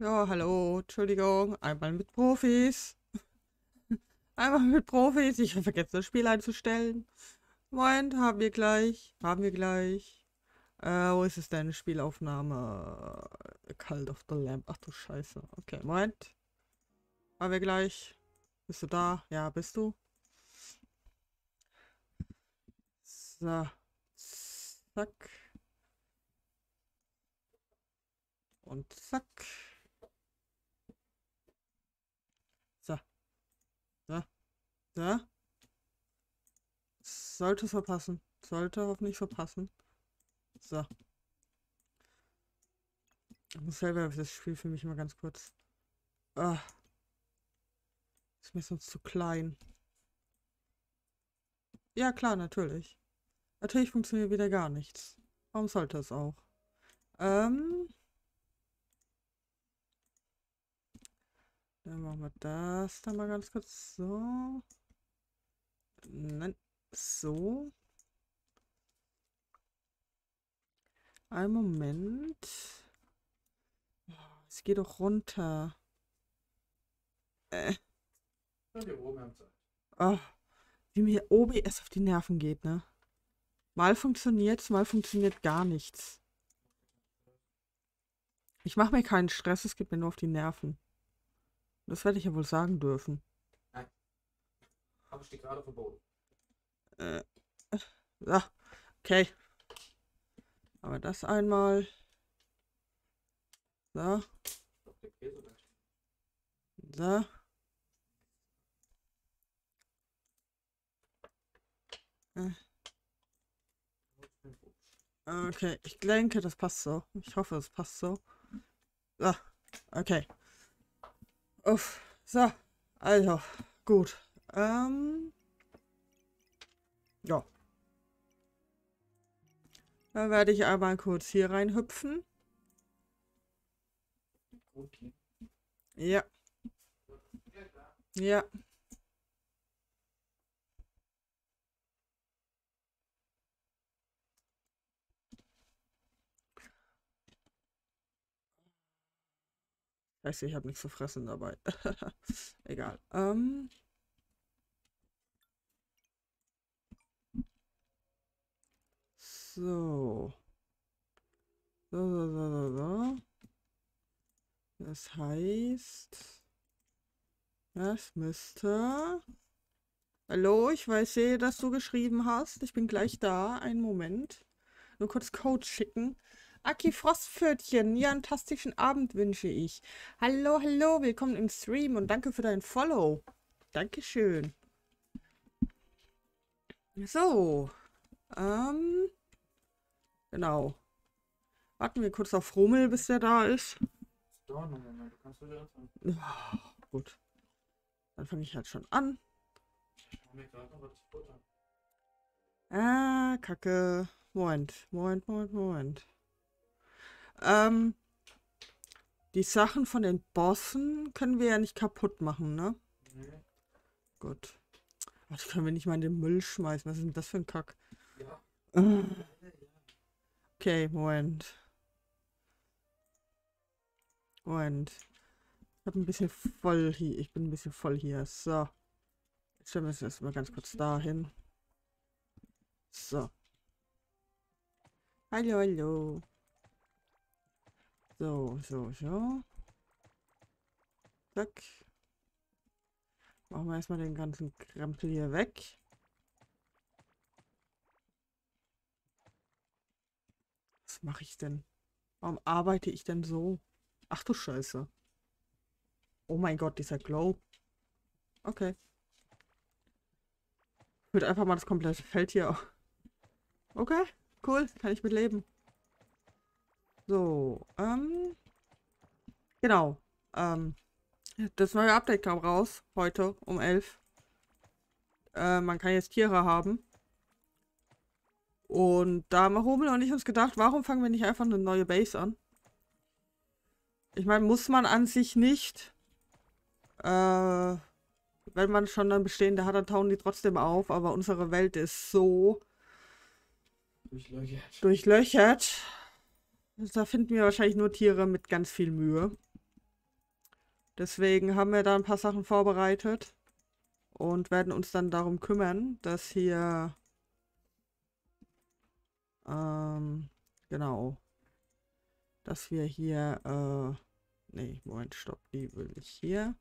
Ja, hallo, Entschuldigung, einmal mit Profis. Einmal mit Profis. Ich habe vergessen, das Spiel einzustellen. Moment, haben wir gleich. Haben wir gleich. Äh, wo ist es denn? Spielaufnahme. Cult of the Lamp. Ach du Scheiße. Okay, Moment. Haben wir gleich. Bist du da? Ja, bist du? So. Zack. Und zack. So. So. So. Sollte verpassen. Sollte hoffentlich verpassen. So. Ich muss selber das Spiel für mich mal ganz kurz. Ah. Ist mir sonst zu klein. Ja, klar, natürlich. Natürlich funktioniert wieder gar nichts. Warum sollte es auch? Ähm. Dann machen wir das dann mal ganz kurz so. Nein, so. Ein Moment. Es geht doch runter. Äh. Oh, wie mir OBS auf die Nerven geht, ne? Mal funktioniert mal funktioniert gar nichts. Ich mache mir keinen Stress, es geht mir nur auf die Nerven. Das werde ich ja wohl sagen dürfen. Habe ich dir gerade verboten. Äh, so, okay. Aber das einmal. So. So. Äh. Okay, ich denke, das passt so. Ich hoffe, es passt so. So, okay. Uff, so, also, gut. Ähm, ja. Dann werde ich einmal kurz hier reinhüpfen. Ja. Ja. Scheiße, ich habe nichts zu fressen dabei. Egal. Ähm. So. So, so, so, so, so. Das heißt, das müsste... Hallo, ich weiß, sehe, dass du geschrieben hast. Ich bin gleich da. Einen Moment. Nur kurz Code schicken. Aki Frostpfötchen, ja, einen fantastischen Abend wünsche ich. Hallo, hallo, willkommen im Stream und danke für dein Follow. Dankeschön. So. Ähm. Genau. Warten wir kurz auf Rummel, bis der da ist. Ja, gut. Dann fange ich halt schon an. Ah, Kacke. Moment, Moment, Moment, Moment. Ähm, die Sachen von den Bossen können wir ja nicht kaputt machen, ne? Nee. Gut. Ach, die können wir nicht mal in den Müll schmeißen. Was ist denn das für ein Kack? Ja. Okay, Moment. Moment. Ich habe ein bisschen voll hier. Ich bin ein bisschen voll hier. So. Jetzt stellen wir es erstmal ganz kurz dahin. So. Hallo, hallo. So, so, so. Zack. Machen wir erstmal den ganzen Krempel hier weg. Mache ich denn? Warum arbeite ich denn so? Ach du Scheiße. Oh mein Gott, dieser Glow. Okay. Ich würde einfach mal das komplette Feld hier. Okay, cool. Kann ich mit leben. So, ähm. Genau. Ähm. Das neue Update kam raus. Heute um 11. Äh, man kann jetzt Tiere haben. Und da haben Hummel und ich uns gedacht, warum fangen wir nicht einfach eine neue Base an? Ich meine, muss man an sich nicht. Äh, wenn man schon eine bestehende hat, dann tauen die trotzdem auf. Aber unsere Welt ist so durchlöchert. durchlöchert da finden wir wahrscheinlich nur Tiere mit ganz viel Mühe. Deswegen haben wir da ein paar Sachen vorbereitet und werden uns dann darum kümmern, dass hier ähm, genau, dass wir hier äh, nee, Moment, stopp, die will ich hier.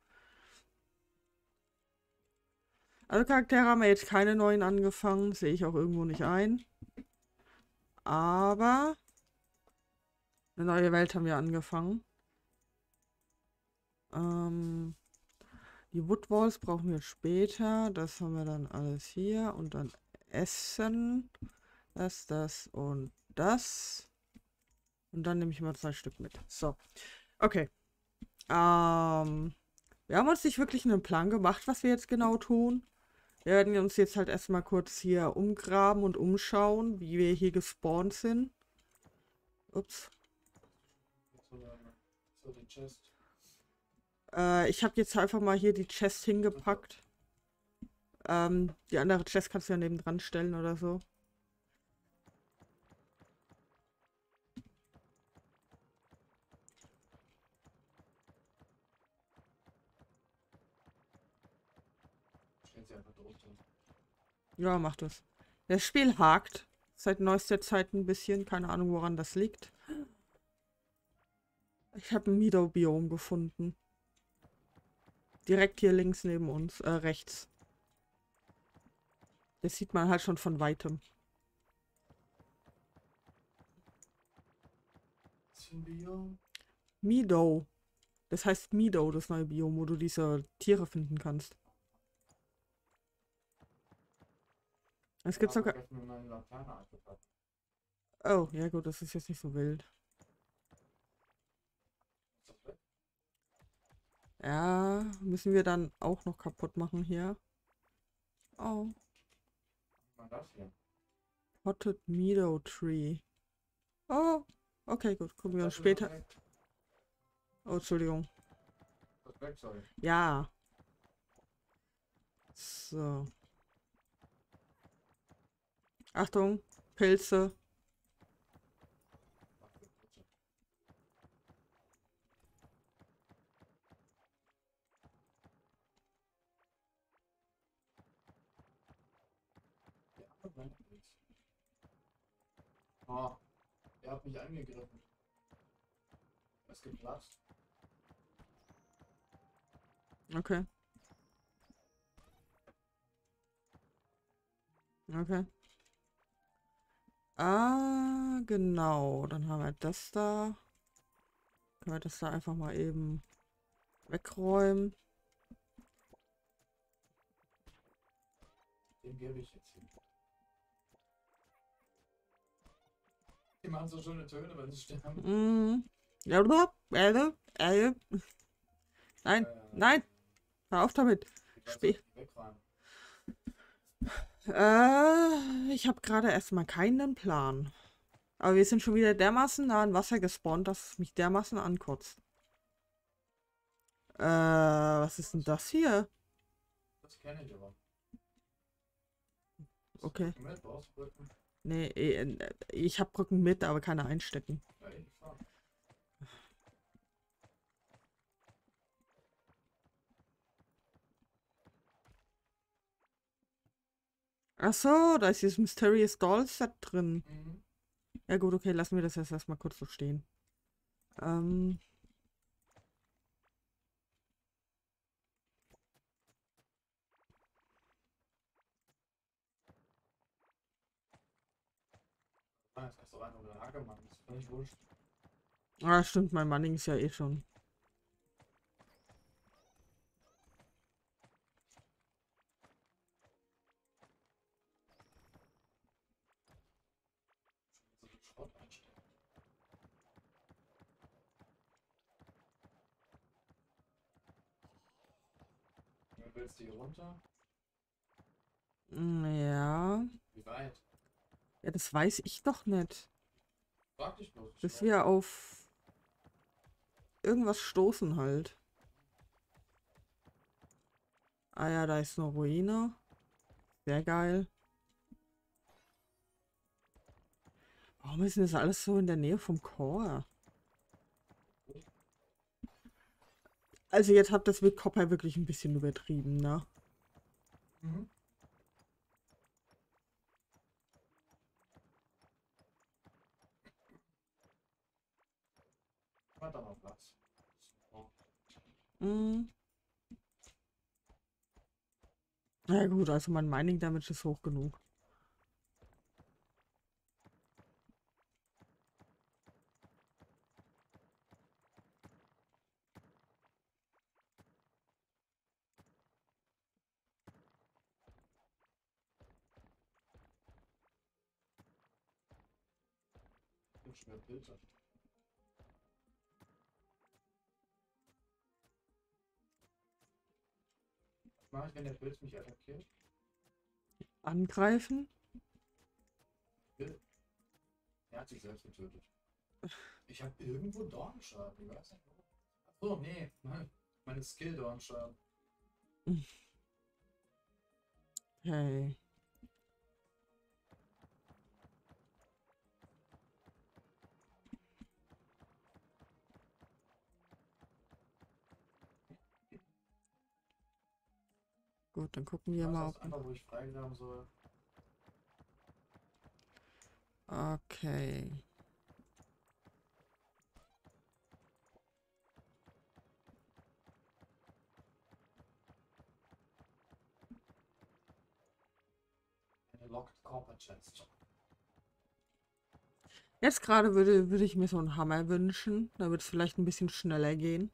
Also Charaktere haben wir jetzt keine neuen angefangen, sehe ich auch irgendwo nicht ein. Aber eine neue Welt haben wir angefangen. Ähm, die Woodwalls brauchen wir später. Das haben wir dann alles hier. Und dann Essen. Das, das und das. Und dann nehme ich mal zwei Stück mit. So. Okay. Ähm, wir haben uns nicht wirklich einen Plan gemacht, was wir jetzt genau tun. Wir werden uns jetzt halt erstmal kurz hier umgraben und umschauen, wie wir hier gespawnt sind. Ups. Äh, ich habe jetzt einfach mal hier die Chest hingepackt. Ähm, die andere Chest kannst du ja nebendran stellen oder so. Stellen sie einfach drunter. Ja, mach das. Das Spiel hakt seit neuester Zeit ein bisschen. Keine Ahnung, woran das liegt. Ich habe ein Mido-Biom gefunden. Direkt hier links neben uns. Äh, rechts. Das sieht man halt schon von weitem. Mido. Das heißt Mido, das neue Biom, wo du diese Tiere finden kannst. Es gibt sogar... Oh, ja gut, das ist jetzt nicht so wild. Ja, müssen wir dann auch noch kaputt machen hier. Oh, Was war das hier? Potted Meadow Tree. Oh, okay, gut, gucken wir uns später. Oh, Entschuldigung. Ja. So. Achtung, Pilze. Ah, er hat mich angegriffen. Er ist geplatzt. Okay. Okay. Ah, genau. Dann haben wir das da. Können wir das da einfach mal eben wegräumen. Den gebe ich jetzt hin. Die machen so schöne Töne, wenn sie sterben. Mm. Nein, Äh, nein. Hör auf damit. ich weiß Spä- nicht, die wegräumen. Äh, ich habe gerade erstmal keinen Plan. Aber wir sind schon wieder dermaßen nah an Wasser gespawnt, dass es mich dermaßen ankotzt. Äh, was ist denn das hier? Das kenne ich aber. Okay. Nee, äh, ich habe Brücken mit, aber keine einstecken. Ja, Ach so, da ist dieses Mysterious Doll Set drin. Mhm. Ja gut, okay, lassen wir das jetzt erstmal kurz so stehen. Ähm, Ah, ah, stimmt, mein Manning ist ja eh schon. So viel Schrott einstellen. Wie willst du hier runter? Mm, Ja. Wie weit? Ja, das weiß ich doch nicht. Frag dich bloß. Bis wir auf irgendwas stoßen halt. Ah ja, da ist eine Ruine. Sehr geil. Warum ist denn das alles so in der Nähe vom Chor? Also jetzt habt das mit Copper wirklich ein bisschen übertrieben, ne? Mhm. Hat noch Platz. Mhm. Na gut, also mein Mining Damage ist hoch genug. Pilze. Was mache ich, wenn der Pilz mich attackiert? Angreifen? Er hat sich selbst getötet. Ich habe irgendwo Dornschaden, ich weiß nicht wo. Achso, nee, nein. Meine Skill Dornschaden. Hey. Gut, dann gucken wir mal, das andere, wo ich freigraben soll? ob... Okay. Jetzt gerade würde, würde ich mir so einen Hammer wünschen. Da wird es vielleicht ein bisschen schneller gehen.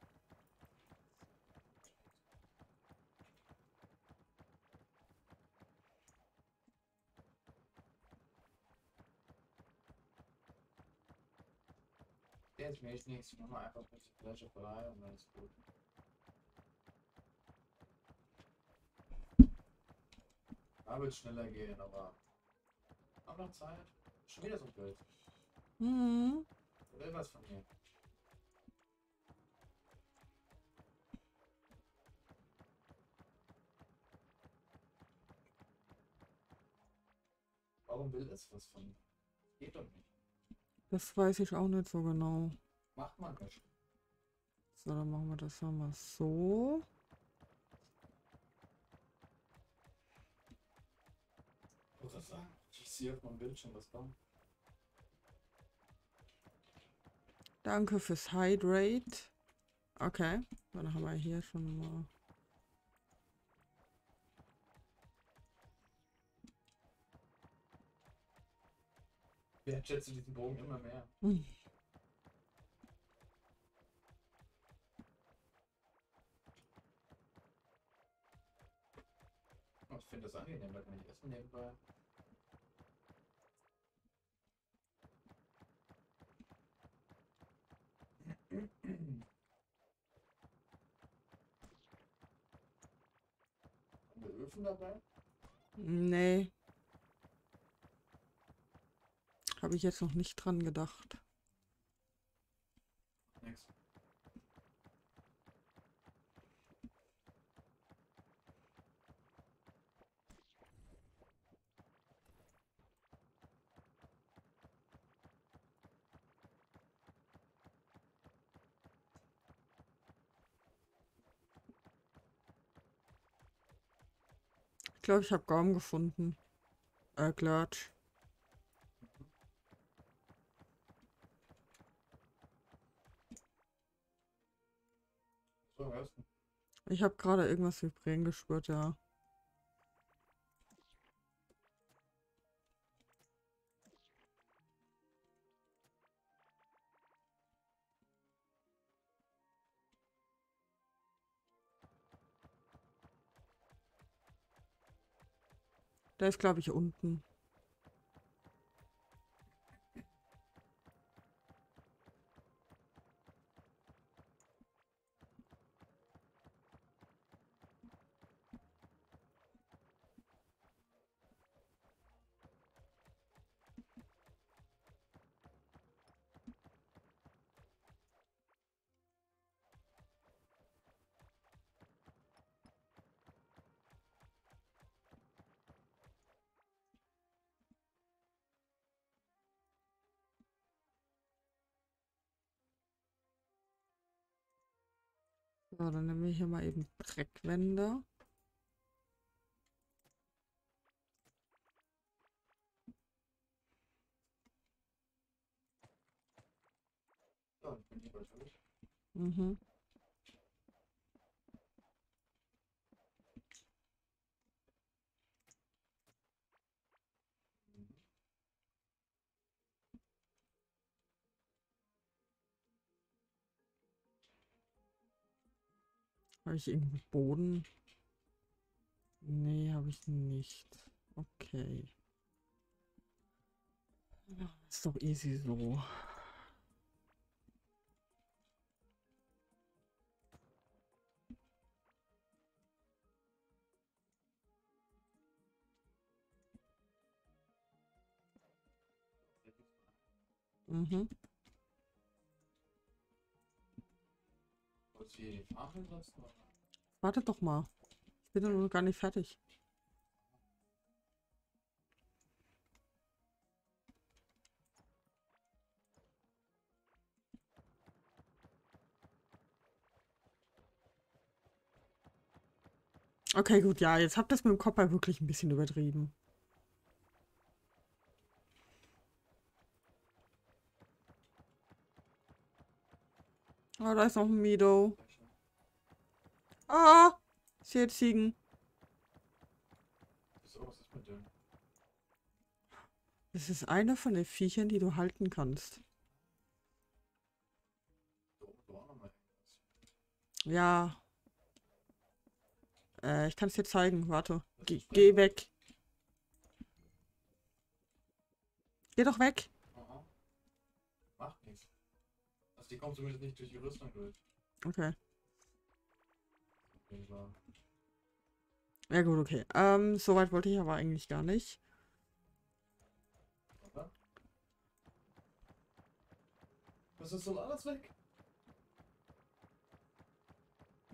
Jetzt mir echt nichts. Nur mal einfach ein bisschen Flasche frei und dann ist gut. Da wird schneller gehen, aber. Haben noch Zeit? Schon wieder so ein Bild. Mhm. Will was von mir. Warum will es was von mir? Geht doch nicht. Das weiß ich auch nicht so genau. Macht man nicht. So, dann machen wir das nochmal so. Sagen, ich sehe auf meinem Bildschirm was kommt. Danke fürs Hydrate. Okay, dann haben wir hier schon mal. Wertschätze diesen Bogen immer mehr. Hm. Oh, Ich finde das angenehm, da kann ich essen nebenbei. Haben wir Öfen dabei? Nee. Habe ich jetzt noch nicht dran gedacht. Nix. Ich glaube, ich habe Gaum gefunden. Äh, Glatsch. Ich habe gerade irgendwas vibrieren gespürt, ja. Der ist, glaube ich, unten. So, dann nehmen wir hier mal eben Dreckwände. Mhm. Habe ich irgendwo Boden? Nee, habe ich nicht. Okay. Ist doch easy so. Mhm. Die? Warte doch mal. Ich bin doch noch gar nicht fertig. Okay, gut, ja, jetzt habt ihr es mit dem Kopper wirklich ein bisschen übertrieben. Ah, da ist noch ein Mido. Ah, sehe Ziegen. Das ist eine von den Viechern, die du halten kannst. Ja. Äh, ich kann es dir zeigen. Warte. Das Geh, weg. Geh doch weg. Aha. Macht nichts. Also die kommt zumindest nicht durch die Rüstung durch. Okay. War. Ja gut, okay. Ähm, soweit wollte ich aber eigentlich gar nicht. Oder? Das ist soll alles weg.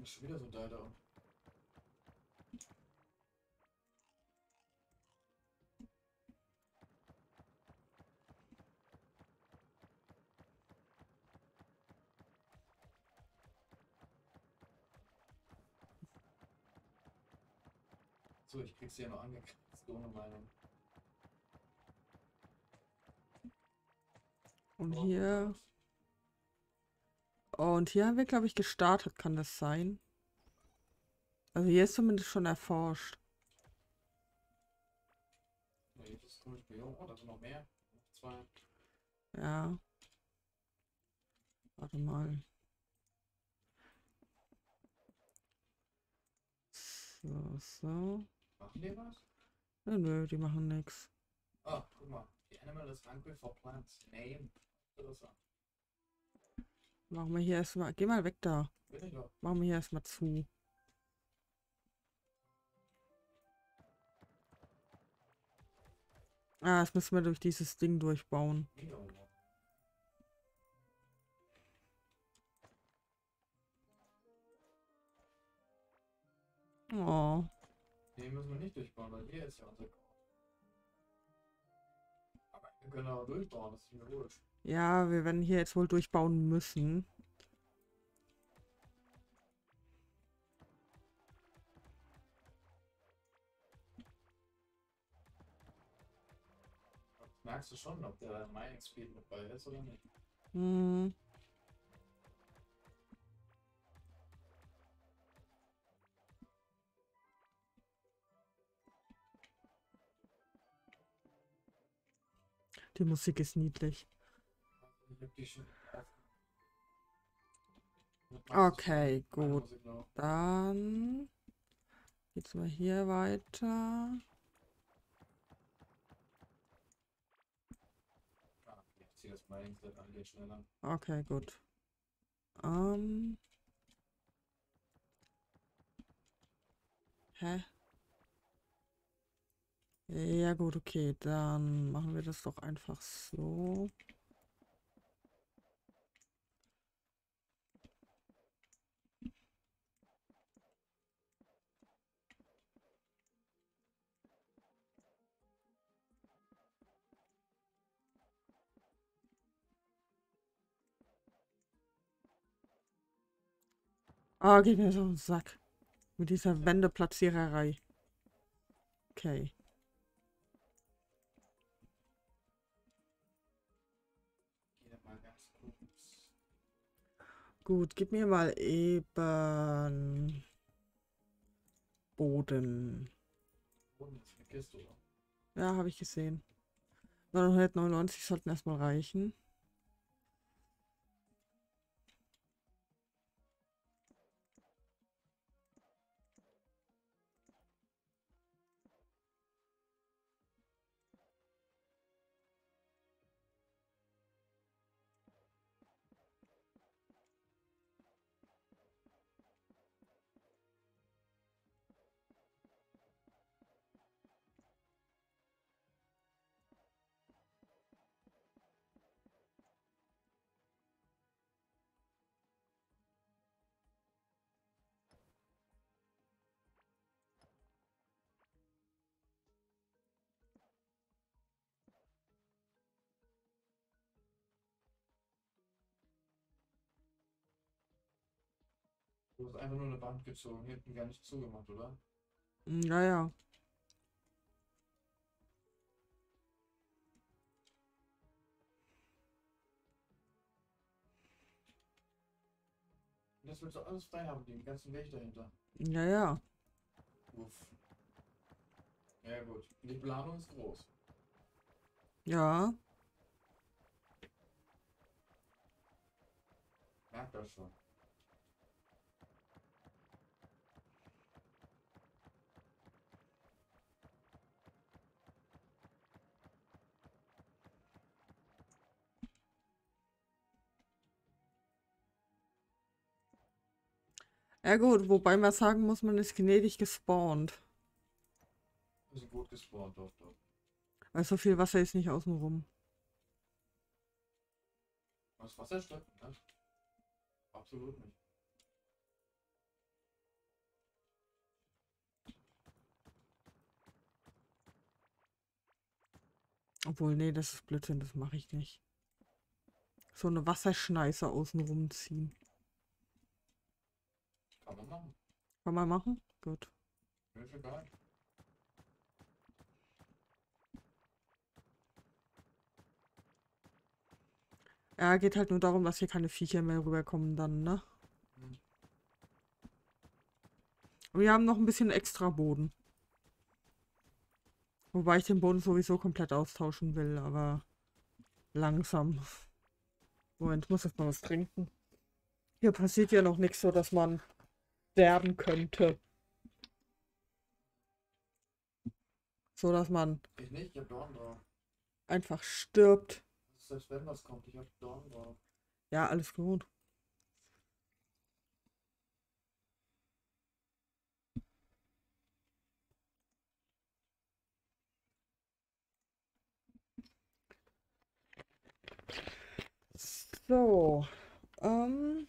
Ist schon wieder so da da. So, ich krieg's hier noch angekriegt, ohne Meinung. Und Oh, hier. Oh, und hier haben wir, glaube ich, gestartet. Kann das sein? Also hier ist zumindest schon erforscht. Oh, da sind noch mehr. Zwei. Ja. Warte mal. So, so. Machen die was? Nö, nö, die machen nichts. Ah, guck mal. The animal is hungry for plants. Name. Interessant. Machen wir hier erstmal. Geh mal weg da. Bin ich doch. Machen wir hier erstmal zu. Ah, das müssen wir durch dieses Ding durchbauen. Oh. Den müssen wir nicht durchbauen, weil hier ist ja unser Korb. Aber wir können auch durchbauen, das ist mir wurscht. Ja, wir werden hier jetzt wohl durchbauen müssen. Merkst du schon, ob der Mining Speed mit bei ist oder nicht. Hm. Die Musik ist niedlich. Okay, gut. Dann geht's mal hier weiter. Okay, gut. Ähm. Hä? Ja gut, okay, dann machen wir das doch einfach so. Ah, oh, geht mir so auf Sack. Mit dieser Wendeplatziererei. Okay. Gut, gib mir mal eben Boden. Boden Kiste, oder? Ja, habe ich gesehen. 999 sollten erstmal reichen. Du hast einfach nur eine Band gezogen, hinten gar nicht zugemacht, oder? Naja. Das willst du alles frei haben, den ganzen Weg dahinter. Ja, ja. Uff. Ja gut, die Planung ist groß. Ja. Merkt das schon. Ja gut, wobei man sagen muss, man ist gnädig gespawnt. Wir sind gut gespawnt, doch, doch. Weil so viel Wasser ist nicht außenrum. Das Wasser stimmt, ne? Absolut nicht. Obwohl, nee, das ist Blödsinn, das mache ich nicht. So eine Wasserschneise außenrum ziehen. Kann man machen. Kann man machen? Gut. Mir ist egal. Ja, geht halt nur darum, dass hier keine Viecher mehr rüberkommen dann, ne? Hm. Wir haben noch ein bisschen extra Boden. Wobei ich den Boden sowieso komplett austauschen will, aber langsam. Moment, muss jetzt mal was trinken. Hier passiert ja noch nichts, so dass man sterben könnte. So dass man Ich nicht, ich hab Dorn drauf. einfach stirbt. Selbst wenn was kommt, ich hab Dorn drauf. Ja, alles gut. So, ähm.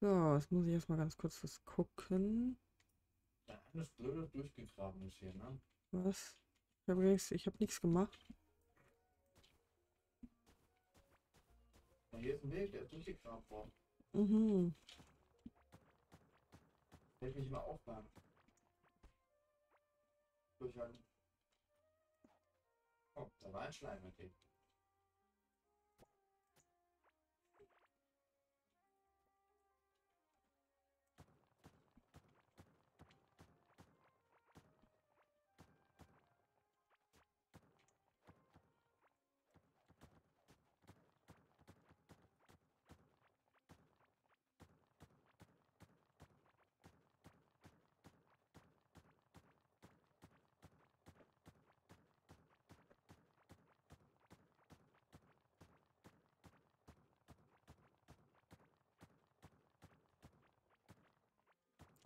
So, jetzt muss ich erstmal ganz kurz was gucken. Ja, das blöde durchgegraben ist hier, ne? Was? Ich habe nichts, ich habe nichts gemacht. Hier ist ein Weg, der ist durchgegraben worden. Mhm. Hält mich immer aufwärmen. Durchhalten. Oh, da war ein Schleim mit dem.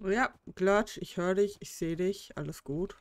Ja, Glatsch, ich höre dich, ich sehe dich, alles gut.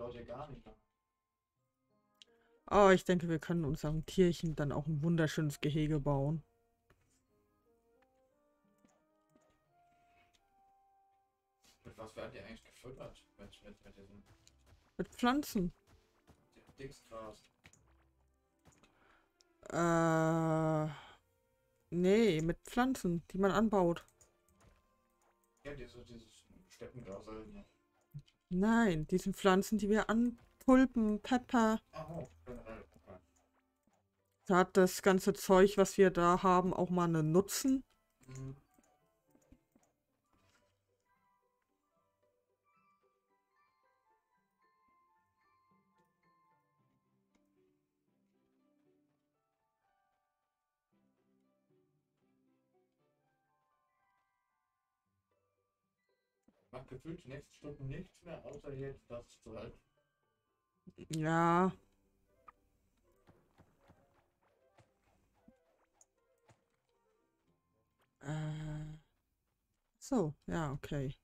Dauert ja gar nicht. Oh, ich denke, wir können unserem Tierchen dann auch ein wunderschönes Gehege bauen. Mit was werden die eigentlich gefüttert? Mit, mit, mit diesem Mit Pflanzen. Dingsgras. Äh. Nee, mit Pflanzen, die man anbaut. Ja, diese, dieses Steppengras. ne? Nein, die Pflanzen, die wir anpulpen, Pepper. Da hat das ganze Zeug, was wir da haben, auch mal einen Nutzen. Mhm. Gefühlt die nächsten nichts mehr, außer jetzt das zu halt. Ja. Äh. So, ja, okay.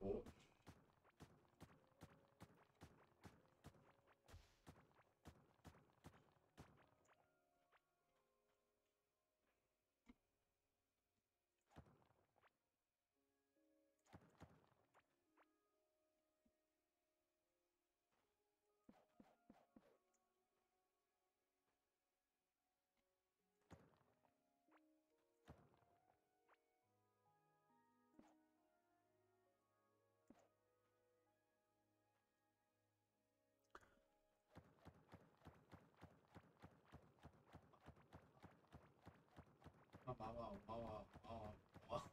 Geht Mauer, Mauer, Mauer, Mauer.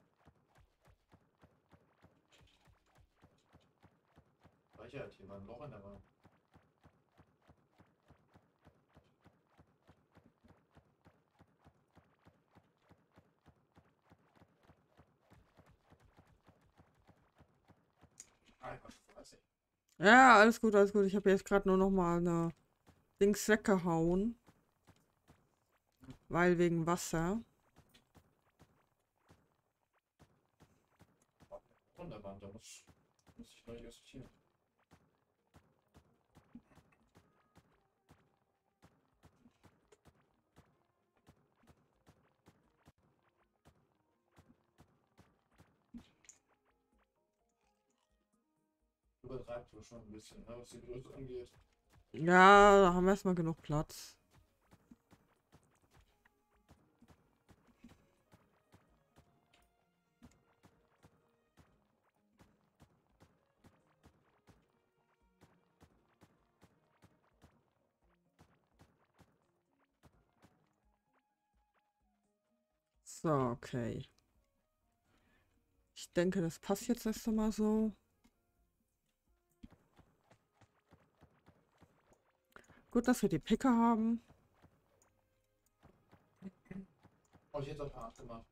Speichert, hier war ein Loch in der Wand. Ja, alles gut, alles gut. Ich habe jetzt gerade nur noch mal eine Dings weggehauen. Weil wegen Wasser. Da muss, muss ich neu justieren. Übertreibt wohl schon ein bisschen, ne, was die Größe angeht. Ja, da haben wir erstmal genug Platz. So, okay. Ich denke, das passt jetzt erst einmal so. Gut, dass wir die Picker haben. Oh, ich hätte auch hart gemacht.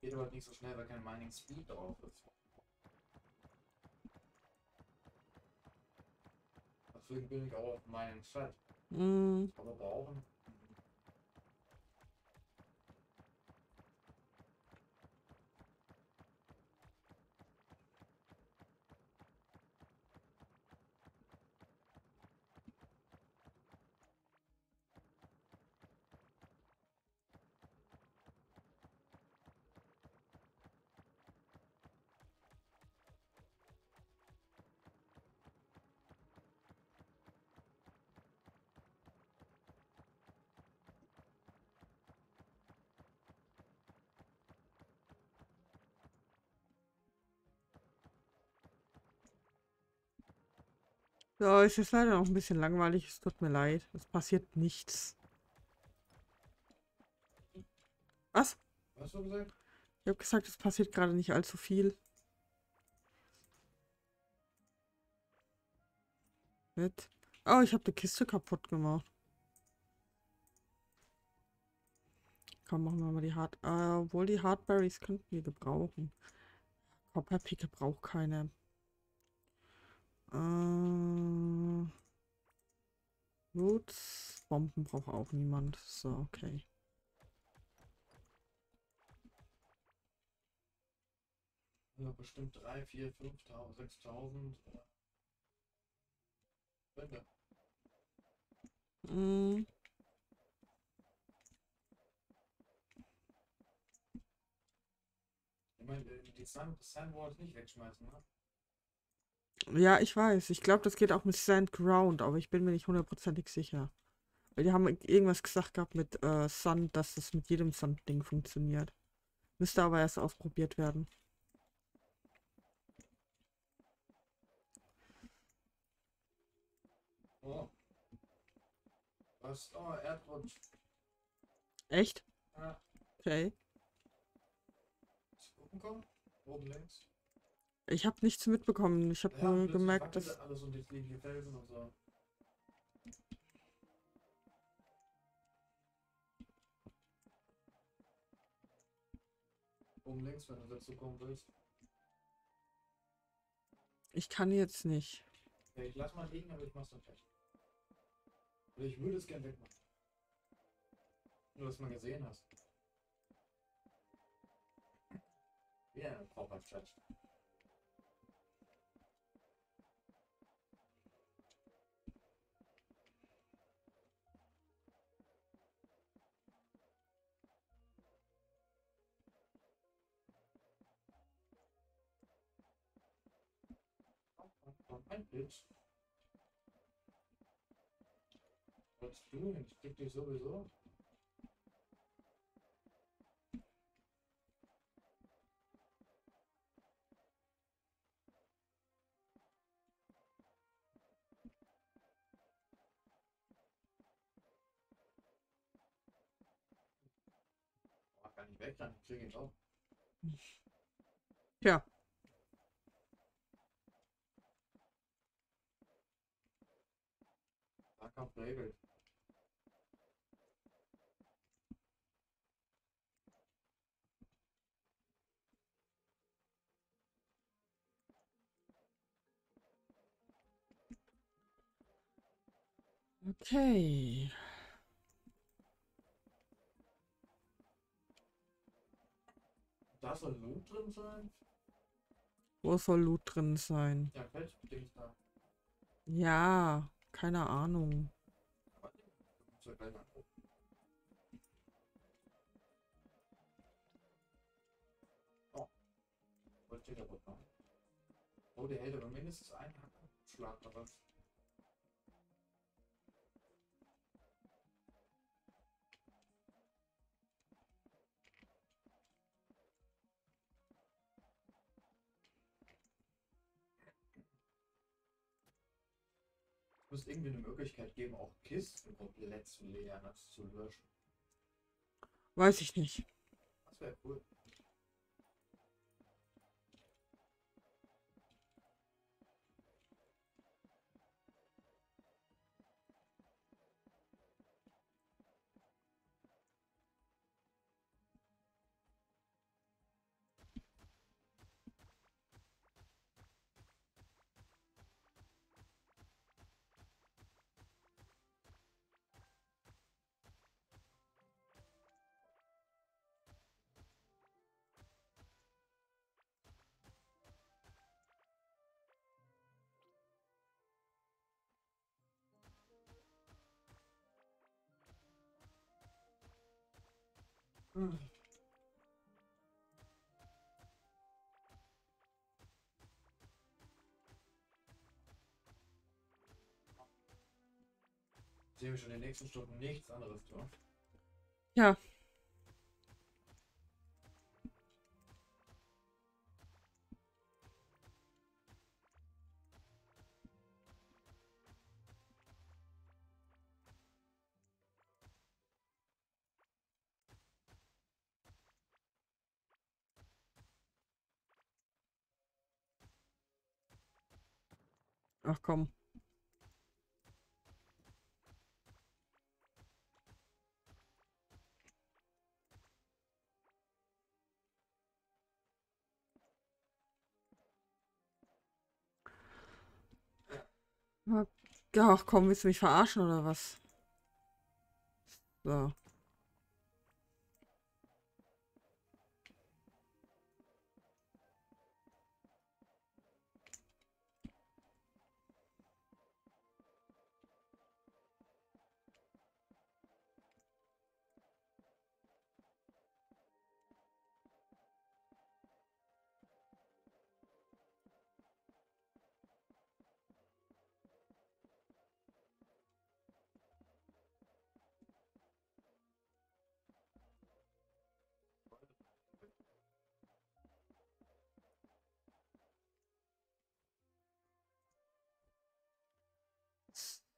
Geht aber nicht so schnell, weil kein Mining Speed drauf ist. Deswegen bin ich auch auf Mining Set. Mm, so, es ist leider noch ein bisschen langweilig. Es tut mir leid. Es passiert nichts. Was? Was hast du gesagt? Ich habe gesagt, es passiert gerade nicht allzu viel. Mit. Oh, ich habe die Kiste kaputt gemacht. Komm, machen wir mal die Hard... Äh, obwohl die Hardberries könnten wir gebrauchen. Copperpicke braucht keine. Äh, Roots. Bomben braucht auch niemand. So, okay. Ja, bestimmt 3, 4, 5.000, 6.000. Wände. Mm, Ich meine, die die Sun, nicht wegschmeißen, ne? Ja, ich weiß. Ich glaube, das geht auch mit Sand Ground, aber ich bin mir nicht hundertprozentig sicher. Weil die haben irgendwas gesagt gehabt mit äh, Sun, dass das mit jedem Sand-Ding funktioniert. Müsste aber erst ausprobiert werden. Oh. Was? Oh, Erdrutsch. Echt? Ja. Okay. Ist gucken kommen? Oben links. Ich habe nichts mitbekommen. Ich habe Ja, nur gemerkt, dass. alles und jetzt liegen die Felsen und so. Oben links, wenn du dazu kommen willst. Ich kann jetzt nicht. Ja, ich lass mal liegen, aber ich mach's dann gleich. Oder ich würde es gern wegmachen. Nur, dass man gesehen hast. Ja, proper Chat. Ein Bild. Was du? Ich krieg dich sowieso. Oh, kann ich wegrennen, ich krieg ihn auch. Tja. Nahkampf regelt. Okay. Da soll Loot drin sein? Wo soll Loot drin sein? Ja, Felddings da. Ja, keine Ahnung. Aber nee, das muss ja gleich mal angucken. Oh. Muss irgendwie eine Möglichkeit geben, auch Kisten komplett zu leeren, als zu löschen. Weiß ich nicht. Das wäre cool. Hm. Sehen wir schon in den nächsten Stunden nichts anderes tun. Ja. Ach komm. Ach komm, willst du mich verarschen oder was? So.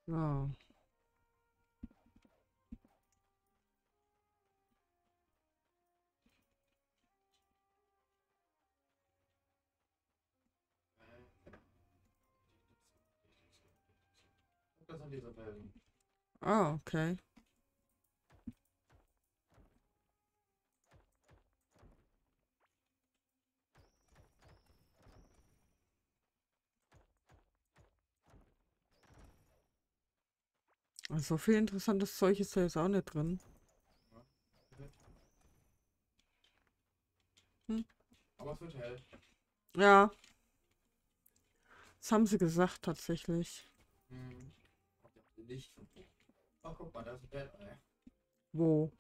So. Das sind diese Bällen. Ah, okay. Also viel interessantes Zeug ist da jetzt auch nicht drin. Hm. Aber es wird hell. Ja. Das haben sie gesagt tatsächlich. Hm. Licht oben. Ach, guck mal, da ist ein Bett. Ey. Wo?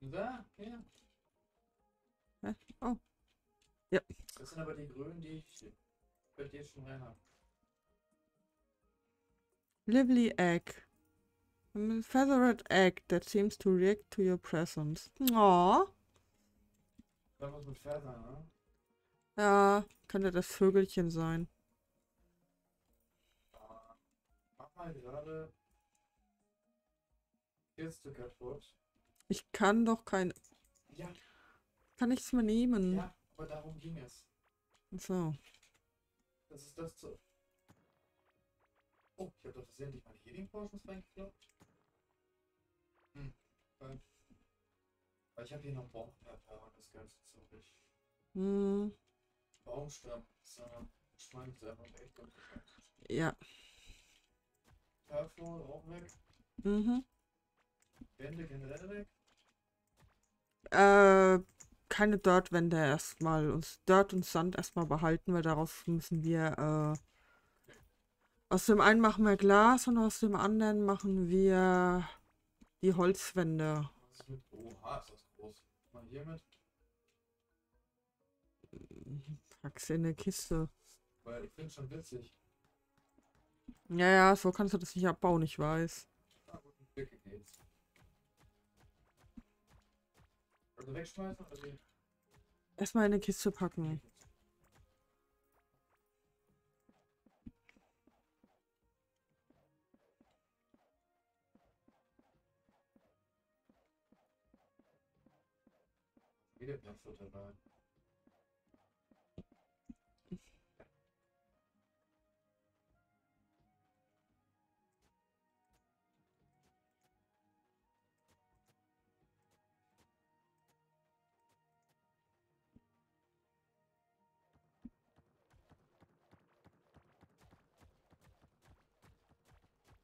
Da, hier. Hä? Oh. Ja. Das sind aber die grünen, die ich bei dir schon rein habe. Lively egg. A feathered egg that seems to react to your presence. Aww. Da was mit Federn, ne? Ja, könnte das Vögelchen sein. Mach mal gerade Kiste kaputt. Ich kann doch kein. Ja, Kann nichts mehr nehmen. ja, aber darum ging es. So. Das ist das zu. Oh, ich habe doch versehentlich meine Healing Potions reingekloppt. Hm. Weil, weil ich habe hier noch Baumperper und das Ganze zurück. Hm, Baumstamm. So, ich einfach echt gut. ja. Perfor auch weg. Mhm. Wände generell weg. Äh, keine Dirt-Wände erstmal. Uns Dirt und Sand erstmal behalten, weil daraus müssen wir, äh. Aus dem einen machen wir Glas und aus dem anderen machen wir die Holzwände. Was ist mit. Oha, ist das groß. Mal hier mit. Pack's in eine Kiste. Weil ich finde schon witzig. Ja, ja, so kannst du das nicht abbauen, ich weiß. Ah, gut, mit Blicke geht's. Also wegschmeißen oder wie? Erstmal in eine Kiste packen. Wieder Blattfutter dabei.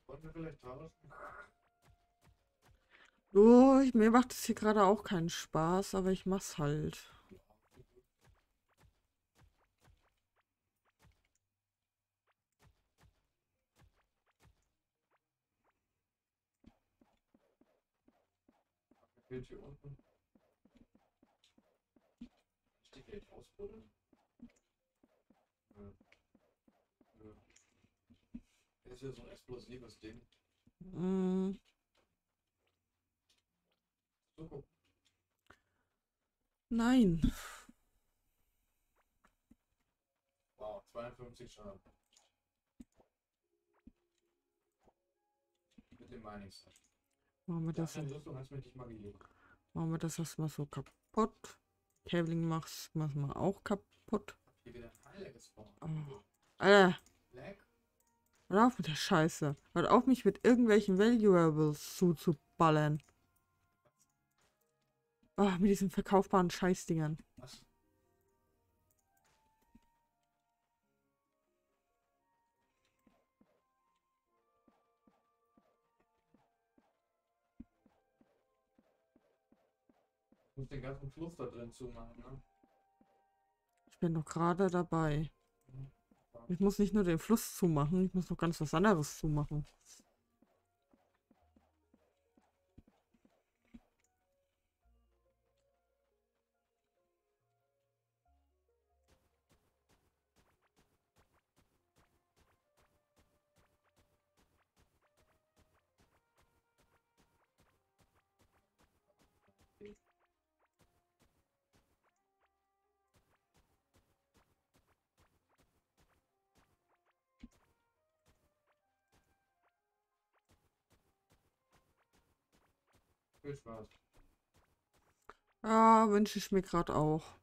Wollen wir vielleicht tauschen? Oh, ich, mir macht es hier gerade auch keinen Spaß, aber ich mach's halt. Fehlt hier unten. Steht hier ausbuddeln? Nö. Nö. Das ist ja so ein explosives Ding. Mm. Nein. Wow, 52 Schaden. Mit dem Mining Set. Machen wir Das machen wir das erstmal so kaputt. Cabling mach's, mach's mal auch kaputt. Oh. Alter, Lag? hör auf mit der Scheiße. Hört auf mich mit irgendwelchen Valuables zuzuballern. Oh, mit diesen verkaufbaren Scheißdingern. Was? Ich muss den ganzen Fluss da drin zumachen, ne? Ich bin doch gerade dabei. Hm. Ich muss nicht nur den Fluss zumachen, ich muss noch ganz was anderes zumachen. Viel Spaß. Ja, wünsche ich mir gerade auch.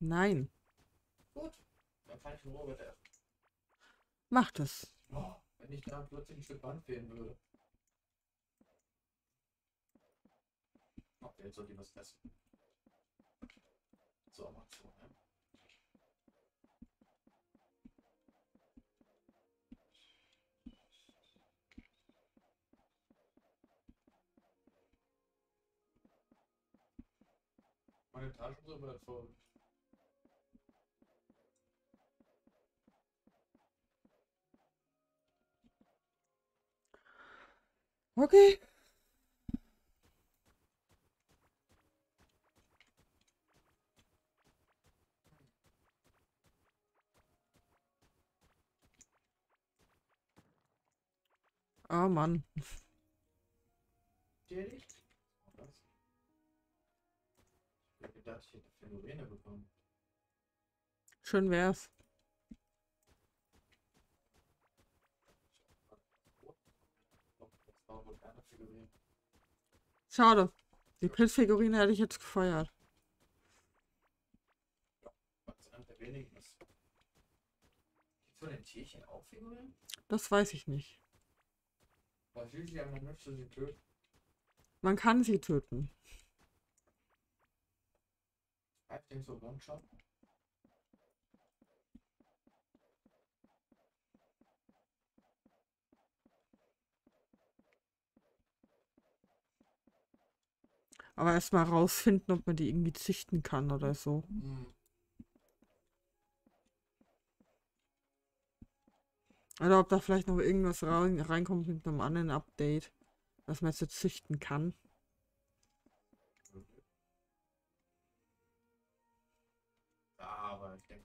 Nein, Gut. Dann kann ich in Ruhe essen. macht es. Oh, wenn ich da plötzlich ein Stück Band fehlen würde. Okay, jetzt soll die was essen. So, mal zu, ne? Meine Taschen sind bald voll. Okay. Oh Mann. Dir Gedacht, ich hätte Phänomene bekommen. Schön wär's. Schade. Die Pilzfigurine hätte ich jetzt gefeiert. Das weiß ich nicht. Man kann sie töten. Bleibt den so One-Shot? Aber erstmal rausfinden, ob man die irgendwie züchten kann oder so. Hm. Oder ob da vielleicht noch irgendwas rein, reinkommt mit einem anderen Update, was man jetzt züchten kann.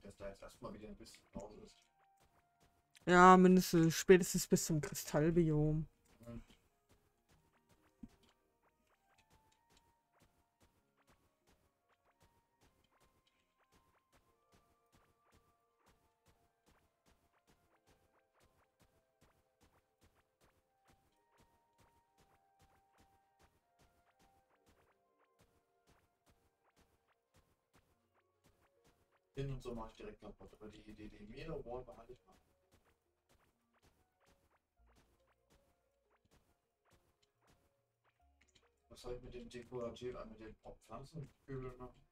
Dass da jetzt erstmal wieder ein bisschen Pause ist. Ja, mindestens spätestens bis zum Kristallbiom. Hin und so mache ich direkt kaputt. Aber die Idee, die Mirror Wall behalte ich mal. Was soll ich mit dem Dekorativ, äh, mit den Pflanzenkübeln machen?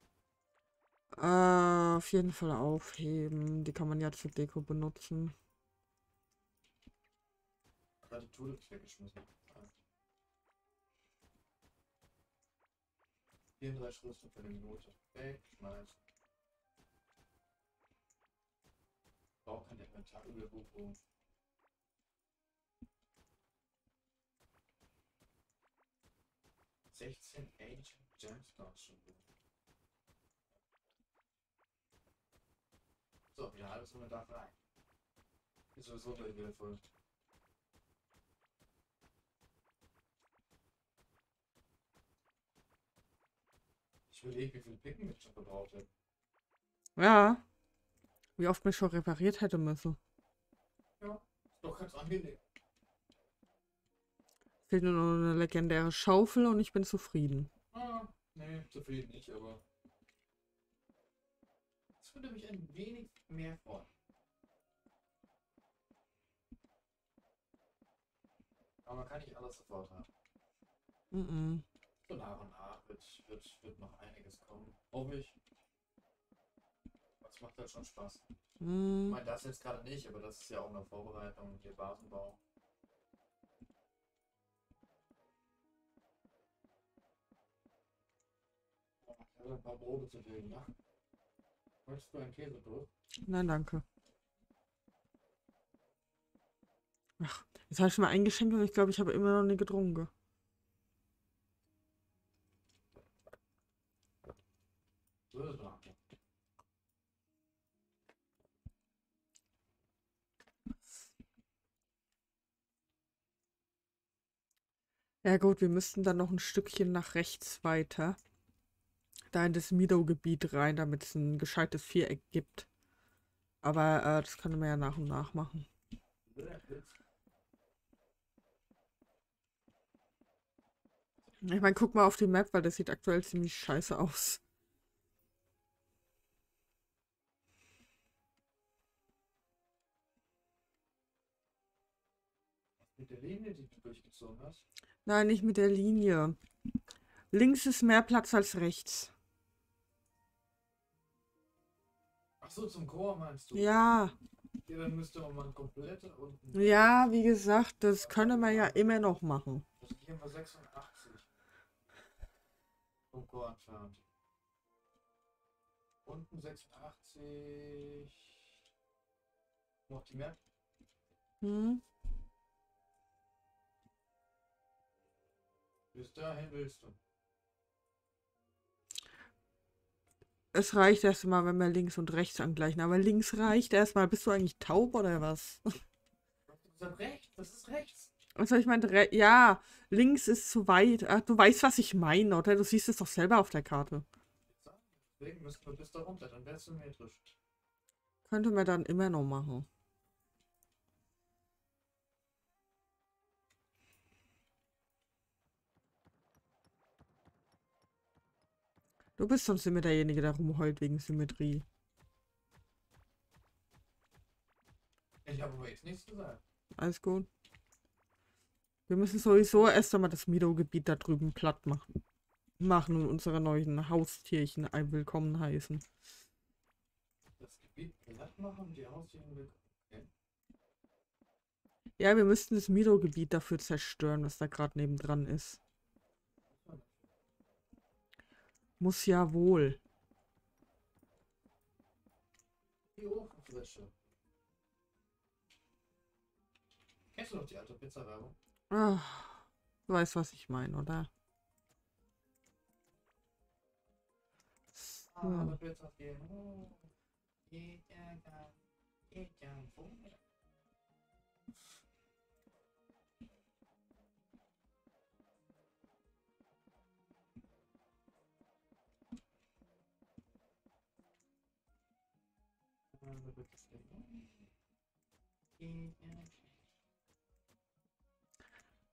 Äh, auf jeden Fall aufheben. Die kann man ja zur Deko benutzen. Die Tulips weggeschmissen. Ja. 34 Rüstung für eine Minute. Wegschmeißen. Braucht kein Inventarüberbuchung. Sechzehn Ancient Gemstones schon gut. So, wieder alles nur da rein. Ist sowieso gleich wieder voll. Ich überlege, wie viel Picken ich schon verbraucht habe. Ja. Wie oft mich schon repariert hätte müssen. Ja, ist doch ganz angenehm. Fehlt nur noch eine legendäre Schaufel und ich bin zufrieden. Ah, nee, zufrieden nicht, aber. Es würde mich ein wenig mehr freuen. Aber man kann nicht alles sofort haben. Mhm. So nach und nach wird, wird, wird noch einiges kommen. Hoffe ich. Das macht halt schon Spaß. Mm. Ich meine, das jetzt gerade nicht, aber das ist ja auch eine Vorbereitung, hier Basenbau. Oh, ich habe ein paar Probe zu legen, ne? Möchtest du einen Käse durch? Nein, danke. Ach, jetzt habe ich schon mal eingeschenkt und ich glaube, ich habe immer noch nie getrunken. So ist es Ja gut, wir müssten dann noch ein Stückchen nach rechts weiter. Da in das Mido-Gebiet rein, damit es ein gescheites Viereck gibt. Aber äh, das können wir ja nach und nach machen. Ich meine, guck mal auf die Map, weil das sieht aktuell ziemlich scheiße aus. Mit der Linie, die du durchgezogen hast. Nein, nicht mit der Linie. Links ist mehr Platz als rechts. Ach so, zum Chor meinst du? Ja, Ja, dann müsste man komplett unten. ja, wie gesagt, das können wir ja immer noch machen. Das sind hier mal 86. Vom Chor entfernt. Unten 86. Noch die Map. Hm? Bis dahin willst du. Es reicht erstmal, wenn wir links und rechts angleichen. Aber links reicht erstmal. Bist du eigentlich taub oder was? Gesagt rechts, das ist rechts. Also ich meine, ja, links ist zu weit. Ach, du weißt, was ich meine, oder? Du siehst es doch selber auf der Karte. Deswegen müssen wir bis da runter, dann wärst du symmetrisch. Könnte man dann immer noch machen. Du bist sonst immer derjenige, der rumheult wegen Symmetrie. Ich habe aber jetzt nichts gesagt. Alles gut. Wir müssen sowieso erst einmal das Mido-Gebiet da drüben platt machen. Machen und unsere neuen Haustierchen ein willkommen heißen. Das Gebiet platt machen, die Haustiere willkommen. Okay. Ja, wir müssten das Mido-Gebiet dafür zerstören, was da gerade nebendran ist. Muss ja wohl. Die Ofenfrische. Kennst du noch die alte Pizza-Werbung? Ah, du weißt, was ich meine, oder? Ah, So. alle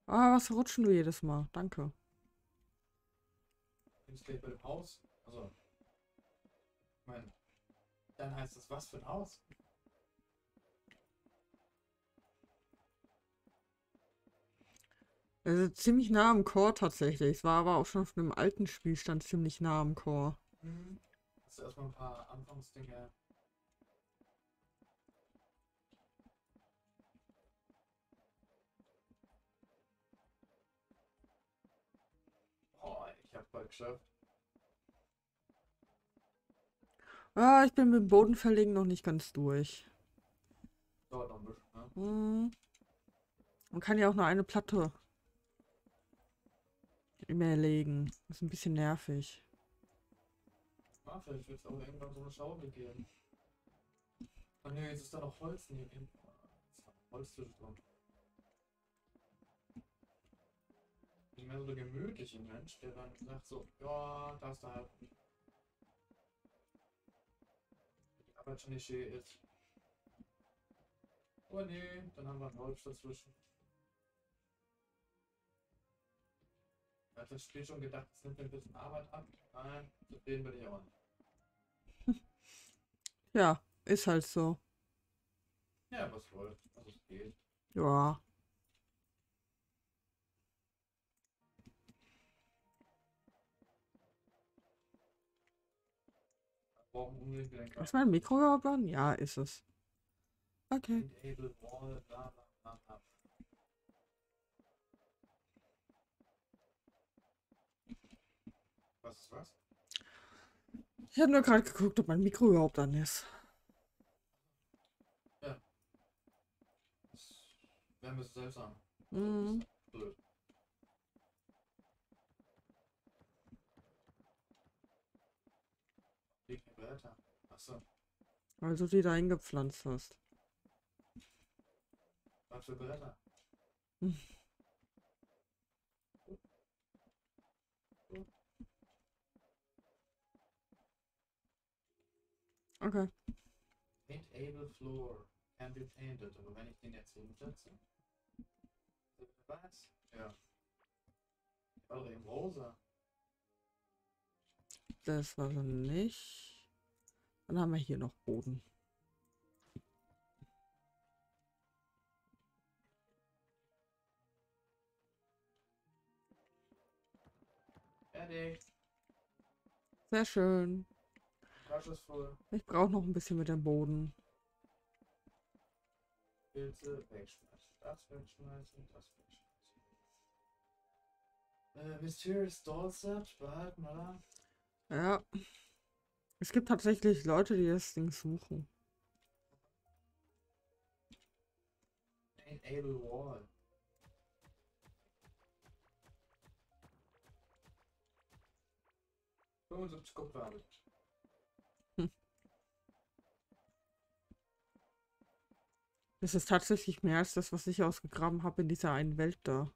Ah, was rutschen du jedes Mal? Danke. Ich gleich bei dem Haus? Also. Ich meine, dann heißt das was für ein Haus? Also ziemlich nah am Chor tatsächlich. Es war aber auch schon auf einem alten Spielstand ziemlich nah am Chor. Mhm. Hast du erstmal ein paar Anfangsdinge. Ich hab's bald geschafft. Ah, ich bin mit dem Bodenverlegen noch nicht ganz durch. Dauert noch ein bisschen, ne? Hm. Man kann ja auch nur eine Platte immer legen. Das ist ein bisschen nervig. Ah, vielleicht wird es auch irgendwann so eine Schaufel geben. Ah ne, jetzt ist da noch Holz neben ihm. Holztisch drin. Ich bin mehr so der gemütliche Mensch, der dann sagt so, ja, das da halt. Die Arbeit schon nicht schön ist. Oh nee, dann haben wir ein Holz dazwischen. Hatte das Spiel schon gedacht, es nimmt mir ein bisschen Arbeit ab. Nein, zufrieden bin ich auch nicht. Ja, ist halt so. Ja, was soll. Also es geht. Ja. Ist mein Mikro überhaupt an? Ja, ist es. Okay. Was ist was? Ich habe nur gerade geguckt, ob mein Mikro überhaupt an ist. Das wäre ein bisschen seltsam. Mhm. Blöd. Liegt eine Blätter. Achso, Weil du die da eingepflanzt hast. was für Bretter? Hm. Okay. Paintable floor can be painted. Aber wenn ich den jetzt hinsetze. Was? Ja. Doch eben rosa. Das war so nicht. Dann haben wir hier noch Boden. Fertig. Sehr schön. Tasche ist voll. Ich brauche noch ein bisschen mit dem Boden. Pilze wegschmeißen. Das wegschmeißen. Das wegschmeißen. Äh, Mysterious Dollset behalten, oder? Ja. Es gibt tatsächlich Leute, die das Ding suchen. Paintable Wall. Das ist tatsächlich mehr als das, was ich ausgegraben habe in dieser einen Welt da.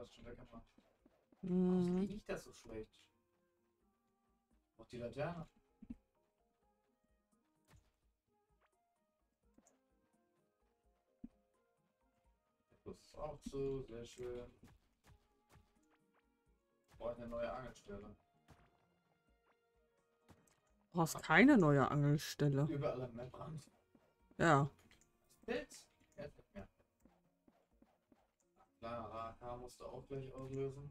Hast schon weggemacht. Warum Mhm. riecht das so schlecht? Auch die Laterne. Das ist auch so, sehr schön. Brauche eine neue Angelstelle. Du brauchst keine neue Angelstelle. Überall am Mapprand. Ja. Pilz? Klar, AK musst du auch gleich auslösen.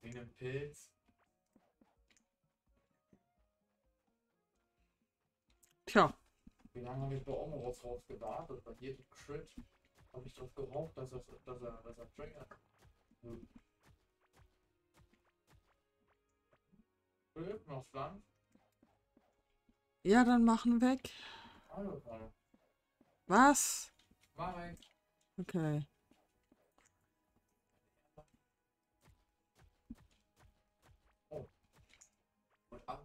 Wegen dem Pilz. Tja. Wie lange habe ich bei Omoros drauf gewartet? Bei jedem Crit habe ich darauf gehofft, dass er, dass er, dass er triggert. Hm. Noch Land? Ja, dann machen weg. Hallo, hallo. Was? Mach weg. Okay.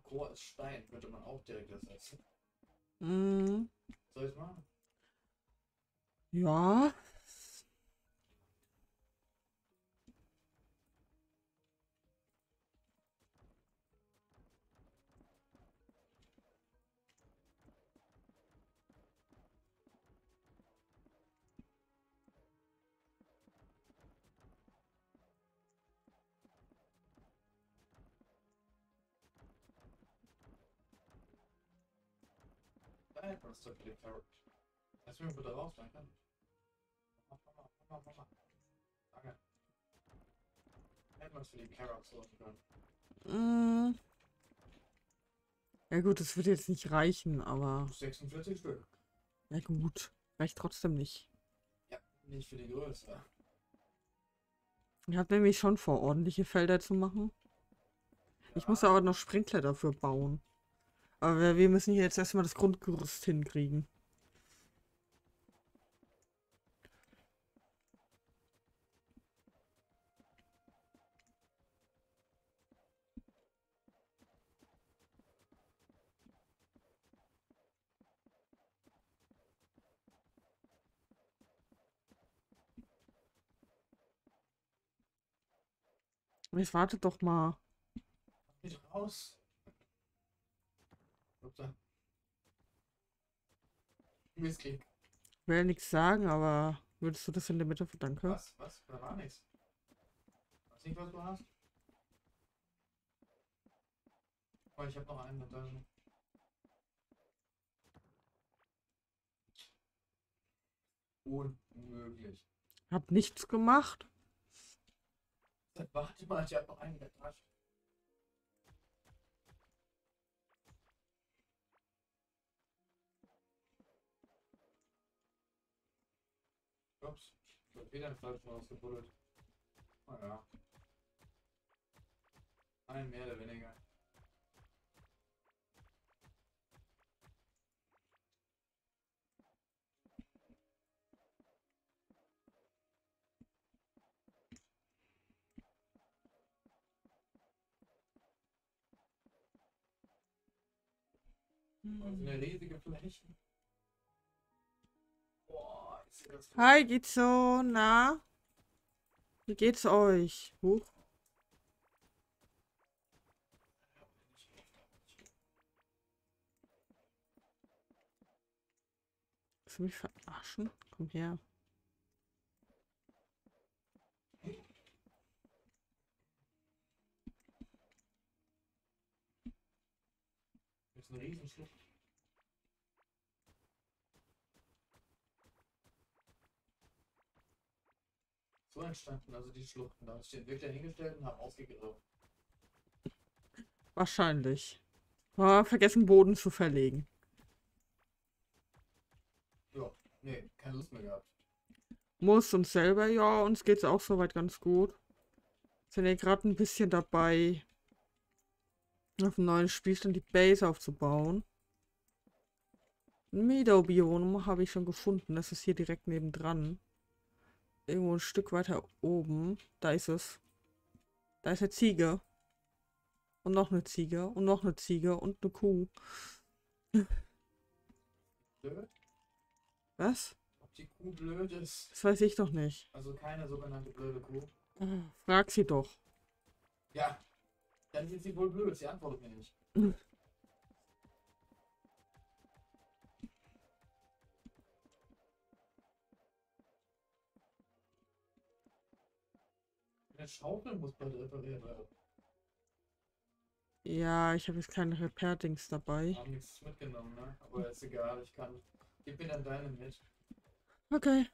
Abchor ist Stein, könnte man auch direkt ersetzen. Mhm. Soll ich machen? Ja. Das für den Carrot. Lass mich bitte raus, danke. Mama, Mama, Mama, Mama. Danke. Hätten wir es für die Carrots sorgen können. Mhm. Ja gut, es wird jetzt nicht reichen, aber 46 Stück. ja gut. Reicht trotzdem nicht. Ja, nicht für die Größe. Ich habe nämlich schon vor, ordentliche Felder zu machen. Ich muss aber noch Sprinkler dafür bauen. Aber wir- müssen hier jetzt erstmal das Grundgerüst hinkriegen. Jetzt wartet doch mal. Nicht raus. Upsa. Missklick. Will nichts sagen, aber würdest du das in der Mitte verdanken? Was? Was? Da war nichts. Weiß nicht, was du hast? Oh, ich hab noch einen in der Tasche. Unmöglich. Hab nichts gemacht. Warte mal, ich hab noch einen in der Tasche. Ups, ich hab wieder einen falschen rausgebuddelt. Naja. Ein mehr oder weniger. Das sind ja riesige Flächen. Hi, geht's so? Na? Wie geht's euch? Huch. Willst mich verarschen? Komm her. Das ist eine Riesenschlucht. So entstanden also die Schluchten. Da ist die Entwickler hingestellt und haben ausgegraben. Wahrscheinlich. Oh, vergessen Boden zu verlegen. Ja, nee, keine Lust mehr gehabt. Muss uns selber, ja, uns geht's auch soweit ganz gut. Sind ja gerade ein bisschen dabei, auf dem neuen Spielstand die Base aufzubauen. Ein Meadow-Biom habe ich schon gefunden. Das ist hier direkt nebendran. Irgendwo ein Stück weiter oben. Da ist es. Da ist eine Ziege. Und noch eine Ziege. Und noch eine Ziege. Und eine Kuh. Blöd? Was? Ob die Kuh blöd ist? Das weiß ich doch nicht. Also keine sogenannte blöde Kuh. Frag sie doch. Ja, dann ist sie wohl blöd. Sie antwortet mir nicht. Eine Schaufel muss bald repariert werden. Ja, ich habe jetzt keine Repair-Dings dabei. Haben nichts mitgenommen, ne? Aber ist egal, ich kann. Gib mir dann deine mit. Okay.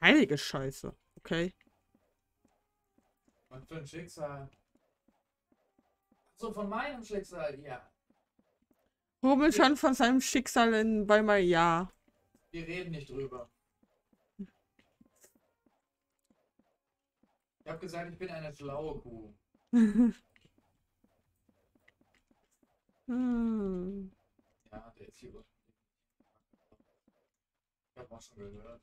Heilige Scheiße. Okay. Was für ein Schicksal. So, von meinem Schicksal, ja. Rummel schon von seinem Schicksal in Weimar, ja. Wir reden nicht drüber. Ich habe gesagt, ich bin eine schlaue Kuh. Hm. Ja, der ist hier. Ich hab auch schon gehört.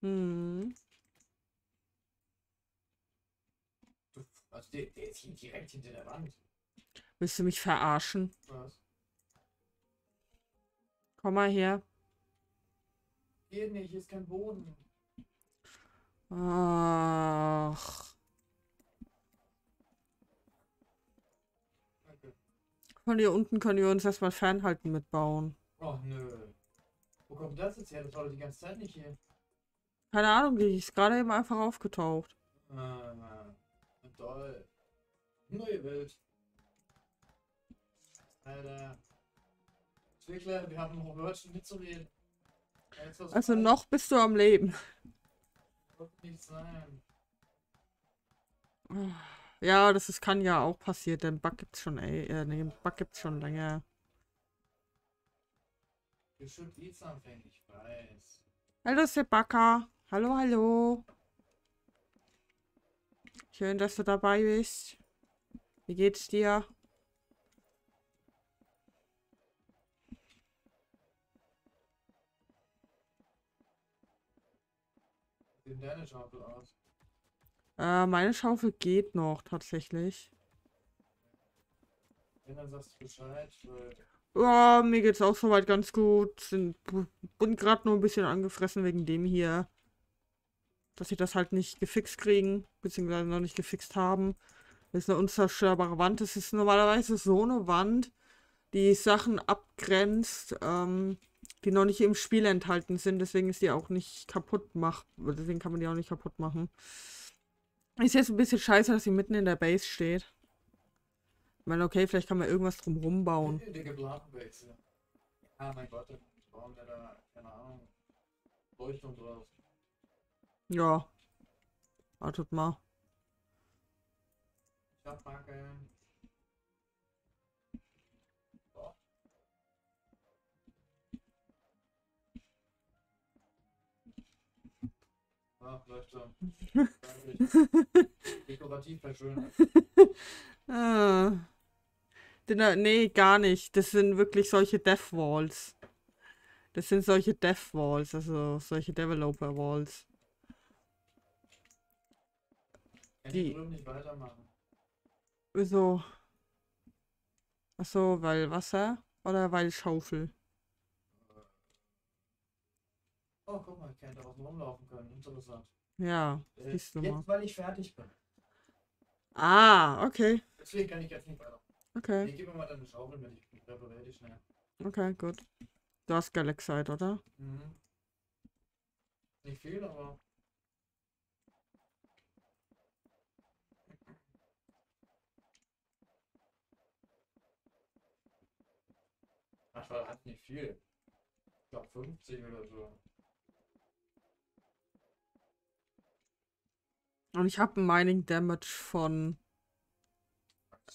Hm. Du, also der, der ist hier direkt hinter der Wand. Willst du mich verarschen? Was? Komm mal her. Geht nicht, hier ist kein Boden. Ach. Von hier unten können wir uns erstmal fernhalten mit bauen. Oh nö. Wo kommt das jetzt her? Das war doch die ganze Zeit nicht hier. Keine Ahnung, die ist gerade eben einfach aufgetaucht. Ah, toll. Neue Welt. Alter. Entwickler, wir haben noch Wörtchen mitzureden. Also noch bist du am Leben. Nicht sein. Ja, das ist, kann ja auch passieren. Den Bug gibt's schon, ey. Äh, den Bug gibt's schon länger. Bestimmt Eats-Anfänger, ich weiß. Hallo Sebaka. Hallo, hallo. Schön, dass du dabei bist. Wie geht's dir? Sieht deine Schaufel aus? Äh, meine Schaufel geht noch, tatsächlich. Wenn dann sagst du Bescheid, weil Ja, mir geht's auch soweit ganz gut. Sind, bin gerade nur ein bisschen angefressen wegen dem hier. Dass sie das halt nicht gefixt kriegen, beziehungsweise noch nicht gefixt haben. Das ist eine unzerstörbare Wand. Das ist normalerweise so eine Wand, die Sachen abgrenzt, ähm, die noch nicht im Spiel enthalten sind. Deswegen ist die auch nicht kaputt machbar. Deswegen kann man die auch nicht kaputt machen. Ist jetzt ein bisschen scheiße, dass sie mitten in der Base steht. Ich meine, okay, vielleicht kann man irgendwas drumrum bauen. Die Base. Ah, mein Gott, dann brauchen wir da, keine Ahnung, Leuchtturm draus. Ja. Wartet mal. Ich hab Fackeln. Ah. Danke. Dekorativ verschönert. Ah. Den- Nee, gar nicht. Das sind wirklich solche Death Walls. Das sind solche Death Walls, also solche Developer Walls. Kann Die- ich drüben nicht weitermachen. Wieso? Achso, weil Wasser oder weil Schaufel? Oh, guck mal, ich hätte draußen rumlaufen können. Interessant. Ja, Äh, siehst du jetzt, mal. weil ich fertig bin. Ah, okay. Deswegen kann ich jetzt nicht weiter. Okay, Ich gebe mir mal deine Schaufel mit, ich repariere die schnell. okay, gut. Du hast Galaxite, oder? Mhm. Nicht viel, aber. Ach, war halt nicht viel. Ich glaube 50 oder so. Und ich habe ein Mining Damage von.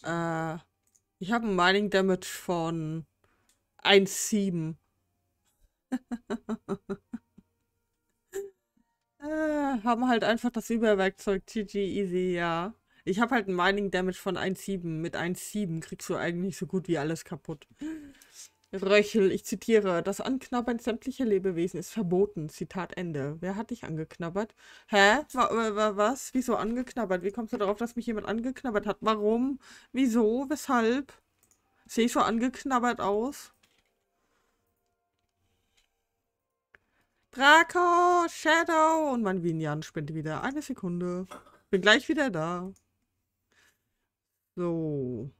Äh, ich habe ein Mining Damage von 1,7. äh, haben halt einfach das Überwerkzeug GG easy, ja. Ich habe halt ein Mining Damage von 1,7. Mit 1,7 kriegst du eigentlich so gut wie alles kaputt. Röchel, ich zitiere, das Anknabbern sämtlicher Lebewesen ist verboten. Zitat Ende. Wer hat dich angeknabbert? Hä? Wa wa wa was? Wieso angeknabbert? Wie kommst du darauf, dass mich jemand angeknabbert hat? Warum? Wieso? Weshalb? Sehe ich so angeknabbert aus? Draco, Shadow und mein Vinyan spinnt wieder. Eine Sekunde. Bin gleich wieder da. So.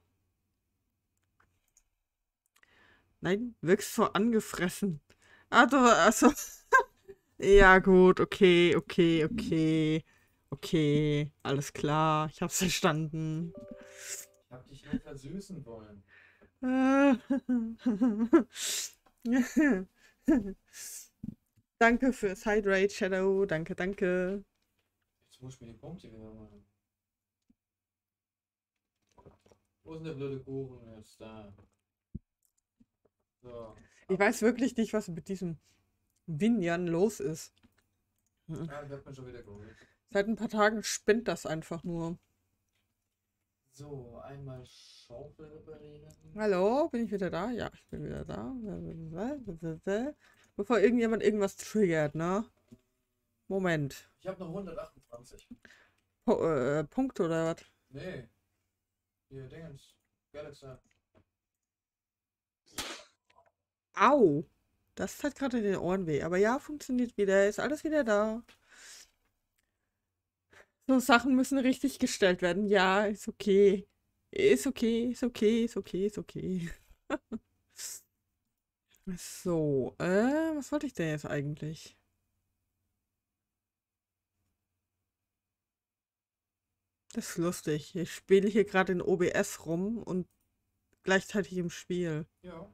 Nein, wirkst so angefressen. Ah, du, also. ja, gut, okay, okay, okay. Okay, alles klar, ich hab's verstanden. Ich hab dich nur versüßen wollen. danke fürs Hydrate, Shadow. Danke, danke. Jetzt muss ich mir die Punkte wieder machen. Wo ist denn der blöde Kuchen jetzt da? So. Ich weiß wirklich nicht, was mit diesem Vinyan los ist. Ja, wird mir schon wieder geholt. Seit ein paar Tagen spinnt das einfach nur. So, einmal Schaufel reparieren. Hallo, bin ich wieder da? Ja, ich bin wieder da. Bevor irgendjemand irgendwas triggert, ne? Moment. Ich habe noch 128. Po äh, Punkt oder was? Nee. Hier, Dingens. Galaxy. Au! Das tat gerade in den Ohren weh. Aber ja, funktioniert wieder. Ist alles wieder da. So Sachen müssen richtig gestellt werden. Ja, ist okay. Ist okay, ist okay, ist okay, ist okay. so, äh, was wollte ich denn jetzt eigentlich? Das ist lustig. Ich spiele hier gerade in OBS rum und gleichzeitig im Spiel. Ja,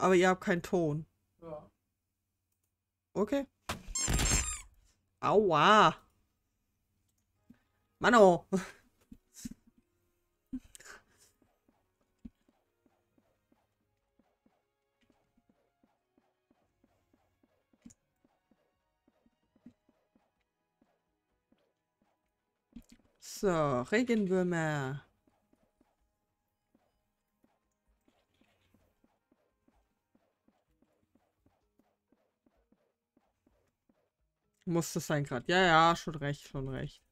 Aber ihr habt keinen Ton. ja. Okay. Aua. Mano. So, Regenwürmer. Muss das sein gerade. Ja, ja, schon recht, schon recht.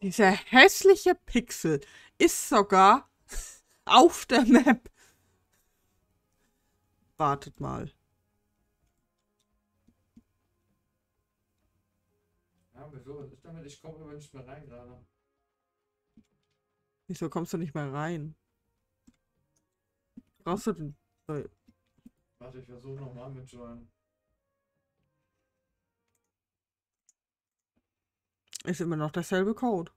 Dieser hässliche Pixel ist sogar auf der Map. Wartet mal. Ja, wieso? Was ist damit? Ich komme aber nicht mehr rein gerade. Wieso kommst du nicht mehr rein? Brauchst du den. Warte, ich versuche nochmal mit Join. Ist immer noch derselbe Code.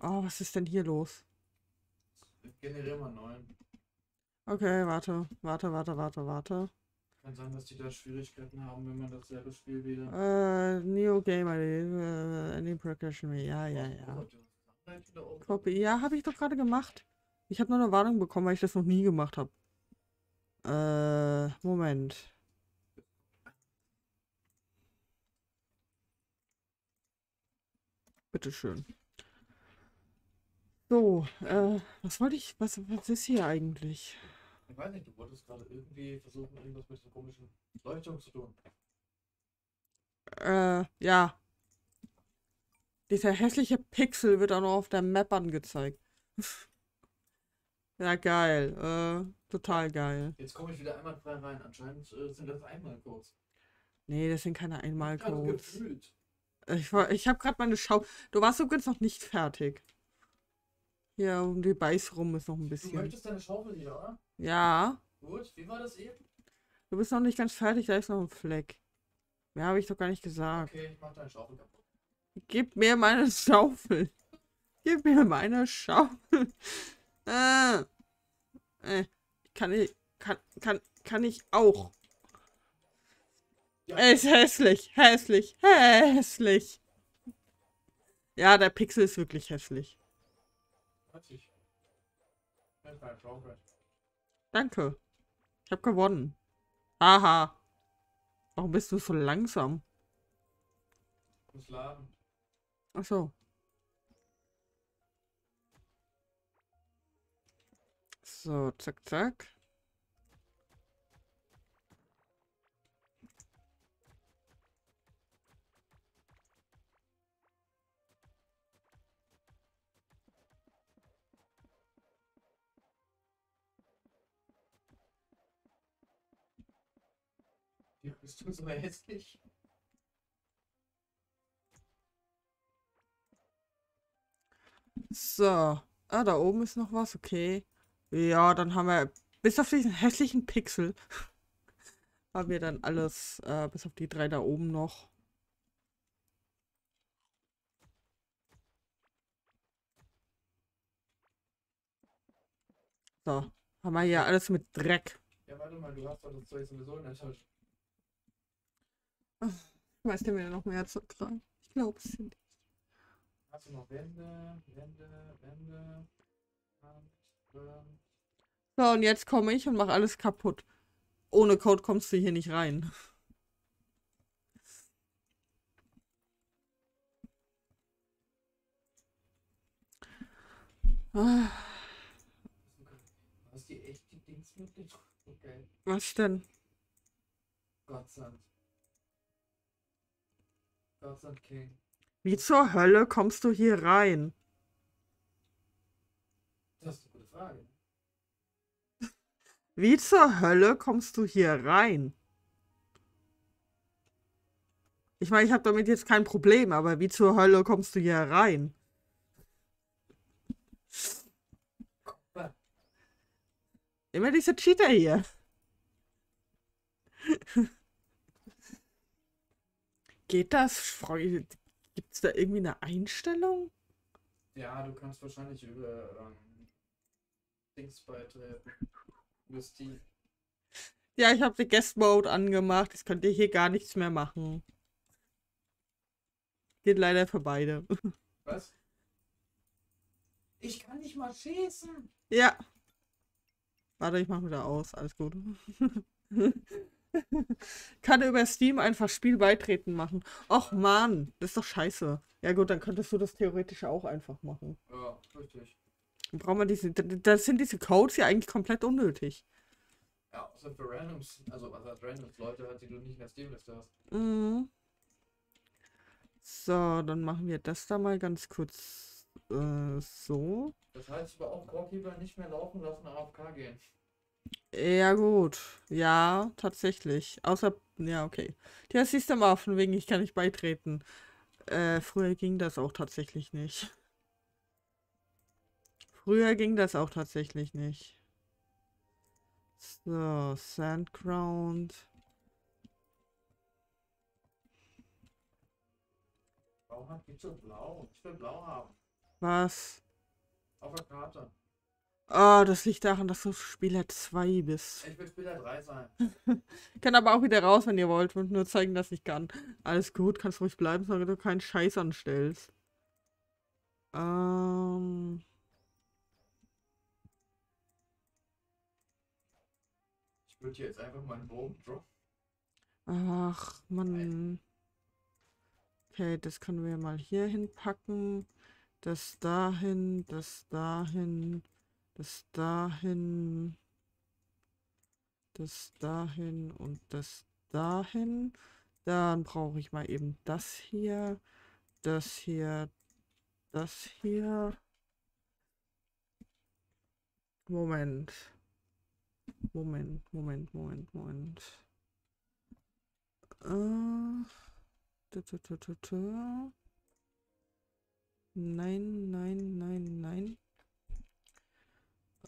Oh, was ist denn hier los? Generier mal neuen. Okay, warte, warte, warte, warte, warte. Kann sein, dass die da Schwierigkeiten haben, wenn man dasselbe Spiel wieder. Äh, Neo Gamer, äh, Any Progression, ja, ja, ja. Copy, ja, habe ich doch gerade gemacht. Ich habe nur eine Warnung bekommen, weil ich das noch nie gemacht habe. Äh, Moment. Bitteschön. So, äh, was wollte ich, was, was ist hier eigentlich? Ich weiß nicht, du wolltest gerade irgendwie versuchen, irgendwas mit dieser komischen Leuchtung zu tun. Äh, ja. Dieser hässliche Pixel wird auch noch auf der Map angezeigt. ja, geil. Äh, total geil. Jetzt komme ich wieder einmal frei rein. Anscheinend äh, sind das Einmalcodes. Nee, das sind keine Einmalcodes. Ich, war- ich habe gerade meine Schau. Du warst übrigens noch nicht fertig. Hier um die Beiß rum ist noch ein Du bisschen. möchtest deine Schaufel wieder, oder? Ja, Gut, wie war das eben? du bist noch nicht ganz fertig, da ist noch ein Fleck. Mehr habe ich doch gar nicht gesagt. Okay, ich mach deine Schaufel kaputt. Gib mir meine Schaufel. Gib mir meine Schaufel. Äh. Äh. Kann ich. Kann, kann, kann ich auch. Ja. Ist hässlich. Hässlich. Hässlich. Ja, der Pixel ist wirklich hässlich. Warte ich. Mit meiner Schaufel. Danke. Ich habe gewonnen. Haha. Warum bist du so langsam? Muss laden. Ach so. So, zack, zack. Bist du so hässlich? So. Ah, da oben ist noch was, okay. Ja, dann haben wir, bis auf diesen hässlichen Pixel, haben wir dann alles, äh, bis auf die drei da oben noch. So, haben wir hier alles mit Dreck. Ja, warte mal, du hast doch das Zeug sowieso in der Tasche. Weißt du mir noch mehr zu tragen? Ich glaube es nicht. Hast du noch Wände, Wände, Wände? So, und jetzt komme ich und mache alles kaputt. Ohne Code kommst du hier nicht rein. Ah, was denn? Gott sei Gott sei King. Wie zur Hölle kommst du hier rein? Das ist eine gute Frage. Wie zur Hölle kommst du hier rein? Ich meine, ich habe damit jetzt kein Problem, aber wie zur Hölle kommst du hier rein? Immer diese Cheater hier. Geht das? Gibt es da irgendwie eine Einstellung? Ja, du kannst wahrscheinlich über ähm, Dings beitreten. Über Steam. Ja, ich habe den Guest Mode angemacht. Jetzt könnt ihr hier gar nichts mehr machen. Geht leider für beide. Was? Ich kann nicht mal schießen. Ja. Warte, ich mach wieder aus. Alles gut. Kann über Steam einfach Spiel beitreten machen. Och man, das ist doch scheiße. Ja gut, dann könntest du das theoretisch auch einfach machen. Ja, richtig. Dann braucht man diese. Das sind diese Codes ja eigentlich komplett unnötig. Ja, außer für Randoms, also was heißt Randoms, Leute, halt, die du nicht in der Steam-Liste hast. Mhm. So, dann machen wir das da mal ganz kurz äh, so. Das heißt, ich will auch Goalkeeper nicht mehr laufen lassen, AFK gehen. Ja, gut. Ja, tatsächlich. Außer, ja, okay. Ja, siehst du mal, von wegen, ich kann nicht beitreten. Äh, früher ging das auch tatsächlich nicht. Früher ging das auch tatsächlich nicht. So, Sandground. Warum hat gibt's so blau? Ich will blau haben. Was? Auf der Karte. Ah, das liegt daran, dass du Spieler 2 bist. Ich will Spieler 3 sein. Kann aber auch wieder raus, wenn ihr wollt. Und nur zeigen, dass ich kann. Alles gut, kannst ruhig bleiben, solange du keinen Scheiß anstellst. Ähm. Ich würde jetzt einfach meinen Bogen droppen. Ach, Mann. Okay, das können wir mal hier hinpacken. Das dahin, das dahin, das dahin, das dahin und das dahin. Dann brauche ich mal eben das hier, das hier, das hier. Moment. Moment, Moment, Moment, Moment. Äh. Nein, nein, nein, nein.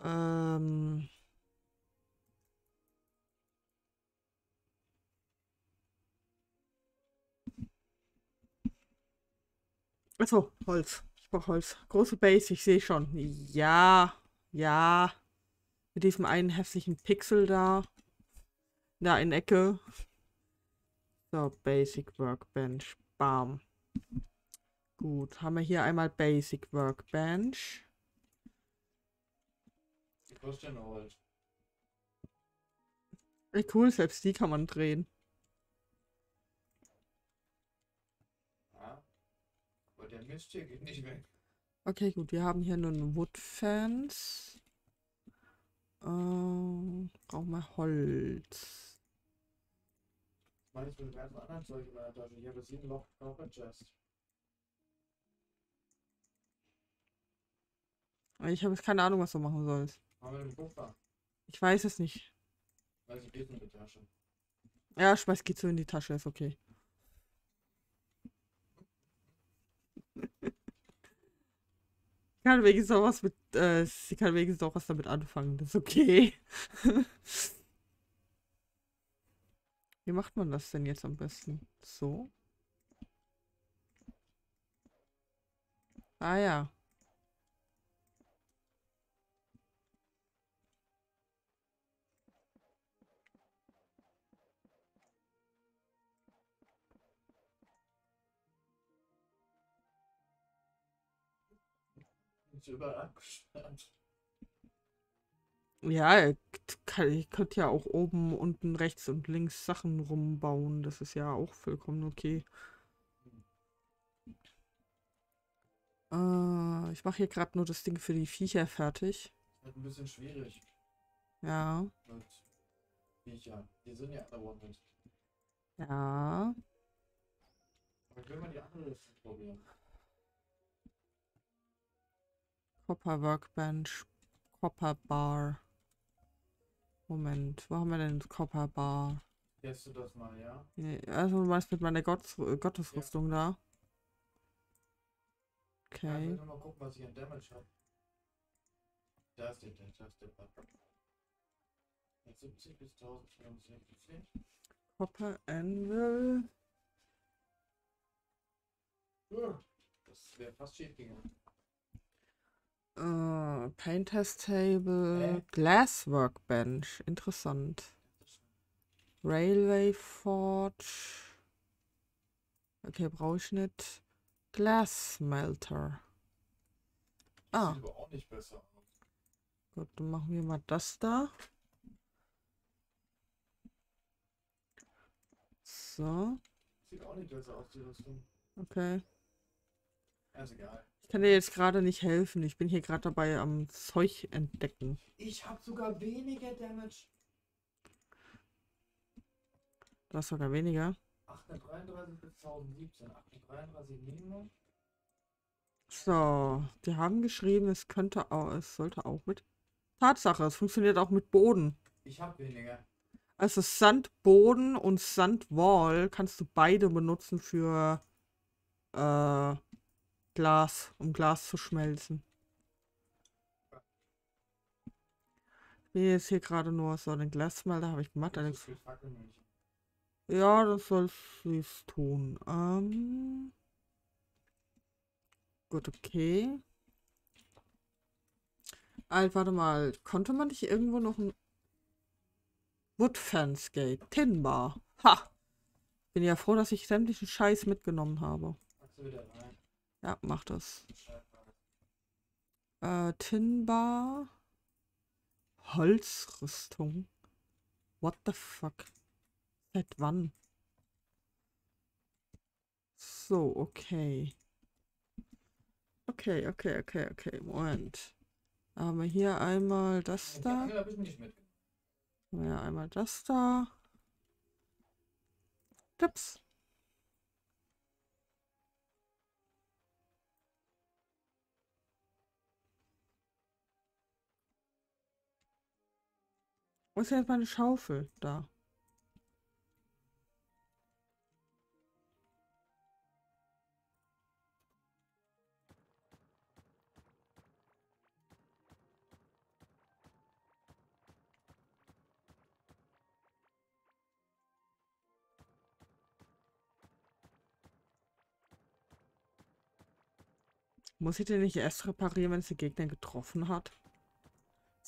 Ähm. Achso, Holz. Ich brauche Holz. Große Base, ich sehe schon. Ja, ja. Mit diesem einen hässlichen Pixel da. Da in Ecke. So, Basic Workbench. Bam. Gut, haben wir hier einmal Basic Workbench. Kostet nur Holz. Ey, cool, selbst die kann man drehen. Ja. Aber der Mist hier geht nicht weg. Okay, gut, wir haben hier nur einen Woodfence. Ähm, brauchen wir Holz. Ich meine, ich dem ganzen anderen Zeug in meiner Tasche. Ich habe sieben Loch Copper Chest. Ich habe jetzt keine Ahnung, was du machen sollst. Haben wir den Kupfer? Ich weiß es nicht. Also geht in die Tasche. Ja, schmeiß geht so in die Tasche, ist okay. Sie kann wenigstens auch was mit, äh, sie kann wenigstens auch was damit anfangen, das ist okay. Wie macht man das denn jetzt am besten? So? Ah ja. Überall abgesperrt. Ja, ihr k- kann- ihr könnt ja auch oben, unten, rechts und links Sachen rumbauen. Das ist ja auch vollkommen okay. Äh, ich mache hier gerade nur das Ding für die Viecher fertig. Wird ein bisschen schwierig Ja, mit Viecher. Die sind ja alle Wanted. ja. Aber ich will mal die andere Liste probieren. Copper Workbench, Copper Bar. Moment, wo haben wir denn Copper Bar? Test du das mal, ja? Also du meinst mit meiner Gottes äh, Gottesrüstung da? Ja, ich will Okay. nur mal gucken, was ich an Damage habe. Da ist der, da ist der Button. Mit 70 bis 1064. Copper Anvil. Uh, Das wäre fast schief gegangen. Äh, Painters Table, Hä? Glass Workbench, interessant. Railway Forge. Okay, brauche ich nicht. Glass Smelter. Ah, Sieht aber auch nicht besser gut, dann machen wir mal das da. So, Sieht auch nicht besser aus, die Rüstung. okay. Ist egal. Ich kann dir jetzt gerade nicht helfen. Ich bin hier gerade dabei am Zeug entdecken. Ich habe sogar weniger Damage. Du hast sogar weniger. 833 bis 1017. 833 Minimum. So, die haben geschrieben, es könnte auch, es sollte auch mit. Tatsache, es funktioniert auch mit Boden. Ich habe weniger. Also Sandboden und Sandwall kannst du beide benutzen für äh, Glas, um Glas zu schmelzen. Ich bin jetzt hier gerade nur so den Glasmelder habe ich gemacht. Alex. Ja, das soll sie tun. Ähm, gut, okay. Alt, warte mal. Konnte man nicht irgendwo noch ein Woodfansgate? Tinbar. Ha! Bin ja froh, dass ich sämtlichen Scheiß mitgenommen habe. Packst du wieder rein. Ja, mach das. Äh, Tinbar. Holzrüstung. What the fuck? Seit wann? So, okay. Okay, okay, okay, okay. Moment. Haben wir hier einmal das da. Ja einmal das da. Tipps. Wo ist denn meine Schaufel? Da. Muss ich den nicht erst reparieren, wenn es die Gegner getroffen hat?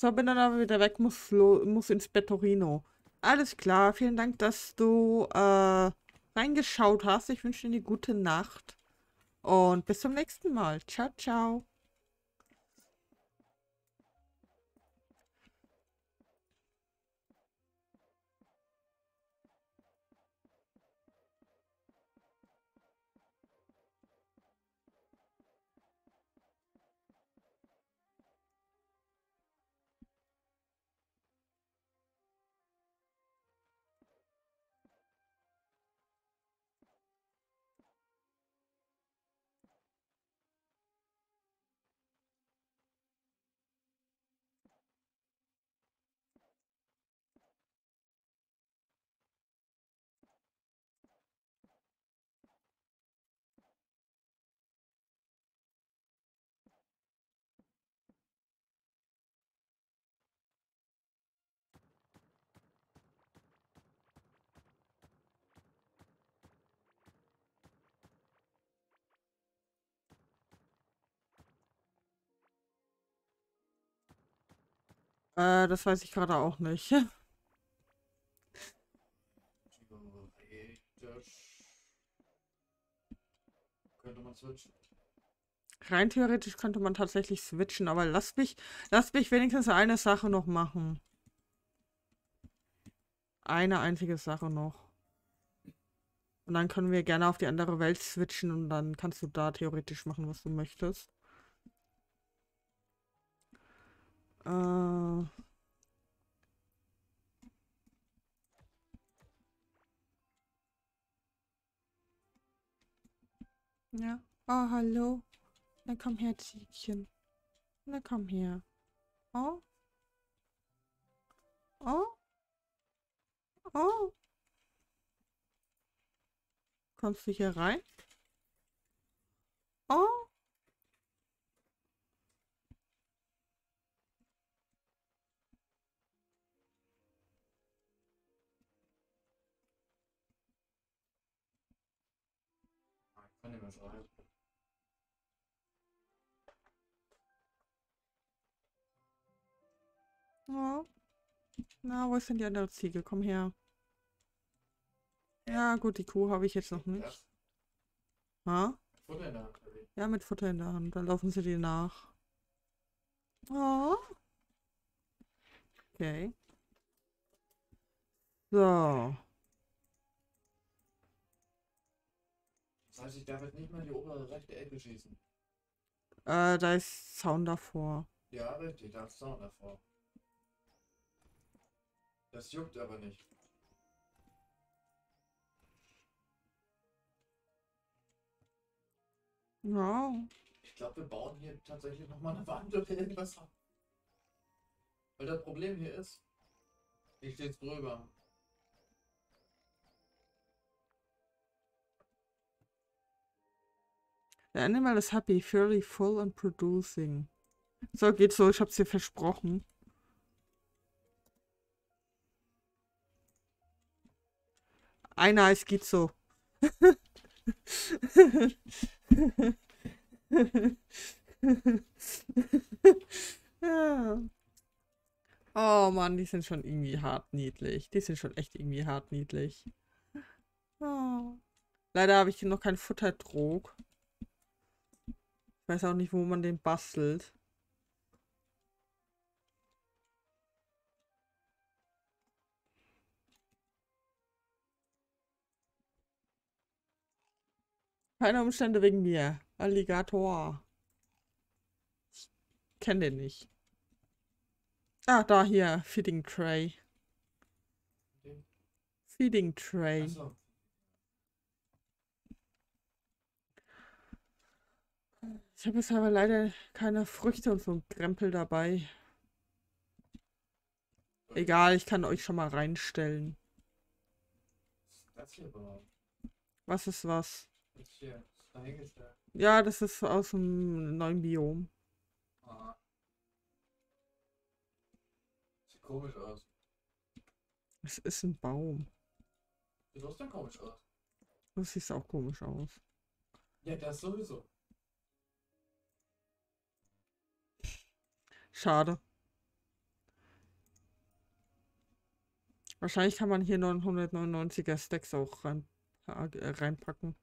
So, bin dann aber wieder weg, muss, muss ins Bettorino. Alles klar, vielen Dank, dass du äh, reingeschaut hast. Ich wünsche dir eine gute Nacht. Und bis zum nächsten Mal. Ciao, ciao. Äh, das weiß ich gerade auch nicht. Könnte man switchen. Rein theoretisch könnte man tatsächlich switchen, aber lasst mich, lasst mich wenigstens eine Sache noch machen. Eine einzige Sache noch. Und dann können wir gerne auf die andere Welt switchen und dann kannst du da theoretisch machen, was du möchtest. Äh. Ja. Oh, hallo. Na komm her, Ziegchen. Na komm her. Oh. Oh. Oh. Kommst du hier rein? Oh. Mehr schreiben. Oh. Na, wo ist denn die andere Ziege? Komm her. Ja, gut, die Kuh habe ich jetzt noch nicht. Ha? Futter in der Hand. Ja, mit Futter in der Hand. Dann laufen sie dir nach. Oh. Okay. So. Das heißt, ich darf jetzt nicht mehr in die obere rechte Ecke schießen. Äh, da ist Zaun davor. Ja, richtig, da ist Zaun davor. Das juckt aber nicht. Ja. Ich glaube, wir bauen hier tatsächlich nochmal eine Wand oder irgendwas ab. Weil das Problem hier ist, hier steht's drüber. The animal is happy, fairly full and producing. So, geht so, ich hab's dir versprochen. Einer ist geht so. ja. Oh Mann, die sind schon irgendwie hart niedlich. Die sind schon echt irgendwie hart niedlich. Oh. Leider habe ich hier noch keinen Futtertrog. Ich weiß auch nicht, wo man den bastelt. Keine Umstände wegen mir. Alligator. Ich kenne den nicht. Ah, da hier. Feeding Tray. Feeding Tray. Achso. Ich habe jetzt aber leider keine Früchte und so ein Krempel dabei. Egal, ich kann euch schon mal reinstellen. Das hier überhaupt. Was ist was? Das hier. Dahingestellt. Ja, das ist aus dem neuen Biom. Ah. Sieht komisch aus. Es ist ein Baum. Wieso ist denn komisch aus? Das sieht auch komisch aus. Ja, das sowieso. Schade. Wahrscheinlich kann man hier 999er Stacks auch rein, äh, reinpacken.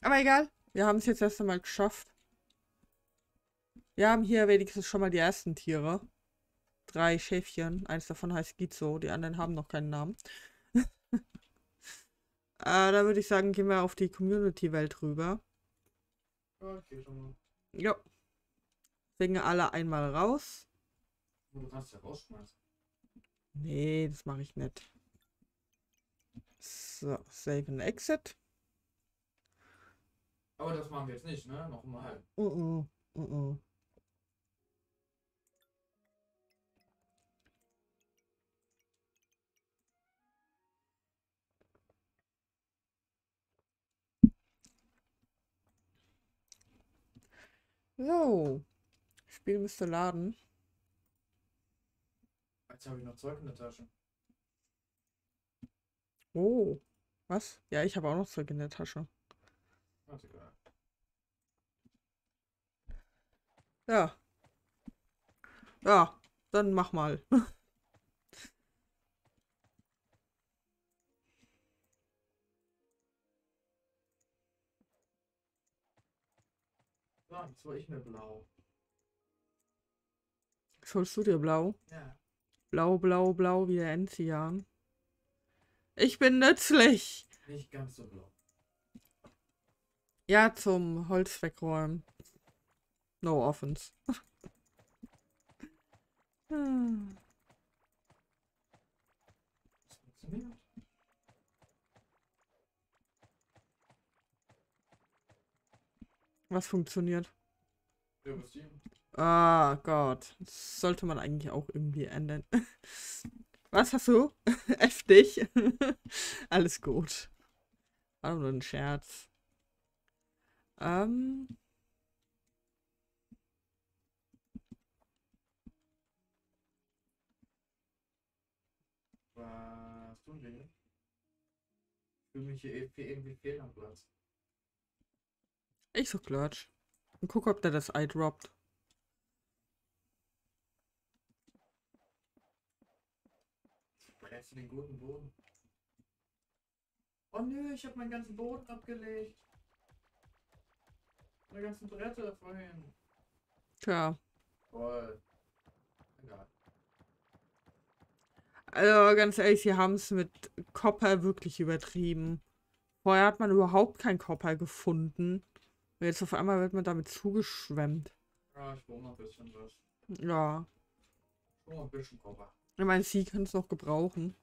Aber egal. Wir haben es jetzt erst einmal geschafft. Wir haben hier wenigstens schon mal die ersten Tiere. Drei Schäfchen. Eins davon heißt Gizo. Die anderen haben noch keinen Namen. äh, da würde ich sagen, gehen wir auf die Community-Welt rüber. Ja, okay, schon mal. Jo. Singen alle einmal raus. Du kannst ja rausschmeißen. Nee, das mache ich nicht. So, Save and Exit. Aber das machen wir jetzt nicht, ne? Nochmal. Uh -uh, uh -uh. So. Spiel müsste laden. Jetzt habe ich noch Zeug in der Tasche. Oh. Was? Ja, ich habe auch noch Zeug in der Tasche. Warte, egal. Ja. Ja, dann mach mal. So, jetzt war ich mir blau. Holst du dir blau? Ja. Blau, blau, blau wie der Enzian. Ich bin nützlich. Nicht ganz so blau. Ja, zum Holz wegräumen. No offense. Hm. Was funktioniert? Ja, was die? Ah Gott. Das sollte man eigentlich auch irgendwie ändern. Was hast du? F dich. Alles gut. War nur ein Scherz. Ähm. Was tun wir hier? Ich fühle mich hier irgendwie irgendwie fehl am Platz. Ich so klatsch. Und guck, ob der das Ei droppt. Brennst du den guten Boden? Oh nö, ich habe meinen ganzen Boden abgelegt. Meine ganzen Bretter vorhin. Tja. Toll. Egal. Also ganz ehrlich, sie haben es mit Copper wirklich übertrieben. Vorher hat man überhaupt kein Copper gefunden. Und jetzt auf einmal wird man damit zugeschwemmt. Ja, ich brauche noch ein bisschen was. Ja. Ich brauche ein bisschen Kopper. Ich meine, sie können es noch gebrauchen.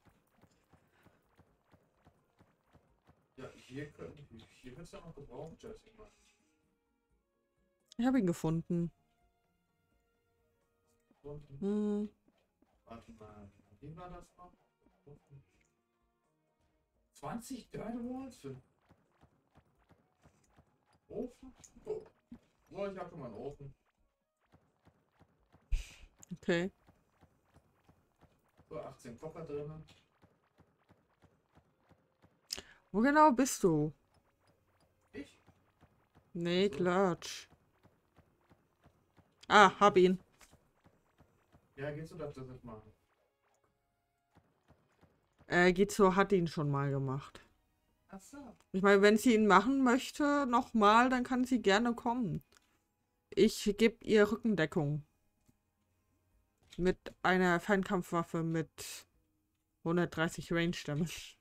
Ja, hier können hier kannst du ja noch gebrauchen, Jesse. Ich habe ihn gefunden. Gefunden. Hm. Warte mal, wie war das noch? 20 Dirt Walls für Ofen? Oh. oh, ich habe schon mal einen Ofen. Okay. So, 18 Kocher drin. Wo genau bist du? Ich? Nee. Klatsch. Ah, hab ihn. Ja, geht's oder das jetzt machen? Äh, Gizo hat ihn schon mal gemacht. Ach so. Ich meine, wenn sie ihn machen möchte, nochmal, dann kann sie gerne kommen. Ich gebe ihr Rückendeckung. Mit einer Fernkampfwaffe mit 130 Range Damage.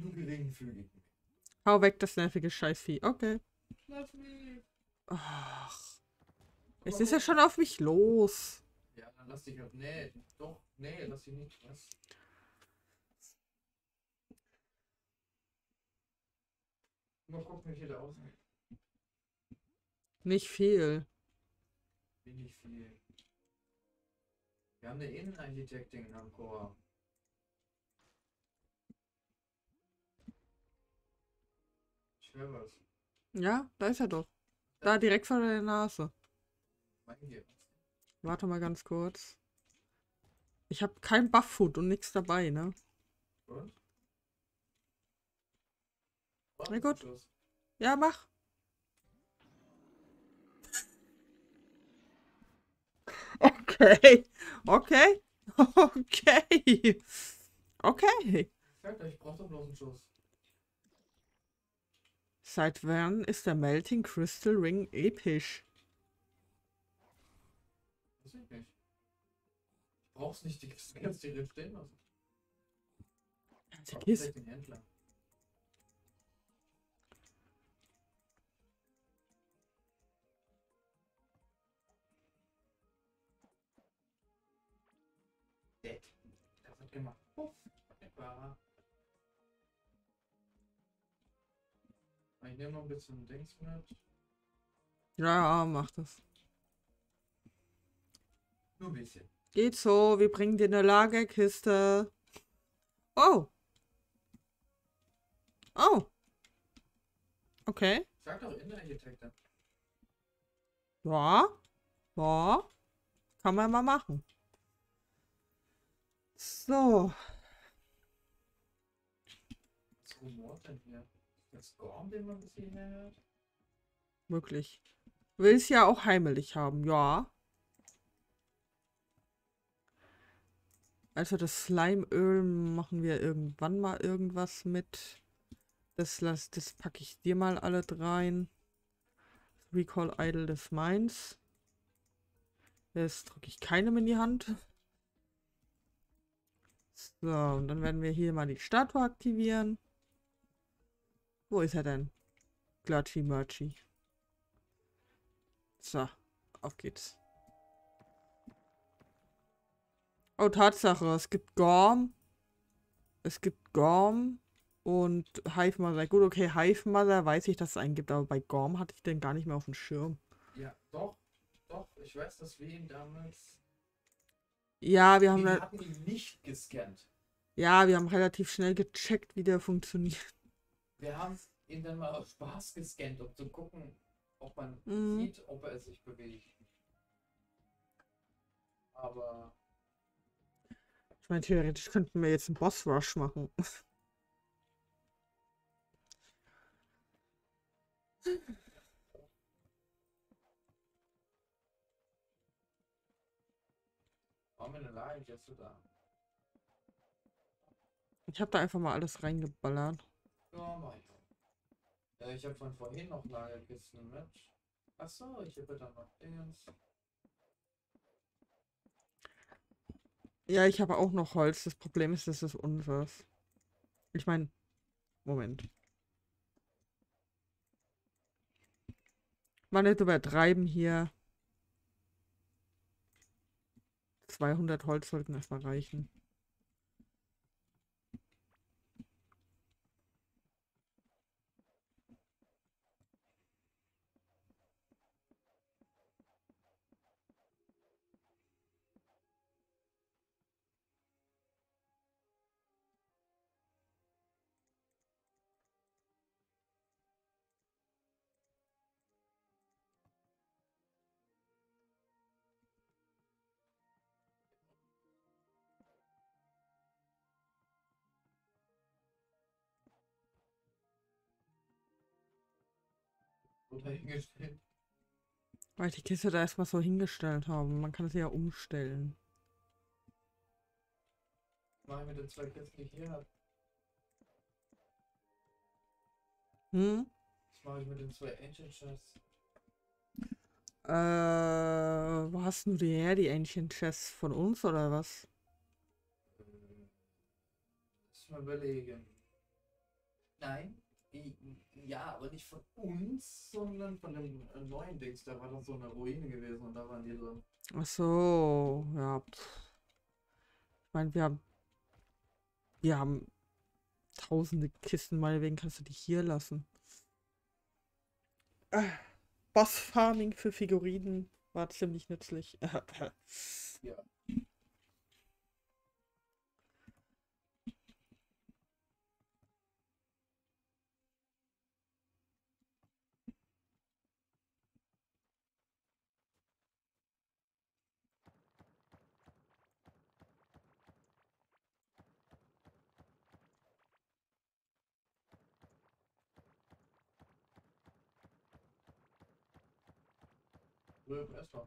Nur geringfügig. Hau weg, das nervige Scheißvieh. Okay. Lass mich. Ach. Jetzt ist er schon auf mich los. Ja, dann lass dich auf. Nee, doch. Nee, lass dich nicht. Was? Mal gucken, wie viel da aussieht. Nicht viel. Wenig viel. Wir haben eine Innenarchitektin in Ancora. Ich höre was. Ja, da ist er doch. Da direkt vor der Nase. Warte mal ganz kurz. Ich habe kein Buff-Food und nichts dabei, ne? Und? Na gut. Ja, mach. Okay. Okay. Okay. Okay. Ich brauch doch bloß einen Schuss. Seit wann ist der Melting Crystal Ring episch? Weiß ich nicht. Ich brauch's nicht, die kannst du direkt stehen lassen. Die Kiste. den Händler. Nehme noch ein bisschen Dings mit. Ja, mach das. Nur ein bisschen. Geht so, wir bringen dir eine Lagerkiste. Oh. Oh. Okay. Sag doch Innenarchitekte. Ja. Ja. Kann man mal machen. So. Was rumort denn hier? Das Gorm, den man bis hierher hört? Wirklich. Will's ja auch heimelig haben, ja. Also das Slimeöl machen wir irgendwann mal irgendwas mit. Das, lass, das packe ich dir mal alle rein. Recall Idol des Meins. Jetzt drücke ich keinem in die Hand. So, und dann werden wir hier mal die Statue aktivieren. Wo ist er denn? Glatschi Merchi. So, auf geht's. Oh, Tatsache, es gibt Gorm. Es gibt Gorm und Hive Mother. Gut, okay, Hive Mother weiß ich, dass es einen gibt, aber bei Gorm hatte ich den gar nicht mehr auf dem Schirm. Ja, doch. Doch, ich weiß, dass wir ihn damals. Ja, wir haben, Wir hatten ihn nicht gescannt. ja, wir haben relativ schnell gecheckt, wie der funktioniert. Wir haben ihn dann mal aus Spaß gescannt, um zu gucken, ob man Mhm. sieht, ob er sich bewegt. Aber Ich meine, theoretisch könnten wir jetzt einen Boss Rush machen. Ich habe da einfach mal alles reingeballert. Ja, mach ich auch. Äh, ich habe von vorhin noch Lagerkisten mit. Achso, ich habe dann noch Dingens. Ja, ich habe auch noch Holz. Das Problem ist, das ist unseres. Ich meine, Moment. Mal nicht übertreiben hier. 200 Holz sollten erstmal reichen. So dahingestellt. Weil ich die Kiste da erstmal so hingestellt haben. Man kann sie ja umstellen. Ich mit den zwei Kisten, die ich hier habe? Hm? Was mache ich mit den zwei Ancient Chests? Äh, wo hast du die her, die Ancient Chests von uns oder was? Hm, Lass mal überlegen. Nein? Ja, aber nicht von uns, sondern von dem äh, neuen Dings. Da war doch so eine Ruine gewesen und da waren die drin. Ach so, ja. Ich meine, wir haben, wir haben tausende Kisten, meinetwegen kannst du die hier lassen. Äh, Boss Farming für Figurinen war ziemlich nützlich. Ja.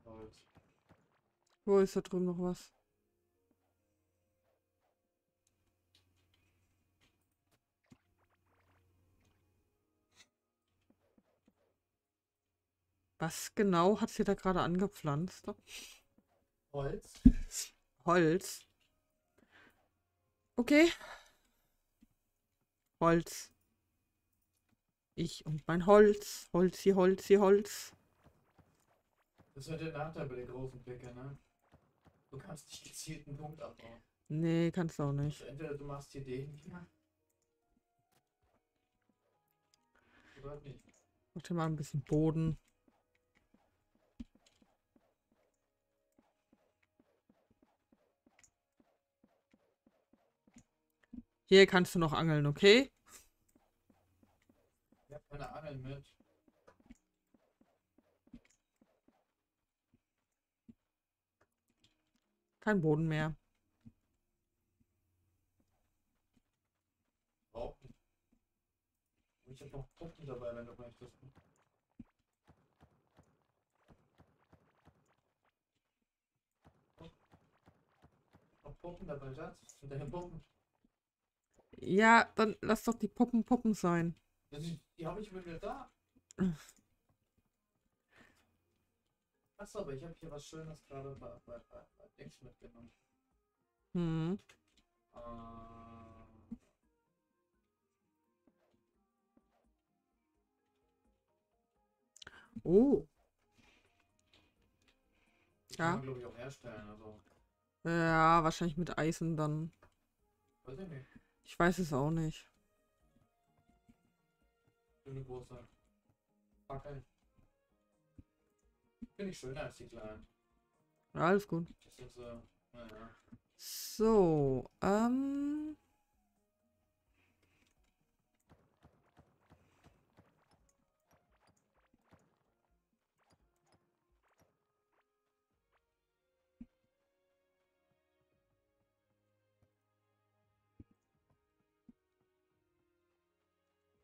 Holz. Wo ist da drüben noch was? Was genau hat sie da gerade angepflanzt? Holz? Holz. Okay. Holz. Ich und mein Holz. Holzi, Holzi, Holz. Das ist halt der Nachteil bei den großen Picker, ne? Du kannst nicht gezielt einen Punkt abbauen. Nee, kannst du auch nicht. Also entweder du machst hier den hier. Oder halt nicht. Mach dir mal ein bisschen Boden. Hier kannst du noch angeln, okay? Ich hab keine Angel mit. Kein Boden mehr. Ich hab noch Puppen dabei, wenn du möchtest. Noch Puppen dabei, Schatz? Sind deine Puppen? Ja, dann lass doch die Puppen Puppen sein. Die, die habe ich mit mir da. Achso, aber ich habe hier was Schönes gerade bei, bei, bei, bei Dings mitgenommen. Hm. Äh, Oh. kann Ja. man, glaube ich, auch herstellen. Also, Ja, wahrscheinlich mit Eisen dann. weiß ich nicht. Ich weiß es auch nicht. Schöne große Fackel. Finde ich schöner als die kleinen. Ja, alles gut. Das sind so, naja. So, ähm.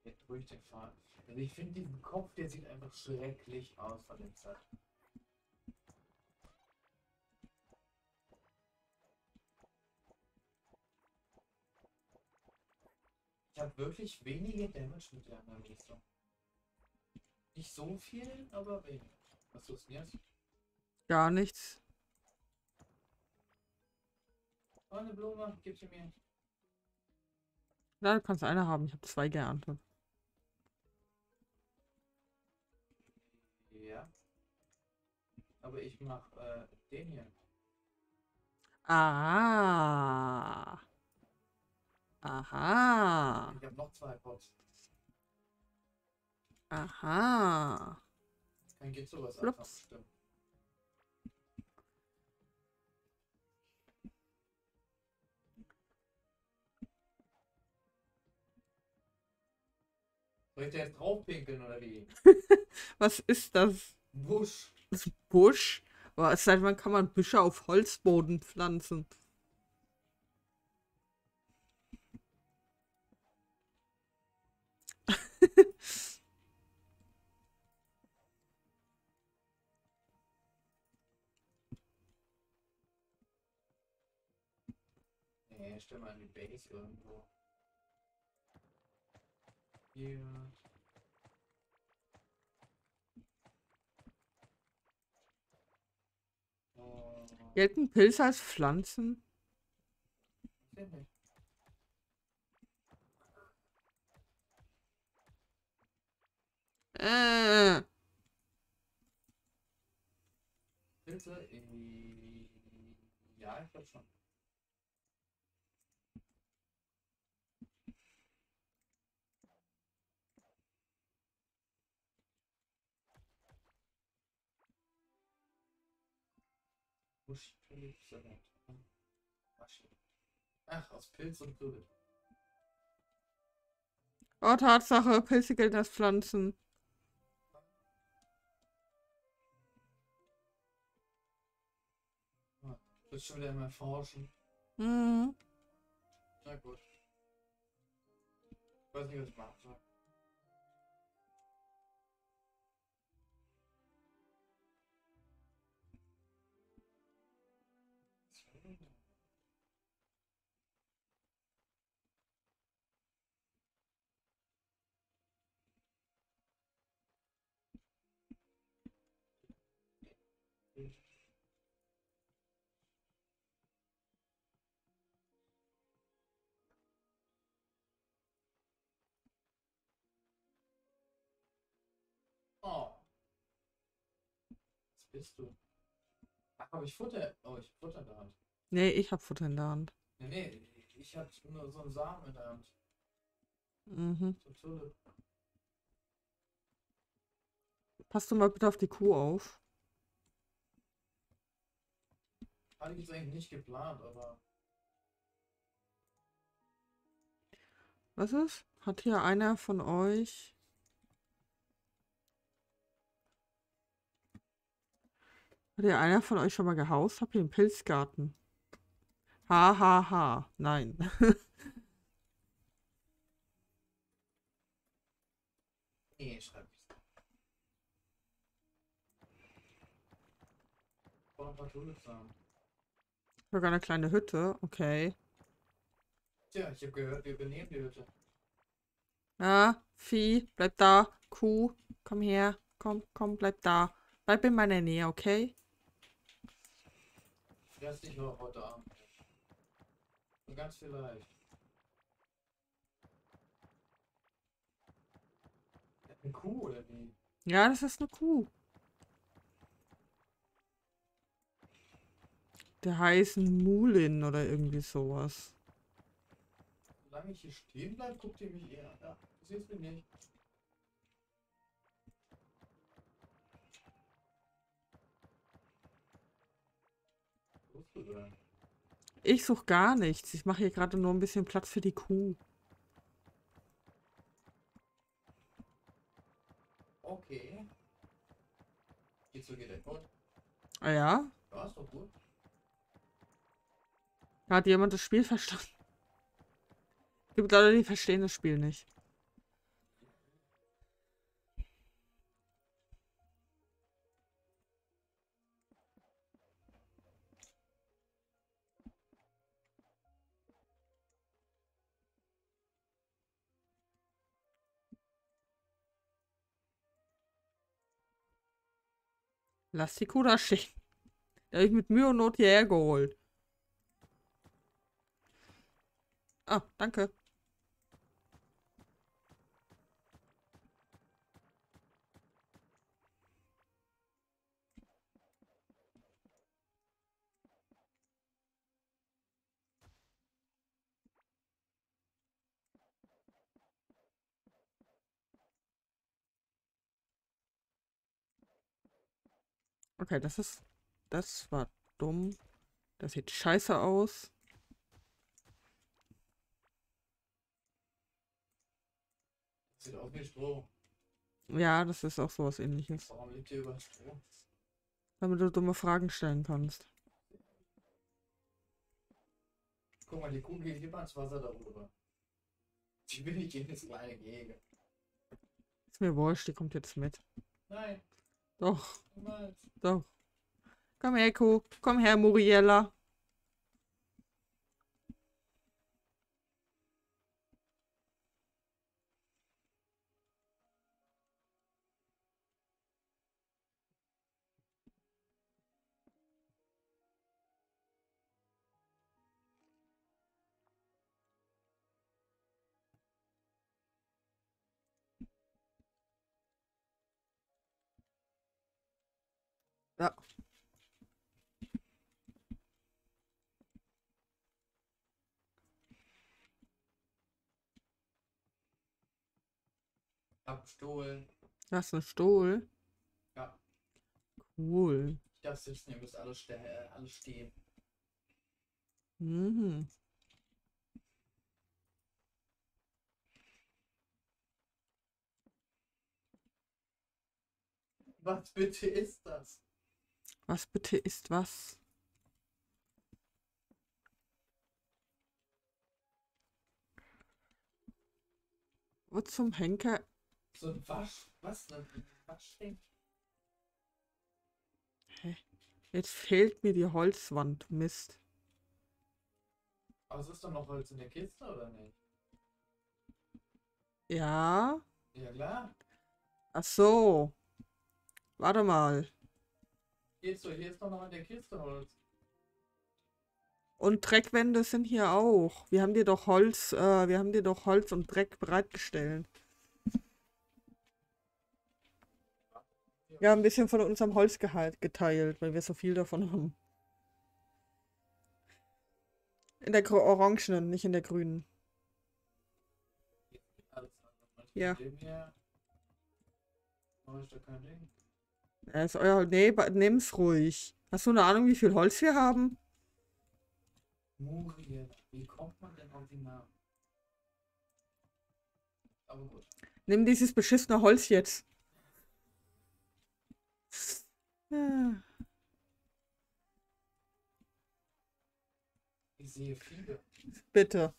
Jetzt durch den Faden. Also ich finde diesen Kopf, der sieht einfach schrecklich aus von dem Zeit. Ich habe wirklich wenige Damage mit der anderen Rüstung. Nicht so viel, aber wenig. Was tust du denn jetzt? Gar nichts. Oh, eine Blume, gib sie mir. Ja, du kannst eine haben. Ich habe zwei geerntet. Ja. Aber ich mach äh, den hier. Ah. Aha. Ich habe noch zwei Pots. Aha. Dann geht sowas Flups. einfach bestimmt. Soll ich da jetzt draufpinkeln oder wie? Was ist das? Busch. Das Busch? Aber seit wann kann man Büsche auf Holzboden pflanzen? Nee, stell mal in die Base irgendwo. Hier. Oh, Gelten Pilze als Pflanzen? Äh. Pilze? äh, Ja, ich glaube schon. Buschpilzsalat. Ach, aus Pilz und Kürbis. Oh, Tatsache, Pilze gelten als Pflanzen. Willst schon wieder mal forschen? Mhm. Na gut. Ich weiß nicht, was ich machen Was bist du? Ach, habe ich Futter? Oh, ich hab Futter in der Hand. Nee, ich hab Futter in der Hand. Nee, nee, ich hab nur so einen Samen in der Hand. Mhm. So. Passt du mal bitte auf die Kuh auf. Hatte ich jetzt eigentlich nicht geplant, aber. Was ist? Hat hier einer von euch... Hat hier einer von euch schon mal gehaust? Habt ihr einen Pilzgarten? Ha, ha, ha. Nein. Nee, schreib ich Vor ein paar Tulle zusammen. Sogar eine kleine Hütte. Okay. Tja, ich habe gehört, wir übernehmen die Hütte. Ja, Vieh, bleib da. Kuh, komm her. Komm, komm, bleib da. Bleib in meiner Nähe, okay? Fress dich noch heute Abend. Ganz vielleicht. Eine Kuh oder wie? Ja, das ist eine Kuh. Der heißen Mulin oder irgendwie sowas. Solange ich hier stehen bleibe, guckt ihr mich eher. Ja, du siehst mich nicht. Ich suche gar nichts. Ich mache hier gerade nur ein bisschen Platz für die Kuh. Okay. Geht's so geht? Ah ja? Ja, ist doch gut. Hat jemand das Spiel verstanden? Gibt Leute, die verstehen das Spiel nicht. Lass die Kuh da stehen. Die habe ich mit Mühe und Not hierher geholt. Ah, danke. Okay, das ist. Das war dumm. Das sieht scheiße aus. Sieht aus wie Stroh. Ja, das ist auch sowas ähnliches. Warum liegt hier über Stroh? Damit du dumme Fragen stellen kannst. Guck mal, die Kuh geht immer ins Wasser darüber. Die will nicht in das kleine Gehege. Ist mir wurscht, die kommt jetzt mit. Nein, Doch, doch. Komm her, Kuh. Komm her, Muriella. Ja. Hab Stuhl. Das ist ein Stuhl. Ja. Cool. Ich darf sitzen, ihr müsst alles, ste äh, alles stehen. Mhm. Was bitte ist das? Was bitte ist was? Wo zum Henker? So ein Wasch. Was? Ein Waschding? Jetzt fehlt mir die Holzwand. Mist. Aber es ist doch noch Holz in der Kiste, oder nicht? Ja. Ja klar. Ach so. Warte mal. Geht so, hier ist doch noch in der Kiste Holz. Und Dreckwände sind hier auch. Wir haben dir doch Holz, äh, wir haben dir doch Holz und Dreck bereitgestellt. Wir haben ein bisschen von unserem Holz geteilt, weil wir so viel davon haben. In der orangenen, nicht in der grünen. Ja. Mache ich da kein Ding. Ja, ist euer, nee, nehm's ruhig. Hast du eine Ahnung, wie viel Holz wir haben? Wie kommt man denn auf den Namen? Aber gut. Nimm dieses beschissene Holz jetzt. Ja. Ich sehe viele. Bitte.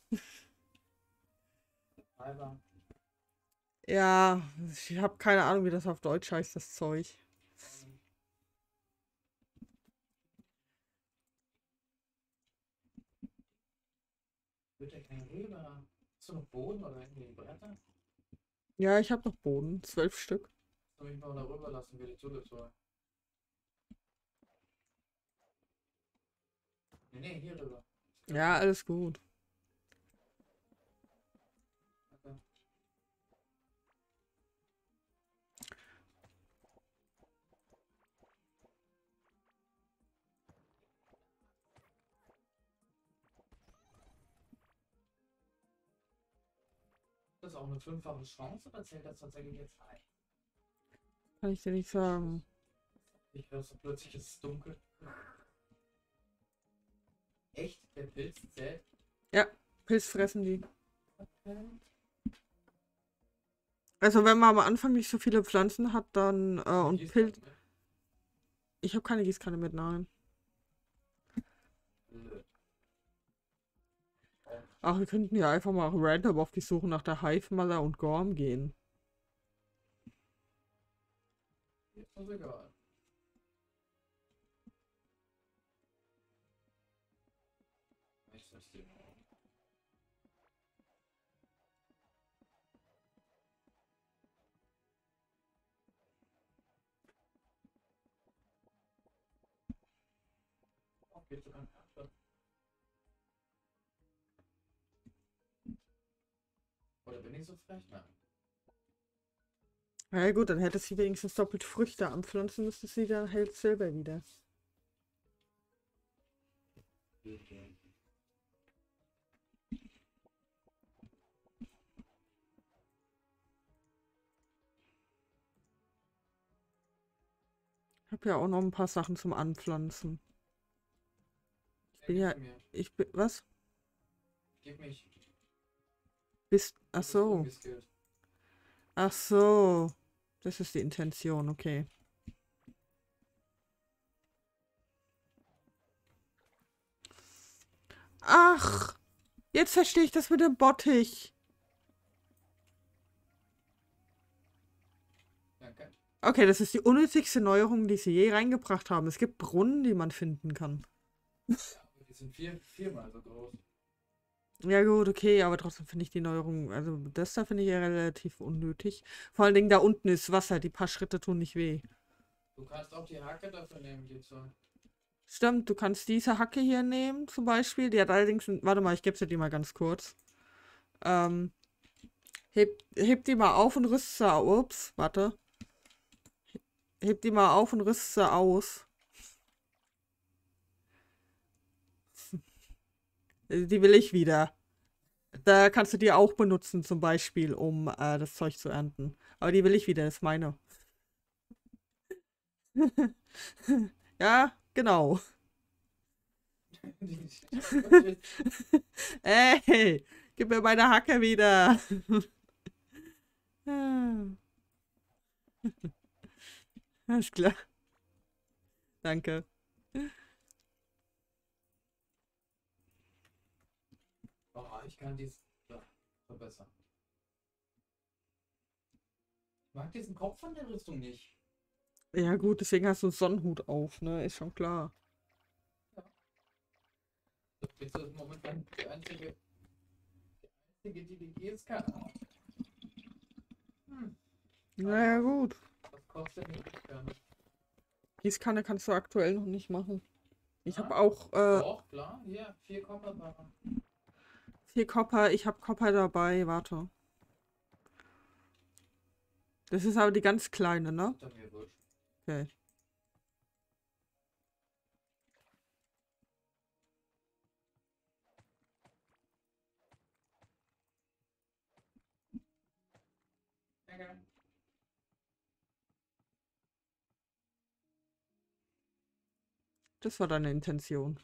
Ja, ich habe keine Ahnung, wie das auf Deutsch heißt, das Zeug. ähm, Wird ja kein Rüber. Hast du noch Boden oder irgendwie Bretter? Ja, ich habe noch Boden. Zwölf Stück. Soll ich mal da rüber lassen, wie die Tulips holen? Nee, nee, hier rüber. Ja, alles gut. Das auch eine fünffache Chance oder zählt das tatsächlich jetzt ein? Kann ich dir nicht sagen. Ich höre so plötzlich, es ist dunkel. Echt? Der Pilz zählt? Pilz fressen die. Okay. Also wenn man am Anfang nicht so viele Pflanzen hat, dann äh, und Pilz. Ich habe keine Gießkanne mit, nein. Ach, wir könnten ja einfach mal random auf die Suche nach der Hive-Mother und Gorm gehen. Ist das egal. Geht sogar ein Oder bin ich so frech? Nein. Na ja, gut, dann hätte sie wenigstens doppelt Früchte anpflanzen, müsste sie dann hält selber wieder. Ich habe ja auch noch ein paar Sachen zum Anpflanzen. Ich bin ja, ich bin, was? Gib mich. Bist, ach so, ach so. Das ist die Intention, okay. Ach, jetzt verstehe ich das mit dem Bottich. Danke. Okay, das ist die unnötigste Neuerung, die sie je reingebracht haben. Es gibt Brunnen, die man finden kann. Ja, die sind vier, viermal so groß. Ja gut, okay, aber trotzdem finde ich die Neuerung, also das da finde ich ja relativ unnötig. Vor allen Dingen da unten ist Wasser, die paar Schritte tun nicht weh. Du kannst auch die Hacke dafür nehmen, die zwei. Stimmt, du kannst diese Hacke hier nehmen, zum Beispiel. Die hat allerdings, ein, warte mal, ich gebe sie dir mal ganz kurz. Ähm, heb, heb die mal auf und riss sie, ups, warte. Heb die mal auf und riss sie aus. Die will ich wieder. Da kannst du die auch benutzen, zum Beispiel, um äh, das Zeug zu ernten. Aber die will ich wieder, das ist meine. ja, genau. Ey, gib mir meine Hacke wieder. Ah. Alles klar. Danke. oh, ich kann dies ja, verbessern. Ich mag diesen Kopf von der Rüstung nicht. Ja gut, deswegen hast du einen Sonnenhut auf, ne? Ist schon klar. Das ist momentan die einzige, die einzige, die die GSK hat. Hm, Naja gut. was kostet die GSK? Gießkanne kannst du aktuell noch nicht machen. Ich habe auch äh, Doch, klar, hier, vier. Vier Copper. Ich habe Copper dabei. Warte. Das ist aber die ganz kleine, ne? Okay. Das war deine Intention.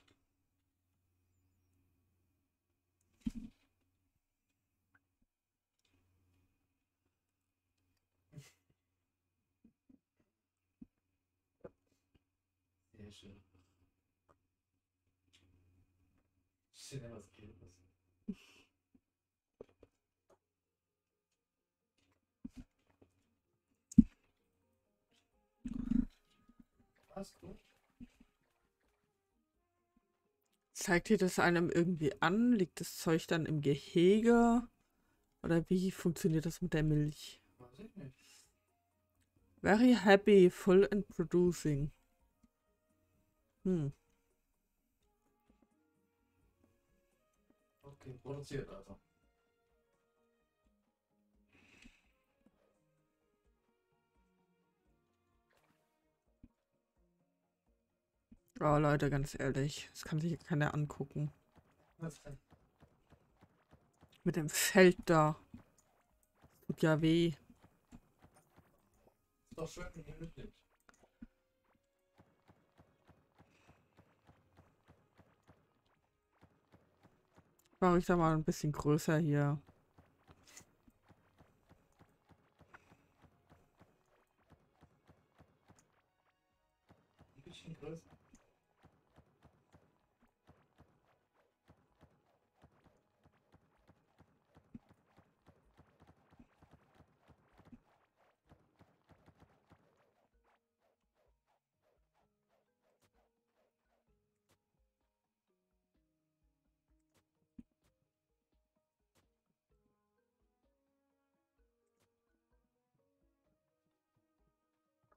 Sehr schön. Was? Zeigt dir das einem irgendwie an? Liegt das Zeug dann im Gehege? Oder wie funktioniert das mit der Milch? Weiß ich nicht. Very happy, full and producing. Hm. Produziert also. Oh Leute, ganz ehrlich, das kann sich keiner angucken. Was denn? Mit dem Feld da. Tut ja weh. Ist doch schön gemütlich. Mache ich da mal ein bisschen größer hier.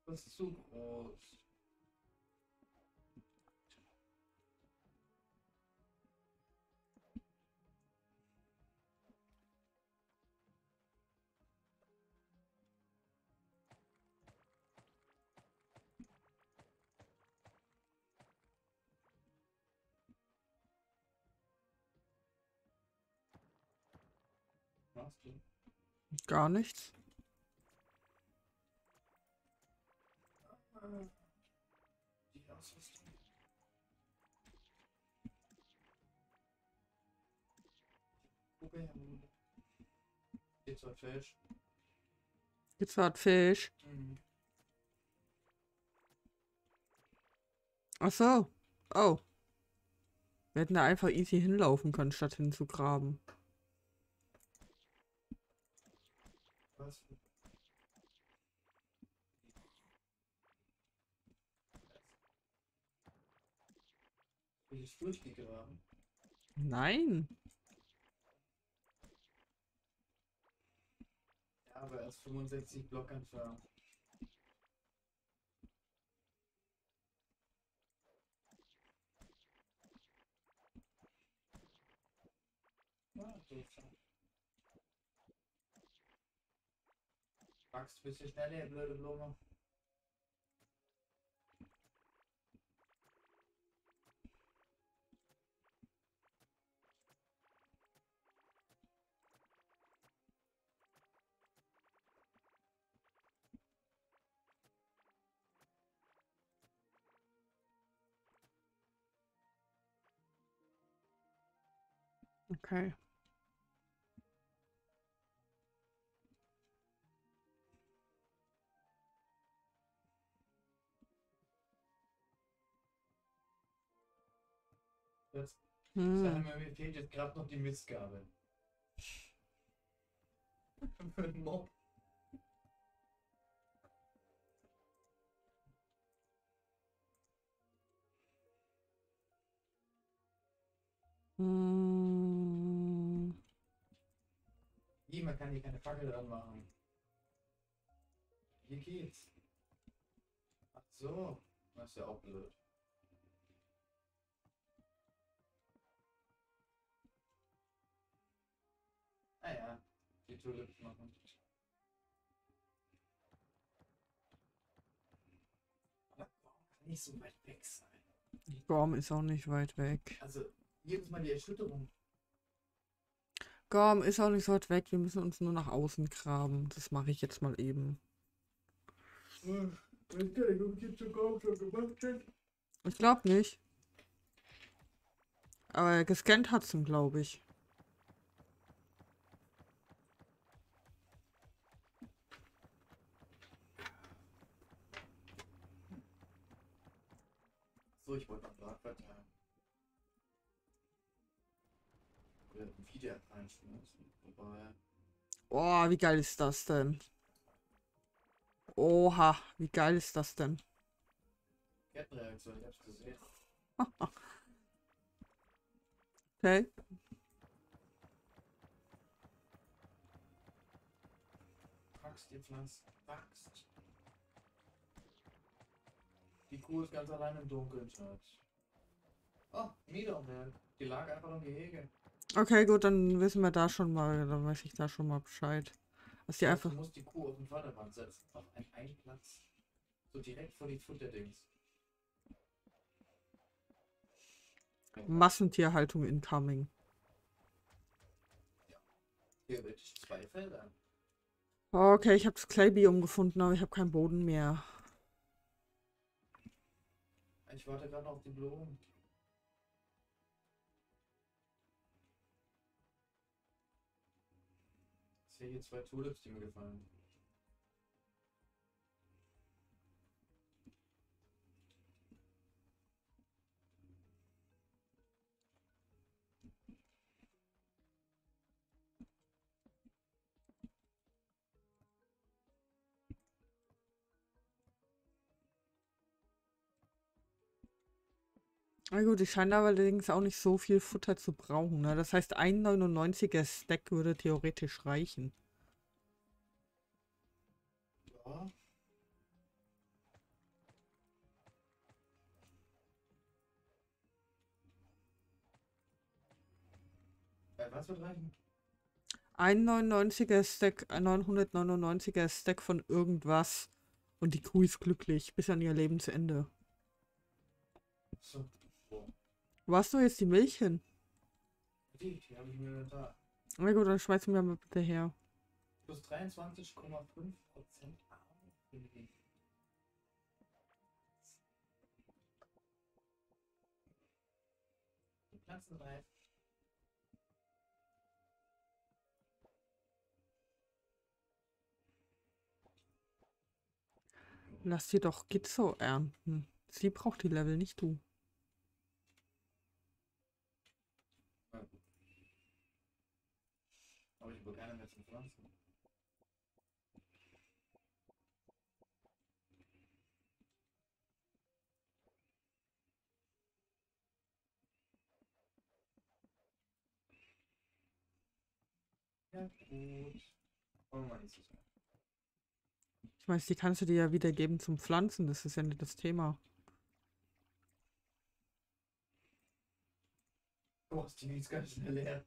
Das ist zu groß. Gar nichts. Die Ausrüstung. Jetzt hat Fisch. Mhm. Ach so. Oh. Wir hätten da einfach easy hinlaufen können, statt hinzugraben. Was? Bin ich durchgegraben? Nein. Ja, aber erst 65 Block entfernt. Schon. Wachst ein bisschen schneller, blöde Blume. Okay. Jetzt, Hm. sag mal, mir fehlt jetzt gerade noch die Mistgabel. Für den Mob. Hm. Wie, man kann hier keine Fackel dran machen. Hier geht's. Ach so, das ist ja auch blöd. Ah ja, die Tulips machen. Aber warum kann nicht so weit weg sein? Gorm ist auch nicht weit weg. Also, jedes Mal die Erschütterung. Gorm ist auch nicht so weit weg. Wir müssen uns nur nach außen graben. Das mache ich jetzt mal eben. Ich ob ich glaube nicht. Aber gescannt hat's ihn, glaube ich. So, ich wollte Oh, wie geil ist das denn? Oha, wie geil ist das denn? Kettenreaktion, ich hab's gesehen. Okay. Wachst, ihr Pflanzen. Wachst. Die Kuh ist ganz allein im Dunkeln, Schatz. Oh, Miedermelk. Die lag einfach im Gehege. Okay, gut, dann wissen wir da schon mal, dann weiß ich da schon mal Bescheid. Dass die einfach. Du musst die Kuh auf den Vordermann setzen. Auf einen, einen Platz. So direkt vor die Futterdings. Massentierhaltung incoming. Theoretisch zwei Felder. Okay, ich habe das Claybiom gefunden, aber ich habe keinen Boden mehr. Ich warte gerade noch auf die Blumen. Sehe hier zwei Tulips, die mir gefallen. Na gut, ich scheine allerdings auch nicht so viel Futter zu brauchen. Ne? Das heißt, ein 99er Stack würde theoretisch reichen. Ja. Äh, was wird reichen? Ein 99er Stack, ein 999er Stack von irgendwas. Und die Kuh ist glücklich bis an ihr Lebensende. So. Wo hast du jetzt die Milch hin? Die, die habe ich mir da. Na gut, dann schmeiß mir mal bitte her. Plus 23,5 Prozent Die Pflanzen reif. Lass sie doch Gizzo ernten. Sie braucht die Level, nicht du. Aber ich habe keine mehr zum Pflanzen. Ja, gut. Wollen wir Mal. Ich weiß, die kannst du dir ja wieder geben zum Pflanzen. Das ist ja nicht das Thema. Du hast die jetzt ganz schnell leer.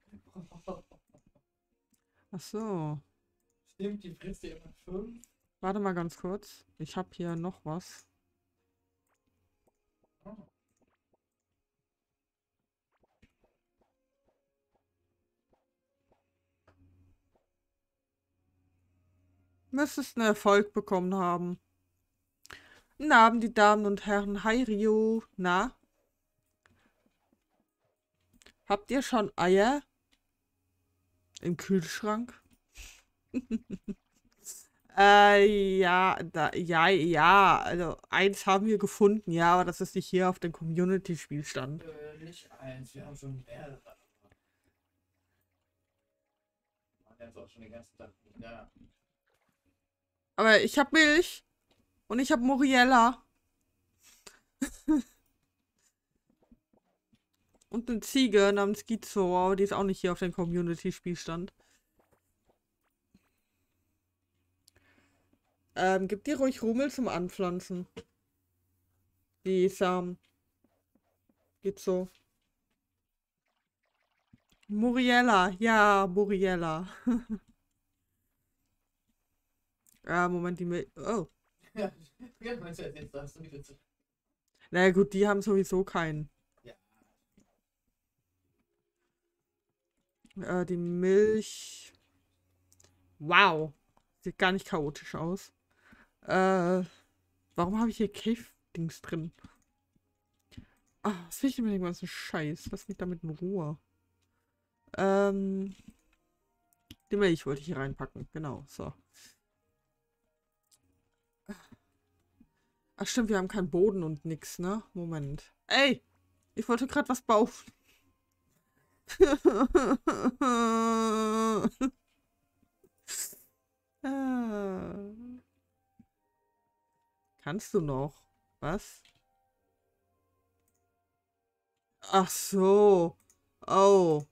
Ach so. Stimmt, die frisst ja immer fünf. Warte mal ganz kurz. Ich habe hier noch was. Müsstest einen Erfolg bekommen haben. Guten Abend, die Damen und Herren. Hi, Rio. Na? Habt ihr schon Eier? Im Kühlschrank? äh, ja, da, ja, ja. Also eins haben wir gefunden, ja, aber das ist nicht hier auf dem Community-Spielstand. Äh, nicht eins, wir haben schon mehrere. Wir jetzt auch schon den ganzen Tag da. Aber ich habe Milch. Und ich habe Moriella. Und eine Ziege namens Gizo, aber die ist auch nicht hier auf dem Community-Spielstand. Ähm, gib dir ruhig Rummel zum Anpflanzen. Die Samen. Gizo. Muriella, ja, Muriella. ah, Moment, die Milch. Oh. Ja, meinst du jetzt, da hast du wieder zu. Na naja, gut, die haben sowieso keinen. Ja. Äh, die Milch. Wow. Sieht gar nicht chaotisch aus. Äh, warum habe ich hier Cave-Dings drin? Ah, was will ich denn mit dem ganzen Scheiß? Lass mich damit in Ruhe. Ähm, die Milch wollte ich hier reinpacken. Genau, so. Ach stimmt, wir haben keinen Boden und nix, ne? Moment. Ey! Ich wollte gerade was bauen. ah. Kannst du noch? Was? Ach so. Oh.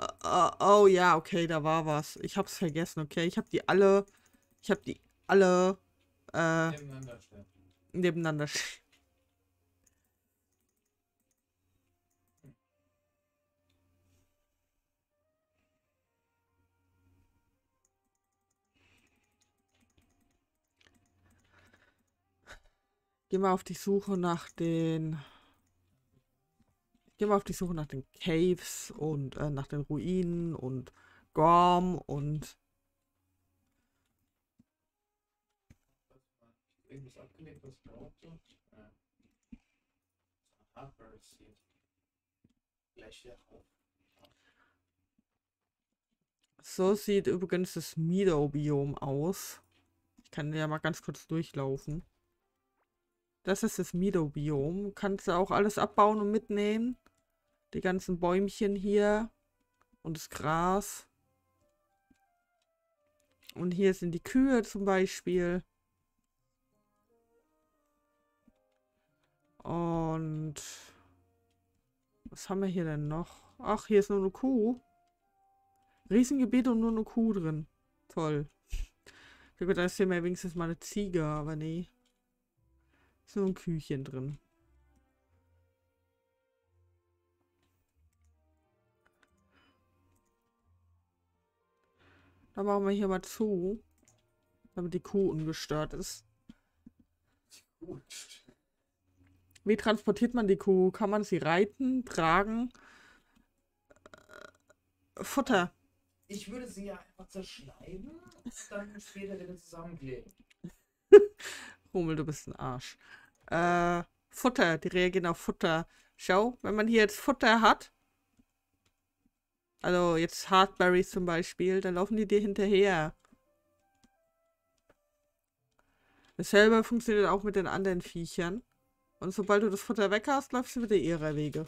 Uh, oh ja, okay, da war was. Ich hab's vergessen, okay. Ich hab die alle. Ich hab die alle. Äh, Nebeneinander stehen. Geh mal auf die Suche nach den. Geh mal auf die Suche nach den Caves und äh, nach den Ruinen und Gorm und. Abgelegt, was brauchte. Ja. Hardware Seed. Gleich hier drauf. So sieht übrigens das Meadow-Biom aus. Ich kann ja mal ganz kurz durchlaufen. Das ist das Meadow-Biom. Kannst du auch alles abbauen und mitnehmen. Die ganzen Bäumchen hier. Und das Gras. Und hier sind die Kühe zum Beispiel. Und was haben wir hier denn noch? Ach, hier ist nur eine Kuh. Riesengebiet und nur eine Kuh drin. Toll. Ich habe gedacht, hier wäre wenigstens mal eine Ziege, aber nee. Ist nur ein Küchchen drin. Dann machen wir hier mal zu. Damit die Kuh ungestört ist. Gut. Wie transportiert man die Kuh? Kann man sie reiten, tragen? Äh, Futter. Ich würde sie ja einfach zerschneiden und dann später wieder zusammenkleben. Rummel, du bist ein Arsch. Äh, Futter, die reagieren auf Futter. Schau, wenn man hier jetzt Futter hat, also jetzt Hardberries zum Beispiel, dann laufen die dir hinterher. Dasselbe funktioniert auch mit den anderen Viechern. Und sobald du das Futter weg hast, läufst du wieder ihrer Wege.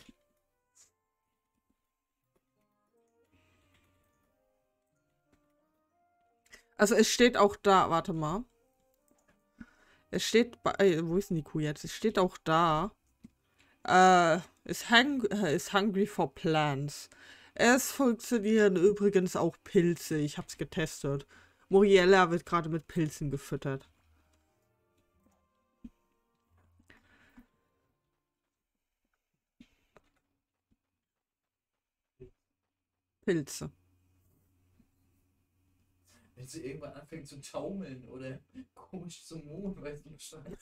Also es steht auch da, warte mal. Es steht bei, äh, wo ist denn die Kuh jetzt? Es steht auch da. Äh, is, hung, äh, is hungry for plants. Es funktionieren übrigens auch Pilze. Ich hab's getestet. Moriella wird gerade mit Pilzen gefüttert. Pilze. Wenn sie irgendwann anfängt zu taumeln oder komisch zu mohn, weißt du Bescheid.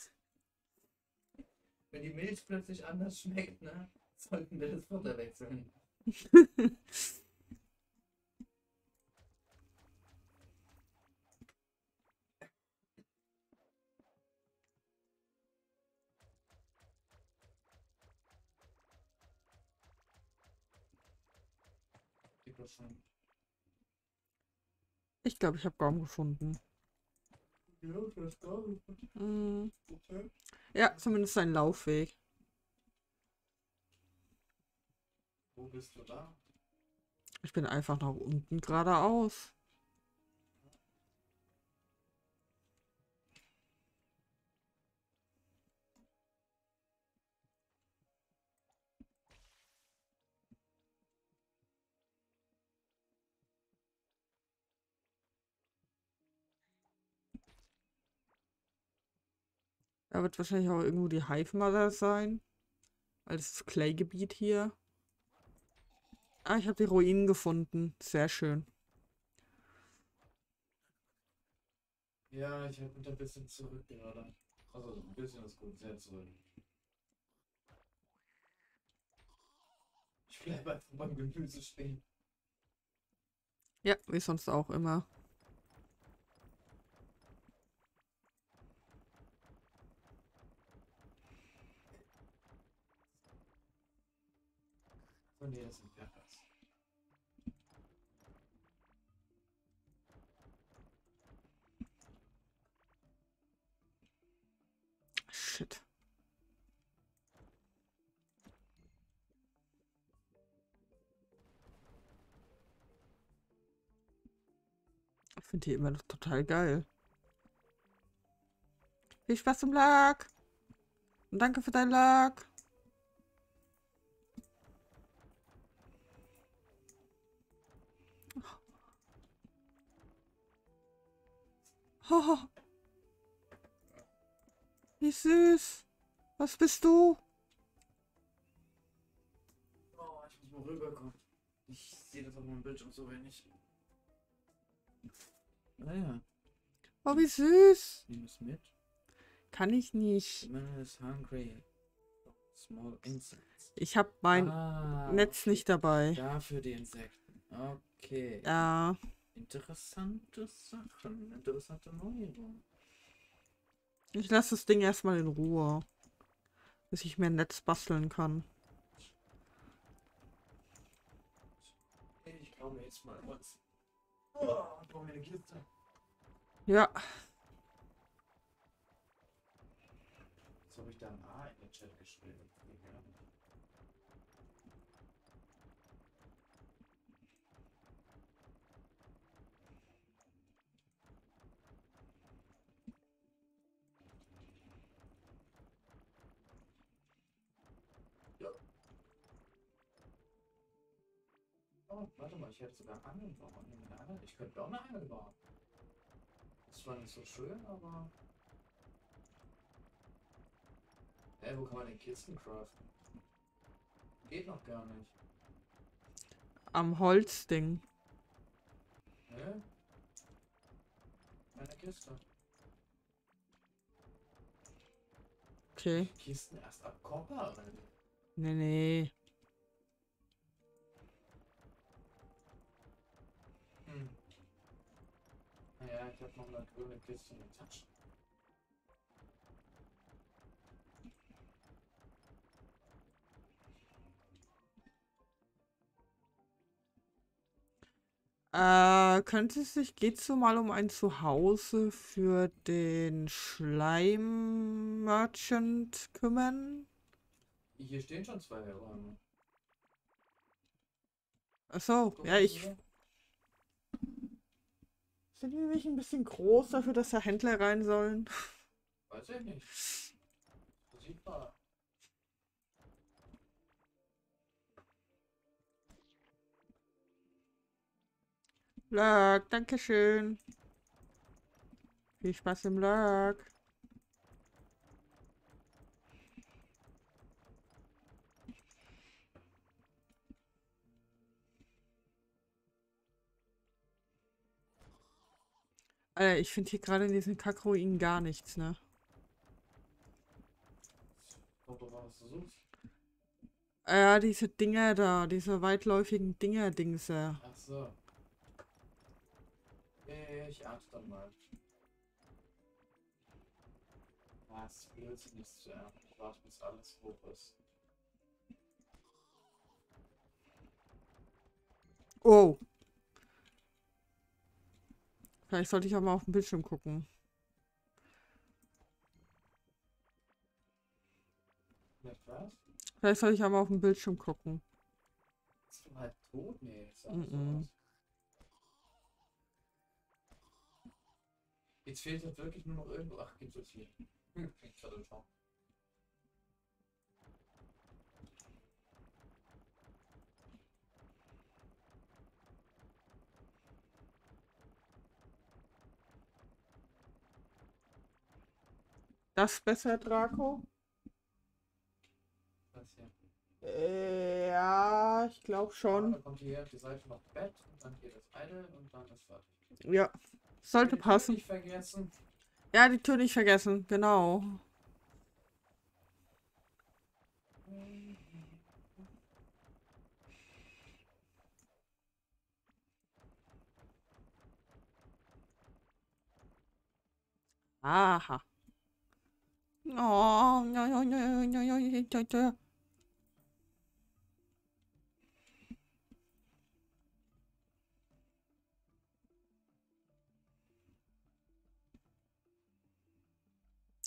Wenn die Milch plötzlich anders schmeckt, ne, sollten wir das Futter wechseln. Ich glaube, ich habe Gorm gefunden. Ja, das ist da. Mm. Okay. Ja, zumindest ein Laufweg. Wo bist du da? Ich bin einfach nach unten geradeaus. Da wird wahrscheinlich auch irgendwo die Hive Mother sein. Weil das ist Clay-Gebiet hier. Ah, ich habe die Ruinen gefunden. Sehr schön. Ja, ich habe ein bisschen zurück gerade. Also ein bisschen ist gut, sehr zurück. Ich bleibe einfach beim Gemüse stehen. Ja, wie sonst auch immer. So, nee, das sind Peppers. Shit. Ich finde die immer noch total geil. Viel Spaß im Lag. Und danke für dein Lag. Oh. Wie süß. Was bist du? Oh, ich muss mal rüberkommen. Ich sehe das auf meinem Bildschirm so wenig. Naja, Oh, wie süß. nimm es mit. Kann ich nicht. Man is hungry. Small insects. Ich habe mein ah, Netz nicht dabei. Dafür die Insekten. Okay. Ja. Interessante Sachen. Interessante Neuerungen. Ich lasse das Ding erstmal in Ruhe. Bis ich mir ein Netz basteln kann. Ich glaube jetzt mal was. Oh, brauche mir eine Kiste. Ja. Jetzt habe ich da ein A in den Chat geschrieben. Ja. Ja. Oh, warte mal, ich hätte sogar Angeln. Eine Angel. Ich könnte auch eine Angel bauen. Das war nicht so schön, aber. Ey, wo kann man den Kisten craften? Geht noch gar nicht. Am Holzding. Ne? Meine Kiste. Okay. Kisten erst ab Alter. Nee, nee. Naja, ich hab noch eine grüne Kiste in der Tasche. Äh, könnte es sich, geht's so mal um ein Zuhause für den Schleim-Merchant kümmern? Hier stehen schon zwei Räume. Achso, ja, ich. Sind die nicht ein bisschen groß dafür, dass da Händler rein sollen? Weiß ich nicht. Sieht mal. Lag, Dankeschön. Viel Spaß im Lag. Alter, ich finde hier gerade in diesen Kackruinen gar nichts, ne? Kommt doch mal, was du suchst. Ja, diese Dinger da, diese weitläufigen Dinger-Dingse. Ach so. Ja, ich arte dann mal. Was willst du nicht zu ernten? Ich warte, bis alles hoch ist. Oh. Vielleicht sollte ich auch mal auf den Bildschirm gucken. Vielleicht was? Vielleicht soll ich auch mal auf den Bildschirm gucken. Bist du halb tot? Nee, so Mhm. aus. Jetzt fehlt halt wirklich nur noch irgendwo. Ach, gibt's jetzt hier. Hm, ich Das besser, Draco? Das hier. Äh, ja, ich glaube schon. Dann kommt hier die Seite noch Bett und dann hier das eine und dann ist fertig. Ja. Sollte Die Tür passen. Nicht vergessen. Ja, die Tür nicht vergessen. Genau. Aha.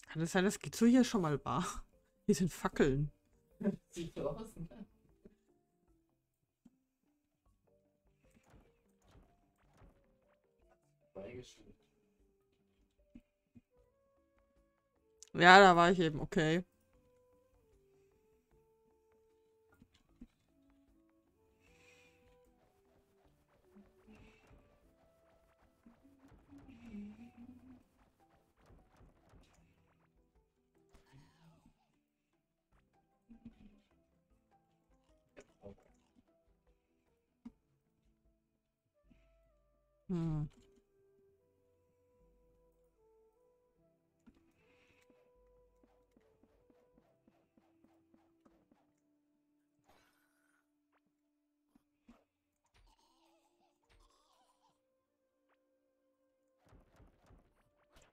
Kann es sein, das geht so hier schon mal wahr? Hier sind Fackeln. Sieht aus, ne? Ja, da war ich eben, okay. Hm.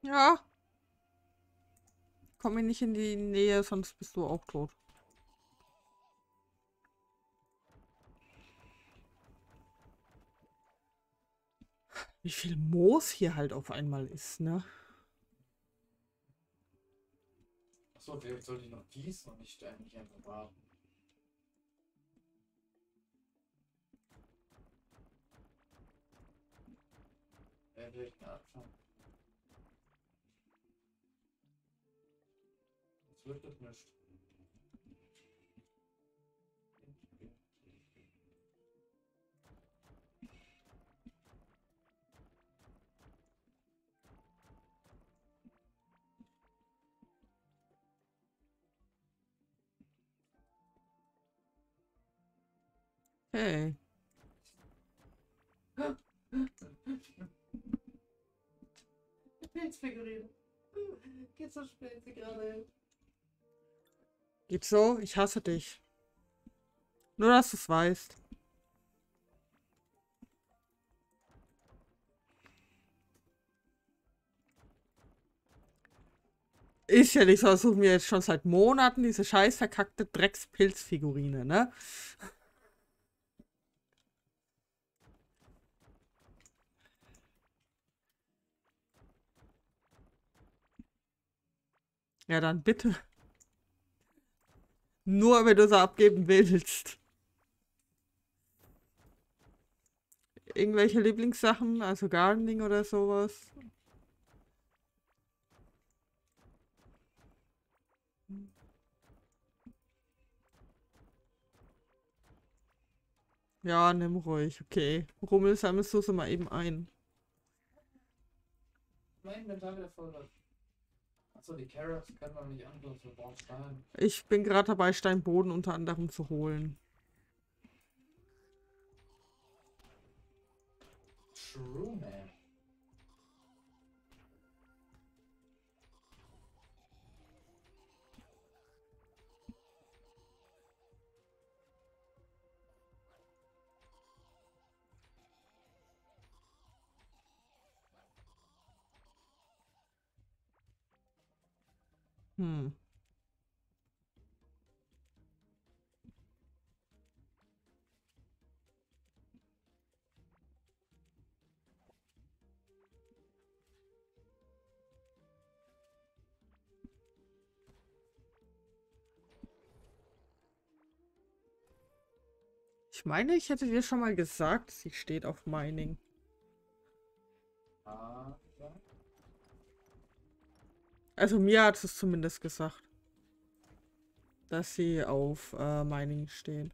Ja. Komm mir nicht in die Nähe, sonst bist du auch tot. Wie viel Moos hier halt auf einmal ist, ne? Achso, vielleicht sollte ich noch gießen und nicht eigentlich einfach warten. Wer will ich anfangen? Das nicht. Hey. Pilzfigurine. Geht so spät sie gerade. Geht so? Ich hasse dich. Nur, dass du es weißt. Ist ja nicht so, als suchen wir jetzt schon seit Monaten diese scheiß verkackte Dreckspilzfigurine, ne? Ja, dann bitte. Nur wenn du sie abgeben willst. Irgendwelche Lieblingssachen, also Gardening oder sowas. Ja, nimm ruhig, okay. Rummel sammelst du sie mal eben ein. Mein Inventar wieder voll. Achso, die Carrots können wir nicht antun, wir brauchen Stein. Ich bin gerade dabei, Steinboden unter anderem zu holen. True, man. Hm. Ich meine, ich hätte dir schon mal gesagt, sie steht auf Mining. Also mir hat es zumindest gesagt. Dass sie auf äh, Mining stehen.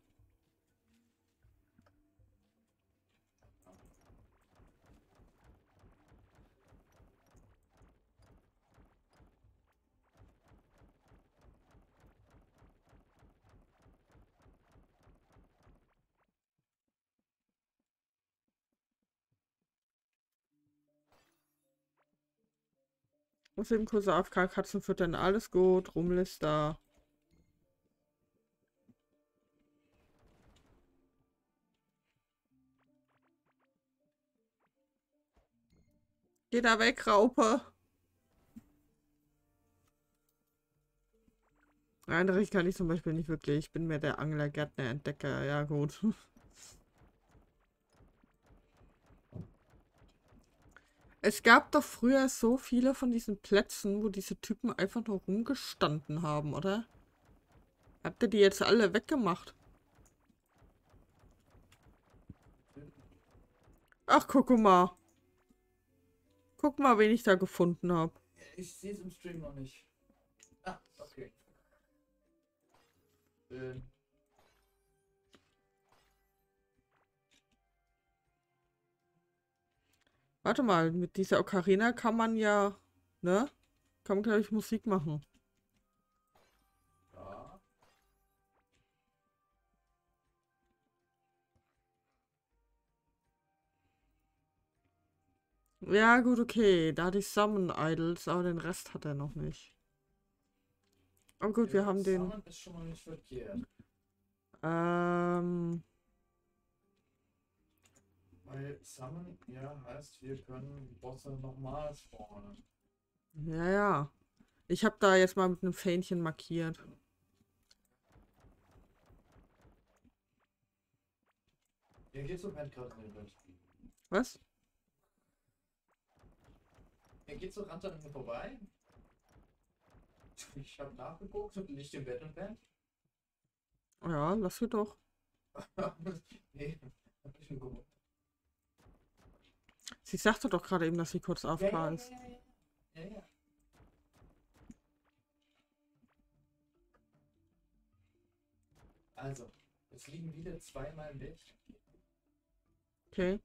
Eben kurz AFK Katzen füttern, alles gut, Rummel ist da. Geh da weg, Raupe. Heinrich kann ich zum Beispiel nicht wirklich. Ich bin mehr der Angler, Gärtner, Entdecker. Ja, gut. Es gab doch früher so viele von diesen Plätzen, wo diese Typen einfach nur rumgestanden haben, oder? Habt ihr die jetzt alle weggemacht? Ach, guck mal. Guck mal, wen ich da gefunden habe. Ich sehe es im Stream noch nicht. Ah, okay. Ähm, Warte mal, mit dieser Ocarina kann man ja, ne? Kann man, glaube ich, Musik machen. ja. Ja, gut, okay. Da die Summon Idols, aber den Rest hat er noch nicht. Aber gut, wir Ja, haben den. Summon ist schon mal nicht verkehrt. Ähm. Weil Summon, ja, heißt, wir können die Bosse nochmal spawnen. Ja, ja. Ich habe da jetzt mal mit einem Fähnchen markiert. Hier geht's um Welt. Was? Hier geht's so Rand an mir vorbei. Ich habe nachgeguckt und nicht im Bett und Bett. Ja, lass sie doch. nee, hab ich nur gewundert. Sie sagte doch gerade eben, dass sie kurz ja, ist. ja, ja, ja. Also, es liegen wieder zweimal im Bett. Okay.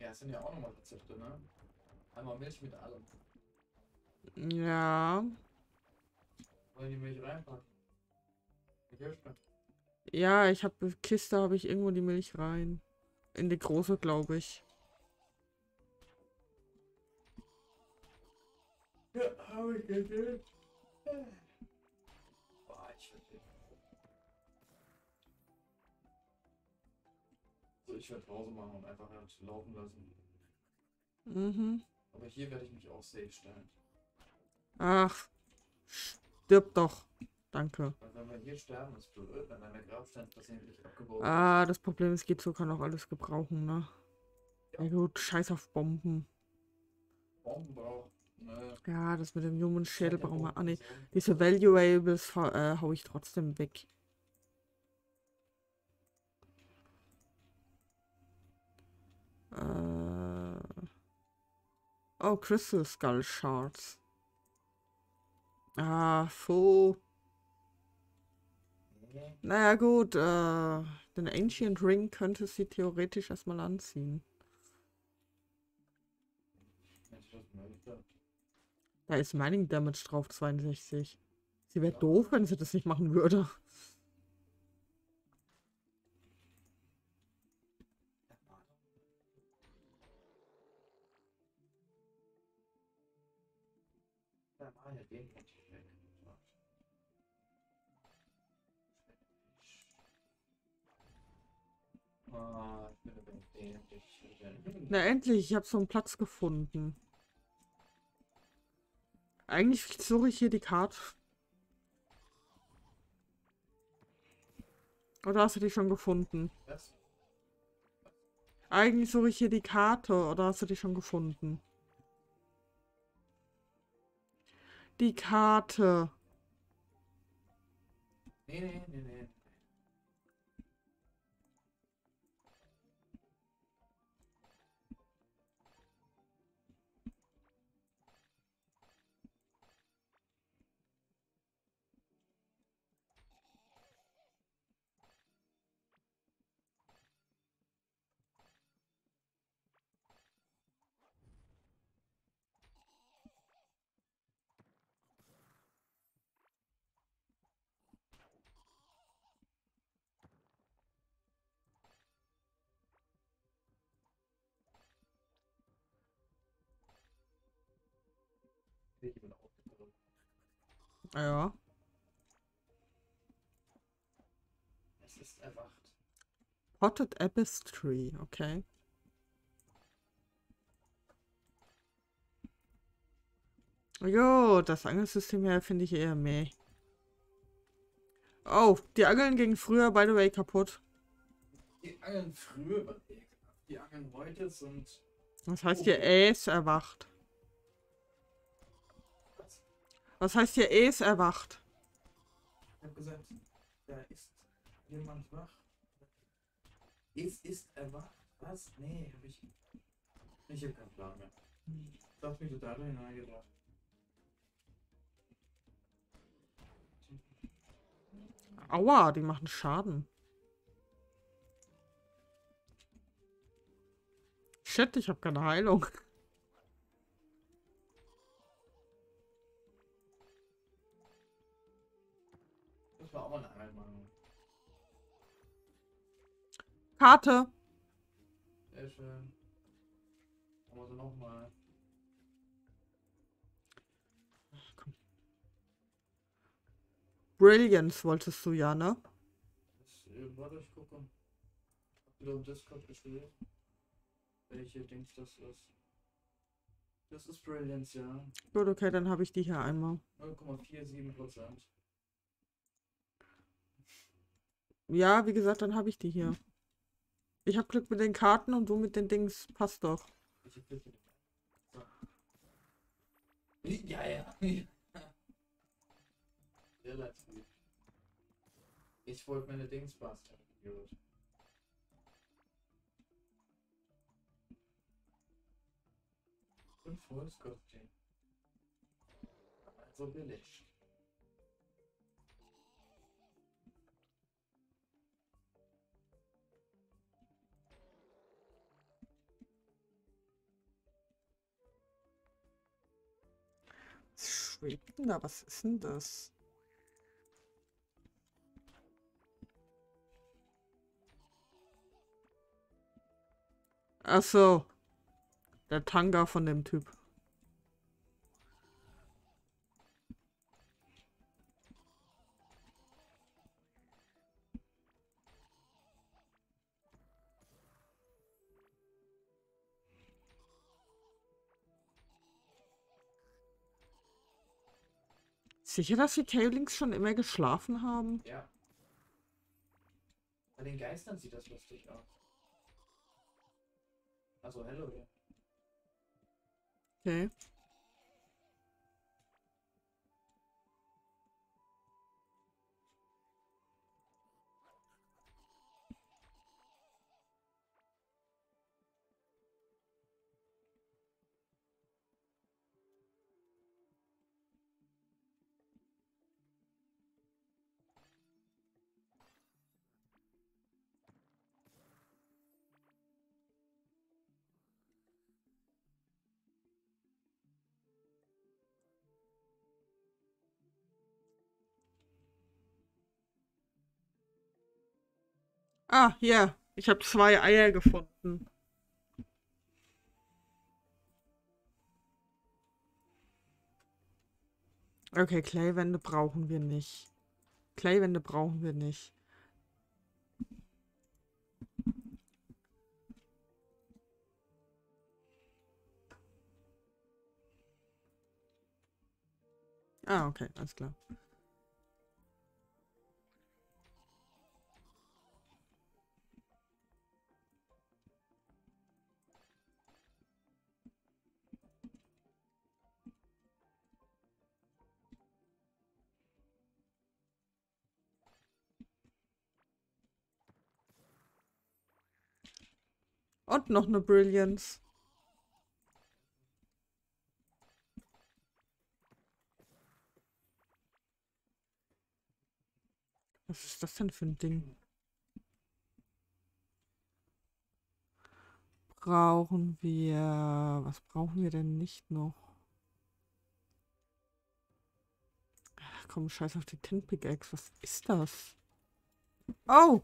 Ja, es sind ja auch nochmal Rezepte, ne? Einmal Milch mit allem. Ja. Wollen die Milch reinpacken? Die Kirschbein. Ja, ich habe Kiste, habe ich irgendwo die Milch rein. In die große, glaube ich. Ja, habe ich gesehen. Boah, ich will So, ich werde Pause machen und einfach halt laufen lassen. Mhm. Aber hier werde ich mich auch safe stellen. Ach. Stirb doch. Danke. Sterben, blöd, Ah, das Problem ist, Gizo kann auch alles gebrauchen, ne? Ja gut, scheiß auf Bomben. Bomben braucht. Ne, Ja, das mit dem Human Schädel brauchen wir. Ah, auch- Diese Valuables äh, hau ich trotzdem weg. Äh. Oh, Crystal Skull Shards. Ah, Fo. Naja, gut, äh, den Ancient Ring könnte sie theoretisch erstmal anziehen. Da ist Mining Damage drauf, 62. Sie wäre doof, wenn sie das nicht machen würde. Ja, Na endlich, ich habe so einen Platz gefunden. Eigentlich suche ich hier die Karte. Oder hast du die schon gefunden? Eigentlich suche ich hier die Karte. Oder hast du die schon gefunden? Die Karte. Nee, nee, nee, nee. Ja. Es ist erwacht. Potted Abyss Tree, okay. Jo, das Angelsystem hier finde ich eher meh. Oh, die Angeln gingen früher, by the way, kaputt. Die Angeln früher. Die Angeln heute sind. Was heißt hier, er ist erwacht? Was heißt hier, er ist erwacht? Ich hab gesagt, da ist jemand wach. Es ist erwacht. Was? Nee, hab ich. Ich hab keinen Plan mehr. Das hat mich total hineingedacht. Aua, die machen Schaden. Shit, ich habe keine Heilung. War auch mal eine Angelmangel. Karte. Sehr schön. Aber so nochmal. Brilliance wolltest du ja, ne? Äh, warte, ich gucke. Hab wieder im Discord geschrieben. Welche Dings das ist. Das ist Brilliance, ja. Gut, okay, dann habe ich die hier einmal. 0,47 Ja, wie gesagt, dann habe ich die hier. Ich habe Glück mit den Karten und du mit den Dings. Passt doch. Ich hab Glück mit dem. So. Ja, ja. Relativ. Ich wollte meine Dings basteln. Volles Kostüm. Also billig. Da? Was ist denn das? Ach so. Der Tanga von dem Typ. Sicher, dass die Tailings schon immer geschlafen haben? Ja. Bei den Geistern sieht das lustig aus. Also hello. Okay. Ah, hier. Ich habe zwei Eier gefunden. Okay, Claywände brauchen wir nicht. Claywände brauchen wir nicht. Ah, okay, alles klar. Und noch eine Brilliance. Was ist das denn für ein Ding? Brauchen wir... Was brauchen wir denn nicht noch? Komm, scheiß auf die Tin Pickaxe. Was ist das? Oh!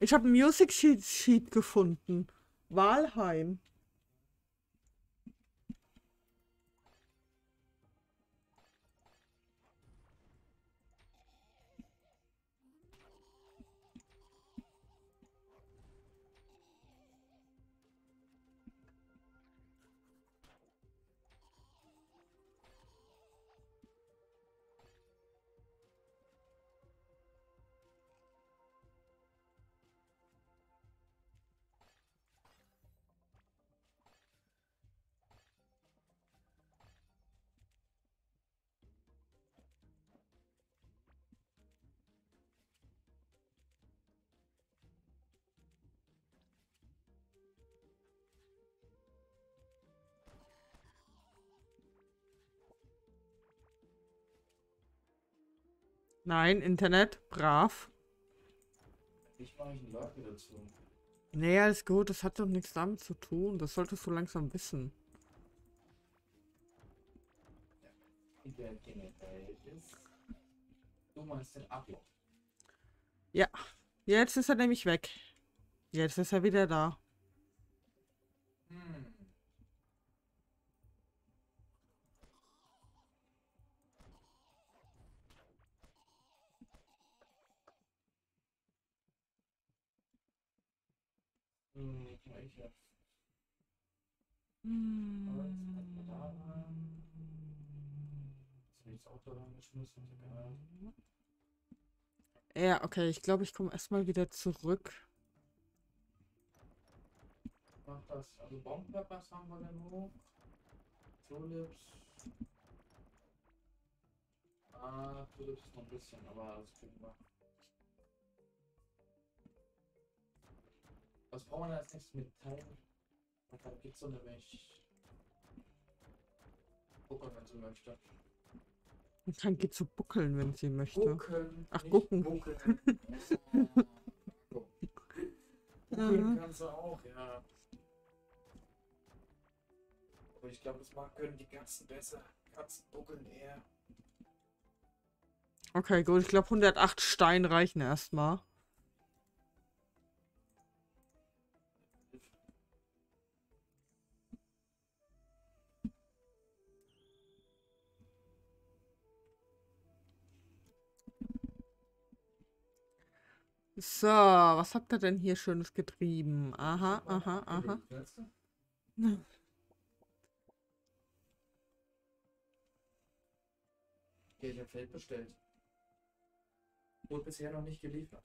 Ich habe ein Music Sheet, Sheet gefunden. Walheim. Nein, Internet, brav. Ich mache ich ein Lage dazu. Nee, alles gut, das hat doch nichts damit zu tun. Das solltest du langsam wissen. Ist. Du meinst den Upload. Jetzt ist er nämlich weg. Jetzt ist er wieder da. Hm. Hm, ich hab da rein. Jetzt bin ich das Auto reingeschmissen, ist egal. Ja, okay, ich glaube, ich komme erstmal wieder zurück. Mach das. Also Bombenpeppers haben wir hoch. Tulips. Ah, Tulips noch ein bisschen, aber das kriegen wir. Was brauchen wir denn als nächstes mit Teilen? Und dann gibt's so eine Milch. Gucken, wenn sie möchte. Man kann geht zu buckeln, wenn sie möchte. Gucken. Ach, gucken. Buckeln. Buckeln Mhm. kannst du auch, ja. Aber ich glaube, das mag können die Katzen besser. Katzen buckeln eher. Okay, gut. Ich glaube, 108 Stein reichen erstmal. So, was habt ihr denn hier Schönes getrieben? Aha, aha, aha. Okay, ich habe Feld bestellt. Wurde bisher noch nicht geliefert.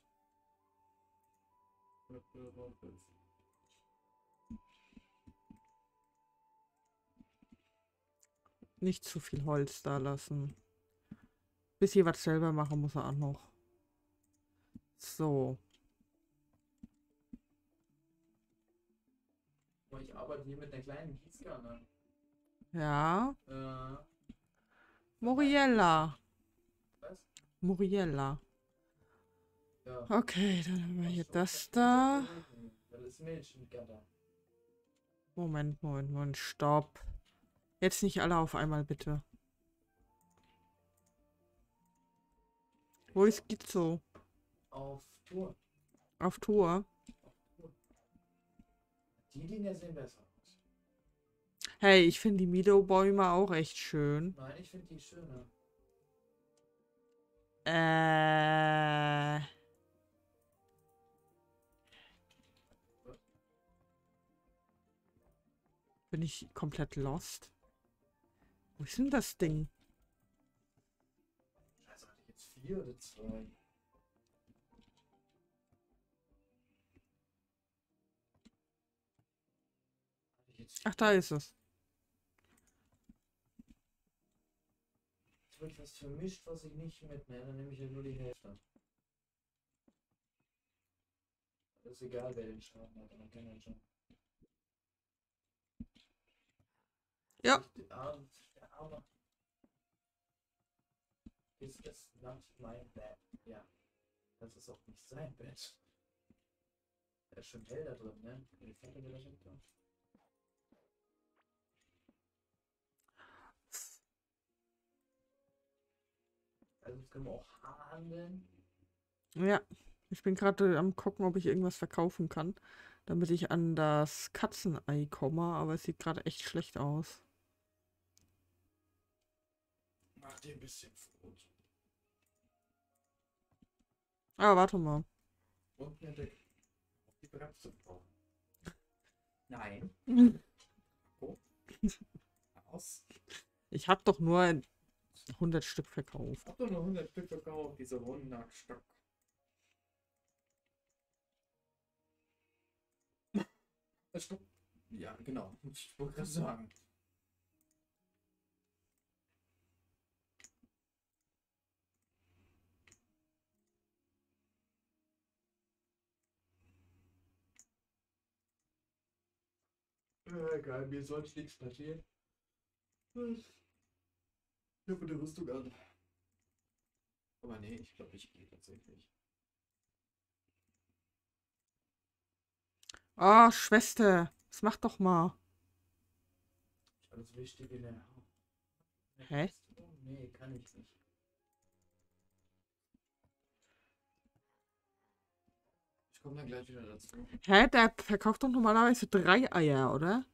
Nicht zu viel Holz da lassen. Bis ihr was selber machen muss er auch noch. So. Ich arbeite hier mit einer kleinen Gießkanne. Ja. Äh, Moriella. was? Moriella. Ja. Okay, dann haben wir hier das da. so Das ist Milch Gatter. Moment, Moment, Moment, stopp. Jetzt nicht alle auf einmal, bitte. Wo ist Gizzo? Auf Tour. Auf Tour? Die Dinger sehen besser aus. Hey, ich finde die Mido-Bäume auch echt schön. Nein, ich finde die schöner. Äh. Bin ich komplett lost? Wo ist denn das Ding? Scheiße, hatte ich jetzt vier oder zwei? Ach, da ist es. Jetzt wird was vermischt, was ich nicht mitnehme. Dann nehme ich ja nur die Hälfte. Das ist egal, wer den Schaden hat. Man kann ja schon. Ja. Der Arme. Ist das not mein Bett? Ja. Das ist auch nicht sein Bett. Er ist schon hell da drin, ne? Die Fackel da Also das können wir auch handeln. Ja, ich bin gerade am gucken, ob ich irgendwas verkaufen kann, damit ich an das Katzenei komme, aber es sieht gerade echt schlecht aus. Mach dir ein bisschen Brot. Ah, warte mal. Und eine Decke. Die Bremse brauchen. Nein. Aus. Ich habe doch nur 100 Stück verkauft. Hab doch nur 100 Stück verkauft, diese 100 Stück. Ja, genau. Ich wollte gerade sagen. Egal, mir sollte nichts passieren. Ich habe eine Rüstung an. Aber nee, ich glaube, ich gehe tatsächlich. Ah, Schwester, das mach doch mal. Alles Wichtige in der Hä? Nee, kann ich nicht. Ich komme dann gleich wieder dazu. Hä, der verkauft doch normalerweise drei Eier, oder?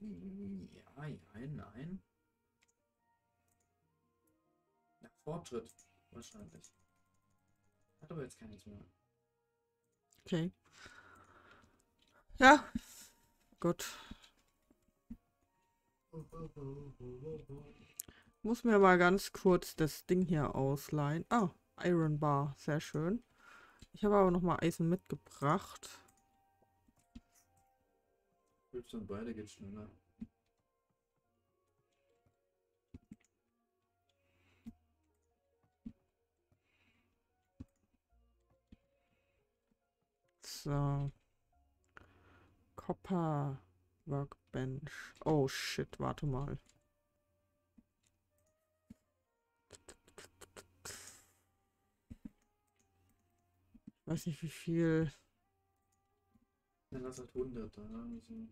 Ja, ja, nein. Ja, Fortschritt. Wahrscheinlich. Hat aber jetzt keines mehr. Okay. Ja, gut. Muss mir mal ganz kurz das Ding hier ausleihen. Ah, Iron Bar, sehr schön. Ich habe aber noch mal Eisen mitgebracht. Hübsch und beide geht schneller. So. Copper Workbench. Oh shit, warte mal. Ich weiß nicht, wie viel. Dann lass halt 100 da. Also.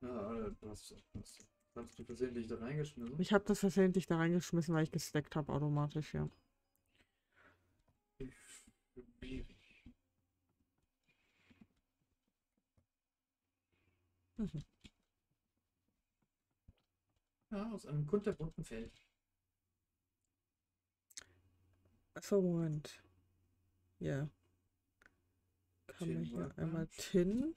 Ja, passt. passt. Hast du versehentlich da reingeschmissen? Ich habe das versehentlich da reingeschmissen, weil ich gesteckt habe automatisch, ja. Schwierig. Mhm. Ja, aus einem kunterbunten Feld. Achso, Moment. Ja. Kann man hier Workbench. einmal Tin.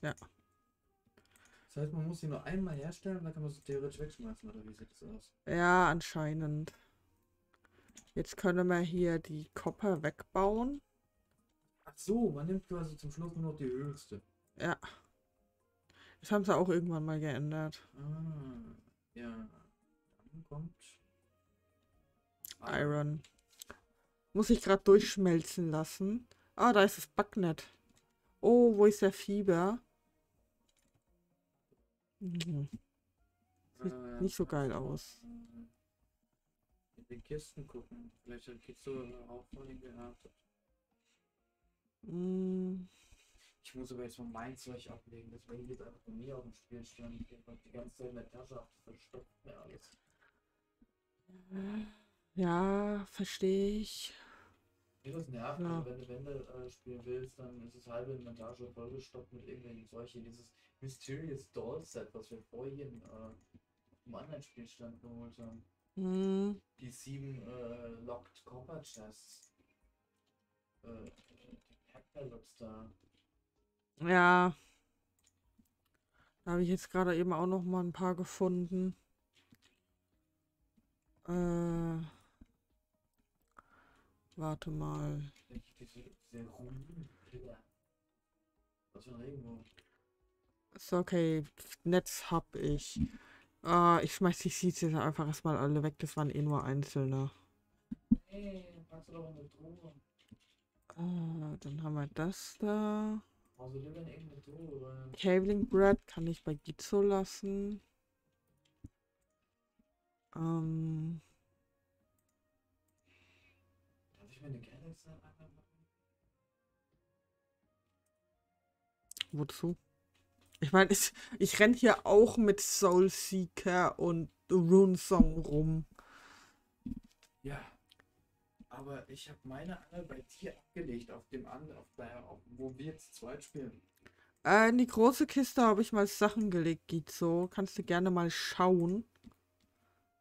Das heißt, man muss sie nur einmal herstellen und dann kann man sie theoretisch wegschmeißen, oder wie sieht das aus? Ja, anscheinend. Jetzt können wir hier die Copper wegbauen. Ach so, man nimmt quasi zum Schluss nur noch die höchste. Ja. Das haben sie auch irgendwann mal geändert. Ah, ja. Dann kommt. Iron. Muss ich gerade durchschmelzen lassen. Ah, da ist das Backnet. Oh, wo ist der Fieber? Mhm. Sieht Äh, nicht so geil aus. In den Kisten gucken. Vielleicht hat Kitzo auch vorhin gehabt. Mm, Ich muss aber jetzt mal mein Zeug ablegen. Das war jetzt einfach bei mir auf dem Spielstand. Ich hab die ganze Zeit in der Tasche verstopft mir alles. Ja, verstehe ich. Mir das nervt, Ja. also wenn du Wände äh, spielen willst, dann ist das halbe Inventar schon vollgestopft mit irgendwelchen hier. Dieses Mysterious Doll Set, was wir vorhin äh, im anderen Spielstand geholt haben. Mm, Die sieben äh, Locked Copper Chests. Äh, ja. Da habe ich jetzt gerade eben auch noch mal ein paar gefunden. Äh, warte mal. Ist okay. Netz hab ich. Ah, ich schmeiß die Seeds jetzt einfach erstmal alle weg. Das waren eh nur einzelne. Hey, Äh, dann haben wir das da. Also. Cabling Bread kann ich bei Gizzo lassen. Ähm, Darf ich mir eine Galaxy machen? wozu? Ich meine, ich, ich renn hier auch mit Soul Seeker und Rune Song rum. Ja. Aber ich habe meine Angel bei dir abgelegt, auf dem anderen, auf der, auf, wo wir jetzt zweit spielen. Äh, in die große Kiste habe ich mal Sachen gelegt, Gizzo. Kannst du gerne mal schauen,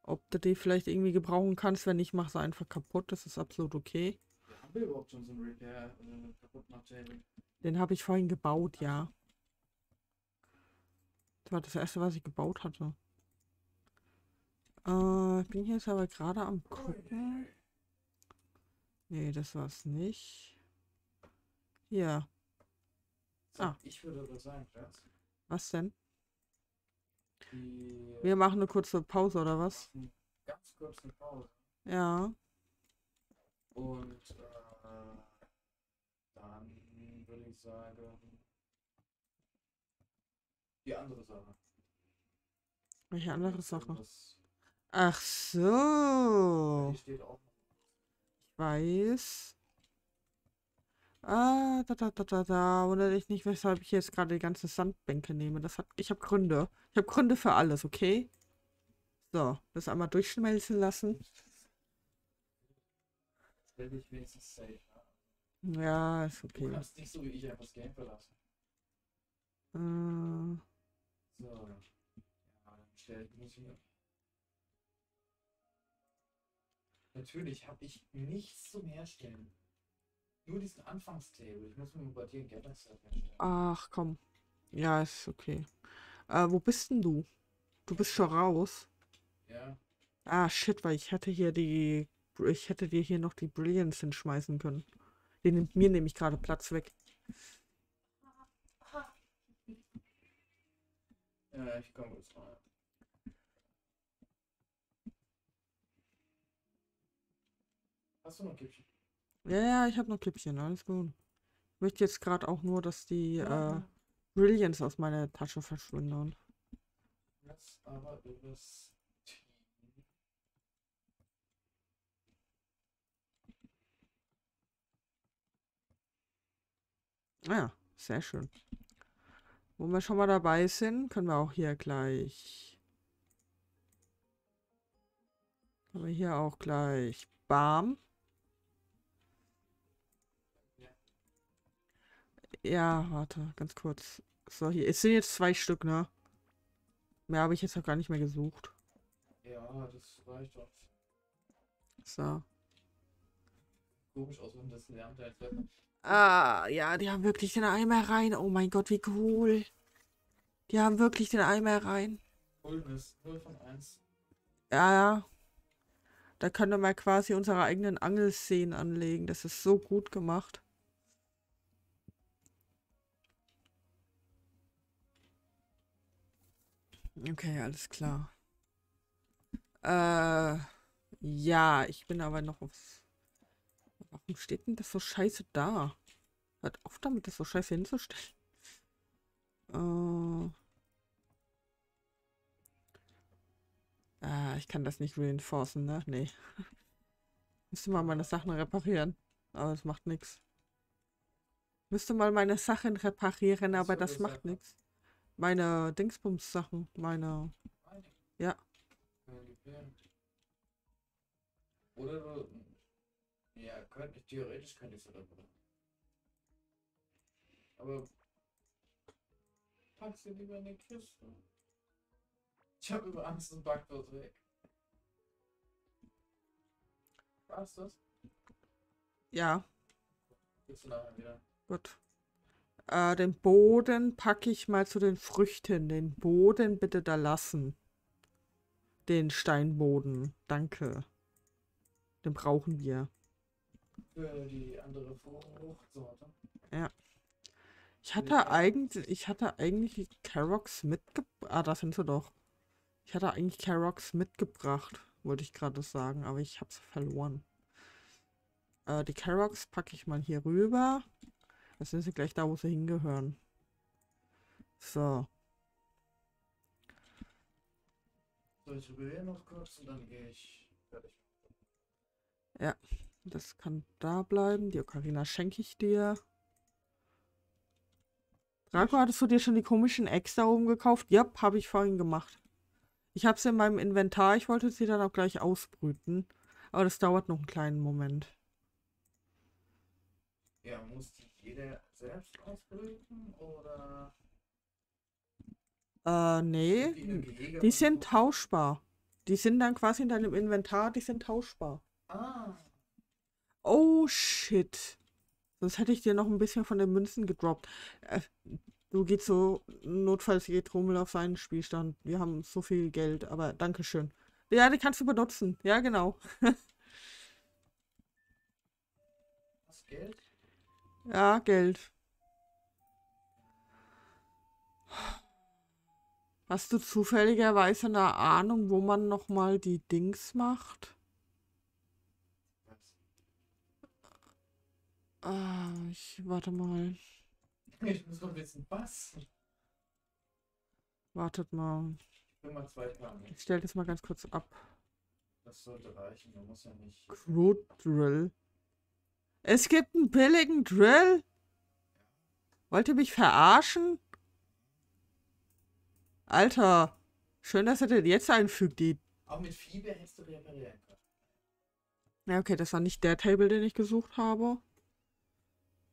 ob du die vielleicht irgendwie gebrauchen kannst. Wenn nicht, mach sie einfach kaputt. Das ist absolut okay. Ja, haben wir überhaupt schon so ein Repair äh, kaputt nach Table? Den habe ich vorhin gebaut, ja. Das war das erste, was ich gebaut hatte. Äh, ich bin hier jetzt aber gerade am gucken. Nee, das war's nicht. Hier, So, Ah. Ich würde aber sagen, Schatz, was denn? die Wir machen eine kurze Pause oder was? ganz kurz eine Pause. Ja. Und äh, dann würde ich sagen, die andere Sache. Welche andere Sache? Ach so. Die steht auch weiß. Ah, da, da, da, da, da. Wundert dich nicht, weshalb ich jetzt gerade die ganze Sandbänke nehme. Das hat, ich habe Gründe. Ich habe Gründe für alles, okay? So, das einmal durchschmelzen lassen. Ich safe. Ja, ist Du okay. kannst nicht so wie ich einfach das Game verlassen. Äh, So. Ja, dann stellt muss ich. Natürlich habe ich nichts zum Herstellen. Nur diesen Anfangstable. Ich muss mir bei dir ein Galaxy herstellen. ach, komm. Ja, ist okay. Äh, wo bist denn du? Du bist schon raus. Ja. Ah, shit, weil ich hätte hier die. Ich hätte dir hier noch die Brilliance hinschmeißen können. Die nimmt mir nämlich gerade Platz weg. Ja, ich komme jetzt mal. Hast du noch Kippchen? Ja, ja, ich habe noch Kippchen, alles gut. Ich möchte jetzt gerade auch nur, dass die äh, Ja. Brilliance aus meiner Tasche verschwinden. Jetzt aber übers Team. Ah Ja, sehr schön. Wo wir schon mal dabei sind, können wir auch hier gleich. Können wir hier auch gleich. Bam. Ja, warte, ganz kurz. So, hier. Es sind jetzt zwei Stück, ne? Mehr habe ich jetzt noch gar nicht mehr gesucht. Ja, das reicht doch. So. Komisch aus, wenn das lernt als. Ah, ja, die haben wirklich den Eimer rein. Oh mein Gott, wie cool. Die haben wirklich den Eimer rein. Coolness, 0 von 1. Ja, ja. Da können wir quasi unsere eigenen Angelszenen anlegen. Das ist so gut gemacht. Okay, alles klar. Äh, ja, ich bin aber noch aufs... Warum steht denn das so scheiße da? Hört auf damit, das so scheiße hinzustellen. Äh... Ah, ich kann das nicht reinforcen, ne? Nee. Müsste mal meine Sachen reparieren. Aber das macht nichts. Müsste mal meine Sachen reparieren, aber das macht nichts. Meine Dingsbums-Sachen. Meine. Meine. Ja. Oder du. Ja, könnte, theoretisch könnte ich es reparieren. Aber. Pack sie lieber in die Kiste. Ich habe über Angst und Backdose weg. War's das? Ja, Gibt's nachher wieder. gut. Äh, den Boden packe ich mal zu den Früchten. Den Boden bitte da lassen. Den Steinboden. Danke. Den brauchen wir. Für die andere Fruchtsorte. Ich hatte eigentlich, ich hatte eigentlich Carox mitgebracht. Ah, da sind sie doch. Ich hatte eigentlich Carox mitgebracht, wollte ich gerade sagen, aber ich habe sie verloren. Äh, die Karoks packe ich mal hier rüber. Das sind sie gleich da, wo sie hingehören. So. So, ich rühre noch kurz und dann gehe ich fertig. Das kann da bleiben. Die Ocarina schenke ich dir. Draco, hattest du dir schon die komischen Eggs da oben gekauft? Ja, habe ich vorhin gemacht. Ich habe sie in meinem Inventar. Ich wollte sie dann auch gleich ausbrüten. Aber das dauert noch einen kleinen Moment. Ja, muss die jeder selbst ausbrüten oder Äh, nee. die Die sind so? tauschbar. Die sind dann quasi in deinem Inventar, die sind tauschbar. Ah, Oh shit. Sonst hätte ich dir noch ein bisschen von den Münzen gedroppt. Äh, du gehst so, notfalls geht Rummel auf seinen Spielstand. Wir haben so viel Geld, aber Dankeschön. Ja, die kannst du benutzen. Ja, genau. das Geld? Ja, Geld. Hast du zufälligerweise eine Ahnung, wo man nochmal die Dings macht? Ah, ich warte mal. Ich muss noch wissen, was? Wartet mal. Ich mal. Ich stelle das mal ganz kurz ab. Das sollte reichen, man muss ja nicht. Crude Drill. Es gibt einen billigen Drill? Wollt ihr mich verarschen? Alter, schön, dass ihr den jetzt einfügt, die. Auch mit Fieber hättest du reparieren können. Ja, okay, das war nicht der Table, den ich gesucht habe.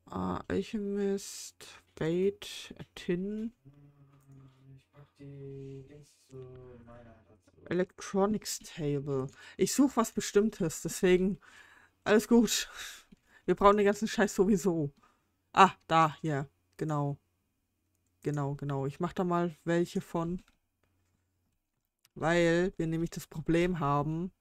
Ah, Alchemist, Bait, Tin, Ich pack die Dings zu meiner dazu. Electronics Table. Ich suche was Bestimmtes, deswegen alles gut. Wir brauchen den ganzen Scheiß sowieso. Ah, da, hier. Genau. Genau, genau. Ich mache da mal welche von. Weil wir nämlich das Problem haben.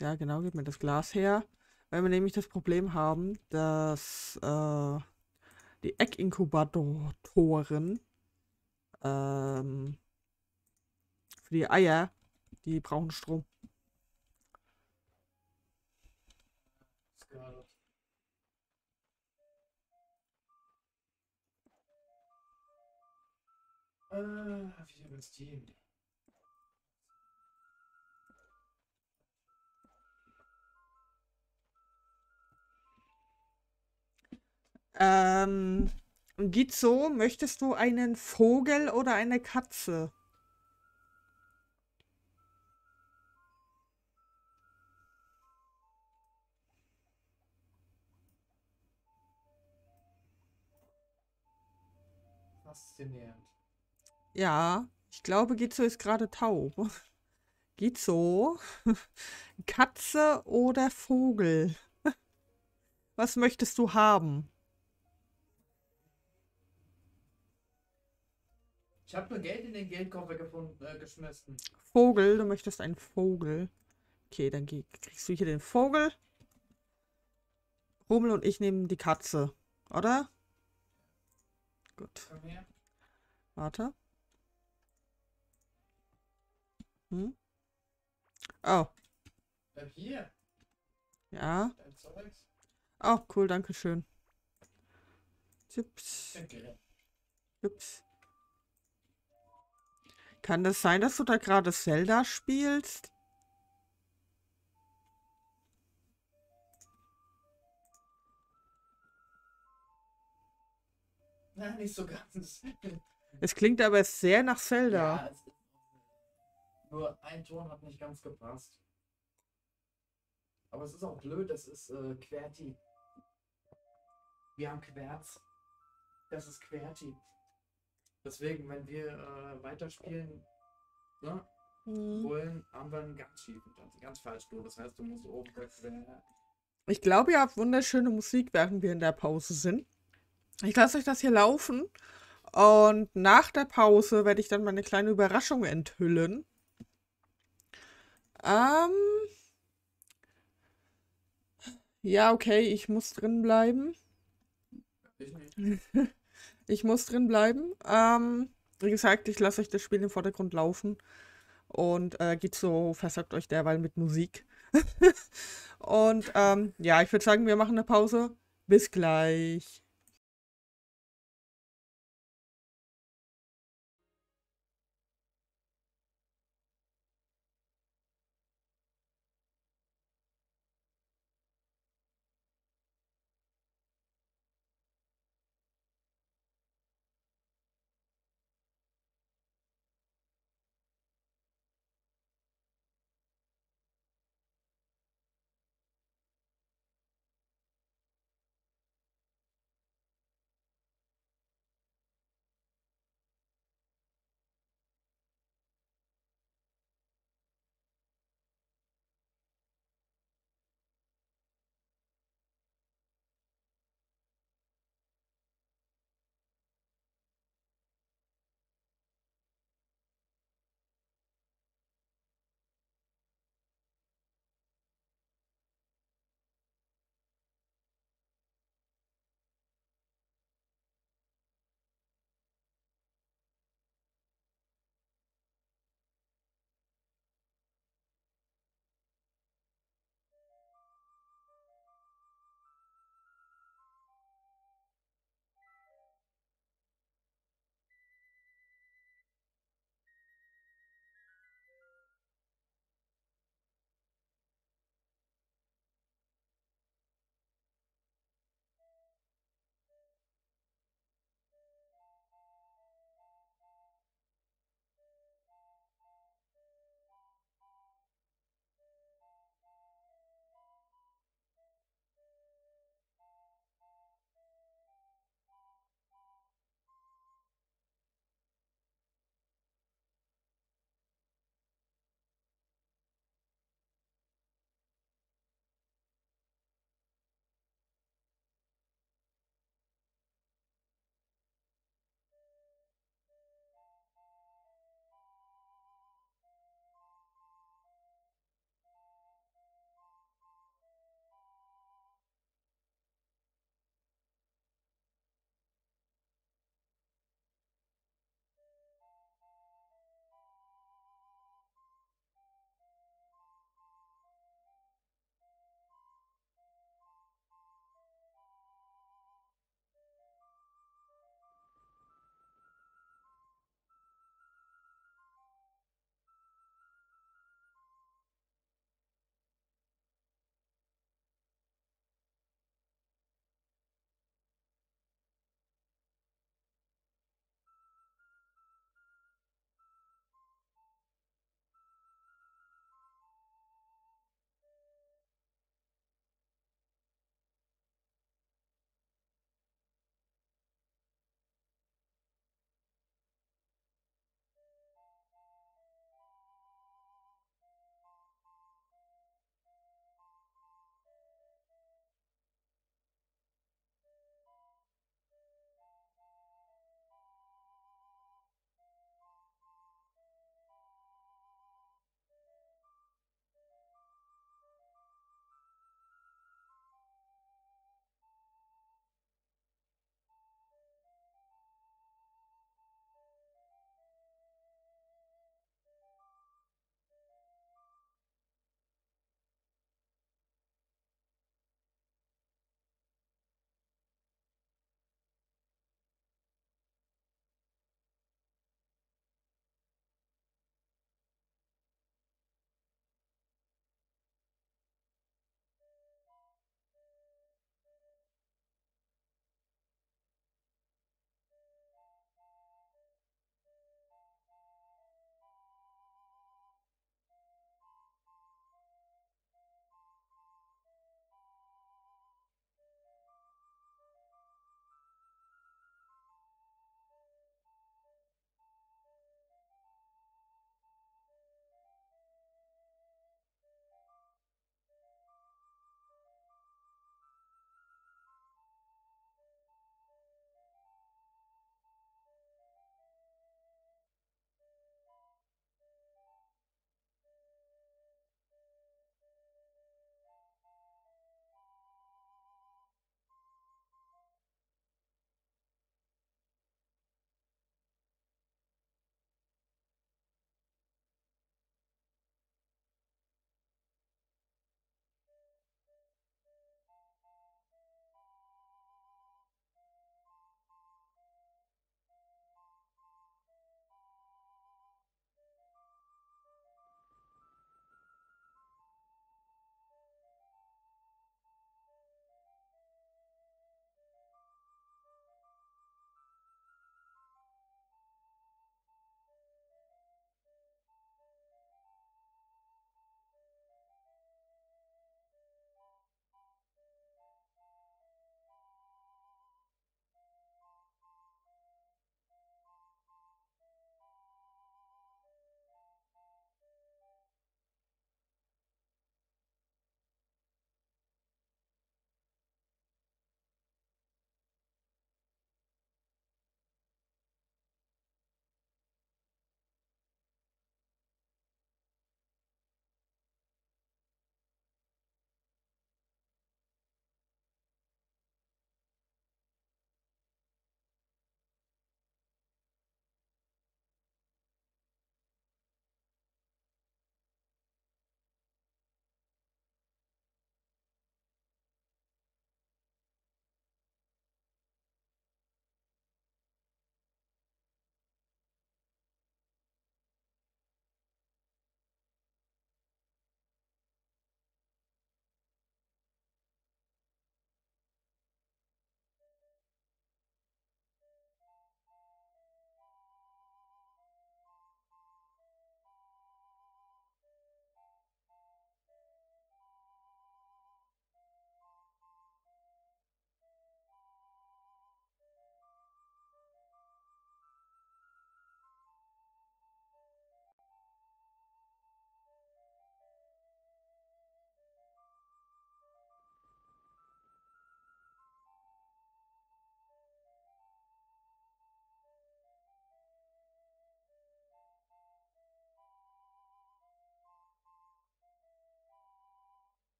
Ja, genau, gib mir das Glas her. Weil wir nämlich das Problem haben, dass äh, die Eckinkubatoren ähm, für die Eier, die brauchen Strom. Scarlet. Äh, wie übers Team. Ähm, Gizzo, möchtest du einen Vogel oder eine Katze? Faszinierend. Ja, ich glaube, Gizzo ist gerade taub. Gizzo, Katze oder Vogel? Was möchtest du haben? Ich habe nur Geld in den Geldkoffer gefunden, äh, geschmissen. Vogel, du möchtest einen Vogel. Okay, dann kriegst du hier den Vogel. Rummel und ich nehmen die Katze, oder? Gut, warte. Hm? Oh, Bleib hier. ja. Dein Zeugs. Oh, cool, danke schön. Okay. ups. Kann das sein, dass du da gerade Zelda spielst? Nein, nicht so ganz. Es klingt aber sehr nach Zelda. Ja, nur ein Ton hat nicht ganz gepasst. Aber es ist auch blöd, das ist äh, Querti. Wir haben Querz. Das ist Querti. Deswegen, wenn wir äh, weiterspielen ne, Hm. wollen, haben wir einen ganz schiefen Ton, einen ganz falsch Ton. Das heißt, du musst oben. Ich glaube, ihr habt wunderschöne Musik, während wir in der Pause sind. Ich lasse euch das hier laufen. Und nach der Pause werde ich dann meine kleine Überraschung enthüllen. Ähm. Ja, okay, ich muss drin bleiben. Ich nicht. Ich muss drin bleiben. Ähm, wie gesagt, ich lasse euch das Spiel im Vordergrund laufen. Und äh, geht so, versorgt euch derweil mit Musik. Und ähm, ja, ich würde sagen, wir machen eine Pause. Bis gleich.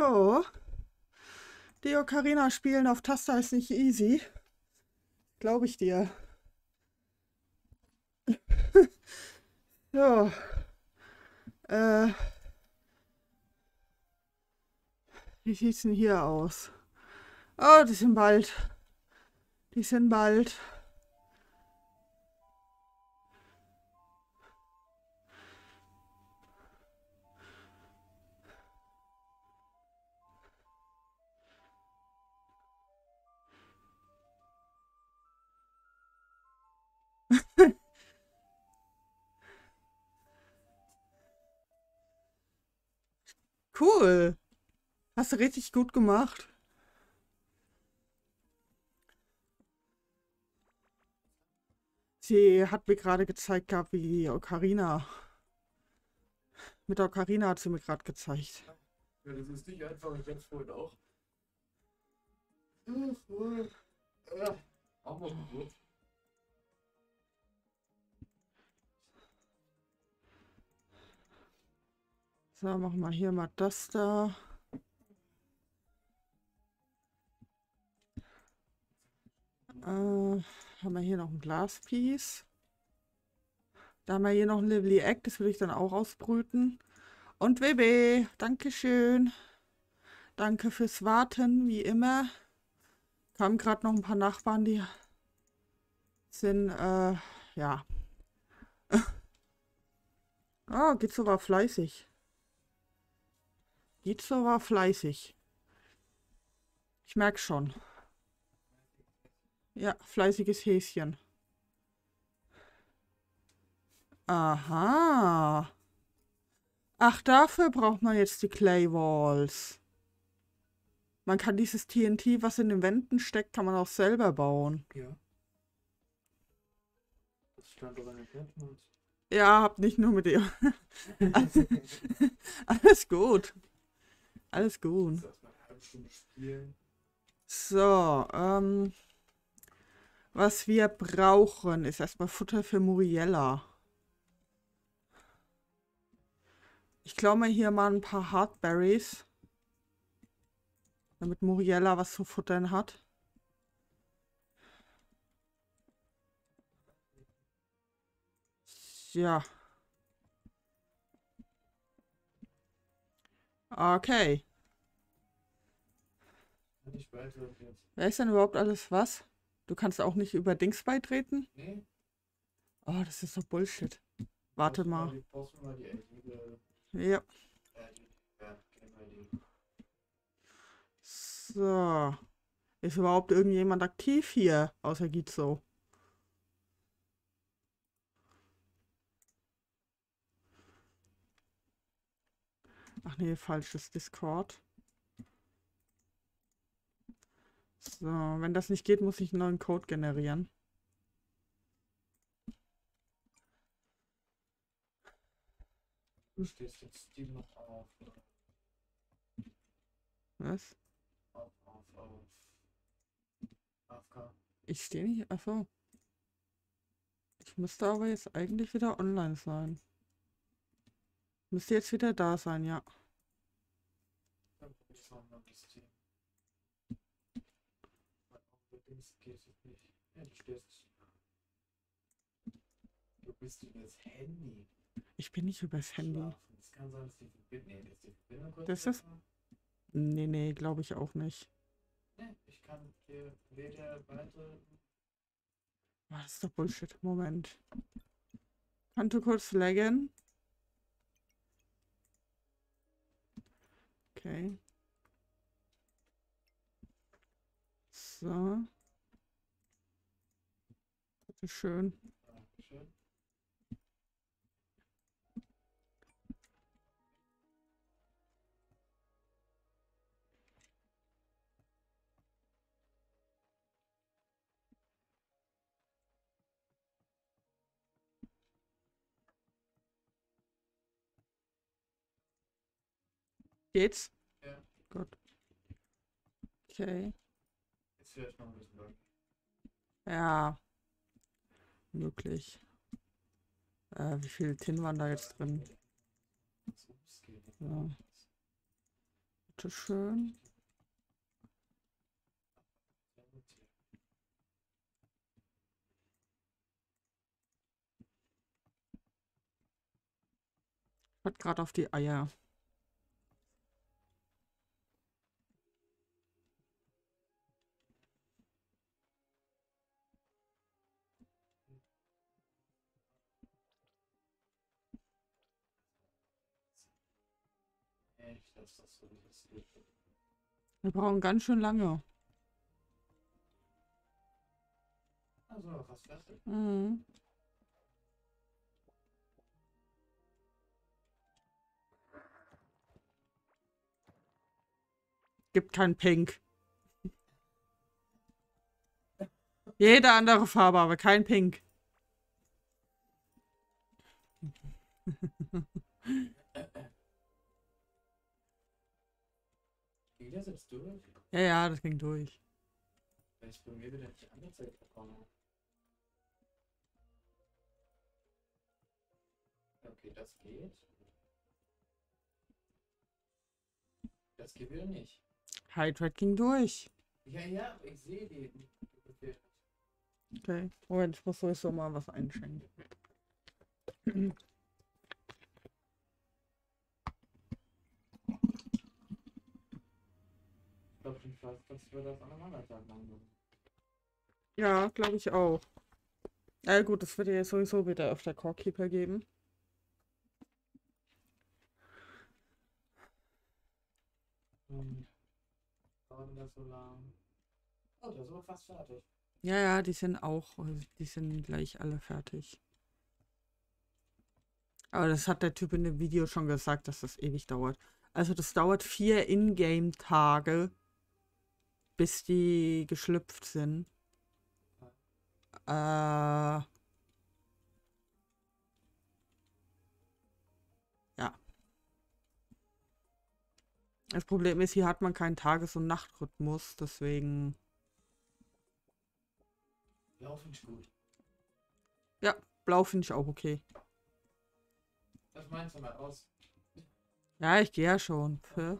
So. Die Ocarina spielen auf Taster ist nicht easy. Glaube ich dir. so. Äh. Wie sieht's denn hier aus? Oh, die sind bald. Die sind bald. Cool. Hast du richtig gut gemacht. Sie hat mir gerade gezeigt gehabt, wie die Ocarina. Mit der Ocarina hat sie mir gerade gezeigt. Ja, das ist nicht einfach, ich hab's vorhin auch. Äh, Auch mal gut. So, machen wir hier mal das da. Äh, haben wir hier noch ein Glaspiece. Da haben wir hier noch ein Lively Egg, das will ich dann auch ausbrüten. Und WB, Dankeschön. Danke fürs Warten, wie immer. Kamen gerade noch ein paar Nachbarn, die sind, äh, ja. Ah, Gitzo war fleißig. Gitzo war fleißig. Ich merke schon. Ja, fleißiges Häschen. Aha. Ach, dafür braucht man jetzt die Clay Walls. Man kann dieses TNT, was in den Wänden steckt, kann man auch selber bauen. Ja. Das stand doch an den Patchnotes. Ja, hab nicht nur mit dir. alles, alles gut. Alles gut. So, ähm, was wir brauchen, ist erstmal Futter für Muriella. Ich klaue mir hier mal ein paar Hardberries, damit Muriella was zu futtern hat. Ja. Okay. Jetzt? Wer ist denn überhaupt alles was? Du kannst auch nicht über Dings beitreten? Nee? Oh, das ist doch Bullshit. Warte mal. Die, mal die Ja. So. Ist überhaupt irgendjemand aktiv hier? Außer Gizo. Ach nee, falsches Discord. So, wenn das nicht geht, muss ich einen neuen Code generieren. Du stehst jetzt Steam noch auf. oder? Was? Auf, auf, auf. AFK. Ich stehe nicht. Achso. Ich müsste aber jetzt eigentlich wieder online sein. Müsste jetzt wieder da sein, ja. Du bist über das Handy. Ich bin nicht übers Handy. Es kann Das ist-. Nee, nee, glaube ich auch nicht. Ich kann dir weder weiter. Ah, Das ist doch Bullshit. Moment. Kannst du kurz laggen? Okay. So. Bitte schön. Geht's? Ja. Gut. Okay. Jetzt vielleicht noch ein bisschen lang. Ja. Möglich. Äh, wie viel Tin waren da jetzt drin? Ja. Bitteschön. Hat gerade auf die Eier. Dass das so passiert. Wir brauchen ganz schön lange. Also, fast fertig. Mhm. Gibt kein Pink. Jede andere Farbe, aber kein Pink. Das jetzt durch? Ja, ja, das ging durch. Weil ich bei mir wieder nicht angezeigt bekomme. Okay, das geht. Das geht wieder nicht. Hydrate ging durch. Ja, ja, ich sehe die. Okay. Okay. Moment, ich muss sowieso mal was einschenken. Glaube schon fast, dass wir das an einem anderen Tag machen müssen. Ja, glaube ich auch. Ja gut, es wird ja sowieso wieder öfter Corekeeper geben. Hm. Dauert das so lang? Oh, der ist aber fast fertig. Ja, ja, die sind auch, die sind gleich alle fertig. Aber das hat der Typ in dem Video schon gesagt, dass das ewig dauert. Also das dauert vier Ingame-Tage, bis die geschlüpft sind. Äh, ja. Das Problem ist, hier hat man keinen Tages- und Nachtrhythmus, deswegen. Laufen ist gut. Blau finde ich auch okay. Was meinst du mal aus? Ja, ich gehe ja schon. Für.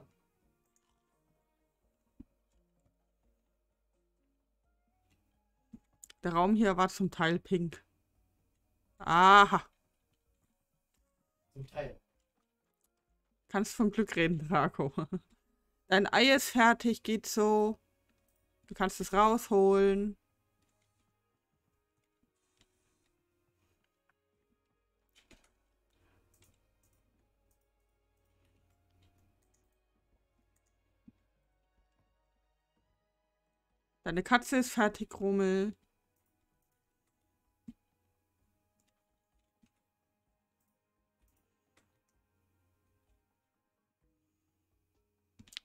Der Raum hier war zum Teil pink. Aha. Zum Teil. Kannst von Glück reden, Draco. Dein Ei ist fertig, geht so. Du kannst es rausholen. Deine Katze ist fertig, Rummel.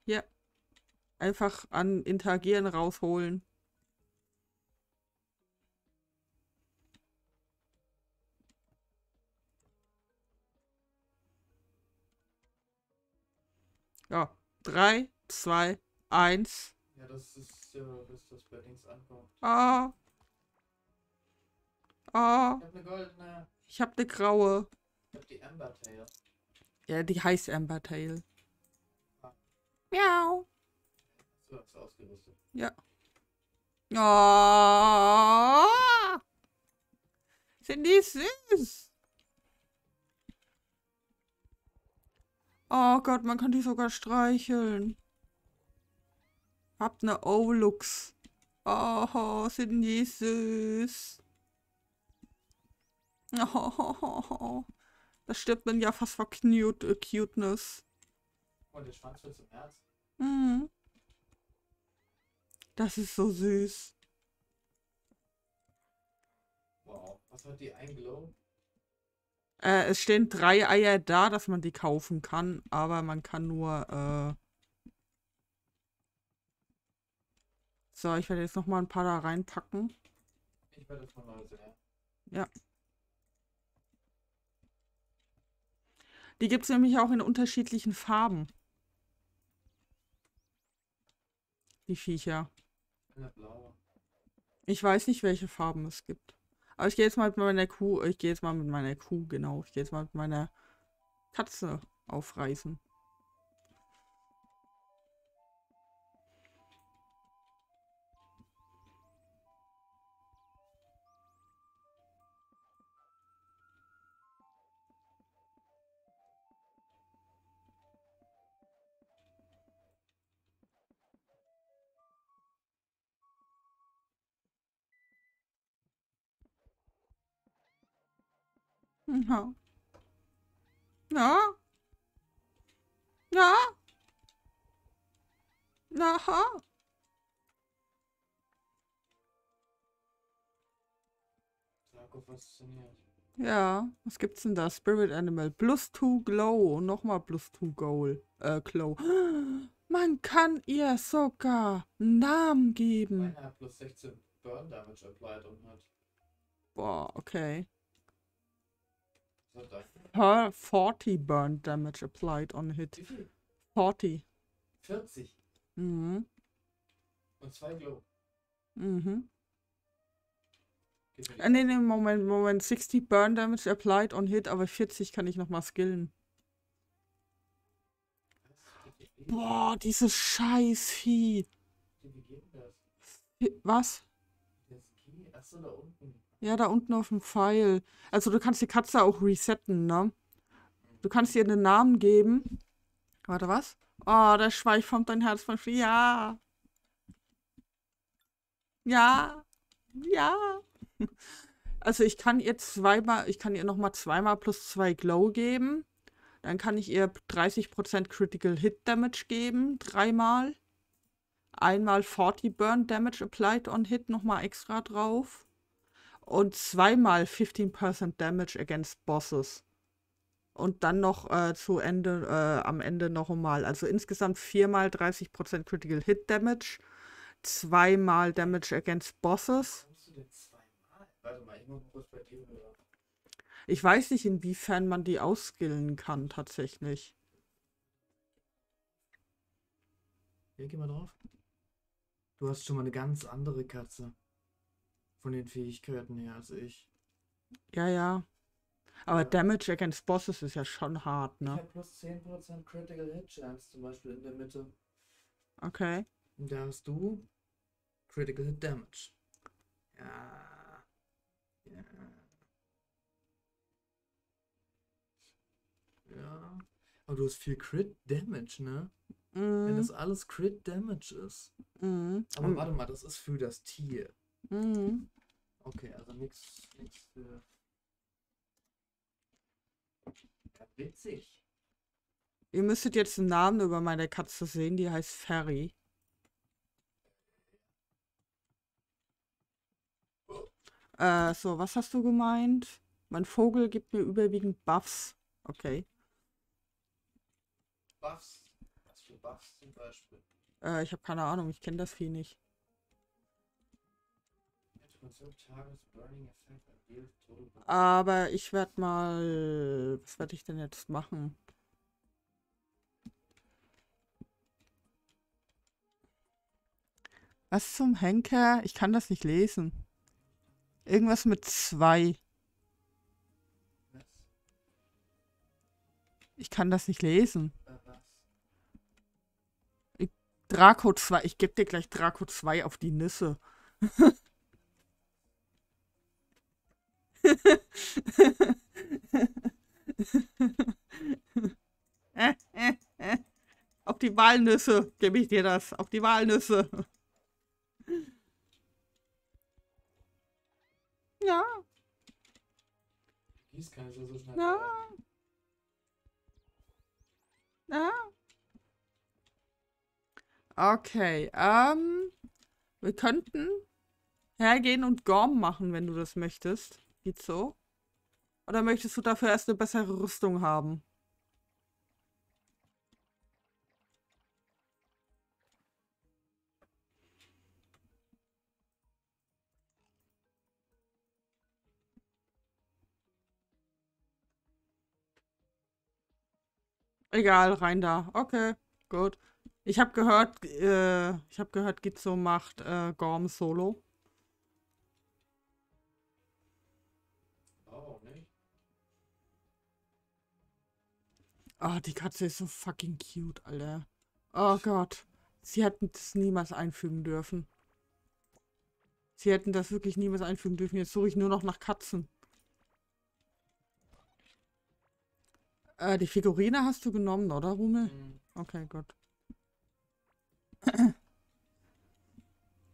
Ja. Einfach an Interagieren rausholen. Ja. Drei, zwei, eins. Ja, das ist ja, bis das bei Dings ankommt. Ah. Ah. Ich hab eine goldene. Ich hab ne graue. Ich hab die Amber Tail. Ja, die heißt Amber Tail. Miau. So, ist ausgerüstet. Oh, sind die süß. Oh Gott, man kann die sogar streicheln. Habt ne Overlooks. Oh, sind die süß. Oh, da stirbt man ja fast vor Cute, äh, Cuteness. Und der Schwanz wird zum Herz. Mhm. Das ist so süß. Wow. Was hat die ein Glow? Äh, es stehen drei Eier da, dass man die kaufen kann, aber man kann nur. Äh so, ich werde jetzt noch mal ein paar da reinpacken. Ich werde das mal neu sehen. Die gibt es nämlich auch in unterschiedlichen Farben. Die Viecher. Ich weiß nicht, welche Farben es gibt. Aber ich gehe jetzt mal mit meiner Kuh. Ich gehe jetzt mal mit meiner Kuh, genau. Ich gehe jetzt mal mit meiner Katze aufreißen. Ja. Ja. Ja. Aha. Ja, was gibt's denn da? Spirit Animal. Plus 2 Glow. Nochmal plus 2 Goal. Äh, Glow. Man kann ihr sogar einen Namen geben. Meiner hat plus 16 Burn Damage applied und hat. Boah, okay. Her 40 Burn Damage applied on hit. Wie viel? 40. 40. Mhm. Und 2 Glow. Mhm. Äh, nee, nee, Moment, Moment. 60 Burn Damage applied on hit, aber 40 kann ich nochmal skillen. Boah, dieses scheiß Vieh. Was? Das Key? Achso, da unten. Ja, da unten auf dem Pfeil. Also du kannst die Katze auch resetten, ne? Du kannst ihr einen Namen geben. Warte, was? Oh, der Schweif formt dein Herz von Fie- Ja. Ja. Ja. Also ich kann ihr zweimal, ich kann ihr nochmal zweimal plus zwei Glow geben. Dann kann ich ihr 30% Critical Hit Damage geben, dreimal. Einmal 40 Burn Damage applied on Hit nochmal extra drauf und zweimal 15% Damage against Bosses. Und dann noch äh, zu Ende, äh, am Ende noch einmal. Also insgesamt viermal 30% Critical Hit Damage, zweimal Damage against Bosses. Ich weiß nicht, inwiefern man die ausskillen kann, tatsächlich. Hier, geh mal drauf. Du hast schon mal eine ganz andere Katze. Von den Fähigkeiten her als ich. Ja, ja. Aber Ja. Damage against Bosses ist ja schon hart, Ich ne? habe plus 10% Critical Hit Chance zum Beispiel in der Mitte. Okay. Und da hast du Critical Hit Damage. Ja. Ja. Ja. Aber du hast viel Crit Damage, ne? Wenn Mhm. das alles Crit Damage ist. Mhm. Aber warte mal, das ist für das Tier. Mhm. Okay, also nix für. Ja, witzig. Ihr müsstet jetzt einen Namen über meine Katze sehen, die heißt Ferry. Äh, so, was hast du gemeint? Mein Vogel gibt mir überwiegend Buffs. Okay. Buffs. Was für Buffs zum Beispiel? Äh, ich habe keine Ahnung, ich kenne das Vieh nicht. Aber ich werde mal. Was werde ich denn jetzt machen? Was zum Henker? Ich kann das nicht lesen. Irgendwas mit zwei. Ich kann das nicht lesen. Draco 2. Ich gebe dir gleich Draco 2 auf die Nüsse. Auf die Walnüsse gebe ich dir das. Auf die Walnüsse. Ja, Gießkanne so schnell. Ja. ja. Okay, ähm, wir könnten hergehen und Gorm machen, wenn du das möchtest. Geht so? Oder möchtest du dafür erst eine bessere Rüstung haben? Egal, rein da. Okay, gut. Ich habe gehört, äh, ich habe gehört, Gizzo macht äh, Gorm Solo. Oh, die Katze ist so fucking cute, Alter. Oh Gott. Sie hätten das niemals einfügen dürfen. Sie hätten das wirklich niemals einfügen dürfen. Jetzt suche ich nur noch nach Katzen. Äh, die Figurine hast du genommen, oder, Rummel? Hm, Okay, gut.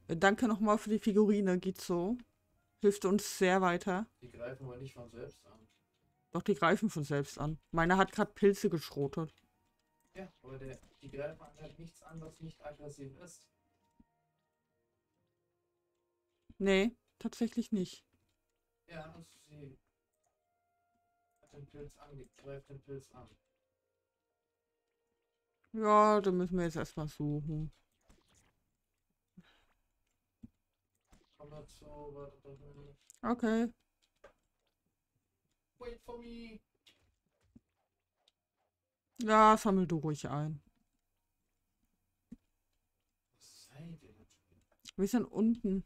Äh, Danke nochmal für die Figurine, geht so. Hilft uns sehr weiter. die greifen aber nicht von selbst an. Doch, die greifen von selbst an. Meine hat gerade Pilze geschrotet. Ja, aber der, die greifen halt nichts an, was nicht aggressiv ist. Nee, tatsächlich nicht. Ja, also sie hat den Pilz an, greift den Pilz an. Ja, da müssen wir jetzt erstmal suchen. Komm dazu, warte doch nicht. Okay. Wait for me! Ja, sammel du ruhig ein. Wir sind unten.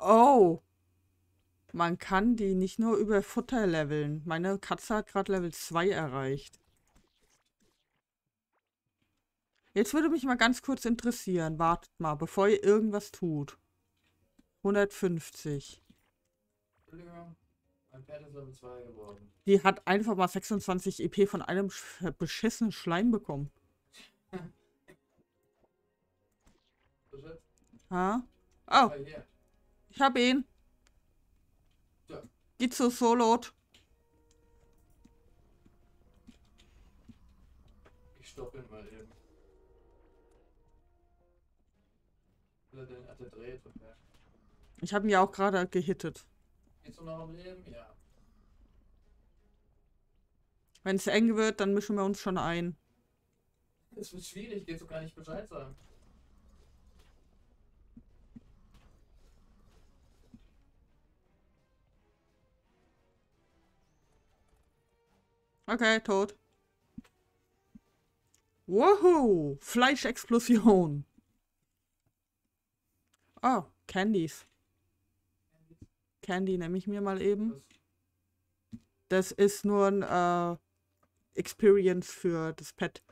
Oh. Man kann die nicht nur über Futter leveln. Meine Katze hat gerade Level 2 erreicht. Jetzt würde mich mal ganz kurz interessieren. Wartet mal, bevor ihr irgendwas tut. 150. Entschuldigung, mein Pferd ist Level 2 geworden. Die hat einfach mal 26 EP von einem sch- beschissenen Schleim bekommen. Ha? Oh, ich hab ihn. Ja. Geh zu Solot. Ich stopp ihn mal eben. Will er den Atte dreht? Ich habe ihn ja auch gerade gehittet. Geht's noch am Leben? Ja. Wenn es eng wird, dann mischen wir uns schon ein. Es wird schwierig, geht so gar nicht Bescheid sagen. Okay, tot. Wow, Fleischexplosion. Oh, Candies. Candy nehme ich mir mal eben. Das, ist nur ein äh, Experience für das Pet.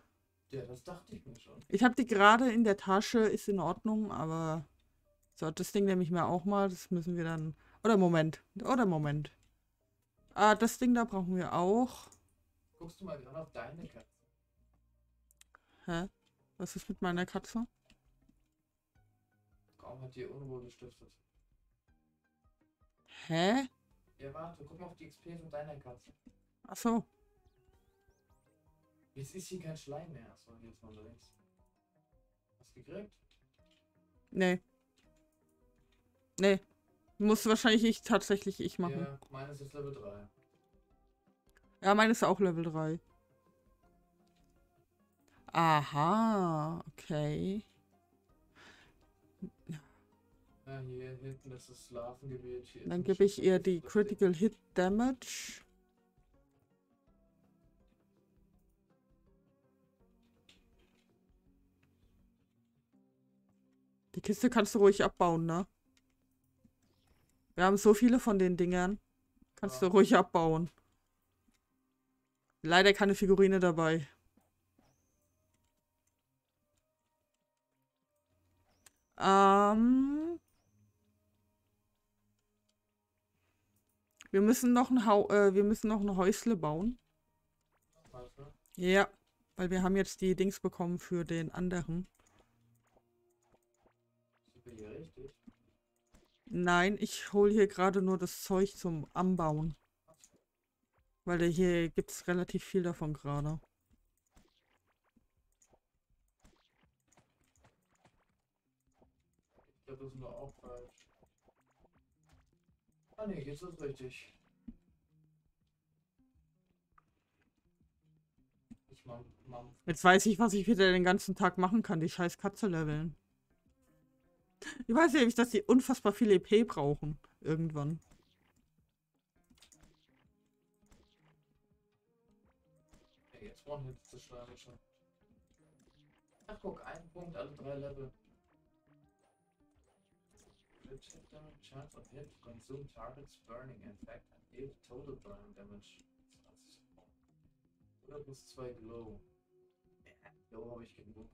ja, das dachte ich mir schon. Ich habe die gerade in der Tasche, ist in Ordnung, aber so, das Ding nehme ich mir auch mal. Das müssen wir dann. Oder Moment. Oder Moment. Ah, das Ding da brauchen wir auch. Guckst du mal gerade auf deine Katze. Hä? Was ist mit meiner Katze? Kaum hat dir Unruhe gestiftet. Hä? Ja, warte, guck mal auf die XP von deiner Katze. Ach so. Jetzt ist hier kein Schleim mehr. So, jetzt mal links. Hast du gekriegt? Nee. Nee. Muss wahrscheinlich ich tatsächlich ich machen. Ja, meines ist Level 3. Ja, meine ist auch Level 3. Aha, okay. Ja, hier hinten ist das Larvengebiet. Hier Dann gebe ich ihr die Critical Hit Damage. Die Kiste kannst du ruhig abbauen, ne? Wir haben so viele von den Dingern. Kannst Ja. du ruhig abbauen. Leider keine Figurine dabei. Ähm. Wir müssen noch ein Hau äh, wir müssen noch ein Häusle bauen. Warte. Ja, weil wir haben jetzt die Dings bekommen für den anderen. Nein, ich hole hier gerade nur das Zeug zum Anbauen. Weil hier gibt es relativ viel davon gerade. Ich glaube, das sind auch. Ah ne, jetzt ist richtig. Ich mach, mach, Jetzt weiß ich, was ich wieder den ganzen Tag machen kann, die scheiß Katze leveln. Ich weiß ja nicht, dass die unfassbar viel EP brauchen. Irgendwann. jetzt One-Hit zu schlagen schon. Ach guck, ein Punkt, alle drei Level. Crit hit damage, chance of hit, consume targets, burning effect, and give total burning damage. 20 Oder plus 2 Glow. Ja, Glow habe ich genug.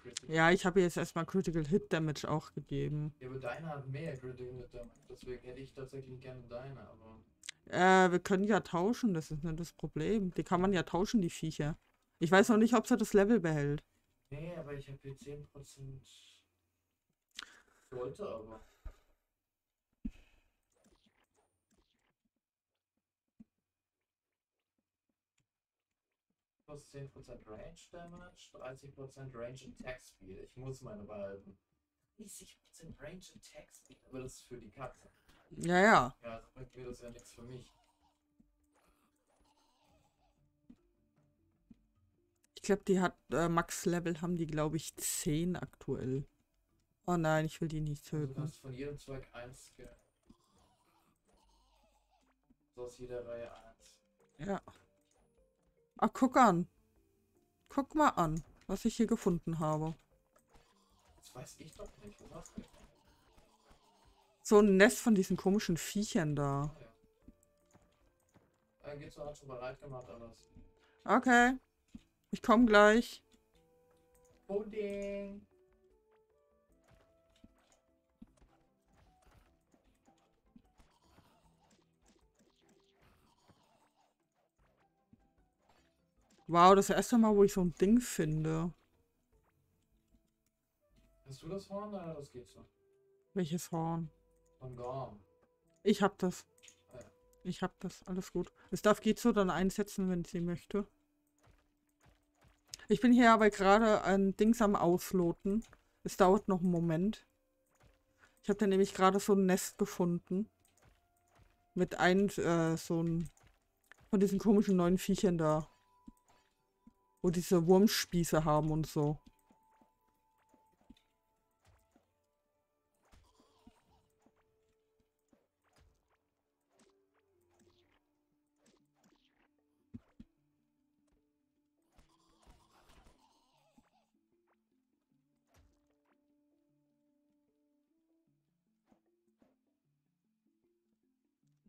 Critical. Ja, ich habe jetzt erstmal Critical Hit Damage auch gegeben. Ja, aber deine hat mehr Critical Hit Damage, deswegen hätte ich tatsächlich gerne deine, aber. Äh, wir können ja tauschen, das ist nicht das Problem. Die kann man ja tauschen, die Viecher. Ich weiß noch nicht, ob sie das Level behält. Nee, aber ich habe hier 10%. Sollte aber. Plus 10% Range Damage, 30% Range Attack Speed. Ich muss meine behalten. 30% Range Attack Speed, aber das ist für die Katze. Ja, ja. Ja, also bringt mir das ja nichts für mich. Ich glaube, die hat äh, Max-Level haben die, glaube ich, 10 aktuell. Oh nein, ich will die nicht Also du töten. kannst von jedem Zweig 1 skillen. So aus jeder Reihe 1. Ja. Ach, guck an. Guck mal an, was ich hier gefunden habe. Das weiß ich doch nicht. Was hast du? So ein Nest von diesen komischen Viechern da. Dann geht's hat schon bereit gemacht, alles. Okay. Ich komme gleich. Pudding! Wow, das erste Mal, wo ich so ein Ding finde. Hast du das Horn oder das geht so? Welches Horn? Von Gorm. Ich hab das. Ah ja. Ich hab das. Alles gut. Es darf Gizo dann einsetzen, wenn sie möchte. Ich bin hier aber gerade ein Dings am Ausloten. Es dauert noch einen Moment. Ich habe da nämlich gerade so ein Nest gefunden. Mit einem, äh, so ein von diesen komischen neuen Viechern da. Wo diese Wurmspieße haben und so.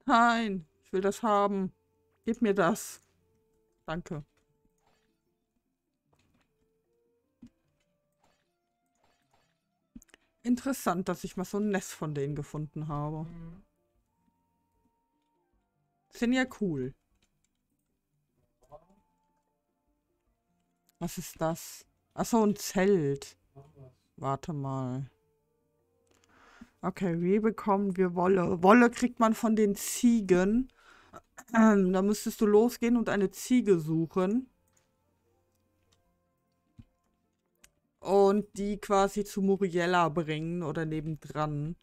Nein, ich will das haben. Gib mir das. Danke. Interessant, dass ich mal so ein Nest von denen gefunden habe. Mhm. Sind ja cool. Was ist das? Achso, ein Zelt. Warte mal. Okay, wie bekommen wir Wolle? Wolle kriegt man von den Ziegen. Ähm, da müsstest du losgehen und eine Ziege suchen. Und die quasi zu Muriella bringen oder nebendran.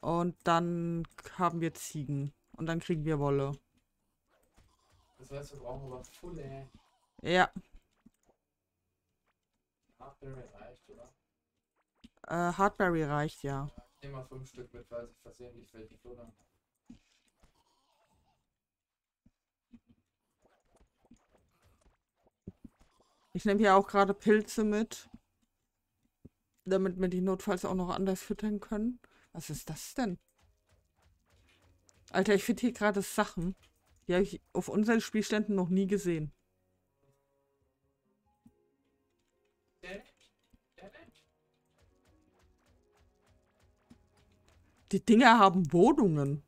Und dann haben wir Ziegen. Und dann kriegen wir Wolle. Das heißt, wir brauchen aber Fulle. Ja, Hardberry reicht, oder? äh, Hardberry reicht ja. Ich nehme mal fünf Stück mit, weil sich versehentlich fällt die Futter. Ich nehme hier auch gerade Pilze mit. Damit wir die notfalls auch noch anders füttern können. Was ist das denn? Alter, ich finde hier gerade Sachen. Die habe ich auf unseren Spielständen noch nie gesehen. Die Dinger haben Wohnungen.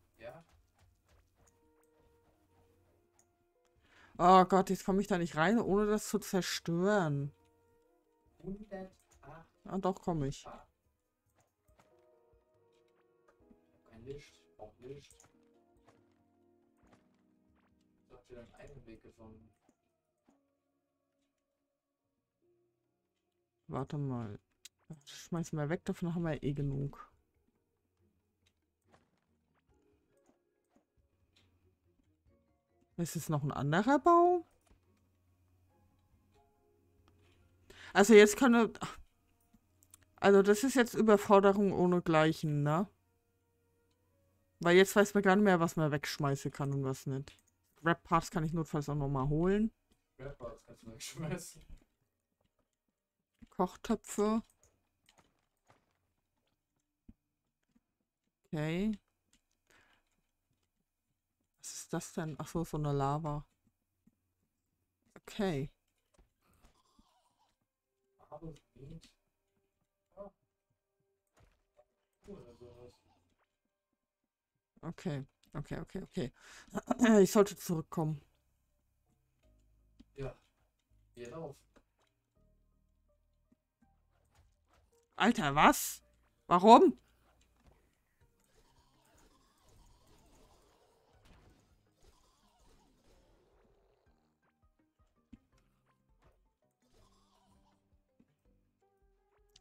Oh Gott, jetzt komme ich da nicht rein, ohne das zu zerstören. 108. Ah, doch, komme ich. Kein Licht, auch Licht. Du hast wieder einen eigenen Weg gefunden. Warte mal. Schmeiß mal weg, davon haben wir eh genug. Ist es noch ein anderer Bau? Also jetzt kann er... Also das ist jetzt Überforderung ohne Gleichen, ne? Weil jetzt weiß man gar nicht mehr, was man wegschmeißen kann und was nicht. Rap Parts kann ich notfalls auch nochmal holen. Rapper, das kannst du wegschmeißen. Kochtöpfe. Okay. Ist das denn? Ach so, so eine Lava. Okay. Okay. Okay, okay, okay. Ich sollte zurückkommen. Ja. Geh rauf. Alter, was? Warum?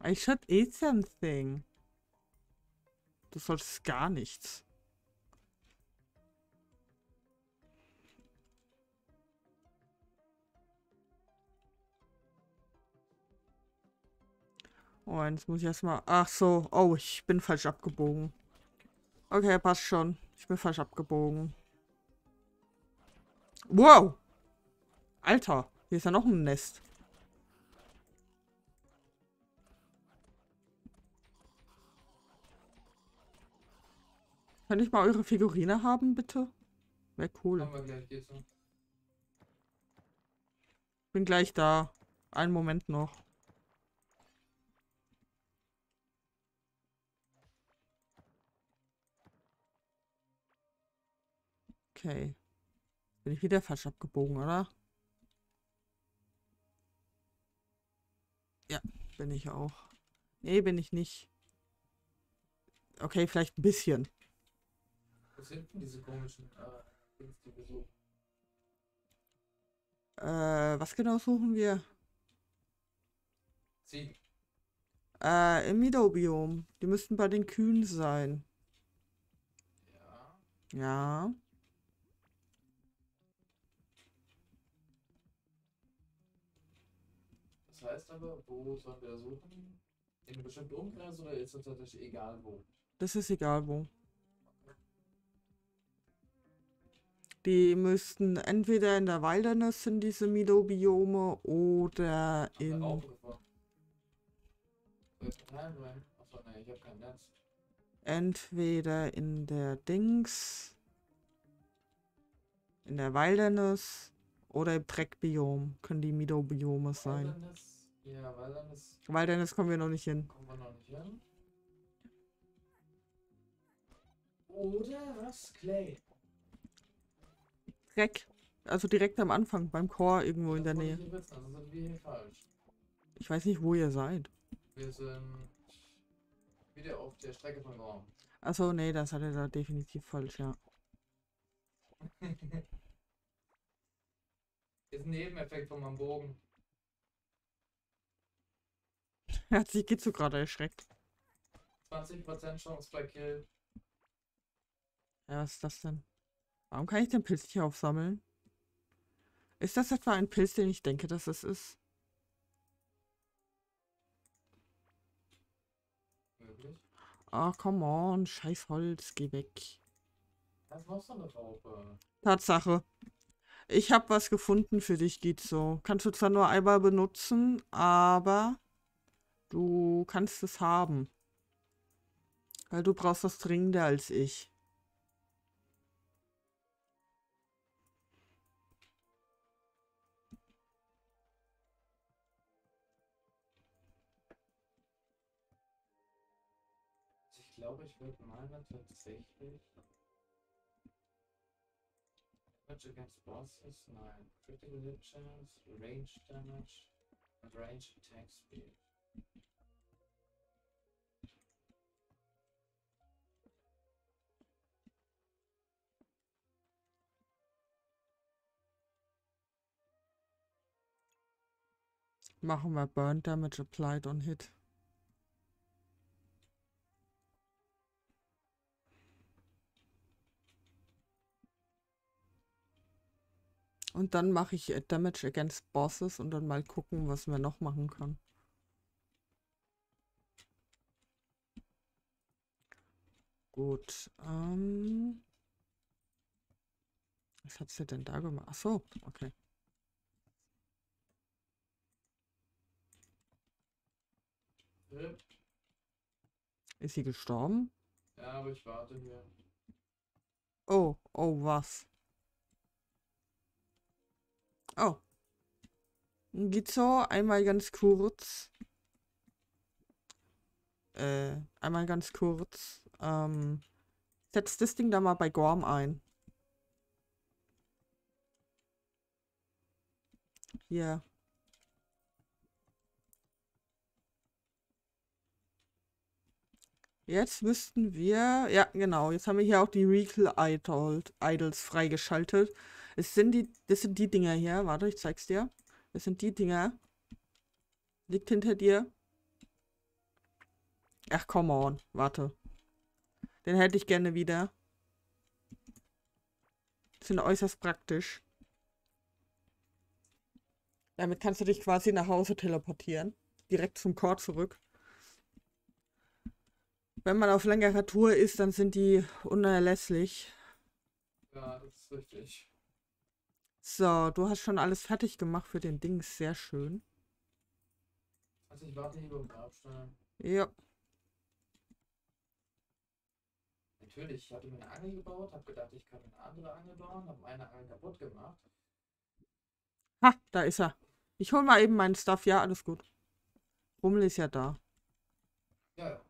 I should eat something. Du sollst gar nichts. Oh, jetzt muss ich erstmal. Ach so. Oh, ich bin falsch abgebogen. Okay, passt schon. Ich bin falsch abgebogen. Wow! Alter, hier ist ja noch ein Nest. Kann ich mal eure Figurine haben, bitte? Wäre cool. Bin gleich da. Einen Moment noch. Okay. Bin ich wieder falsch abgebogen, oder? Ja, bin ich auch. Nee, bin ich nicht. Okay, vielleicht ein bisschen. Sind denn diese komischen äh, Dings, die wir suchen? Äh, was genau suchen wir? Ziegen. Äh, im Mido-Biom. Die müssten bei den Kühen sein. Ja. Ja. Das heißt aber, wo sollen wir suchen? In einem bestimmten Umkreis oder ist das tatsächlich egal wo? Das ist egal wo. Die müssten entweder in der Wilderness sind diese Mido-Biome oder in. Entweder in der Dings. In der Wilderness oder im Dreckbiom können die Mido-Biome sein. Wilderness? Ja, Wilderness Wilderness kommen wir noch nicht hin. kommen wir noch nicht hin. Oder was? Clay. Dreck. Also direkt am Anfang, beim Chor irgendwo in der Nähe. wissen, Also sind wir hier falsch. Ich weiß nicht, wo ihr seid. Wir sind wieder auf der Strecke von Raum. Achso, nee, das hat er da definitiv falsch, ja. Ist ein Nebeneffekt von meinem Bogen. Er hat sich Gitzu gerade erschreckt. 20% Chance bei Kill. Ja, was ist das denn? Warum kann ich den Pilz nicht aufsammeln? Ist das etwa ein Pilz, den ich denke, dass es ist? Möglich. Ach, come on, scheiß Holz, geh weg. Ist noch so eine Raupe. Tatsache. Ich habe was gefunden für dich, Gitzo. Kannst du zwar nur einmal benutzen, aber du kannst es haben. Weil du brauchst das dringender als ich. Glaube, ich würde meine tatsächlich. Damage against bosses? Nein. Critical hit chance, range damage und range attack speed. Machen wir Burn Damage applied on Hit. Und dann mache ich äh, Damage against Bosses und dann mal gucken, was man noch machen kann. Gut. Ähm was hat sie denn da gemacht? Ach so, okay. Ist sie gestorben? Ja, aber ich warte hier. Oh, oh, was? Oh. Gizzo, einmal ganz kurz. Äh, einmal ganz kurz. Ähm, setz das Ding da mal bei Gorm ein. Hier. Jetzt müssten wir. Ja, genau. Jetzt haben wir hier auch die Recall Idol, Idols freigeschaltet. Es sind die. Das sind die Dinger hier. Warte, ich zeig's dir. Das sind die Dinger. Liegt hinter dir. Ach, come on. Warte. Den hätte ich gerne wieder. Sind äußerst praktisch. Damit kannst du dich quasi nach Hause teleportieren. Direkt zum Chor zurück. Wenn man auf längerer Tour ist, dann sind die unerlässlich. Ja, das ist richtig. So, du hast schon alles fertig gemacht für den Ding. Sehr schön. Also ich warte hier beim Grabstein. Ja. Natürlich, ich hatte mir eine Angel gebaut, habe gedacht, ich kann eine andere Angel bauen, habe meine Angel kaputt gemacht. Ha, da ist er. Ich hol mal eben meinen Stuff. Ja, alles gut. Rummel ist ja da. Ja, ja.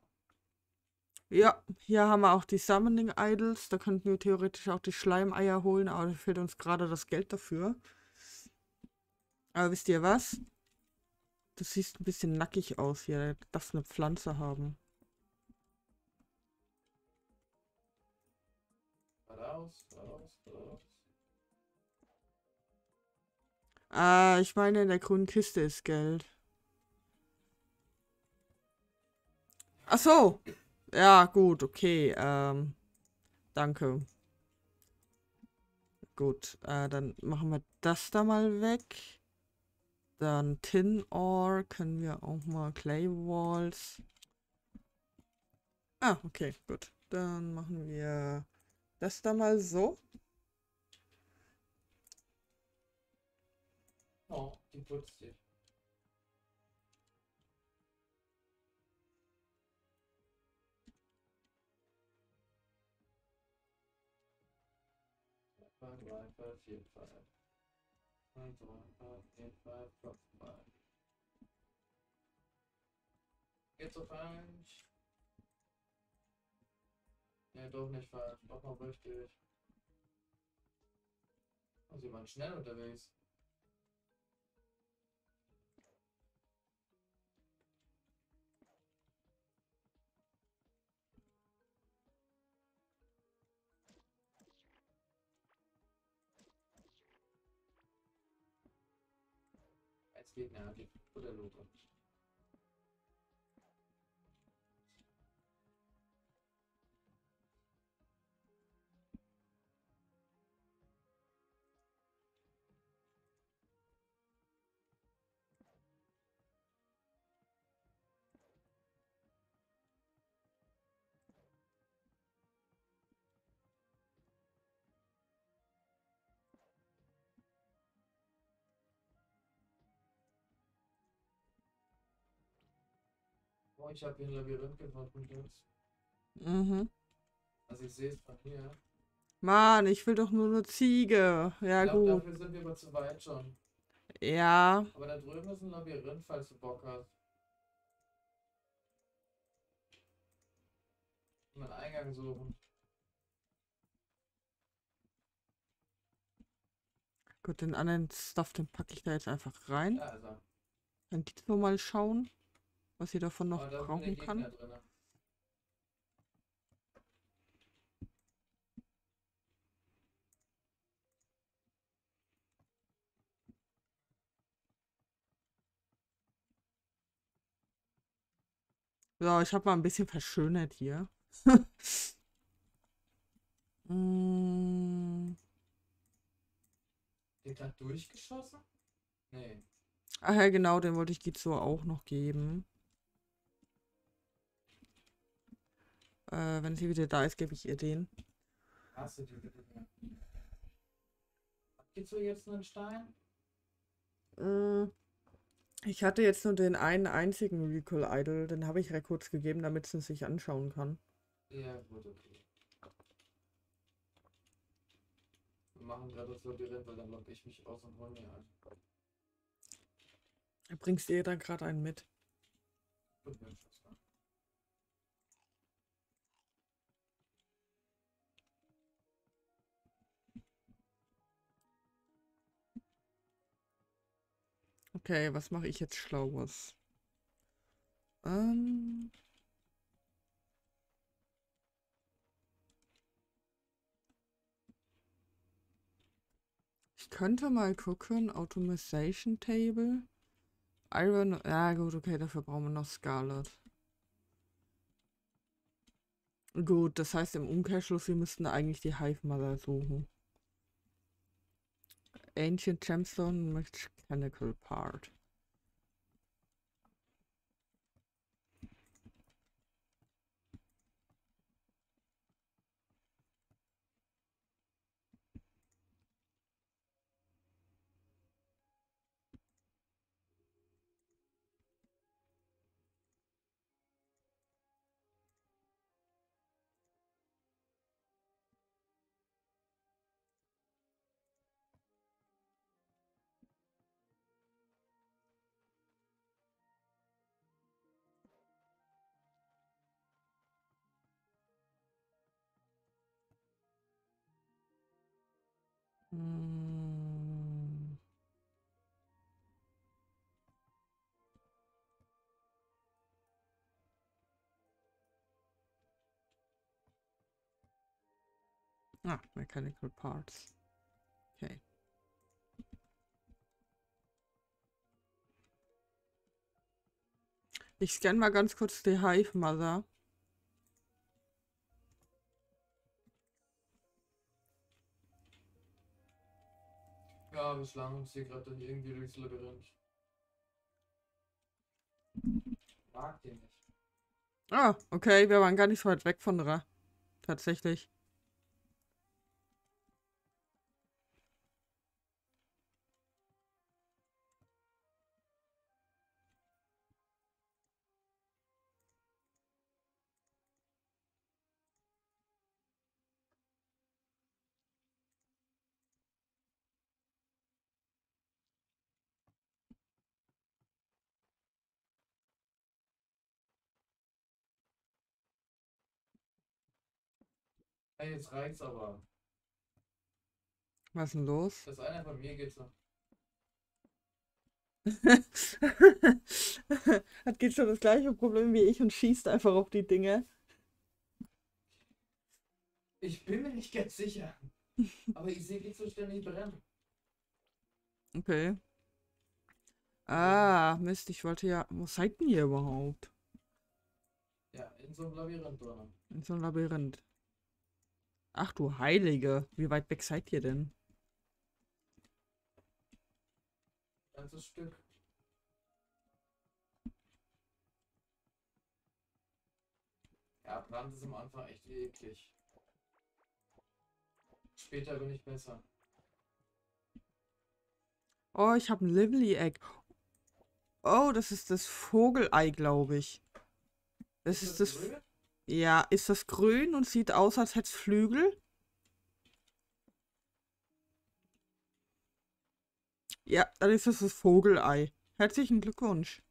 Ja, hier haben wir auch die Summoning Idols. Da könnten wir theoretisch auch die Schleimeier holen, aber da fehlt uns gerade das Geld dafür. Aber wisst ihr was? Du siehst ein bisschen nackig aus hier. Darfst eine Pflanze haben. Raus, raus, raus. Ah, ich meine, in der grünen Kiste ist Geld. Ach so. Ja, gut, okay. Ähm, danke. Gut, äh, dann machen wir das da mal weg. Dann Tin Ore können wir auch mal Clay Walls. Ah, okay, gut. Dann machen wir das da mal so. Oh, die putzt Geht's so falsch? Nee, doch nicht falsch. Doch noch richtig. Also, sie waren schnell unterwegs. Jetzt geht ja die Butterlupe. Oh, ich habe hier ein Labyrinth gefunden. Mhm. Also ich sehe es von hier. Mann, ich will doch nur eine Ziege. Ja, ich glaube, gut. dafür sind wir aber zu weit schon. Ja, Aber da drüben ist ein Labyrinth, falls du Bock hast. Mal einen Eingang suchen. gut, den anderen Stuff, den packe ich da jetzt einfach rein. Ist er. Dann die nur mal schauen, was ihr davon noch sind brauchen kann. So, ich habe mal ein bisschen verschönert hier. Mm, Den gerade durchgeschossen? Nee. Ach ja, genau, den wollte ich Gizo auch noch geben. Äh, wenn sie wieder da ist, gebe ich ihr den. Hast du die bitte? Gibt's so jetzt einen Stein? Mm, Ich hatte jetzt nur den einen einzigen Recall Idol, den habe ich Records gegeben, damit sie sich anschauen kann. Ja, gut, okay. Wir machen gerade das Labyrinth, weil dann logge ich mich aus und hol mir ein. Bringst ihr dann gerade einen mit? Tut Okay, was mache ich jetzt Schlaues? Ähm... Ich könnte mal gucken, Automation Table. Iron, ja gut, okay, dafür brauchen wir noch Scarlet. Gut, das heißt im Umkehrschluss, wir müssten eigentlich die Hive Mother suchen. Ancient Gemstone möchte ich Mechanical Part. Hm. Ah, mechanical parts. Okay. Ich scanne mal ganz kurz die Hive Mother. Ja, wir schlagen uns hier gerade dann irgendwie durchs Labyrinth. Mag den nicht. Ah, okay, wir waren gar nicht so weit weg von Ra. Tatsächlich. Jetzt reicht's aber. Was ist denn los? Das einer von mir geht so. Hat geht schon das gleiche Problem wie ich und schießt einfach auf die Dinge. Ich bin mir nicht ganz sicher. Aber ich sehe nicht so ständig brennen. Okay. Ah, Mist, ich wollte ja. Wo seid denn ihr überhaupt? Ja, in so einem Labyrinth drin. In so einem Labyrinth. Ach du Heilige, wie weit weg seid ihr denn? Ganzes Stück. Ja, Brand ist am Anfang echt eklig. Später bin ich besser. Oh, ich habe ein Lively Egg. Oh, das ist das Vogelei, glaube ich. Das ist, das. grün? Ja, ist das grün und sieht aus, als hätte es Flügel? Ja, dann ist es das Vogelei. Herzlichen Glückwunsch.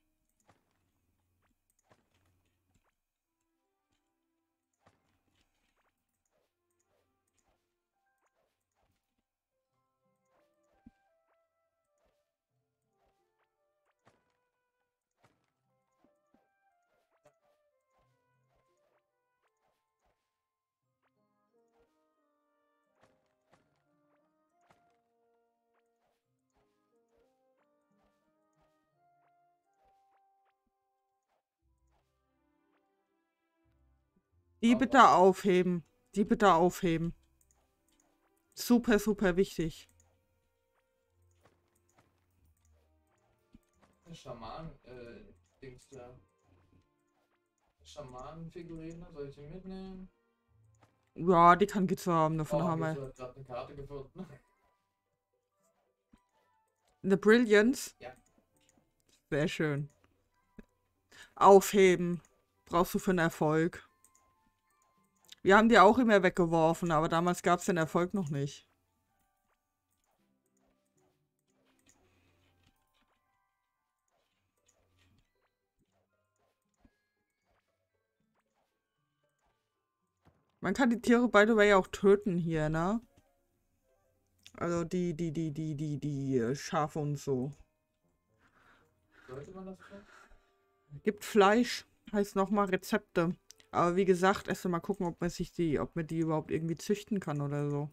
Die bitte aufheben. Die bitte aufheben. Super, super wichtig. Schaman, äh, Dings da. Schamanenfigurine, soll ich die mitnehmen? Ja, die kann Gitze haben, davon Oh, haben wir. Gizzo hat gerade eine Karte gefunden. The Brilliance? Ja. Sehr schön. Aufheben. Brauchst du für einen Erfolg. Wir haben die auch immer weggeworfen, aber damals gab es den Erfolg noch nicht. Man kann die Tiere, by the way, auch töten hier, ne? Also die, die, die, die, die, die äh, Schafe und so. Sollte man das tun? Gibt Fleisch, heißt nochmal Rezepte. Aber wie gesagt, erst mal gucken, ob man sich die, ob man die überhaupt irgendwie züchten kann oder so.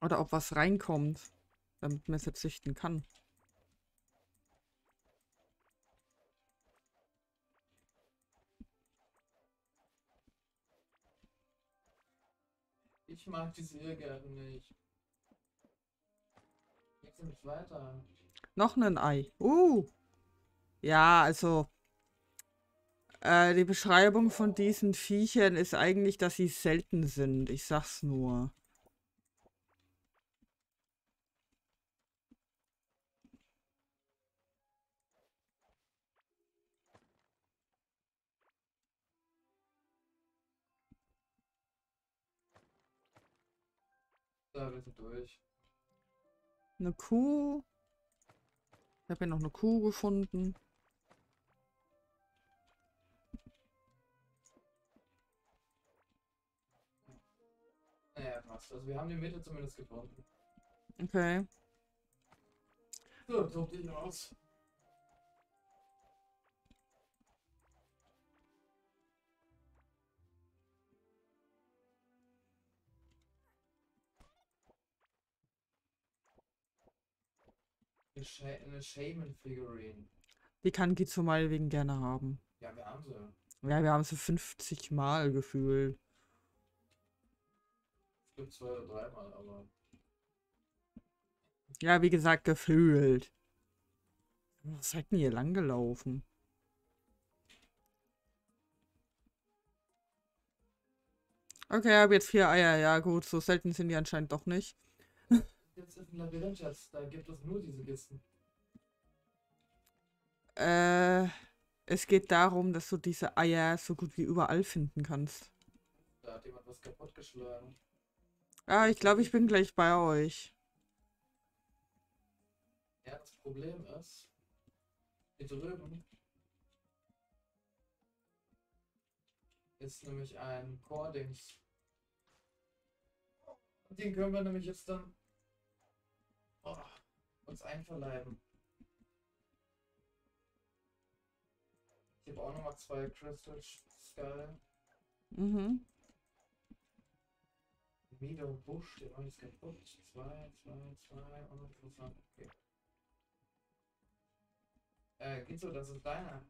Oder ob was reinkommt, damit man sie züchten kann. Ich mag diese Irrgärten nicht. Geht sie nicht weiter. Noch ein Ei. Uh. Ja, also. Äh, die Beschreibung von diesen Viechern ist eigentlich, dass sie selten sind. Ich sag's nur. Da, wir sind durch. Eine Kuh. Ich habe hier noch eine Kuh gefunden. Naja, passt. Also wir haben die Mitte zumindest gefunden. Okay. So, tob dich aus. Eine Sha- Eine Shaman Figurine. Die kann Gizo mal wegen gerne haben. Ja, wir haben sie. Ja, wir haben sie 50 Mal gefühlt. Es gibt zwei oder dreimal, aber. Ja, wie gesagt, gefühlt. Was seid denn hier lang gelaufen? Okay, habe jetzt vier Eier. Ja, gut, so selten sind die anscheinend doch nicht. Jetzt ist ein Labyrinth, Schatz. Da gibt es nur diese Kisten. Äh, es geht darum, dass du diese Eier so gut wie überall finden kannst. Da hat jemand was kaputtgeschlagen. Ah, ich glaube, ich bin gleich bei euch. Ja, das Problem ist, hier drüben ist nämlich ein Core-Dings. Und Den können wir nämlich jetzt dann oh, uns einverleiben. Ich habe auch nochmal zwei Crystal Skull. Mhm. Meadow Busch, der neue ist kaputt. Zwei, zwei, zwei, uninteressant. Okay. Äh, geht so, das ist deiner.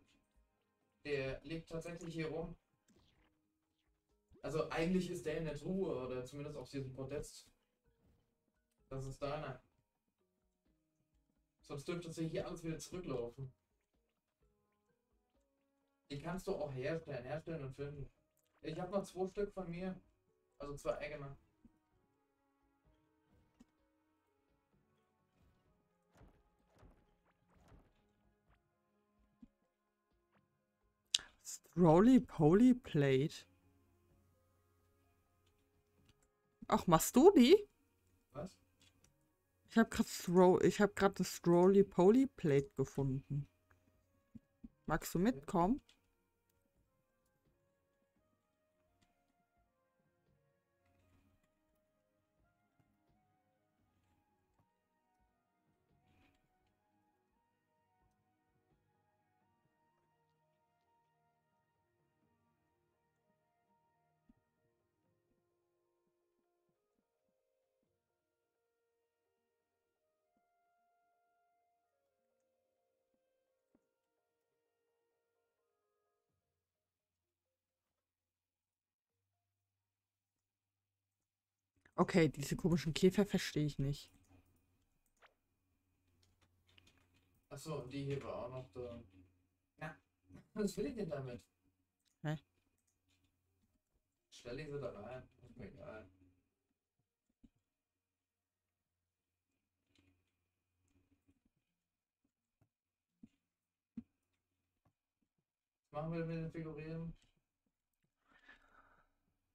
Der liegt tatsächlich hier rum. Also eigentlich ist der in der Truhe oder zumindest auf diesem Podest. Das ist deiner. Sonst dürfte sich hier alles wieder zurücklaufen. Die kannst du auch herstellen, herstellen und finden. Ich habe noch zwei Stück von mir. Also zwei eigene. Roly Poly Plate. Ach, machst du die? Ich habe gerade ich habe gerade das Roly Poly Plate gefunden. Magst du mitkommen? Okay, diese komischen Käfer verstehe ich nicht. Achso, und die hier war auch noch da. Na, was will ich denn damit? Hä? Stell diese da rein. Ist mir egal. Was machen wir mit den Figurinen?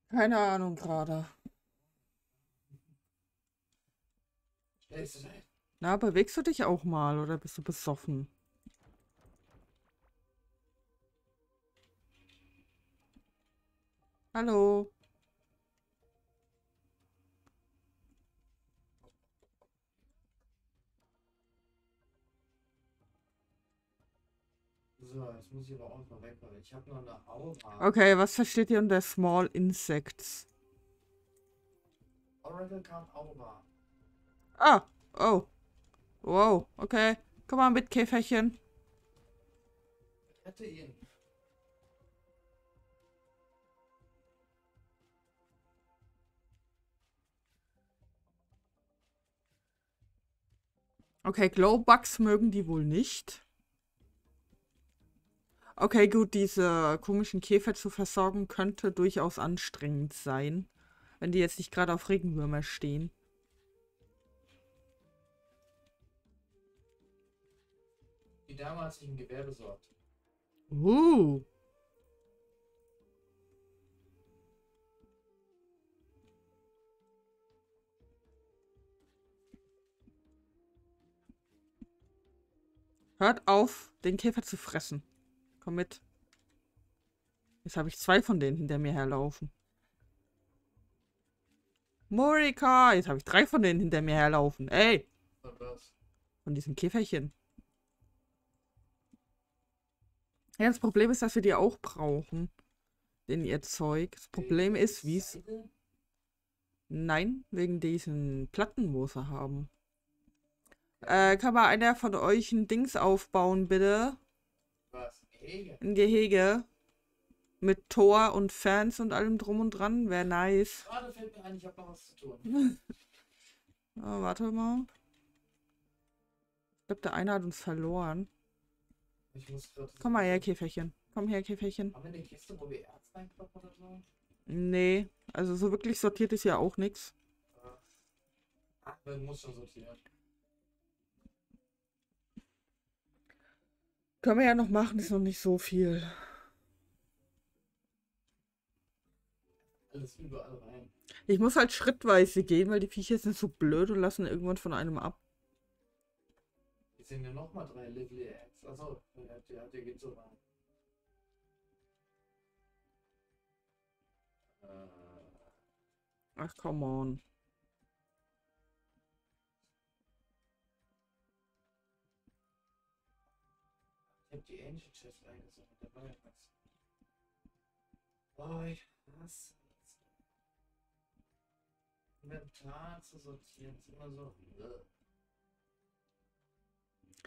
Keine Ahnung gerade. Stellst du da hin? Na, bewegst du dich auch mal oder bist du besoffen? Hallo? So, jetzt muss ich aber auch mal weg, weil ich habe noch eine Aura. Okay, was versteht ihr unter Small Insects? Oracle Card Aura. Ah, oh. Wow, okay. Komm mal mit, Käferchen. Rette ihn. Okay, Glowbugs mögen die wohl nicht. Okay, gut, diese komischen Käfer zu versorgen könnte durchaus anstrengend sein. Wenn die jetzt nicht gerade auf Regenwürmer stehen. Die Dame hat sich ein Gewehr besorgt. Uh. Hört auf, den Käfer zu fressen. Komm mit. Jetzt habe ich zwei von denen hinter mir herlaufen. Morika! Jetzt habe ich drei von denen hinter mir herlaufen. Ey! Von diesem Käferchen. Ja, das Problem ist, dass wir die auch brauchen. Den ihr Zeug. Das Problem ist, wie es. Nein, wegen diesen Platten, wo sie haben. Äh, kann mal einer von euch ein Dings aufbauen, bitte? Was? Gehege? Ein Gehege. Mit Tor und Fans und allem drum und dran. Wäre nice. Gerade fällt mir ein, ich habe noch was zu tun. Oh, warte mal. Ich glaube, der eine hat uns verloren. Ich muss gerade. Komm mal her, Käferchen. Komm her, Käferchen. Haben wir eine Kiste, wo wir Erz reinkloppen oder so? Nee, also so wirklich sortiert ist ja auch nichts. Ach, man muss schon sortieren. Können wir ja noch machen, ist noch nicht so viel. Alles überall rein. Ich muss halt schrittweise gehen, weil die Viecher sind so blöd und lassen irgendwann von einem ab. Jetzt sind ja nochmal drei Eggs. Achso, der, der, der geht so rein. Äh, Ach, come on. ich hab die Ancient Chest eingesammelt. Da war ja was. Oh, ich hasse. Inventar zu sortieren ist immer so. Äh.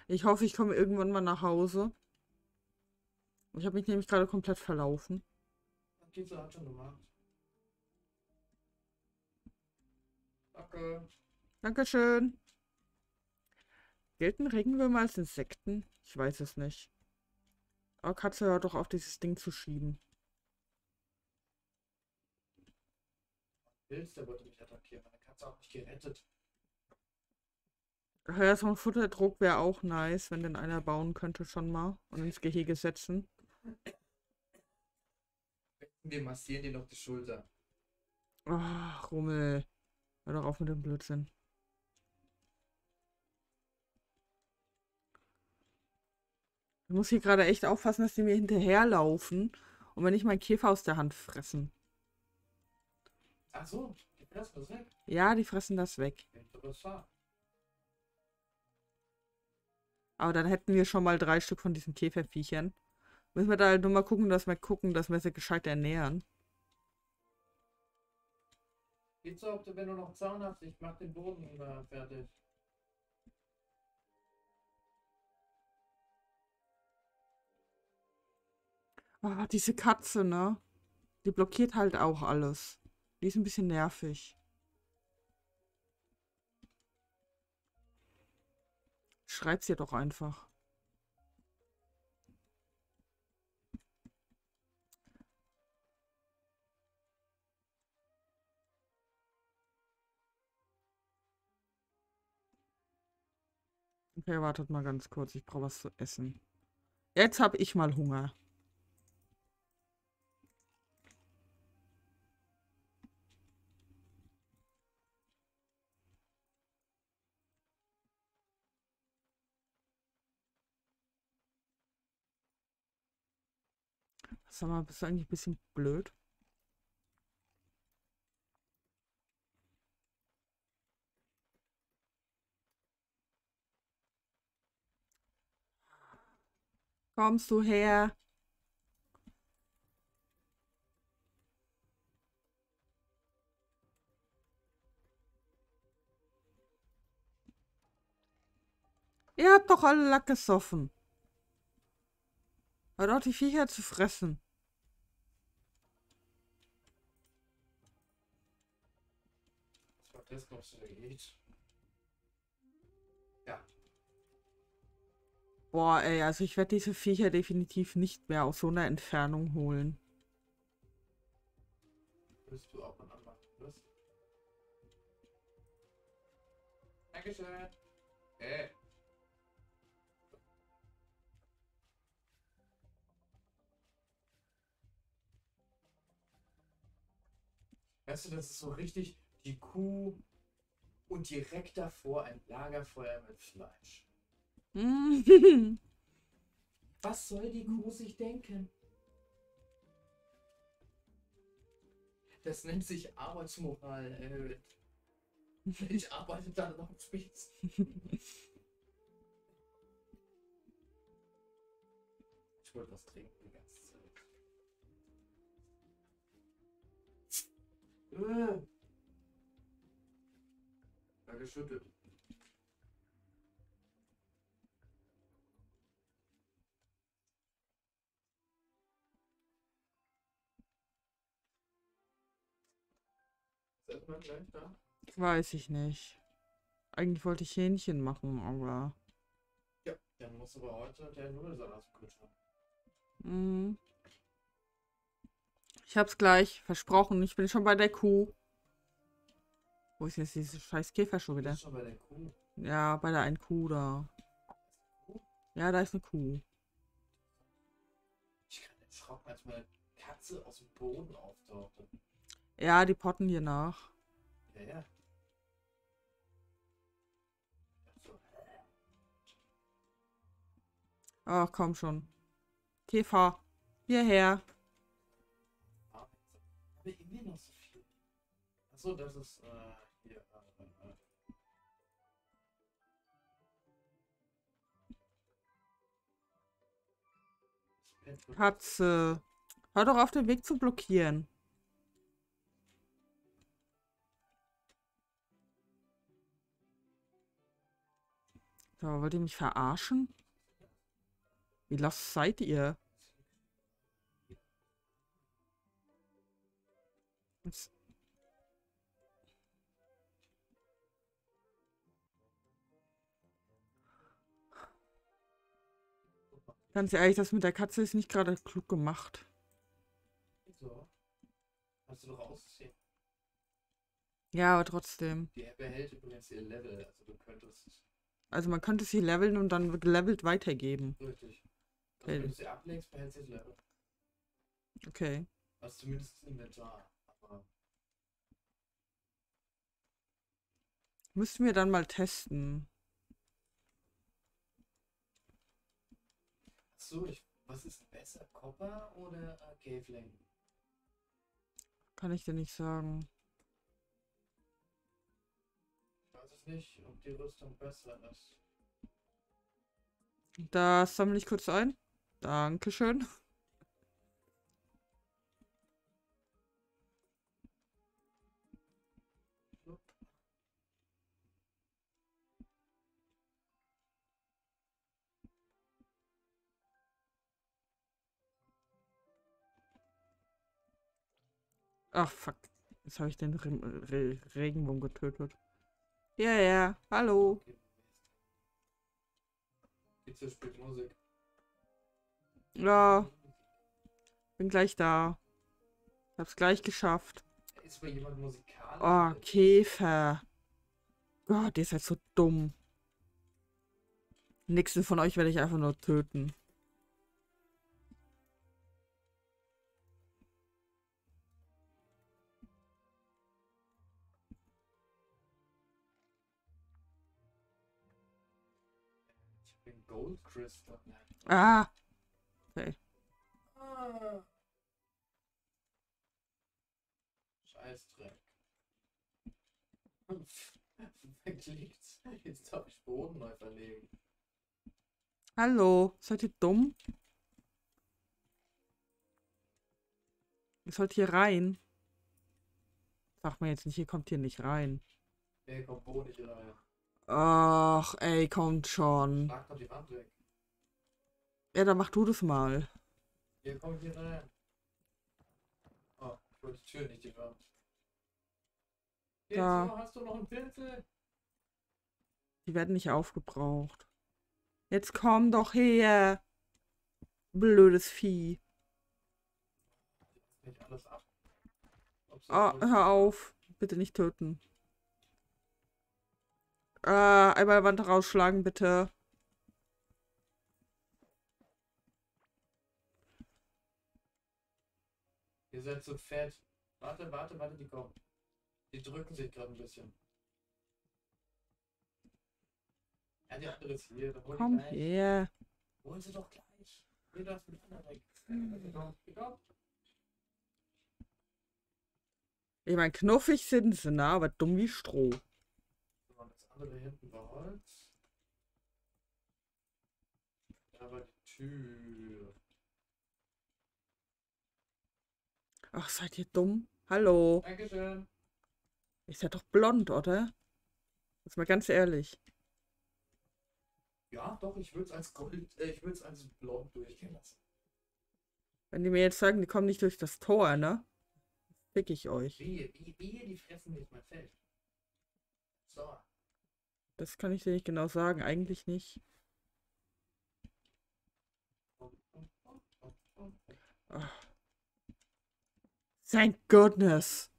Ich hoffe, ich komme irgendwann mal nach Hause. Ich habe mich nämlich gerade komplett verlaufen. So hat schon gemacht. Danke. Dankeschön. Gelten Regenwürmer als Insekten? Ich weiß es nicht. Aber Katze hört doch auf, dieses Ding zu schieben. Pilz, der wollte mich attackieren. Meine Katze hat mich gerettet. Ach ja, so ein Futterdruck wäre auch nice, wenn denn einer bauen könnte schon mal und ins Gehege setzen. Wir massieren dir noch die Schulter. Ach, Rummel. Hör doch auf mit dem Blödsinn. Ich muss hier gerade echt aufpassen, dass die mir hinterherlaufen und wenn nicht meinen Käfer aus der Hand fressen. Ach so, gib mir das weg. Ja, die fressen das weg. Interessant. Aber dann hätten wir schon mal drei Stück von diesen Käferviechern. Müssen wir da halt nur mal gucken, dass wir gucken, dass wir sie gescheit ernähren. Geht so, ob du, wenn du noch Zaun hast, ich mach den Boden immer fertig. Ah, diese Katze, ne? Die blockiert halt auch alles. Die ist ein bisschen nervig. Schreib's ihr doch einfach. Okay, wartet mal ganz kurz. Ich brauche was zu essen. Jetzt habe ich mal Hunger. Sag mal, bist du eigentlich ein bisschen blöd? Kommst du her? Ihr habt doch alle Lack gesoffen. Hört auch die Viecher zu fressen. Das noch so geht? Ja, Boah, ey, also ich werde diese Viecher definitiv nicht mehr aus so einer Entfernung holen. willst du auch mal anmachen, was? Dankeschön. Äh. Weißt du, das ist so richtig die Kuh und direkt davor ein Lagerfeuer mit Fleisch. Was soll die Kuh sich denken? Das nennt sich Arbeitsmoral. Äh, ich arbeite da noch Spitz. Ich wollte was trinken die ganze Zeit. Ja, geschüttelt. Ist man gleich da? Weiß ich nicht. Eigentlich wollte ich Hähnchen machen, aber. Ja, dann muss aber heute der Nudelsalat kühlschrank. Mm. Ich hab's gleich versprochen. Ich bin schon bei der Kuh. Wo ist jetzt diese scheiß Käfer schon wieder? schon bei der Kuh. Ja, bei der einen Kuh da. Ja, da ist eine Kuh. Ich kann erschrocken, als meine Katze aus dem Boden auftauchte. Ja, die potten hier nach. Ja, ja. Ach, komm schon. Käfer. Hierher. Aber irgendwie noch so viel. Achso, das ist. Äh, Katze. Hör doch auf, den Weg zu blockieren. So, wollt ihr mich verarschen? Wie los seid ihr? Jetzt- Ganz ehrlich, das mit der Katze ist nicht gerade klug gemacht. So. Kannst du doch aussehen. Ja, aber trotzdem. Die behält übrigens ihr Level. Also du könntest. Also man könnte sie leveln und dann gelevelt weitergeben. Richtig. Also Okay. wenn du sie ablegst, behält sie das Level. Okay. Also zumindest das Inventar. Aber Müssten wir dann mal testen. So, ich, was ist besser? Copper oder äh, Caveling? Kann ich dir nicht sagen. Ich weiß es nicht, ob die Rüstung besser ist. Das sammle ich kurz ein. Dankeschön. Ach, fuck. Jetzt habe ich den Re Re Regenwurm getötet. Ja, ja. Hallo. Okay. Pizza spielt Musik. Ja, bin gleich da. Hab's gleich geschafft. Ist bei jemand musikalisch? Oh, Käfer. Gott, ihr seid so dumm. Nächsten von euch werde ich einfach nur töten. Gold Crystal. Ah. Okay. Ah. Scheißdreck. Wegklickt's. Jetzt darf ich Boden neu verlegen. Hallo, seid ihr dumm? Ihr sollt hier rein. Sag mir jetzt nicht, ihr kommt hier nicht rein. Nee, kommt Boden nicht rein. Ach, ey, kommt schon. Schlag doch die Wand weg. Ja, dann mach du das mal. Hier, komm hier rein. Oh, ich wollte die Tür nicht die Wand. Jetzt Da. noch, hast du noch einen Pinsel? Die werden nicht aufgebraucht. Jetzt komm doch her. Blödes Vieh. Nicht alles ab. Oh, hör auf. Bitte nicht töten. Äh, einmal Wand rausschlagen, bitte. Ihr seid so fett. Warte, warte, warte, die kommen. Die drücken sich gerade ein bisschen. Ja, die andere ist hier. Komm gleich. her. Hol sie doch gleich. Hier, das mit anderen weg. Kommt. Ich mein, knuffig sind sie, ne? Aber dumm wie Stroh. Das andere hinten war Holz. Da war die Tür. Ach, seid ihr dumm? Hallo. Dankeschön. Ist ja doch blond, oder? Jetzt mal ganz ehrlich. Ja, doch, ich würde es als Gold, äh, ich würde es als blond durchgehen lassen. Wenn die mir jetzt sagen, die kommen nicht durch das Tor, ne? Fick ich euch. Wehe, wehe, wehe, die fressen nicht mein Feld. So. Das kann ich dir nicht genau sagen. Eigentlich nicht. Ach. Thank goodness.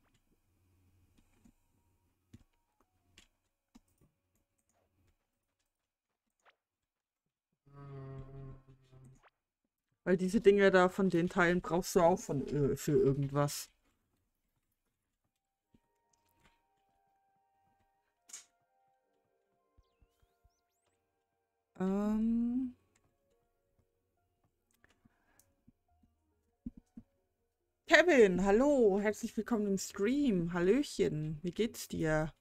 Weil diese Dinge da von den Teilen brauchst du auch von, äh, für irgendwas. Ähm. Kevin, hallo, herzlich willkommen im Stream. Hallöchen, wie geht's dir?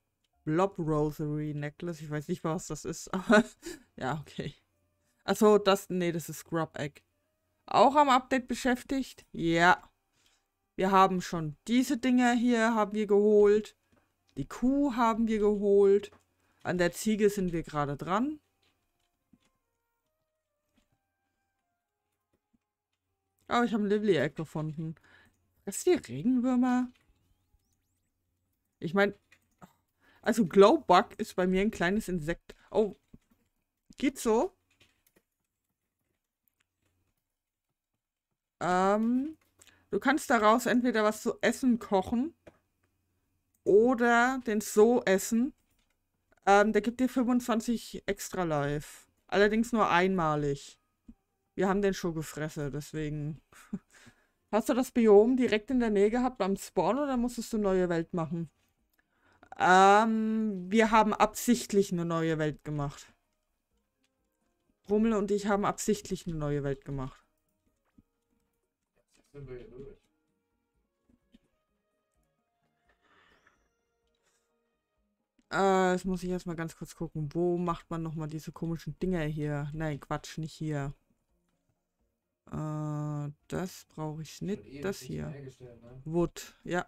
Blob Rosary Necklace, ich weiß nicht, was das ist, aber ja, okay. Achso, das, nee, das ist Scrub Egg. Auch am Update beschäftigt? Ja. Wir haben schon diese Dinger hier haben wir geholt. Die Kuh haben wir geholt. An der Ziege sind wir gerade dran. Oh, ich habe ein Lively Egg gefunden. Das ist die Regenwürmer. Ich meine, also Glowbug ist bei mir ein kleines Insekt. Oh, geht so? Ähm, du kannst daraus entweder was zu essen kochen oder den so essen. Ähm, der gibt dir 25 extra Life. Allerdings nur einmalig. Wir haben den schon gefressen, deswegen. Hast du das Biom direkt in der Nähe gehabt beim Spawn oder musstest du neue Welt machen? Ähm, wir haben absichtlich eine neue Welt gemacht. Rummel und ich haben absichtlich eine neue Welt gemacht. Jetzt sind wir hier durch. Äh, jetzt muss ich erstmal ganz kurz gucken. Wo macht man nochmal diese komischen Dinger hier? Nein, Quatsch, nicht hier. Äh, das brauche ich nicht. Das hier. ne? Wood, ja.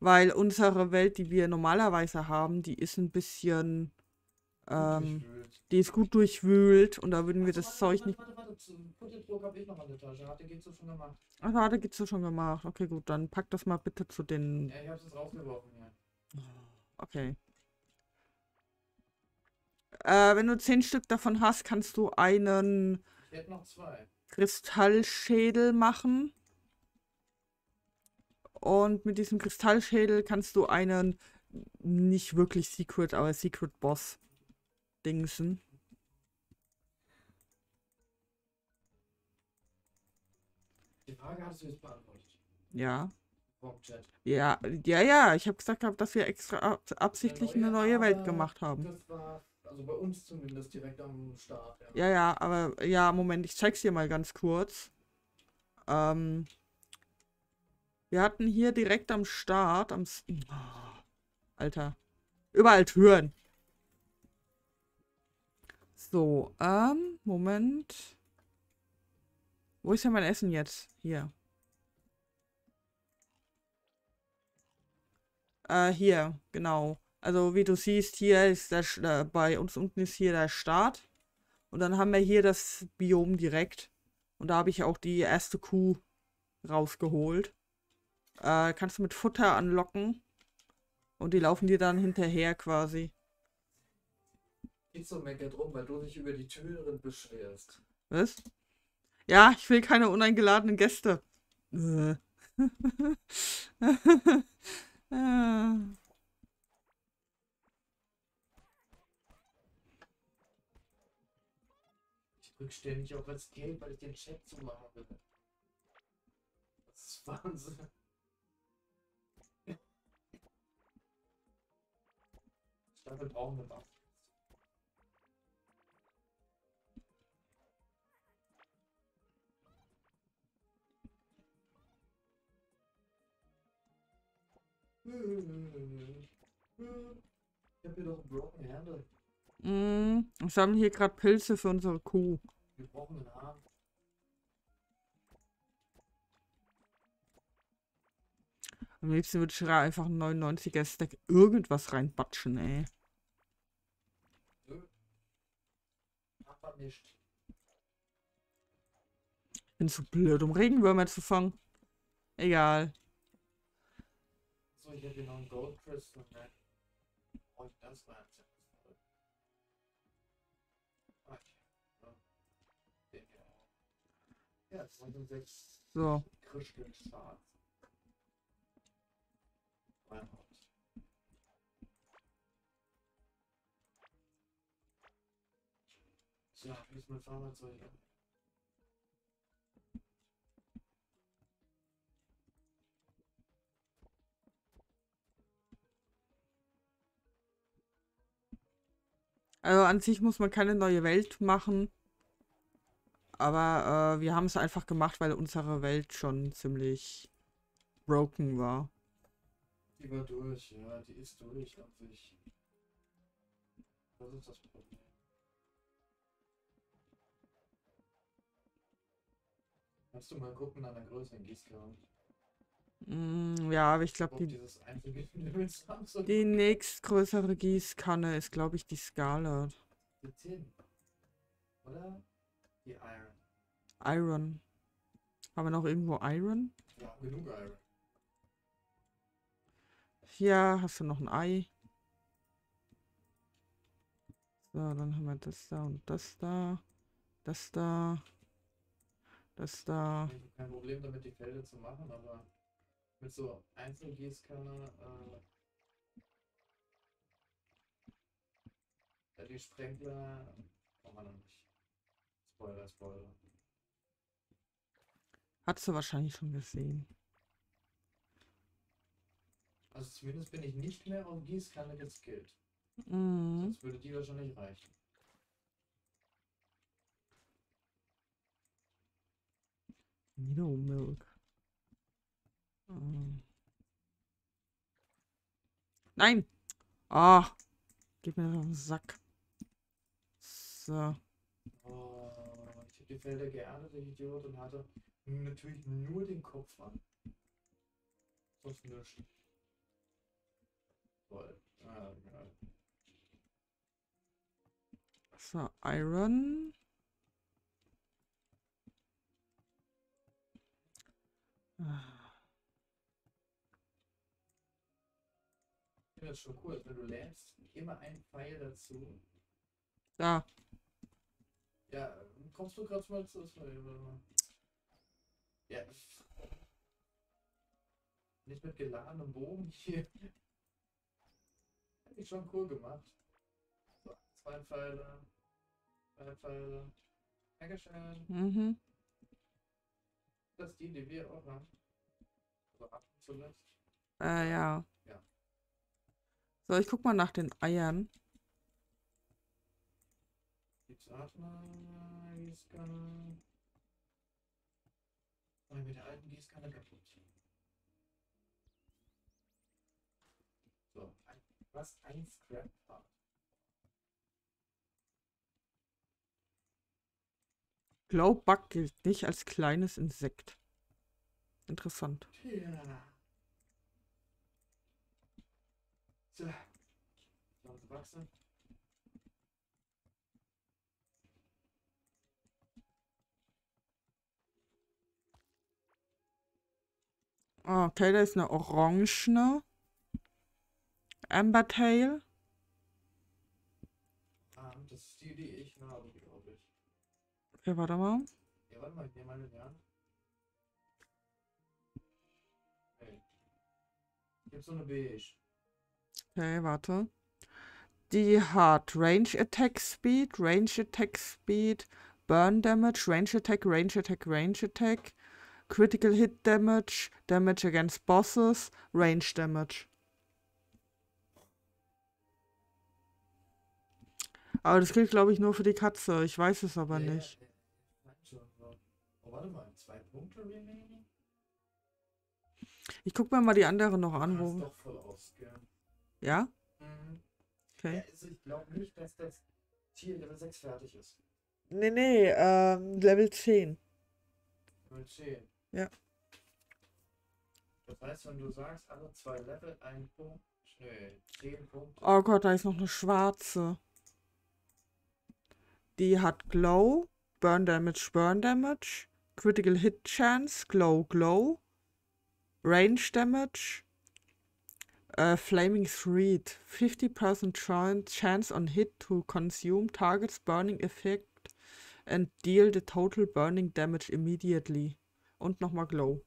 Weil unsere Welt, die wir normalerweise haben, die ist ein bisschen. Ähm, die ist gut durchwühlt und da würden wir Achso, das warte, Zeug warte, nicht. Warte, warte. Hatte gemacht. Ach, warte, gibt's schon gemacht. Okay, gut, dann pack das mal bitte zu den. Ja, ich hab's jetzt rausgeworfen, ja. Okay. Äh, wenn du zehn Stück davon hast, kannst du einen. Kristallschädel machen. Und mit diesem Kristallschädel kannst du einen nicht wirklich Secret, aber Secret Boss dingsen. Die Frage hattest du jetzt beantwortet. Ja. Ja, ja, ja. Ich habe gesagt, dass wir extra ab absichtlich eine neue Welt gemacht haben. Das war, also bei uns zumindest, direkt am Start. Ja. Ja, ja, aber ja, Moment, ich zeig's dir mal ganz kurz. Ähm, wir hatten hier direkt am Start, am S oh, Alter, überall Türen. So, ähm, Moment. Wo ist denn mein Essen jetzt? Hier. Äh, hier, genau. Also wie du siehst, hier ist der, äh, bei uns unten ist hier der Start. Und dann haben wir hier das Biom direkt. Und da habe ich auch die erste Kuh rausgeholt. Äh, kannst du mit Futter anlocken. Und die laufen dir dann hinterher quasi. Geht so meckert rum, weil du dich über die Türen beschwerst. Was? Ja, ich will keine uneingeladenen Gäste. Äh. Ah. Ich drück ständig auf Escape, weil ich den Chat zumachen will. Das ist Wahnsinn. Dafür brauchen wir Waffen. Ich hab hier doch einen Broken Handle. Mm, ich sammle hier gerade Pilze für unsere Kuh. Wir brauchen einen Arm. Am liebsten würde ich da einfach ein 99er Stack irgendwas reinbatschen, ey. Ich bin zu blöd, um Regenwürmer zu fangen. Egal. So, ich hätte noch einen Gold Crystal, ne? Und das war So. Tja, wie ist mein Fahrzeug? Also an sich muss man keine neue Welt machen. Aber äh, wir haben es einfach gemacht, weil unsere Welt schon ziemlich broken war. Die war durch, ja, die ist durch an sich. Das ist das Problem. Kannst du mal gucken an der größeren Gießkanne? Mm, ja, aber ich glaube, die, die nächstgrößere Gießkanne ist, glaube ich, die Scarlet. Die Tin. Oder? Die Iron. Iron. Haben wir noch irgendwo Iron? Ja, genug Iron. Hier hast du noch ein Ei. So, dann haben wir das da und das da. Das da. Das da. Kein Problem damit, die Felder zu machen, aber mit so Einzelgießkanne, äh, die Sprenkler kann man noch nicht. Spoiler, Spoiler. Hast du wahrscheinlich schon gesehen. Also zumindest bin ich nicht mehr auf Gießkanne geskillt. Mhm. Sonst würde die wahrscheinlich reichen. Nido Milk. Ähm. Nein! Ah! Gib mir doch einen Sack. So. Habe die Felder geerntet, der Idiot, und hatte natürlich nur den Kopf an. Sonst nichts. Toll. Ah, ja. So, Iron. Ich finde das schon cool, wenn du lädst, immer ein Pfeil dazu. Da. Ja, kommst du gerade mal zu. Ja. Nicht mit geladenem Bogen hier. Hätte ich schon cool gemacht. So, zwei Pfeile. Drei Pfeile. Dankeschön. Mhm. Das ist die, die wir auch haben. Also ab zuletzt. Äh, ja. Ja. So, ich guck mal nach den Eiern. Atmer, Gießkanne. Oh, mit der alten Gießkanne kaputt. So, ein, was ein Scrap Part. Glowbug gilt nicht als kleines Insekt. Interessant. Ja. So. wachsen. Okay, da ist eine orangene Ambertail. Ah, das ist die, die ich habe, glaube ich. Okay, warte mal. Ja, warte mal, ich nehme meine an. Hey. Gibt so eine beige. Okay, warte. Die hat Range Attack Speed, Range Attack Speed, Burn Damage, Range Attack, Range Attack, Range Attack, Critical Hit Damage, Damage against Bosses, Range Damage. Aber das gilt, glaube ich, nur für die Katze. Ich weiß es aber Ja, nicht. ja, Oh, warte mal, zwei Punkte remaining? Ich guck mir mal die anderen noch an, wo. doch voll aus, gell? Ja? Mhm. Okay. Ja, also ich glaube nicht, dass das Tier Level 6 fertig ist. Nee, nee, ähm, Level 10. Level 10. Ja. Das heißt, wenn du sagst, alle zwei Level, ein Punkt, nee, 10 Punkte. Oh Gott, da ist noch eine schwarze. Die hat Glow, Burn Damage, Burn Damage, Critical Hit Chance, Glow, Glow, Range Damage, äh, Flaming Thread, 50% chan- chance on hit to consume target's burning effect and deal the total burning damage immediately. Und nochmal Glow.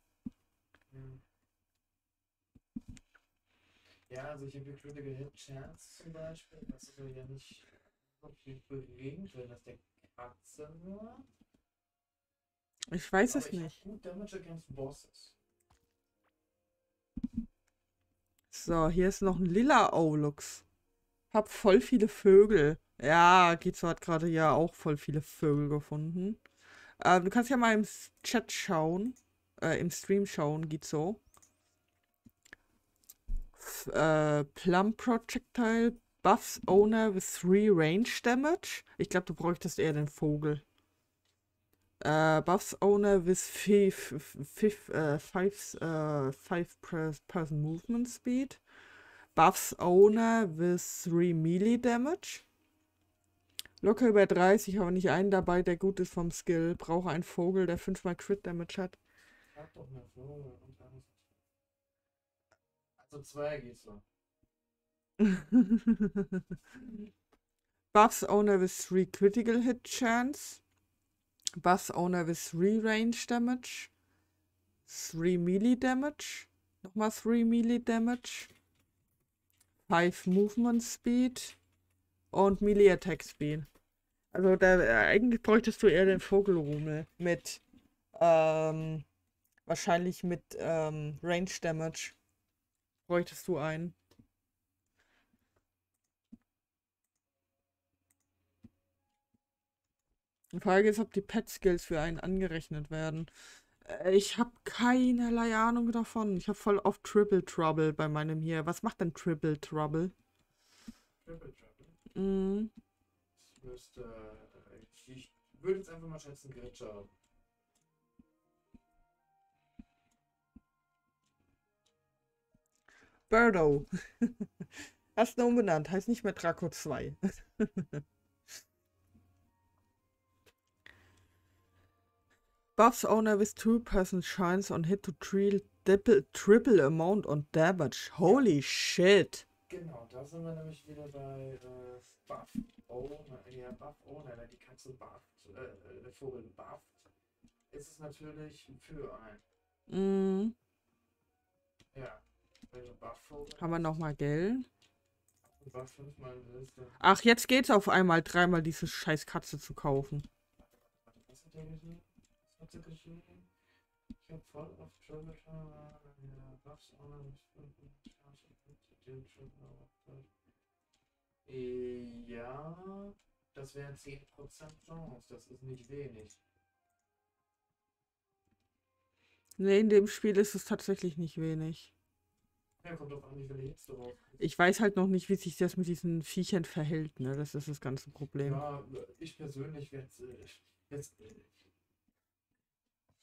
Ja, also ich habe Critical Hit Chance zum Beispiel. Das soll ja nicht so viel bringt, wenn das der Katze nur. Ich weiß Aber es ich nicht. gut Damage against Bosses. So, hier ist noch ein lila Aulux. Hab voll viele Vögel. Ja, Gizo hat gerade ja auch voll viele Vögel gefunden. Äh, du kannst ja mal im Chat schauen, äh, im Stream schauen, Gizo. F äh, Plum Projectile buffs owner with 3 range damage. Ich glaube, du bräuchtest eher den Vogel. Äh, buffs owner with 5 äh, five, äh, five pers- person movement speed. Buffs owner with 3 melee damage. Locker über 30, aber nicht einen dabei, der gut ist vom Skill. Brauche einen Vogel, der 5 mal Crit Damage hat. Hab doch eine Vogel und dann Also zwei geht's so. Buffs owner with 3 critical hit chance. Buffs owner with 3 range damage. 3 melee damage. Nochmal 3 melee damage. 5 movement speed. Und melee attack speed. Also da, äh, eigentlich bräuchtest du eher den Vogelrummel mit ähm, wahrscheinlich mit ähm, Range Damage. Bräuchtest du einen. Die Frage ist, ob die Pet Skills für einen angerechnet werden. Äh, Ich habe keinerlei Ahnung davon. Ich habe voll oft Triple Trouble bei meinem hier. Was macht denn Triple Trouble? Triple Trouble. Das müsste. äh, Ich, würde jetzt einfach mal schätzen, Gritscher. Birdo. Hast du umbenannt. Heißt nicht mehr Draco 2. Buffs owner with two person shines on hit to triple, triple, triple amount on damage. Holy shit. Genau, da sind wir nämlich wieder bei äh, Buff Owner. Ja, Buff Owner, wenn die Katze bufft, äh, der Vogel bufft, ist es natürlich für ein. Mm, Ja, wenn du Buff Vogel haben wir nochmal Geld? Buff fünfmal der. Ach, jetzt geht's auf einmal, dreimal diese scheiß Katze zu kaufen. Warte, was hat der geschrieben? Was hat sie geschrieben? Ich hab voll auf Triple Tower, ja, Buffs mit 5 Chance und den Triple Tower. Ja, das wären 10% Chance, das ist nicht wenig. Nee, in dem Spiel ist es tatsächlich nicht wenig. Ja, kommt drauf an, wie viele Hits du drauf. Ich weiß halt noch nicht, wie sich das mit diesen Viechern verhält, ne? Das ist das ganze Problem. Ja, ich persönlich werde jetzt, äh,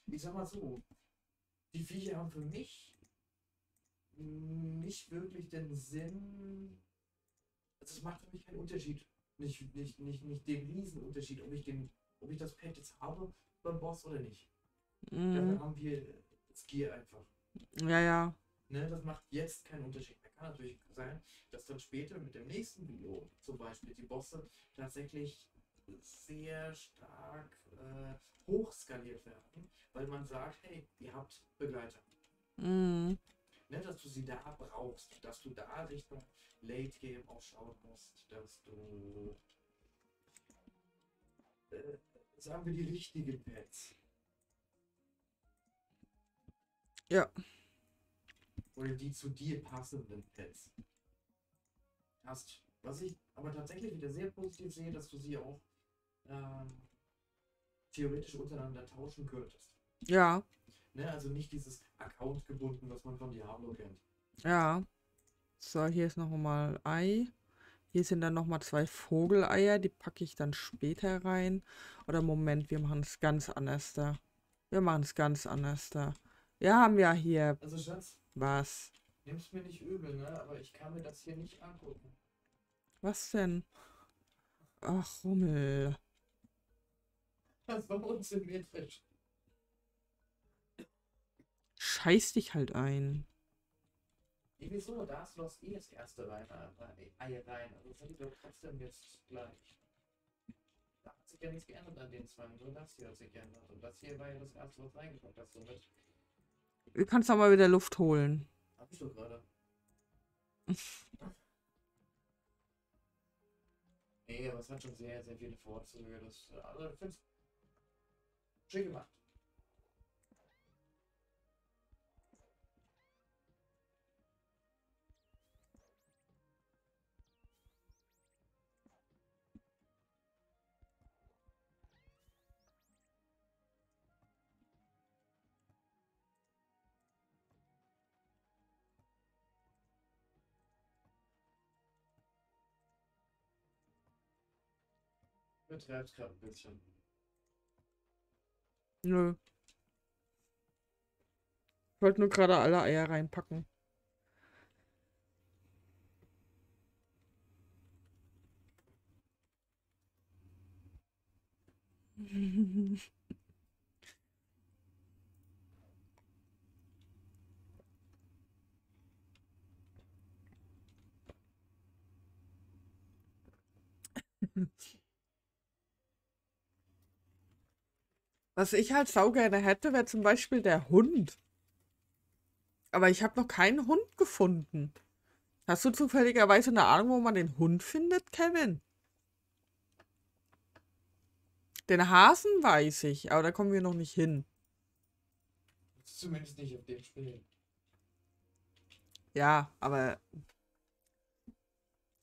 ich sag mal so, die Viecher haben für mich nicht wirklich den Sinn, Also es macht für mich keinen Unterschied. Nicht, nicht, nicht, nicht den Riesenunterschied, ob ich den, ob ich das Pad jetzt habe beim Boss oder nicht. Dafür Mhm. haben wir das Gear einfach. Ja, ja. Ne, das macht jetzt keinen Unterschied mehr. Kann natürlich sein, dass dann später mit dem nächsten Video zum Beispiel die Bosse tatsächlich sehr stark äh, hochskaliert werden, weil man sagt, hey, ihr habt Begleiter. Mhm. Ne, dass du sie da brauchst, dass du da Richtung Late Game auch schauen musst, dass du äh, sagen wir die richtigen Pets. Ja. Oder die zu dir passenden Pets hast. Was ich aber tatsächlich wieder sehr positiv sehe, dass du sie auch ähm, theoretisch untereinander tauschen könntest. Ja. Ne? Also nicht dieses Account gebunden, was man von Diablo kennt. Ja. So, hier ist noch mal Ei. Hier sind dann noch mal zwei Vogeleier. Die packe ich dann später rein. Oder Moment, wir machen es ganz anders da. Wir machen es ganz anders da. Wir haben ja hier Also Schatz, was. nimm's mir nicht übel, ne? Aber ich kann mir das hier nicht angucken. Was denn? Ach, Rummel. Das war unsymmetrisch. Scheiß dich halt ein. Nee, wieso? Da du doch eh das erste rein, äh, Ei rein. Also ich doch trotzdem jetzt gleich. Da hat sich ja nichts geändert an den zwei. Nur das hier hat sich geändert. Und das hier war ja das erste, was reingepackt hast. Somit Du kannst auch mal wieder Luft holen. hab ich doch gerade. nee, aber es hat schon sehr, sehr viele Vorzüge. Das, äh, also ich find's schön gemacht. Betreib's gerade ein bisschen. Nö. Ich wollte nur gerade alle Eier reinpacken. Was ich halt saugerne hätte, wäre zum Beispiel der Hund. Aber ich habe noch keinen Hund gefunden. Hast du zufälligerweise eine Ahnung, wo man den Hund findet, Kevin? Den Hasen weiß ich, aber da kommen wir noch nicht hin. Zumindest nicht auf dem Spiel. Ja, aber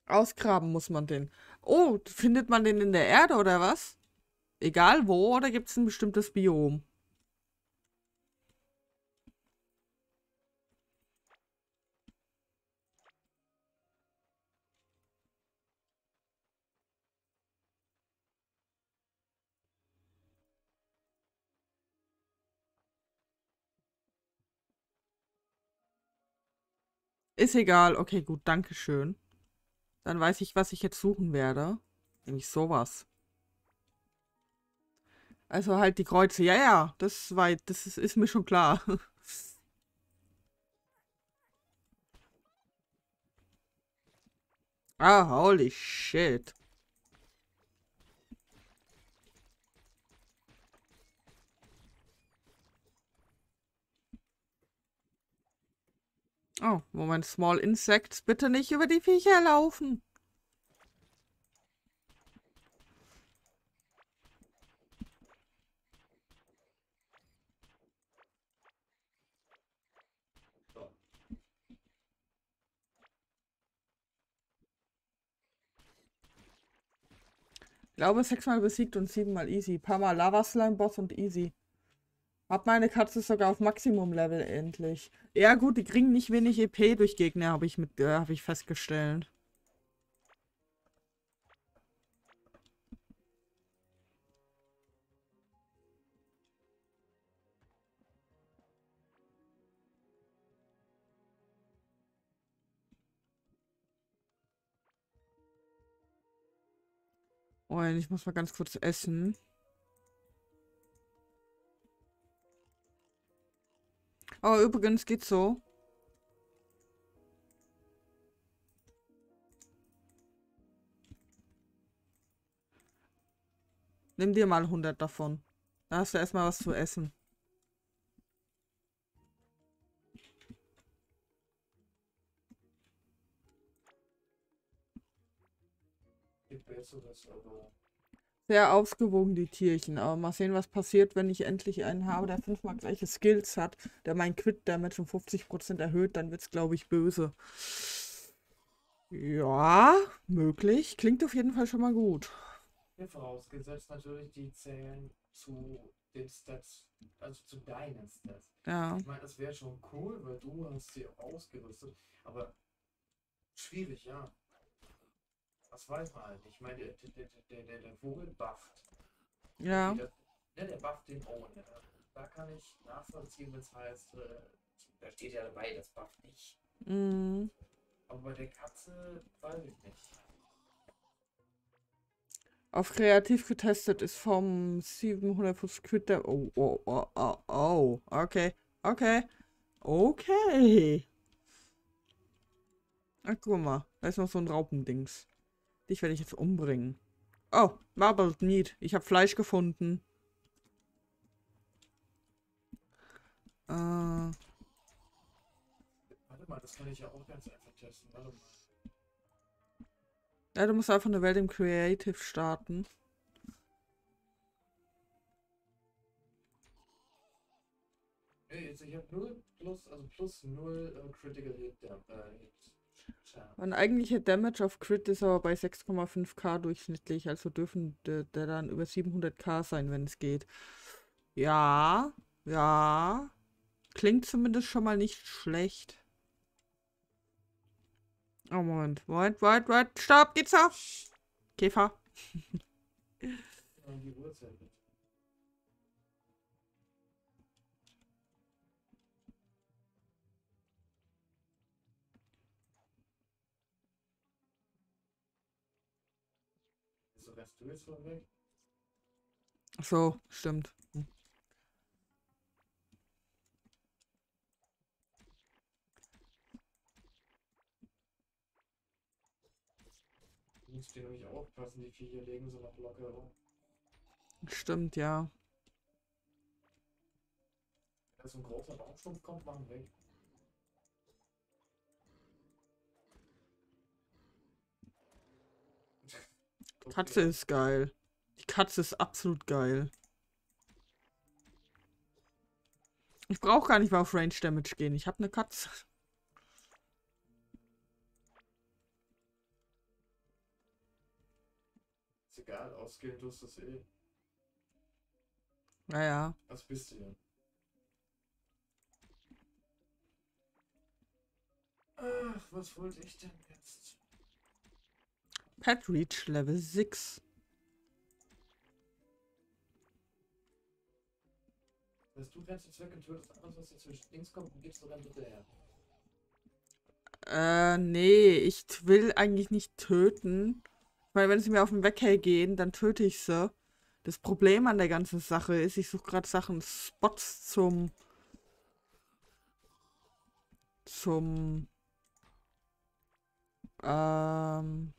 ausgraben muss man den. Oh, findet man den in der Erde oder was? Egal wo, oder gibt es ein bestimmtes Biom? Ist egal. Okay, gut, danke schön. Dann weiß ich, was ich jetzt suchen werde. Nämlich sowas. Also halt die Kreuze. Ja, ja, das war, das ist, ist mir schon klar. ah, holy shit. Oh, Moment, Small Insects, bitte nicht über die Viecher laufen. Ich glaube, sechsmal besiegt und siebenmal easy. Paar Mal Lava Slime Boss und easy. Hab meine Katze sogar auf Maximum-Level endlich. Ja, gut, die kriegen nicht wenig EP durch Gegner, habe ich, äh, hab ich festgestellt. Oh, ich muss mal ganz kurz essen. Oh, übrigens geht's so. Nimm dir mal 100 davon. Da hast du erstmal was zu essen. Sehr ausgewogen, die Tierchen. Aber mal sehen, was passiert, wenn ich endlich einen habe, der fünfmal gleiche Skills hat, der mein Quit-Damage um 50% erhöht, dann wird's, glaube ich, böse. Ja, möglich. Klingt auf jeden Fall schon mal gut. Ja, vorausgesetzt natürlich, die zählen zu den Stats, also zu deinen Stats. Ja. Ich meine, das wäre schon cool, weil du hast sie ausgerüstet, aber schwierig, ja. Das weiß man halt nicht. Ich meine, der, der, der, der, Vogel bufft. Ja. Der, der bufft den Owen. Da kann ich nachvollziehen, wenn es heißt, äh, da steht ja dabei, das bufft nicht. Mm. Aber bei der Katze weiß ich nicht. Auf kreativ getestet ist vom 750 Quit der. Oh, oh, oh, oh, oh. Okay. Okay. Okay. Ach, guck mal. Da ist noch so ein Raupendings. Dich werde ich jetzt umbringen. Oh, Marbled Meat. Ich habe Fleisch gefunden. Äh, Warte mal, das kann ich ja auch ganz einfach testen. Warte mal. ja, du musst einfach eine Welt im Creative starten. Nee, jetzt, ich habe 0 plus, also plus 0 äh, Critical Hit. Äh, Hit. Mein eigentlicher Damage auf Crit ist aber bei 6,5k durchschnittlich, also dürfen der, der dann über 700k sein, wenn es geht. Ja, ja. Klingt zumindest schon mal nicht schlecht. Oh, Moment. Moment, Moment, Moment. Stopp, geht's auf. Käfer. Rennst du jetzt von weg? Ach so, stimmt. Hm. Du musst dir nämlich aufpassen, die Viecher legen so noch locker rum. Stimmt, ja. Wenn so ein großer Baumstumpf kommt, machen weg. Katze ist geil. Die Katze ist absolut geil. Ich brauche gar nicht mal auf Range Damage gehen. Ich habe eine Katze. Ist egal, ausgehen tust du es eh. Naja. Was bist du denn? Ach, was wollte ich denn jetzt? Pet Reach Level 6. Weißt du, rennst jetzt weg und tötest alles, was dir zwischen links kommt und gibst du dann bitte her. Äh, nee, ich will eigentlich nicht töten. Ich meine, wenn sie mir auf den Wecker gehen, dann töte ich sie. Das Problem an der ganzen Sache ist, ich suche gerade Sachen, Spots zum. zum. Ähm.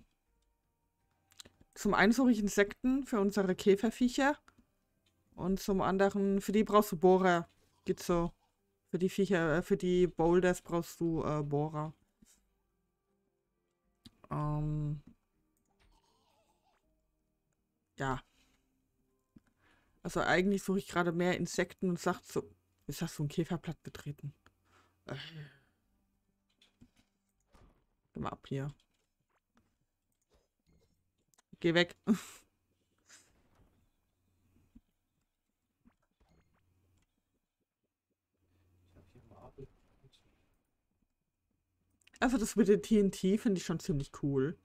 Zum einen suche ich Insekten für unsere Käferviecher. Und zum anderen, für die brauchst du Bohrer. Geht so. Für die Viecher, äh, für die Boulders brauchst du äh, Bohrer. Ähm. Ja. Also eigentlich suche ich gerade mehr Insekten und sagt so. Jetzt hast du ein Käferblatt betreten. Äh. Geh mal ab hier. Geh weg. Also das mit den TNT finde ich schon ziemlich cool.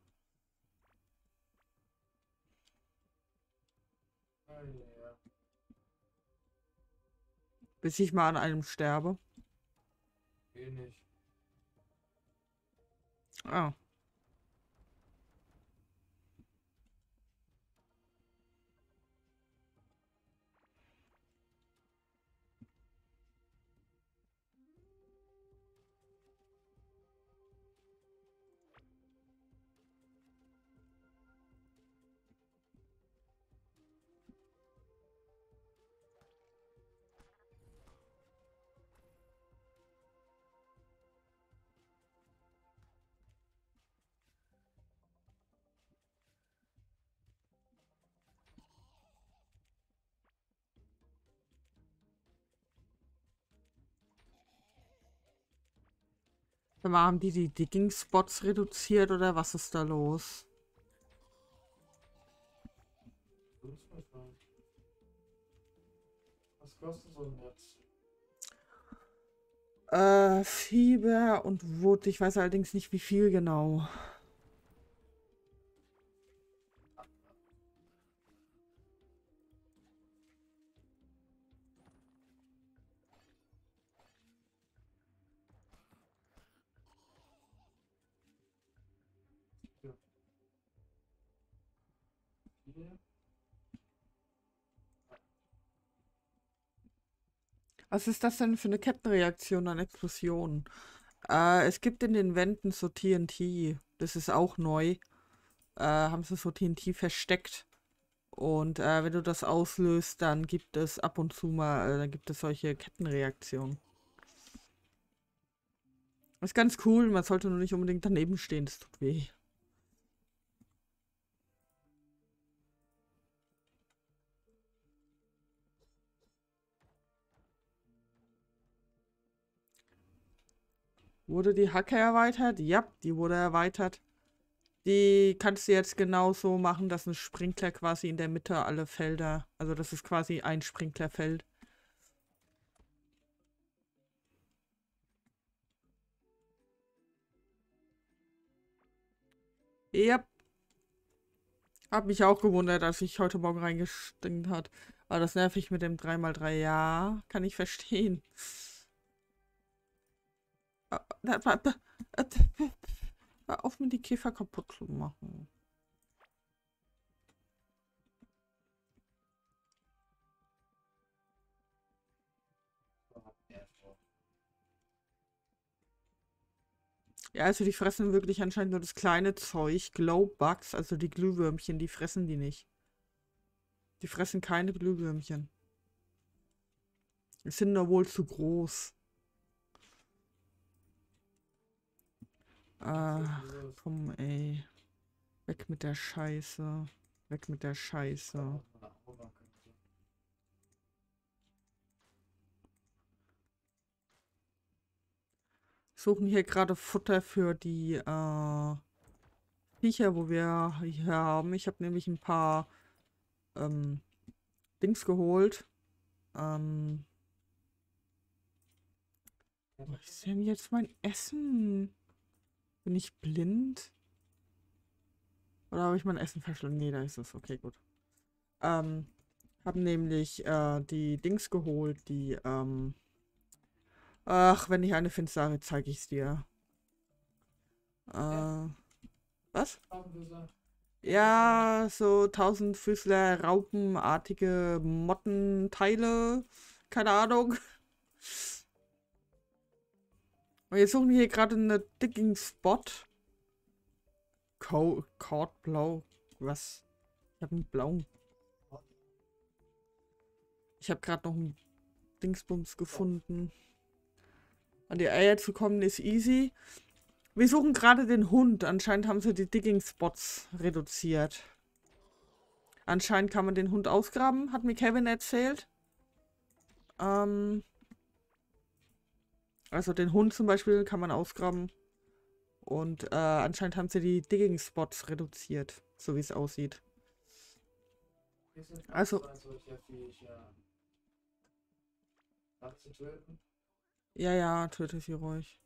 Bis ich mal an einem sterbe. Eh nicht. Ah. Sag mal, haben die die Digging-Spots reduziert oder was ist da los? Was kostet so ein Netz? Äh, Fieber und Wood. Ich weiß allerdings nicht, wie viel genau. Was ist das denn für eine Kettenreaktion an Explosionen? Äh, es gibt in den Wänden so TNT. Das ist auch neu. Äh, haben sie so TNT versteckt. Und äh, wenn du das auslöst, dann gibt es ab und zu mal, äh, dann gibt es solche Kettenreaktionen. Ist ganz cool, man sollte nur nicht unbedingt daneben stehen, das tut weh. Wurde die Hacke erweitert? Ja, die wurde erweitert. Die kannst du jetzt genauso machen, dass ein Sprinkler quasi in der Mitte alle Felder, also das ist quasi ein Sprinklerfeld. Ja. Hab mich auch gewundert, als ich heute Morgen reingestinkt hat. War das nervig mit dem 3x3? Ja, kann ich verstehen. Hör auf, mir die Käfer kaputt zu machen. Ja, also die fressen wirklich anscheinend nur das kleine Zeug. Glowbugs, also die Glühwürmchen, die fressen die nicht. Die fressen keine Glühwürmchen. Die sind nur wohl zu groß. Ah, komm, ey. Weg mit der Scheiße. Weg mit der Scheiße. Suchen hier gerade Futter für die äh, Viecher, wo wir hier haben. Ich habe nämlich ein paar ähm, Dings geholt. Ähm, was ist denn jetzt mein Essen? Bin ich blind? Oder habe ich mein Essen verschlungen? Nee, da ist es. Okay, gut. Ähm, habe nämlich äh, die Dings geholt, die, ähm... Ach, wenn ich eine finde, sage, zeige ich es dir. Äh, was? Ja, so tausendfüßler, raupenartige Mottenteile. Keine Ahnung. Jetzt suchen wir hier gerade eine Digging Spot. Co Blau. Was? Ich habe einen blauen. Ich habe gerade noch einen Dingsbums gefunden. An die Eier zu kommen ist easy. Wir suchen gerade den Hund. Anscheinend haben sie die Digging Spots reduziert. Anscheinend kann man den Hund ausgraben, hat mir Kevin erzählt. Ähm, also den Hund zum Beispiel kann man ausgraben. Und äh, anscheinend haben sie die Digging-Spots reduziert, so wie es aussieht. Also. Ja, ja, töte sie ruhig.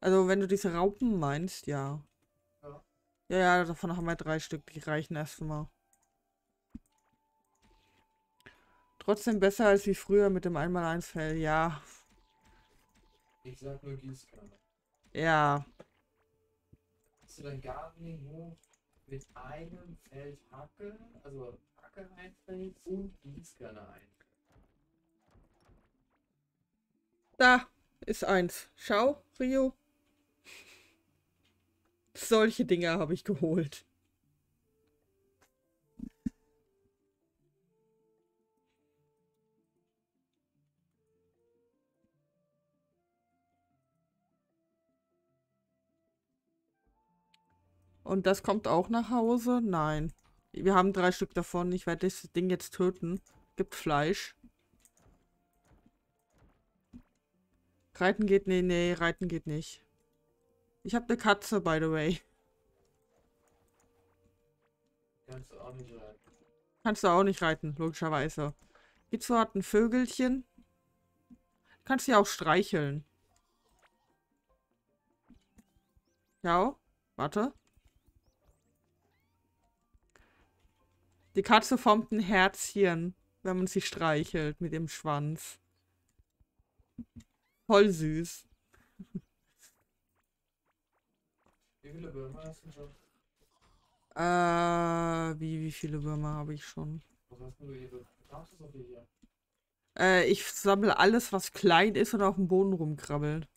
Also, wenn du diese Raupen meinst, ja. Ja, ja, ja davon haben wir drei Stück, die reichen erstmal. Trotzdem besser als wie früher mit dem 1x1-Fell, ja. Ich sag nur Gießkanne. Ja. Hast du dein Gardening hoch mit einem Feld Hacke, also Hacke ein Feld und Gießkanne ein. Da ist eins. Schau, Rio. Solche Dinger habe ich geholt. Und das kommt auch nach Hause? Nein. Wir haben drei Stück davon. Ich werde das Ding jetzt töten. Gibt Fleisch. Reiten geht, nee, nee, reiten geht nicht. Ich habe eine Katze, by the way. Kannst du auch nicht rein. Kannst du auch nicht reiten, logischerweise. Gizzo hat ein Vögelchen. Kannst sie auch streicheln. Ja, warte. Die Katze formt ein Herzchen, wenn man sie streichelt mit dem Schwanz. Voll süß. Wie viele Würmer hast du schon? Äh, wie, wie viele Würmer habe ich schon? Was hast du hier? Du hier. Äh, ich sammle alles, was klein ist und auf dem Boden rumkrabbelt.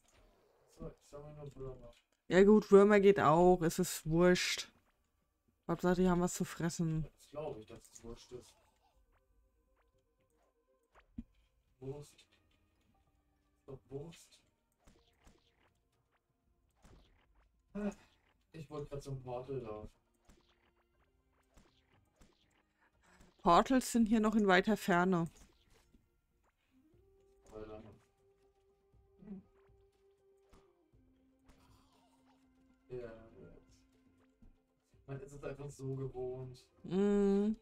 So, ich sammle nur Würmer. Ja gut, Würmer geht auch, es ist wurscht. Hauptsache, die haben was zu fressen. Glaube ich, dass es wurscht ist. Wurst. Doch Wurst. Ah, Ich wollte gerade zum Portal laufen. Portals sind hier noch in weiter Ferne. Weil es einfach so gewohnt. Mm,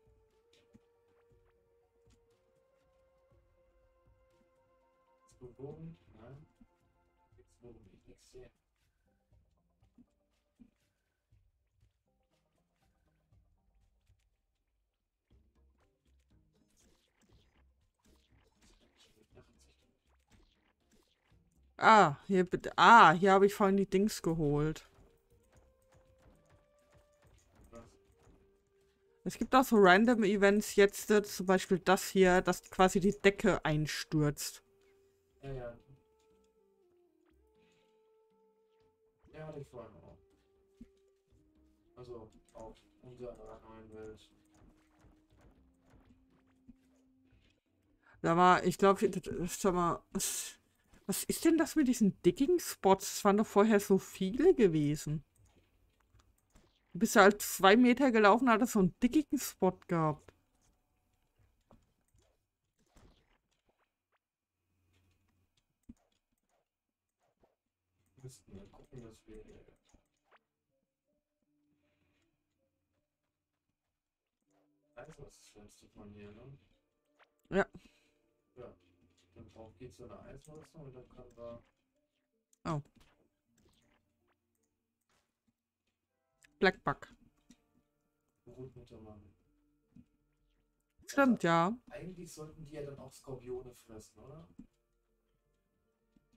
Ist gewohnt? Nein. Nichts, worum ich nichts sehe. ah, hier bitte. Ah, hier habe ich vorhin die Dings geholt. Es gibt auch so random Events jetzt, äh, zum Beispiel das hier, dass quasi die Decke einstürzt. Ja, ja. Ja, hatte ich vorhin auch. Also auf unserer neuen Welt. Sag mal, ich glaube, sag mal, was, was ist denn das mit diesen dickigen Spots? Es waren doch vorher so viele gewesen. Bist ja halt zwei Meter gelaufen, hat es so einen dickigen Spot gehabt. Wir müssten ja gucken, dass wir. Weiß was das Schönste von hier, ne? Ja. Ja. Dann braucht geht so eine Eisrüstung und dann können wir. Blackbuck. Brutmutter machen. Stimmt, ja. Eigentlich sollten die ja dann auch Skorpione fressen, oder?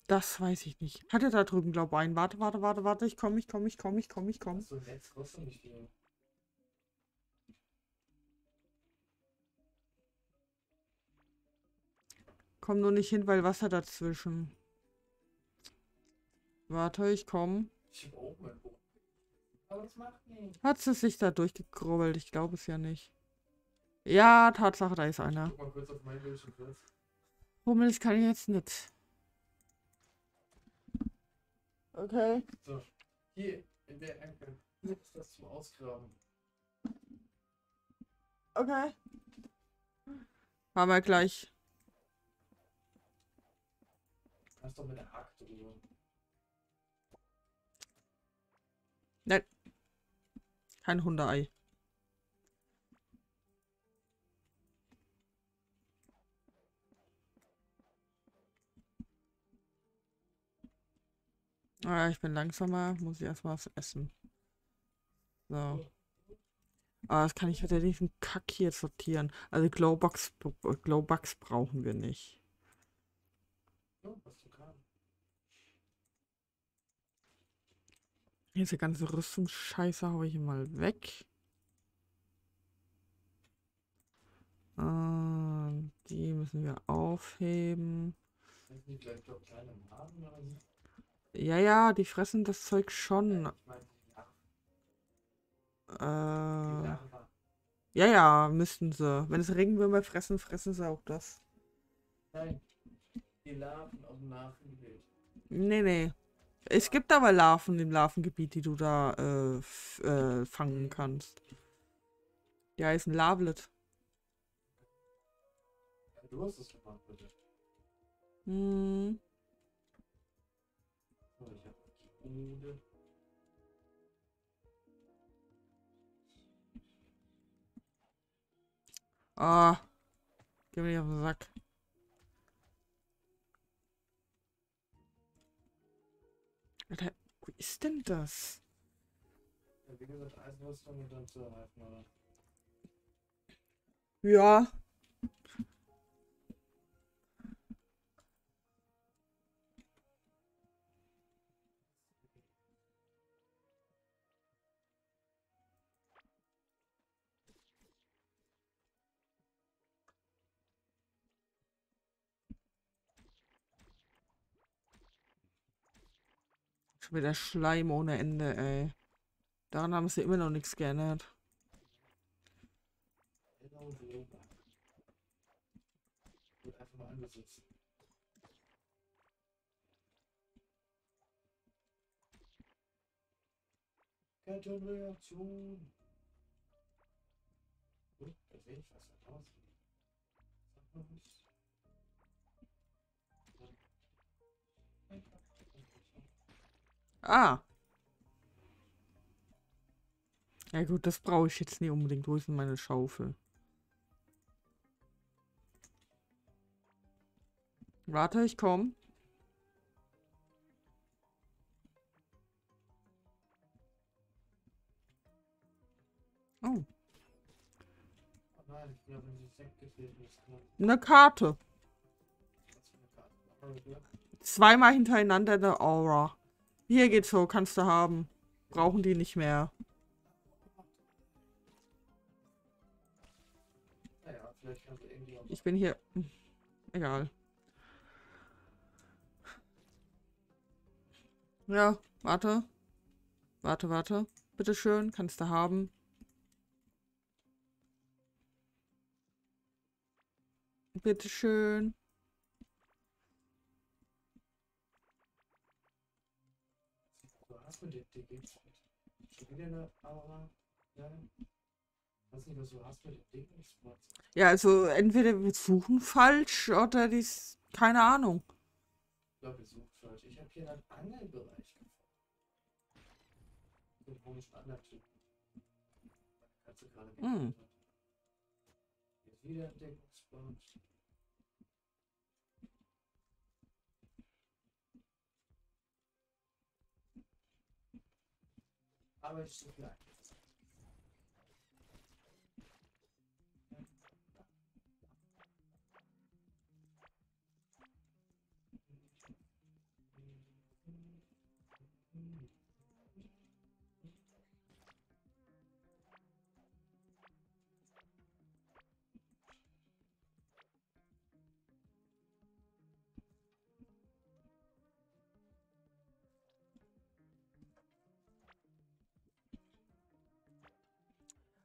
Das weiß ich nicht. Hat er da drüben, glaube ich, einen. Warte, warte, warte, warte. Ich komme, ich komme, ich komme, ich komme, ich komme. So Netz kostet nicht viel. Komm nur nicht hin, weil Wasser dazwischen. Warte, ich komme. Ich hab auch mein Buch. Hat sie sich da durchgekrubbelt? Ich glaube es ja nicht. Ja, Tatsache, da ist einer. Guck mal kurz auf mein Bildschirm kurz. Hummel, das kann ich jetzt nicht. Okay. So, hier in der Ecke ist das zum Ausgraben. Okay. Haben wir gleich. Kannst doch mit der Hack drüber. Kein Hundeei. Ah, ich bin langsamer, muss ich erstmal was essen. So. Ah, das kann ich wieder diesen Kack hier sortieren. Also Glowbugs, Glowbugs brauchen wir nicht. So, was du kannst. Diese ganze Rüstungsscheiße hau ich mal weg. Und die müssen wir aufheben. Ja, ja, die fressen das Zeug schon. Äh, ja, ja, müssten sie. Wenn es Regenwürmer fressen, fressen sie auch das. Nein. Die Larven aus dem. Nee, nee. Es gibt aber Larven im Larvengebiet, die du da äh, äh, fangen kannst. Die heißen Lavlet. Du hast es gemacht, bitte. Hm. Oh, ah. Geh mir nicht auf den Sack. Alter, wo ist denn das? Ja, wie gesagt, Eisenrüstung und dann zur Reifen, oder? Ja. Schon wieder Schleim ohne Ende, ey. Daran haben sie immer noch nichts geändert. Kettenreaktion. Oh, da sehe ich was da draußen. Sag mal was. Ah. Ja gut, das brauche ich jetzt nicht unbedingt. Wo ist denn meine Schaufel? Warte, ich komm. Oh, eine Karte. Zweimal hintereinander eine Aura. Hier geht's so, kannst du haben. Brauchen die nicht mehr. Ich bin hier. hm, Egal. Ja, warte. Warte, warte. Bitteschön, kannst du haben. Bitteschön. Mit dem Ding jetzt schon wieder eine Aura. Ja. Weiß nicht, was du hast mit dem Ding. Ja, also entweder wir suchen falsch oder dies. Keine Ahnung. Ich glaube, ihr sucht falsch. Ich habe hier einen Angelbereich gefunden. Einen komischen anderen Typen. Meine Katze gerade Mm. Hier ist wieder ein Deckungsspot. Aber ich suche ein.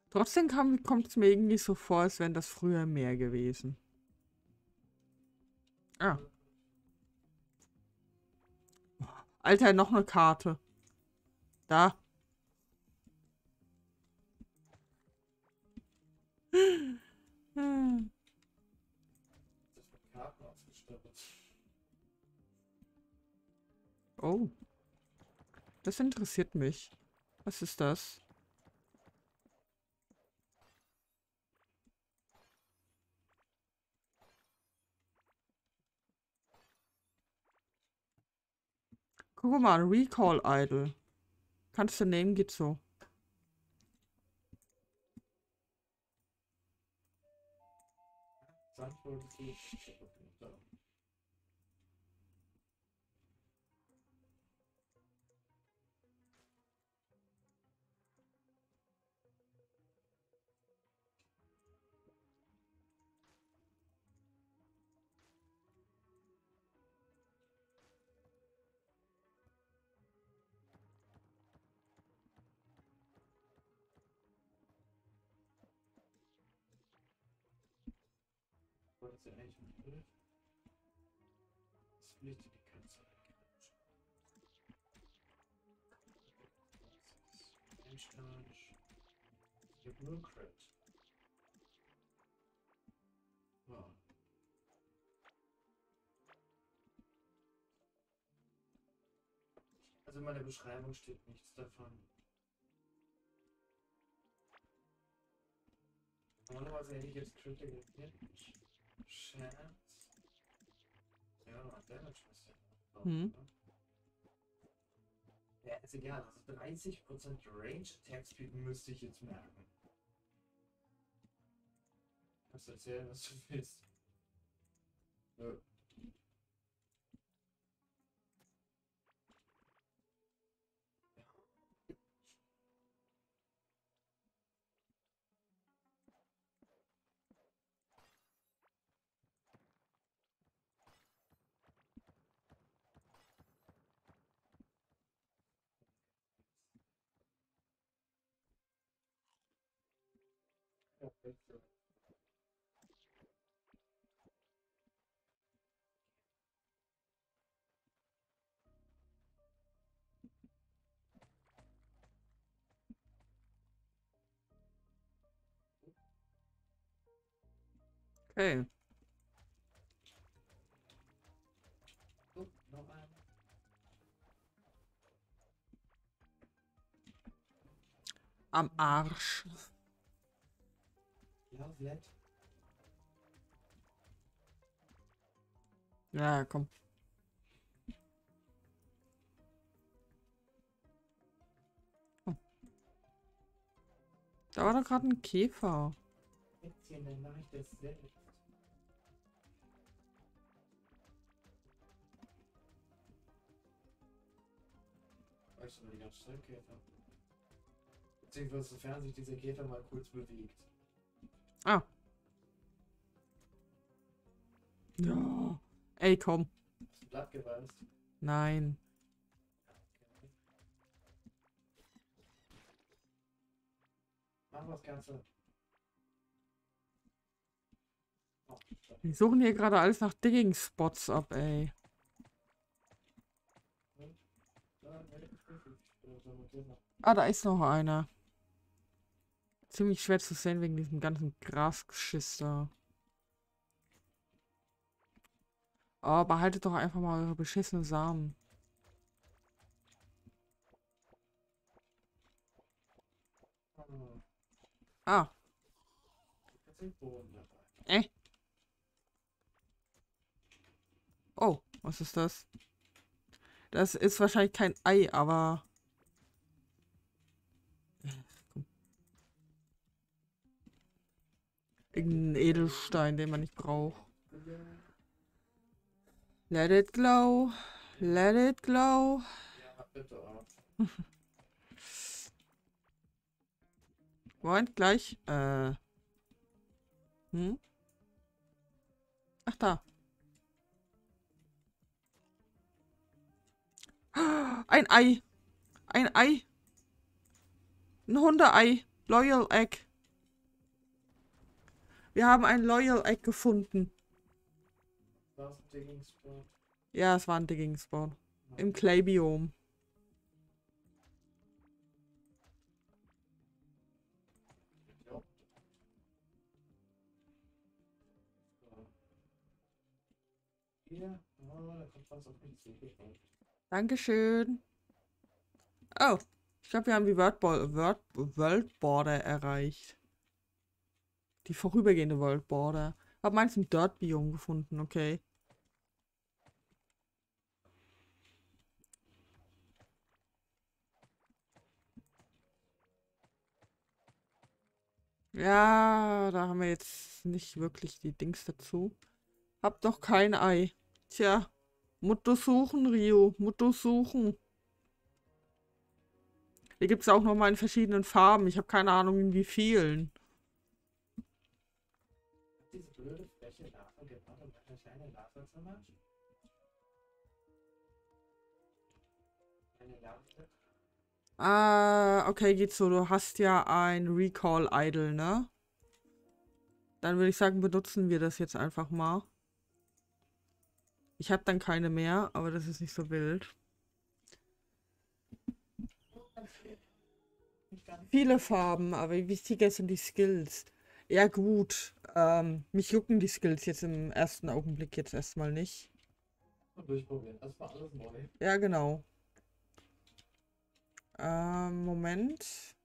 Trotzdem kommt es mir irgendwie so vor, als wären das früher mehr gewesen. Ah. Alter, noch eine Karte. Da. Oh. Das interessiert mich. Was ist das? Guck mal, Recall Idol. Kannst du nehmen, geht so. Du eigentlich mit Bild? Das dir die wegklatschen. Einsteinisch. Der Blue Crit. Ja. Also in meiner Beschreibung steht nichts davon. Normalerweise hätte ich jetzt Critical Hit, Chance. Ja, und Damage müsste noch Hm. Ja, ist egal. Ist 30% Range Attack Speed müsste ich jetzt merken. Kannst du erzählen, was du willst? Nö. Okay. Am Arsch. Ja, komm. Oh. Da war doch gerade ein Käfer. Kätzchen, dann mache ich das selbst. Weißt du, die ganze Zeit Käfer. Beziehungsweise sofern sich dieser Käfer mal kurz bewegt. Ah. Ja. Ey, komm. Hast du Blatt gewalzt? Nein. Mach das Ganze. Oh, Die suchen hier gerade alles nach Digging-Spots ab, ey. ja, nee, ich bin mit dir noch. Ah, da ist noch einer. Ziemlich schwer zu sehen wegen diesem ganzen Grasgeschiss da. Oh, behaltet doch einfach mal eure beschissenen Samen. Ah, äh. Oh, was ist das? Das ist wahrscheinlich kein Ei, aber... Irgendein Edelstein, den man nicht braucht. Let it glow. Let it glow. Ja, bitte. Moment, gleich. Äh. Hm? Ach, da. Ein Ei. Ein Ei. Ein Hundeei. Loyal Egg. Wir haben ein Loyal Egg gefunden. War es ein Digging Spot? Ja, es war ein Digging Spot. Im Clay-Biom. Ja. Oh. Dankeschön. Oh, ich glaube, wir haben die World, World, World Border erreicht. Die vorübergehende World Border. Hab meins im Dirt Biom gefunden, okay. Ja, da haben wir jetzt nicht wirklich die Dings dazu. Hab doch kein Ei. Tja. Mutto suchen, Rio. Mutto suchen. Hier gibt es auch noch mal in verschiedenen Farben. Ich habe keine Ahnung in wie vielen. Machen? Eine Lava? Ah, okay, geht so. Du hast ja ein Recall Idol, ne? Dann würde ich sagen, benutzen wir das jetzt einfach mal. Ich habe dann keine mehr, aber das ist nicht so wild. Viele Farben, aber wichtiger sind die Skills. Ja gut, ähm, mich jucken die Skills jetzt im ersten Augenblick jetzt erstmal nicht. Durchprobieren. War alles neu. Ja, genau. Ähm, Moment.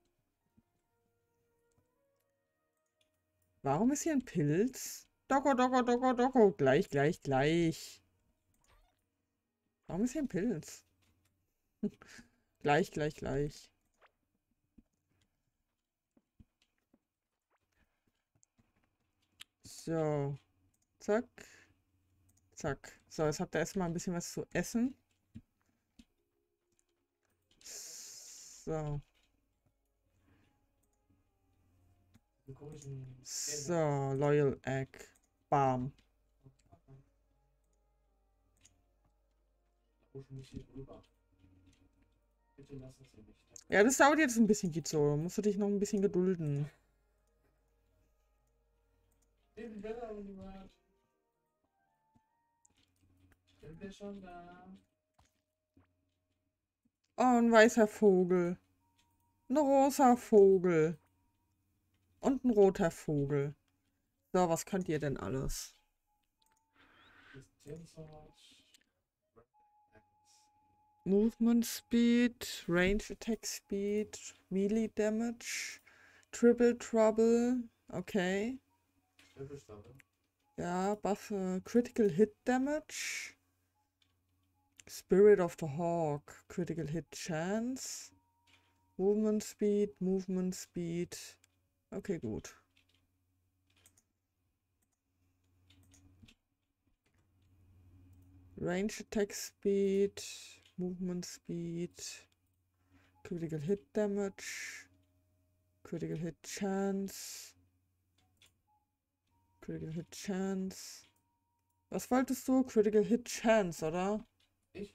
Warum ist hier ein Pilz? Doko, doko, doko, doko. Gleich, gleich, gleich. Warum ist hier ein Pilz? gleich, gleich, gleich. So. Zack. Zack. So, jetzt habt ihr erstmal ein bisschen was zu essen. So. So, Loyal Egg. Bam. Ja, das dauert jetzt ein bisschen, Gizo. Musst du dich noch ein bisschen gedulden. Bin rüber. Sind wir schon da? Oh, ein weißer Vogel. Ein rosa Vogel. Und ein roter Vogel. So, was könnt ihr denn alles? Movement Speed, Range Attack Speed, Melee Damage, Triple Trouble. Okay. Ja, Buff äh, Critical Hit Damage. Spirit of the Hawk, Critical Hit Chance. Movement Speed, Movement Speed. Okay, gut. Range Attack Speed, Movement Speed, Critical Hit Damage, Critical Hit Chance, Critical Hit Chance. Was wolltest du? Critical Hit Chance, oder? Ich?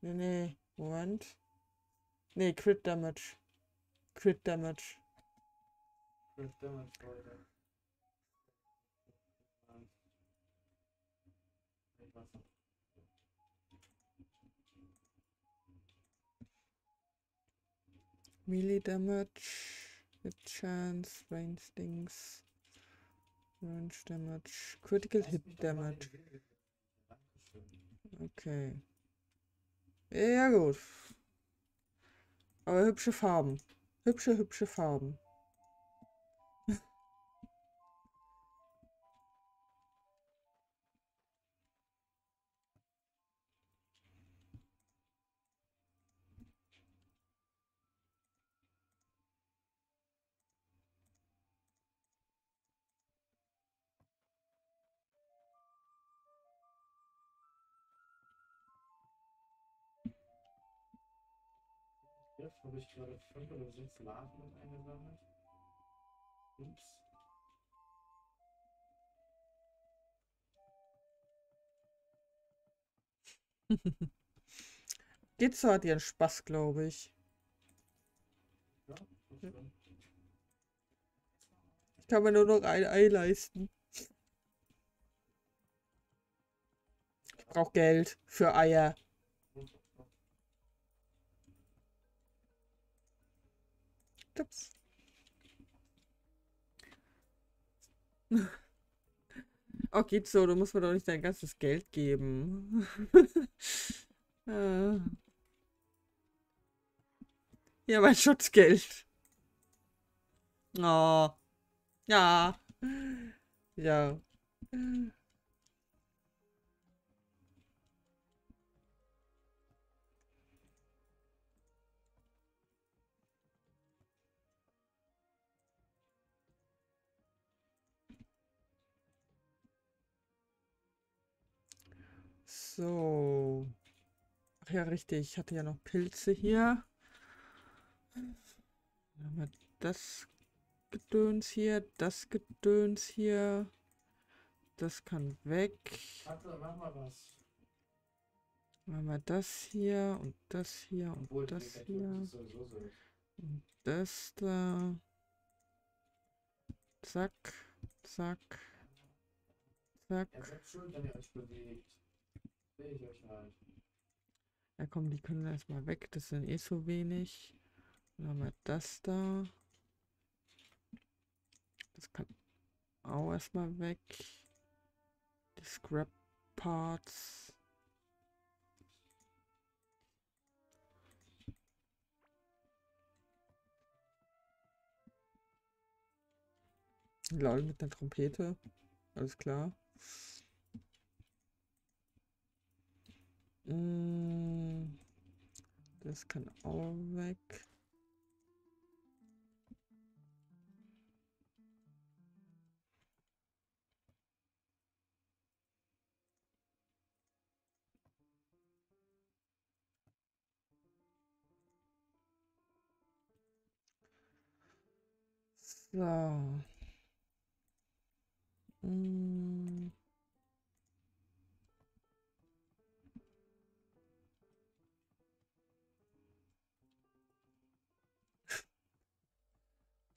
Nee, nee, Moment. Nee, Crit Damage. Crit Damage. Crit Damage, Leute. Melee Damage. Hit Chance. Range Dings. Range Damage. Critical Hit Damage. Okay. Ja, gut. Aber hübsche Farben. Hübsche, hübsche Farben. Habe ich gerade fünf oder sechs Larven eingesammelt. Ups. Geht so hat ihren Spaß, glaube ich. Ja. Ich kann mir nur noch ein Ei leisten. Ich brauche Geld für Eier. Ups. Oh, geht so, du musst mir doch nicht dein ganzes Geld geben. Äh. Ja, mein Schutzgeld. Oh. Ja. Ja. So. Ach ja, richtig. Ich hatte ja noch Pilze hier. Dann haben wir das Gedöns hier, das Gedöns hier. Das kann weg. Warte, mach mal was. Haben wir das hier und das hier und Obwohl, das hier so. und das da. Zack, zack, zack. Seid schuld, wenn ihr euch bewegt. Halt. Ja komm, die können erstmal weg. Das sind eh so wenig. Dann haben wir das da. Das kann auch erstmal weg. Die Scrap Parts. Lol mit einer Trompete. Alles klar. Mm, Das kann auch weg. So. Mm.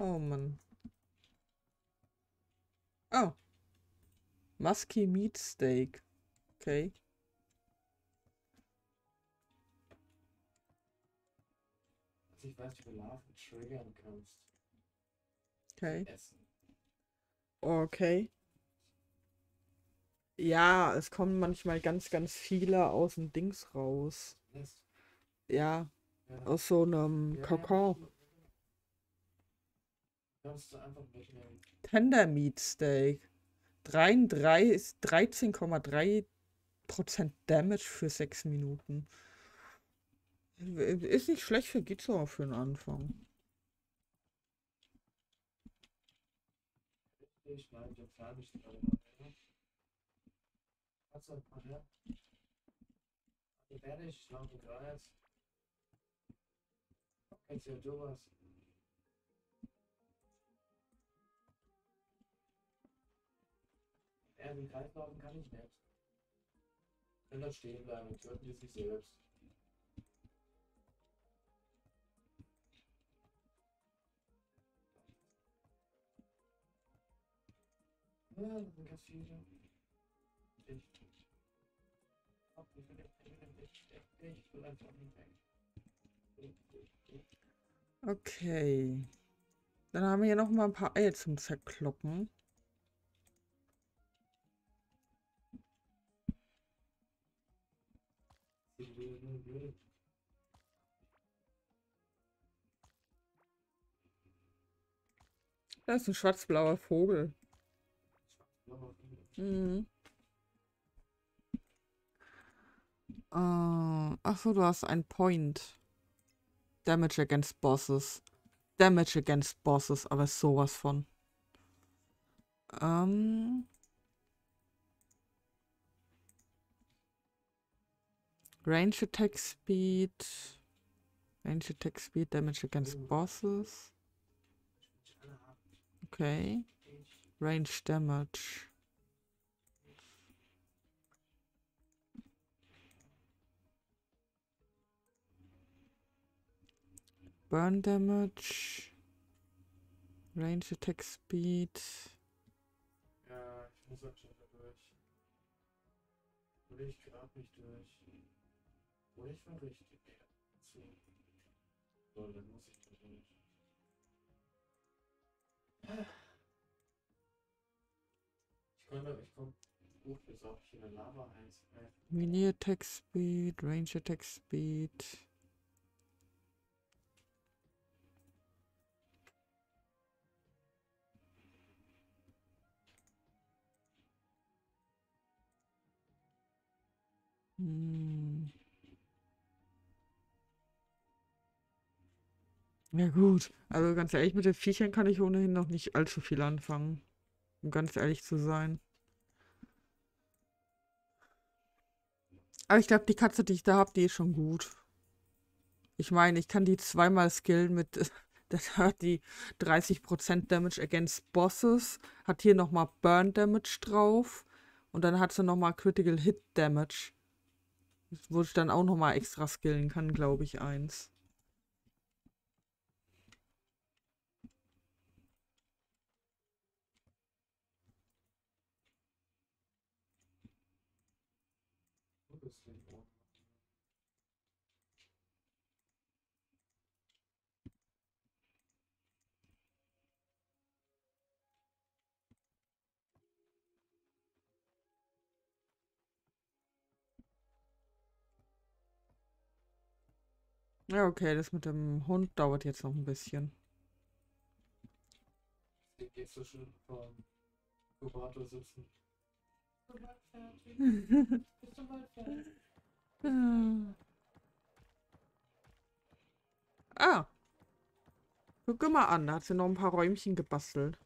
Oh Mann. Oh. Musky Meat Steak. Okay. Also ich weiß, wie du Larven triggern kannst. Okay. Okay. Ja, es kommen manchmal ganz, ganz viele aus dem Dings raus. Ja, Ja. aus so einem ja, Kokon. ja. Kannst du einfach mitnehmen. Tender Meat Steak. 33 13,3% Damage für 6 Minuten. Ist nicht schlecht für Gizor für den Anfang. Ich meine, ich habe nicht gerade. Hast du mal her? Ich werde ich laufe gerade. Jetzt ja du. Ja, den Kreis laufen kann ich nicht. Wenn da stehen bleiben, töten die sich selbst. Ja, das sind ganz viele. Ich. Ach, ich will ich will echt, ich will einfach nicht weg. Okay. Dann haben wir hier noch mal ein paar Eier zum Zerkloppen. Das ist ein schwarz-blauer Vogel. Mhm. Äh, ach so, du hast ein Point. Damage against Bosses. Damage against Bosses, aber sowas von. Ähm. Range Attack Speed. Range Attack Speed, Damage against Bosses. Okay. Range Damage. Burn Damage. Range Attack Speed. Ja, ich muss anscheinend da durch. Will ich gerade nicht durch. Wo ich war richtig. So. So, dann muss ich da durch. Ich konnte, ich konnte gut bis auf hier eine Lava eins. äh, Melee Attack Speed. Range Attack Speed. Hm. Ja gut, also ganz ehrlich, mit den Viechern kann ich ohnehin noch nicht allzu viel anfangen. Um ganz ehrlich zu sein. Aber ich glaube, die Katze, die ich da habe, die ist schon gut. Ich meine, ich kann die zweimal skillen mit. Das hat die 30% Damage against Bosses. Hat hier nochmal Burn Damage drauf. Und dann hat sie nochmal Critical Hit Damage. Wo ich dann auch nochmal extra skillen kann, glaube ich, eins. Ja, okay, das mit dem Hund dauert jetzt noch ein bisschen. Ich sitzen. Bist du bald fertig? ah. Guck mal an, da hat sie noch ein paar Räumchen gebastelt.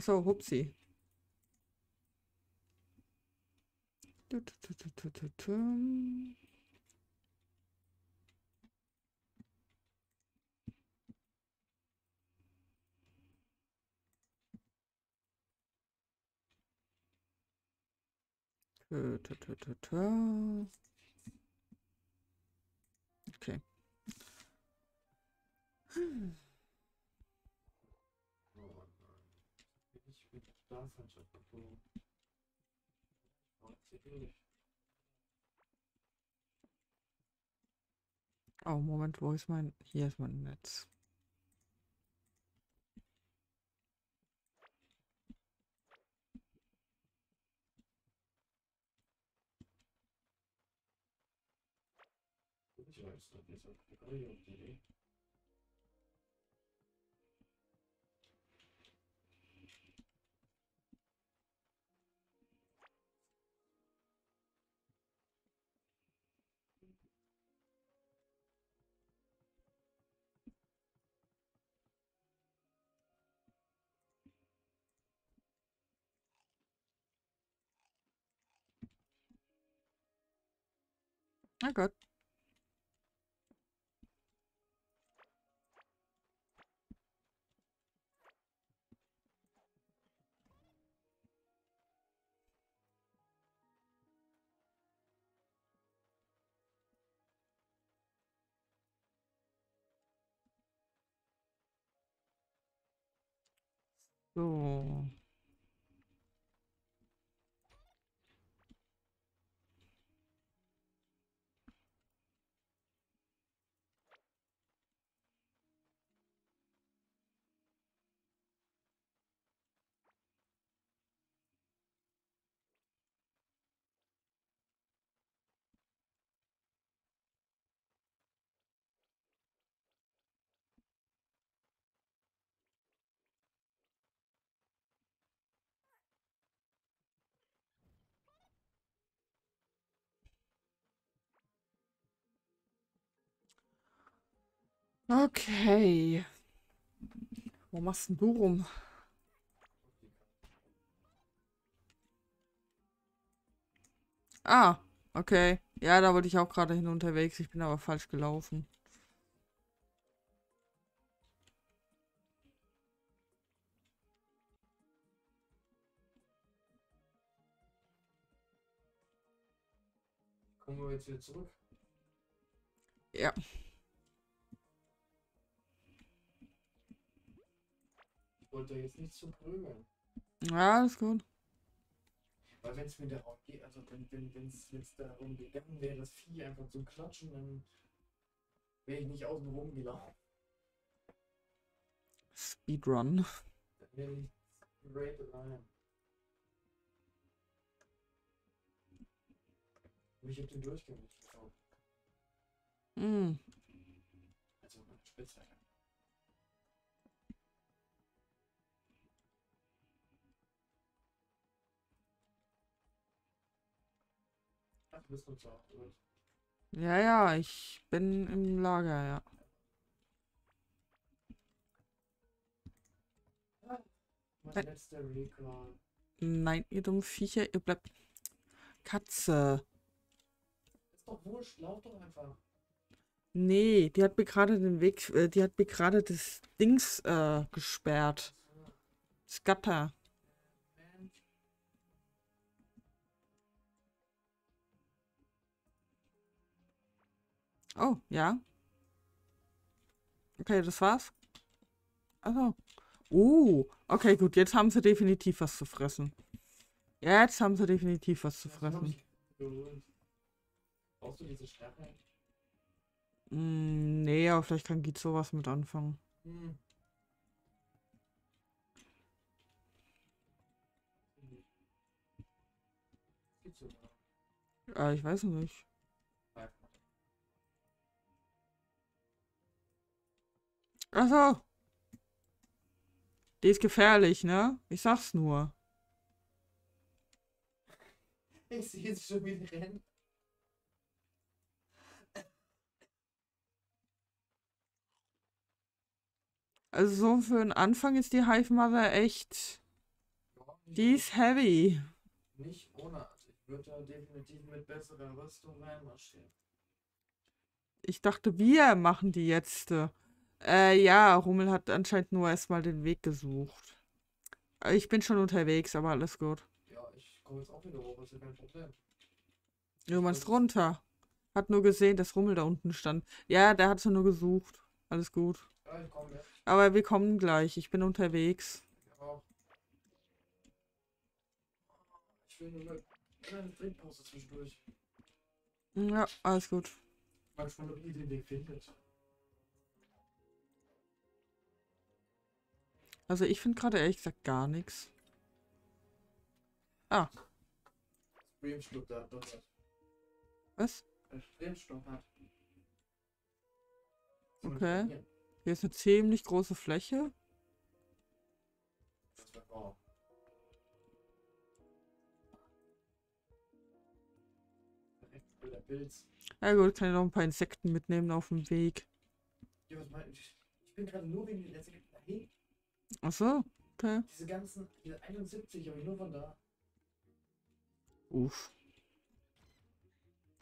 Achso, hupsi. Okay. Ich mit der Staatsanwaltschaft geflogen. Oh, Moment, wo ist mein... Hier ist mein Netz. Ich weiß nicht, ist das eine Idee? Na gut. So. Okay. Wo machst denn du rum? Ah, okay. Ja, da wollte ich auch gerade hin unterwegs. Ich bin aber falsch gelaufen. Kommen wir jetzt wieder zurück? Ja. Ich wollte jetzt nicht zu prügeln. Ja, alles gut. Weil wenn es mir darum geht, also wenn wenn wenn es jetzt darum gegangen wäre, das Vieh einfach zu klatschen, dann wäre ich nicht außen rum gelaufen. Speedrun. Dann wäre ich straight rein. Und ich habe den Durchgang nicht gekauft. Hm. Also meine Spitzhacke. Ja, ja, ich bin im Lager, ja. Mein Nein. letzter Recall. Nein, ihr dummen Viecher, ihr bleibt. Katze. Ist doch wurscht, laut doch einfach. Nee, die hat mir gerade den Weg, äh, die hat mir gerade das Dings äh, gesperrt. Das Gatter. Oh, ja. Okay, das war's. Also. Uh, okay, gut, jetzt haben sie definitiv was zu fressen. Jetzt haben sie definitiv was zu fressen. Brauchst du diese Sterne? Mm, nee, aber vielleicht kann Git sowas mit anfangen. Hm. Äh, ich weiß nicht. Achso. Die ist gefährlich, ne? Ich sag's nur. Ich sehe jetzt schon wieder rennen. Also so für den Anfang ist die Hive Mother echt. Die ist heavy. Nicht ohne. Also ich würde da definitiv mit besserer Rüstung reinmarschieren. Ich dachte, wir machen die jetzt. Äh, ja, Rummel hat anscheinend nur erstmal den Weg gesucht. Äh, Ich bin schon unterwegs, aber alles gut. Ja, ich komme jetzt auch wieder hoch, ist ja kein Problem. Du meinst runter. Hat nur gesehen, dass Rummel da unten stand. Ja, der hat sie nur gesucht. Alles gut. Ja, ich komme jetzt. Aber wir kommen gleich. Ich bin unterwegs. Auch. Ich will nur eine kleine Trinkpause zwischendurch. Ja, alles gut. Manchmal noch ihr den Weg findet. Also ich finde gerade ehrlich gesagt gar nichts. Ah, was? Okay. Hier ist eine ziemlich große Fläche. Ja gut, kann ich noch ein paar Insekten mitnehmen auf dem Weg. Ja, was meinst du? Ich bin gerade nur wegen den letzten dahin. Achso, okay. Diese ganzen, diese 71 habe ich nur von da. Uff.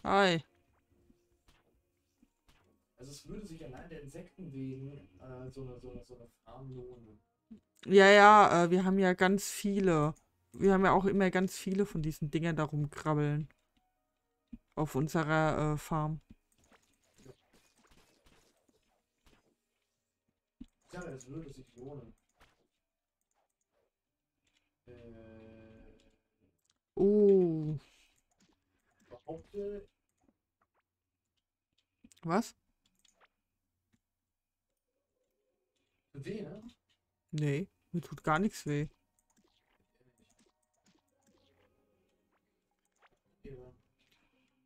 Hi. Also es würde sich allein der Insekten wegen äh, so eine, so eine, so eine Farm lohnen. Ja, ja, äh, wir haben ja ganz viele. Wir haben ja auch immer ganz viele von diesen Dingern da rumkrabbeln. Auf unserer äh, Farm. Ja, es würde sich lohnen. Äh, Oh, behaupte, was? weh, ne? Nee, mir tut gar nichts weh.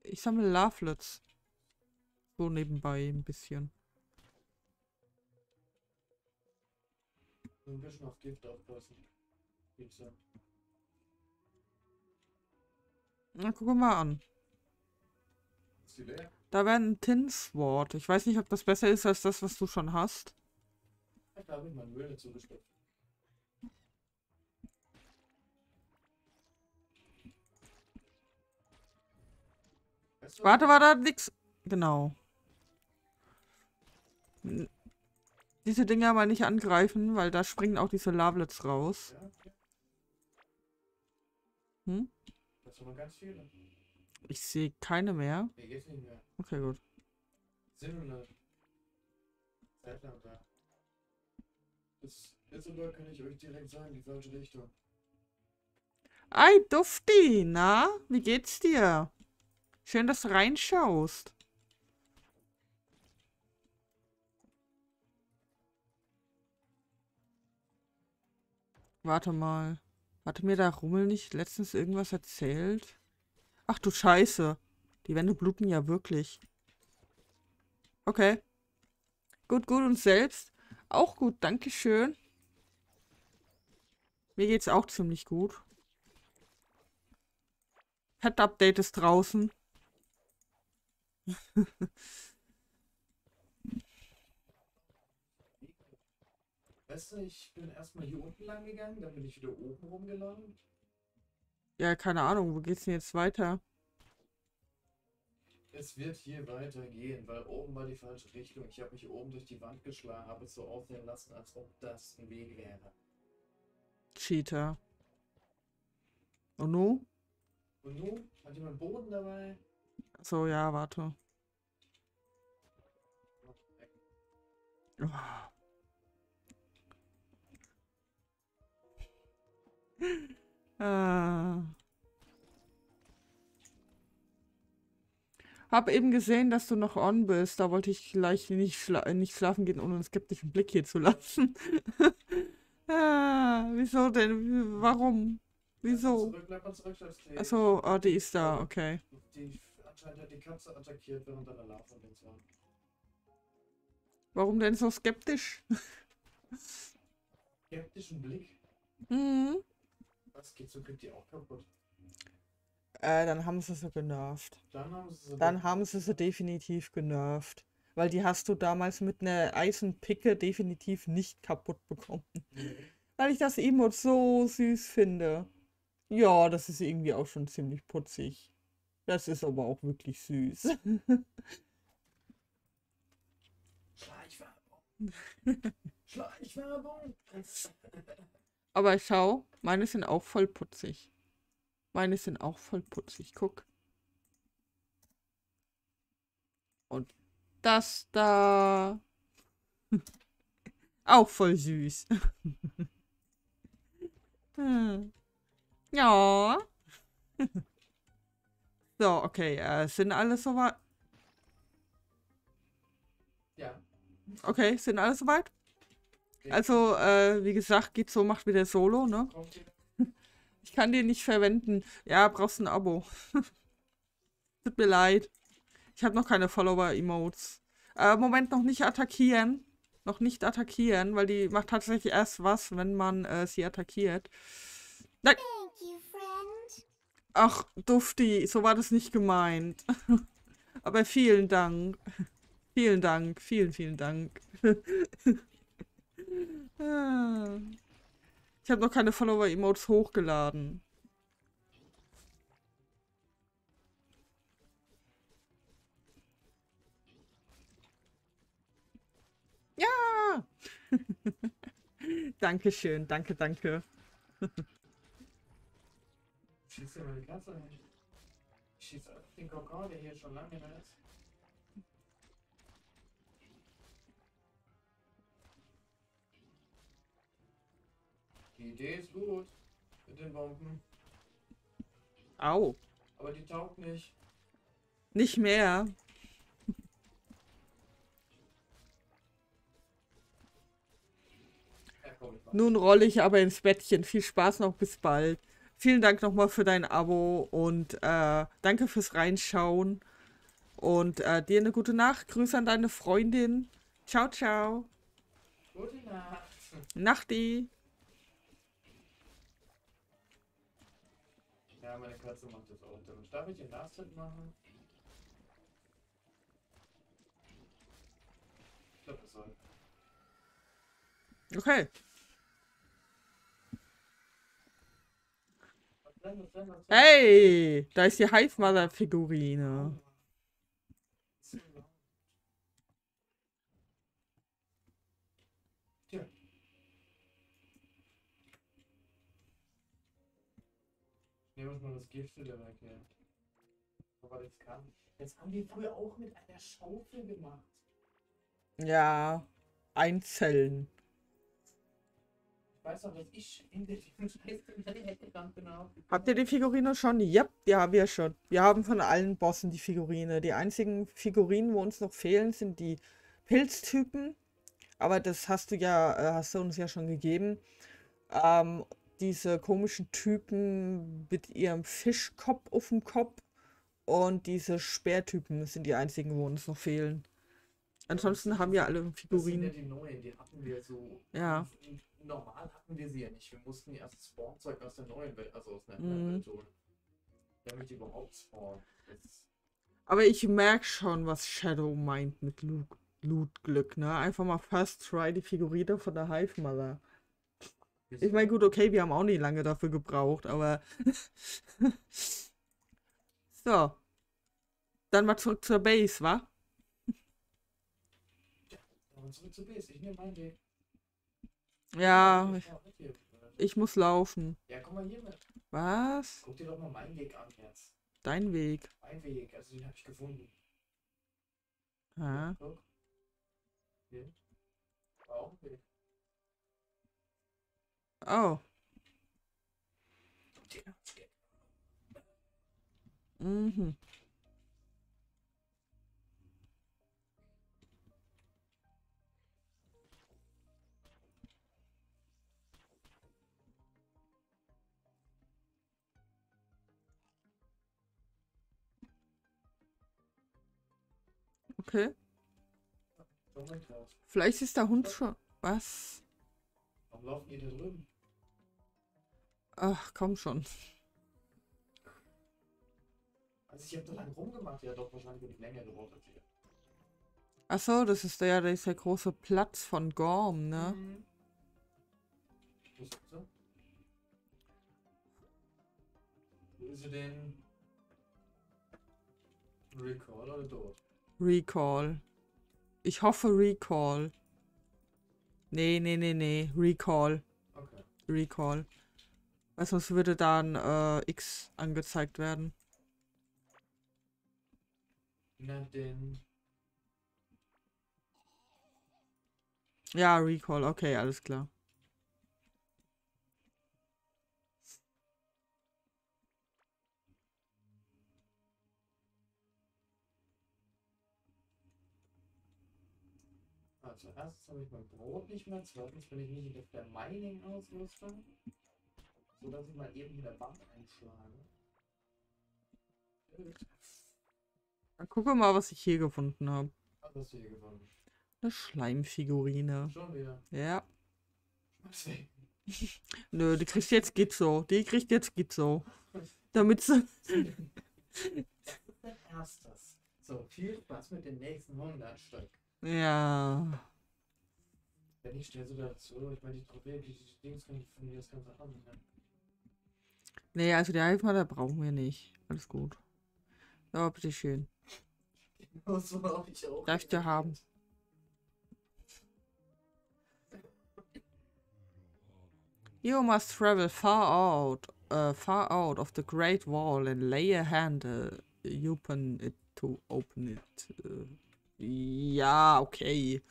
Ich sammle Lovelets. So nebenbei ein bisschen. Nur ein bisschen auf Gift aufpassen. Na, guck mal an. Da wäre ein Tin Sword. Ich weiß nicht, ob das besser ist als das, was du schon hast. Ich habe ich dazu. Weißt du, Warte, warte, nix. Genau. Diese Dinger mal nicht angreifen, weil da springen auch diese Lovelets raus. Ja. Hm? Das sind noch ganz viele. Ich sehe keine mehr. Mir geht's nicht mehr. Okay, gut. Sind nur eine Zeit lang da. Ist, ist aber, kann ich euch direkt sagen, die falsche Richtung. Ei, Dufti, na? Wie geht's dir? Schön, dass du reinschaust. Warte mal. Hatte mir da Rummel nicht letztens irgendwas erzählt? Ach du Scheiße. Die Wände bluten ja wirklich. Okay. Gut, gut und selbst? Auch gut, Dankeschön. Mir geht's auch ziemlich gut. Pet-Update ist draußen. Weißt du, ich bin erstmal hier unten lang gegangen, dann bin ich wieder oben rumgelaufen. Ja, keine Ahnung, wo geht's denn jetzt weiter? Es wird hier weitergehen, weil oben war die falsche Richtung. Ich habe mich oben durch die Wand geschlagen, habe es so aussehen lassen, als ob das ein Weg wäre. Cheater. Und nu? Und nun hat jemand Boden dabei. So, ja, warte. Oh. Ah. hab eben gesehen, dass du noch on bist. Da wollte ich gleich nicht, schla nicht schlafen gehen, ohne einen skeptischen Blick hier zu lassen. ah, wieso denn? Warum? Wieso? Zurück, bleib mal zurück. Achso, oh, die ist da, okay. Die anscheinend hat die Katze attackiert während deiner Larvendings war. Warum denn so skeptisch? Skeptischen Blick. Mhm. Was geht so, kriegt die auch kaputt. Äh, dann haben sie sie genervt. Dann haben sie so Dann haben sie sie definitiv genervt. Weil die hast du damals mit einer Eisenpicke definitiv nicht kaputt bekommen. Nee. Weil ich das Emote so süß finde. Ja, das ist irgendwie auch schon ziemlich putzig. Das ist aber auch wirklich süß. Schleichwerbung. Schleichwerbung. Aber schau, meine sind auch voll putzig. Meine sind auch voll putzig. Guck. Und das da. Auch voll süß. Hm. Ja. So, okay. Äh, sind alle soweit? ja. Okay, sind alle soweit? Also, äh, wie gesagt, geht so, macht wieder Solo, ne? Ich kann den nicht verwenden. Ja, brauchst ein Abo. Tut mir leid. Ich habe noch keine Follower-Emotes. Äh, Moment, noch nicht attackieren. Noch nicht attackieren, weil die macht tatsächlich erst was, wenn man äh, sie attackiert. Nein. Thank you, friend. Ach, Dufti, so war das nicht gemeint. Aber vielen Dank. Vielen Dank. Vielen, vielen Dank. Ich habe noch keine Follower-Emotes hochgeladen. Ja! Dankeschön, danke, danke. Schießt mal die Katze nicht. Auf den Kokon, der hier schon lange da Die Idee ist gut. Mit den Bomben. Au. Aber die taugt nicht. Nicht mehr. Nun rolle ich aber ins Bettchen. Viel Spaß noch, bis bald. Vielen Dank nochmal für dein Abo und äh, danke fürs Reinschauen. Und äh, dir eine gute Nacht. Grüße an deine Freundin. Ciao, ciao. Gute Nacht. Nachti. Ja, meine Katze macht das auch. Damit darf ich den Last Hit machen? Ich glaube, das soll. Okay. Hey, da ist die Hive Mother Figurine. So laut. Tja. Ich nehme uns mal das Gift wieder weg hier. Aber das kann. Das haben die früher auch mit einer Schaufel gemacht. Ja, einzeln. Ich weiß noch, dass ich in bin. auch. Habt ihr die Figurine schon? Ja, die haben wir schon. Wir haben von allen Bossen die Figurine. Die einzigen Figurinen, wo uns noch fehlen, sind die Pilztypen. Aber das hast du ja, äh, hast du uns ja schon gegeben. Ähm, diese komischen Typen mit ihrem Fischkopf auf dem Kopf und diese Speertypen sind die einzigen, wo uns noch fehlen. Ansonsten haben wir alle Das sind ja Figurinen. die neuen, die hatten wir so. Ja. Normal hatten wir sie ja nicht. Wir mussten erst Spawnzeug aus der neuen Welt, also aus der Mhm. neuen Welt holen. Damit die überhaupt spawnen. Aber ich merke schon, was Shadow meint mit Loot, Loot-Glück, ne? Einfach mal first try die Figurine von der Hive Mother. Ich meine, gut, okay, wir haben auch nicht lange dafür gebraucht, aber. so. Dann mal zurück zur Base, wa? Aber zurück zu Base. Ich nehme meinen Weg. Ja, Ich ich, muss laufen. Ja, komm mal hier mit. Was? Guck dir doch mal meinen Weg an jetzt. Dein Weg. Mein Weg, also den habe ich gefunden. Ja. Guck. Hier. War auch ein Weg. Oh. Mhm. Okay. Vielleicht ist der Hund schon. Was? Warum laufen die da drüben? Ach, komm schon. Also ich habe da lang rumgemacht. Ja doch, wahrscheinlich wird ich länger gebraucht als ihr. Ach so, das ist der, der ist der große Platz von Gorm, ne? Mhm. Sie denn? Recall oder dort? Recall. Ich hoffe Recall. Nee, nee, nee, nee. Recall. Okay. Recall. Weil sonst würde dann äh, X angezeigt werden. Na denn. Ja, Recall. Okay, alles klar. Also erstens habe ich mein Brot nicht mehr, zweitens bin ich nicht auf der Mining-Ausrüstung, sodass ich mal eben hier der Bank einschlage. Dann gucke mal, was ich hier gefunden habe. Was hast du hier gefunden? Eine Schleimfigurine. Schon wieder. Ja. Nö, die kriegt jetzt Gizzo. Die kriegt jetzt Gizzo. Damit sie. Das ist dein erstes. So, viel Spaß mit den nächsten 100 Stück. Ja. Wenn ich stelle so dazu, ich meine, die Trophäe, die, die Dings können von mir das Ganze haben. Ne? Nee, also die Halbmaler brauchen wir nicht. Alles gut. Ja, bitteschön. Genau so habe ich auch. Darf ich dir haben? You must travel far out, uh, far out of the Great Wall and lay a hand uh, open it to open it. Uh, ja, okay.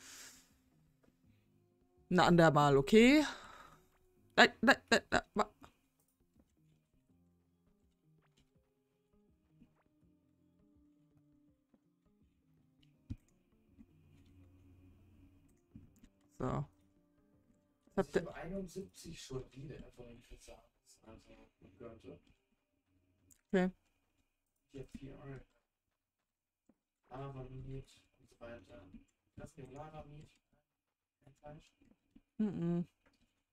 Ein andermal, okay? Nein, nein, nein, nein. So. Ich ihr- habe 71 schon wieder von den Versagens. Also, könnte. Okay. Hier vier Euro. Lava-Meat und so weiter. Das gibt Lava-Meat. Kein Fleisch. Mhm.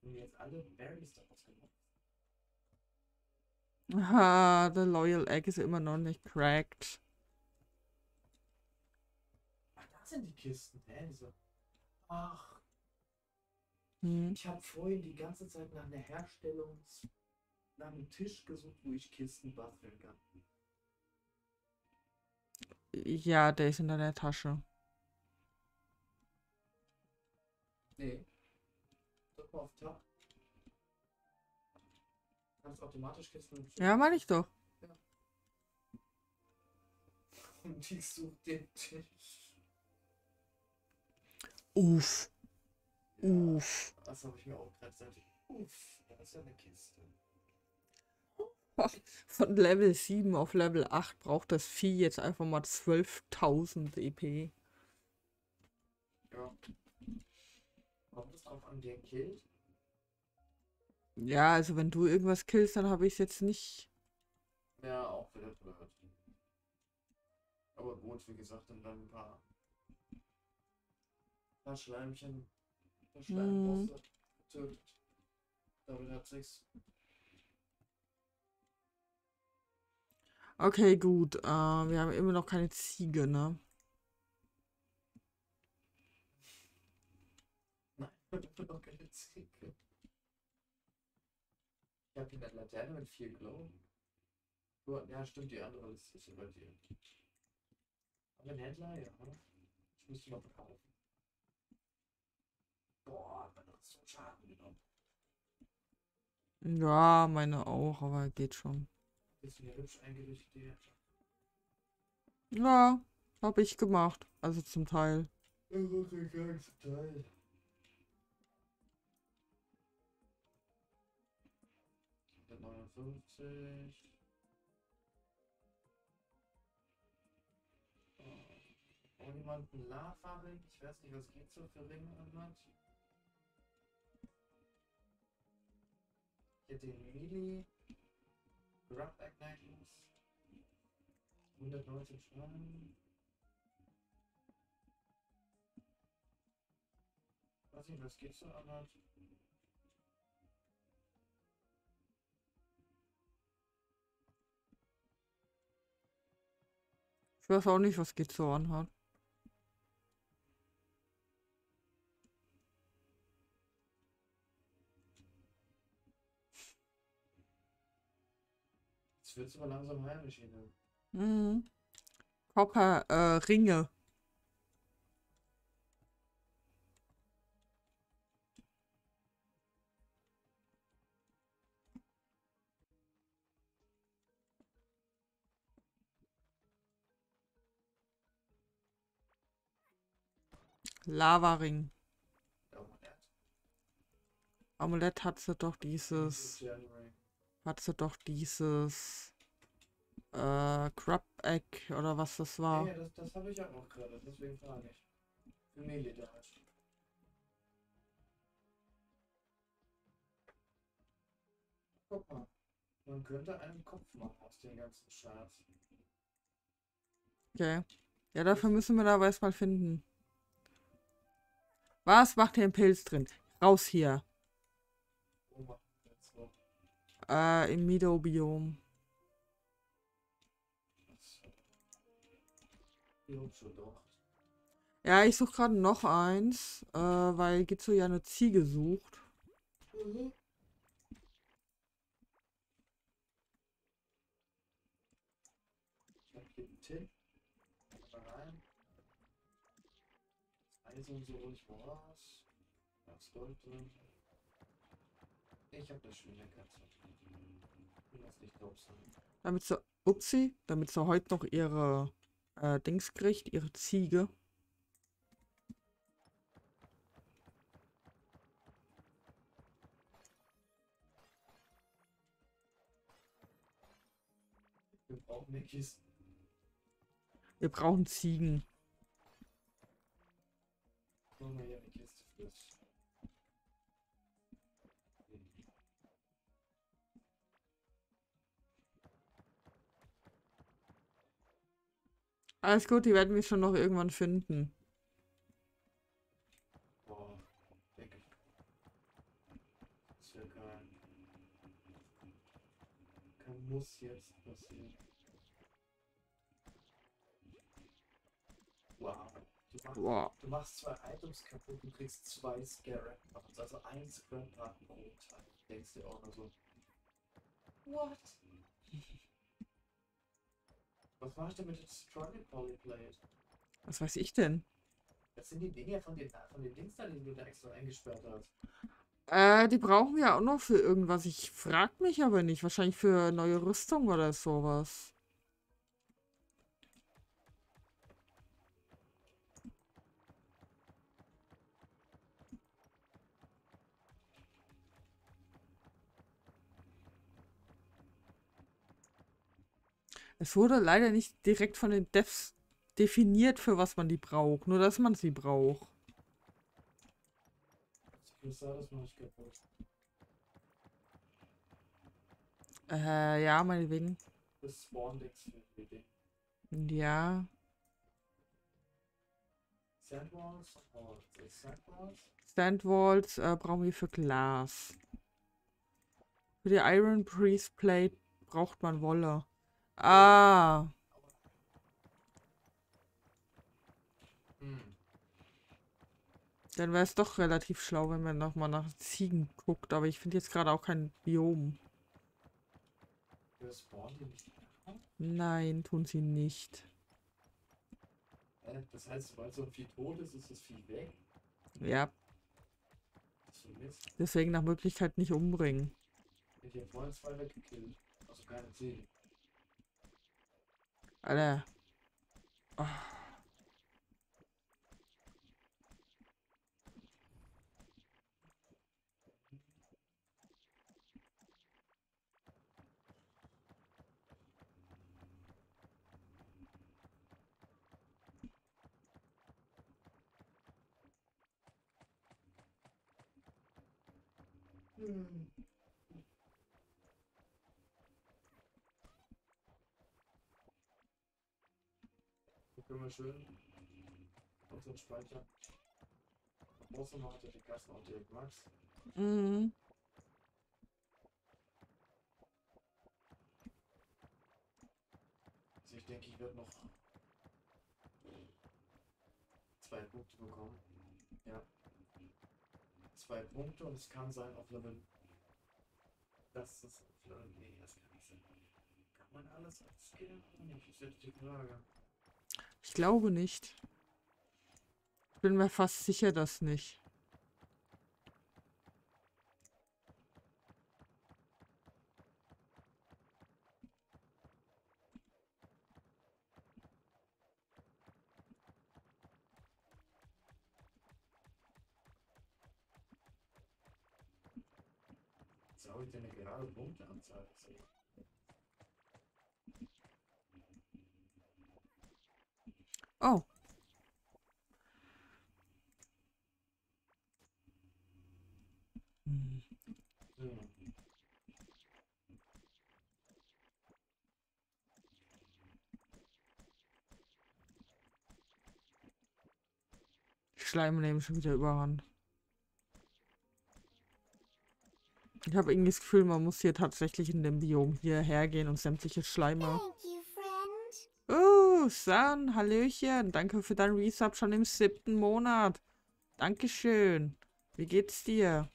Und jetzt alle Berries daraus gemacht. Aha, the Loyal Egg ist immer noch nicht cracked. Ach, da sind die Kisten. Hä? Ach, Hm. ich habe vorhin die ganze Zeit nach einer Herstellung, nach einem Tisch gesucht, wo ich Kisten basteln kann. Ja, der ist in deiner Tasche. Nee. Drück mal auf Tab. Kannst automatisch Kisten Ja, meine ich doch. Und ich suche den Tisch. Uff. Ja, Uff. Das habe ich mir auch gerade gesagt. Uff, da ist ja eine Kiste. Von Level 7 auf Level 8 braucht das Vieh jetzt einfach mal 12.000 EP. Ja. Kommt es drauf an, wer killt? Ja, also wenn du irgendwas killst, dann habe ich es jetzt nicht. Ja, auch wieder blöd. Aber gut, wie gesagt, dann dann ein paar, paar Schleimchen, ein paar Schleimbosse getötet. Damit hat sich's. Okay, gut. Äh, wir haben immer noch keine Ziege, ne? Nein, ich bin noch keine Ziege. Ich habe hier eine Laterne mit viel Glow. Ja, stimmt, die andere ist ist über dir. Aber ein Händler, ja. Ich müsste mal verkaufen. Boah, hat so Schaden genommen. Ja, meine auch, aber geht schon. Hübsch eingerichtet. die Händler. Ja, habe ich gemacht. Also zum Teil. Okay, ganz Teil. Der 59. Oh, jemand einen Lava-Ring? Ich weiß nicht, was geht so für Ringe an Get den Melee. Grunt Ignitions. 119 Schaden. Weiß nicht, was geht's denn aber? Ich weiß auch nicht, was geht so anhat. Wird's aber langsam heimisch hier. Mhm. Copper, äh, Ringe. Lavaring. Amulett hat sie doch dieses. Hat sie doch dieses. Äh, Crab Egg oder was das war. Ja, das, das habe ich auch noch gerade, deswegen frage ich. Für Melee da halt. Guck mal. Man könnte einen Kopf machen aus den ganzen Charts. Okay. Ja, dafür müssen wir da aber erstmal finden. Was macht hier ein Pilz drin? Raus hier. So? Äh, im Mido-Biom. Ja, ich suche gerade noch eins, äh, weil Gitzo ja eine Ziege sucht. Eisen und so hol ich Gold drin. Hab das drauf sein. Damit sie, upsi, damit sie heute noch ihre äh, Dings kriegt, ihre Ziege. Wir brauchen mehr Kisten. Wir brauchen Ziegen. Machen wir hier eine Kiste fürs. Alles gut, die werden wir schon noch irgendwann finden. Muss jetzt passieren. Wow. Du machst, Boah. du machst zwei Items kaputt und kriegst zwei Scrap Parts. Also ein Scrap Part pro Teil. Denkst du auch nur so. What? Was mach ich denn mit der Struggle Polyplate? Was weiß ich denn? Das sind die Dinge von den, von den Dings da, die du da extra eingesperrt hast. Äh, die brauchen wir auch noch für irgendwas. Ich frag mich aber nicht. Wahrscheinlich für neue Rüstung oder sowas. Es wurde leider nicht direkt von den Devs definiert, für was man die braucht. Nur, dass man sie braucht. Äh, ja, meinetwegen. Das Idee. Ja. Sandwalls? Sandwalls? Sandwalls äh, brauchen wir für Glas. Für die Iron Priest Plate braucht man Wolle. Ah, dann wäre es doch relativ schlau, wenn man nochmal nach Ziegen guckt. Aber ich finde jetzt gerade auch kein Biom. Nein, tun sie nicht. Äh, das heißt, sobald so ein Vieh tot ist, ist das Vieh weg. Ja, deswegen nach Möglichkeit nicht umbringen. Ich hab vorhin zwei weggekillt. Also keine Ziege. Alter. Ah. Hm. Können wir schön unseren Speicher große macht, der die Gassen auch direkt Max. Mhm. Also ich denke, ich werde noch zwei Punkte bekommen. Ja. Zwei Punkte und es kann sein auf Level. Das ist auf Level. Nee, das kann nicht sein. Kann man alles als Skill oder nicht? Ist jetzt die Frage. Ich glaube nicht. Ich bin mir fast sicher, dass nicht. Jetzt habe ich dir eine gerade Punkteanzahl gesehen. Oh. Schleime nehmen schon wieder überhand. Ich habe irgendwie das Gefühl, man muss hier tatsächlich in dem Biom hier hergehen und sämtliche Schleime. Friend. San, Hallöchen. Danke für dein Resub schon im siebten Monat. Dankeschön. Wie geht's dir?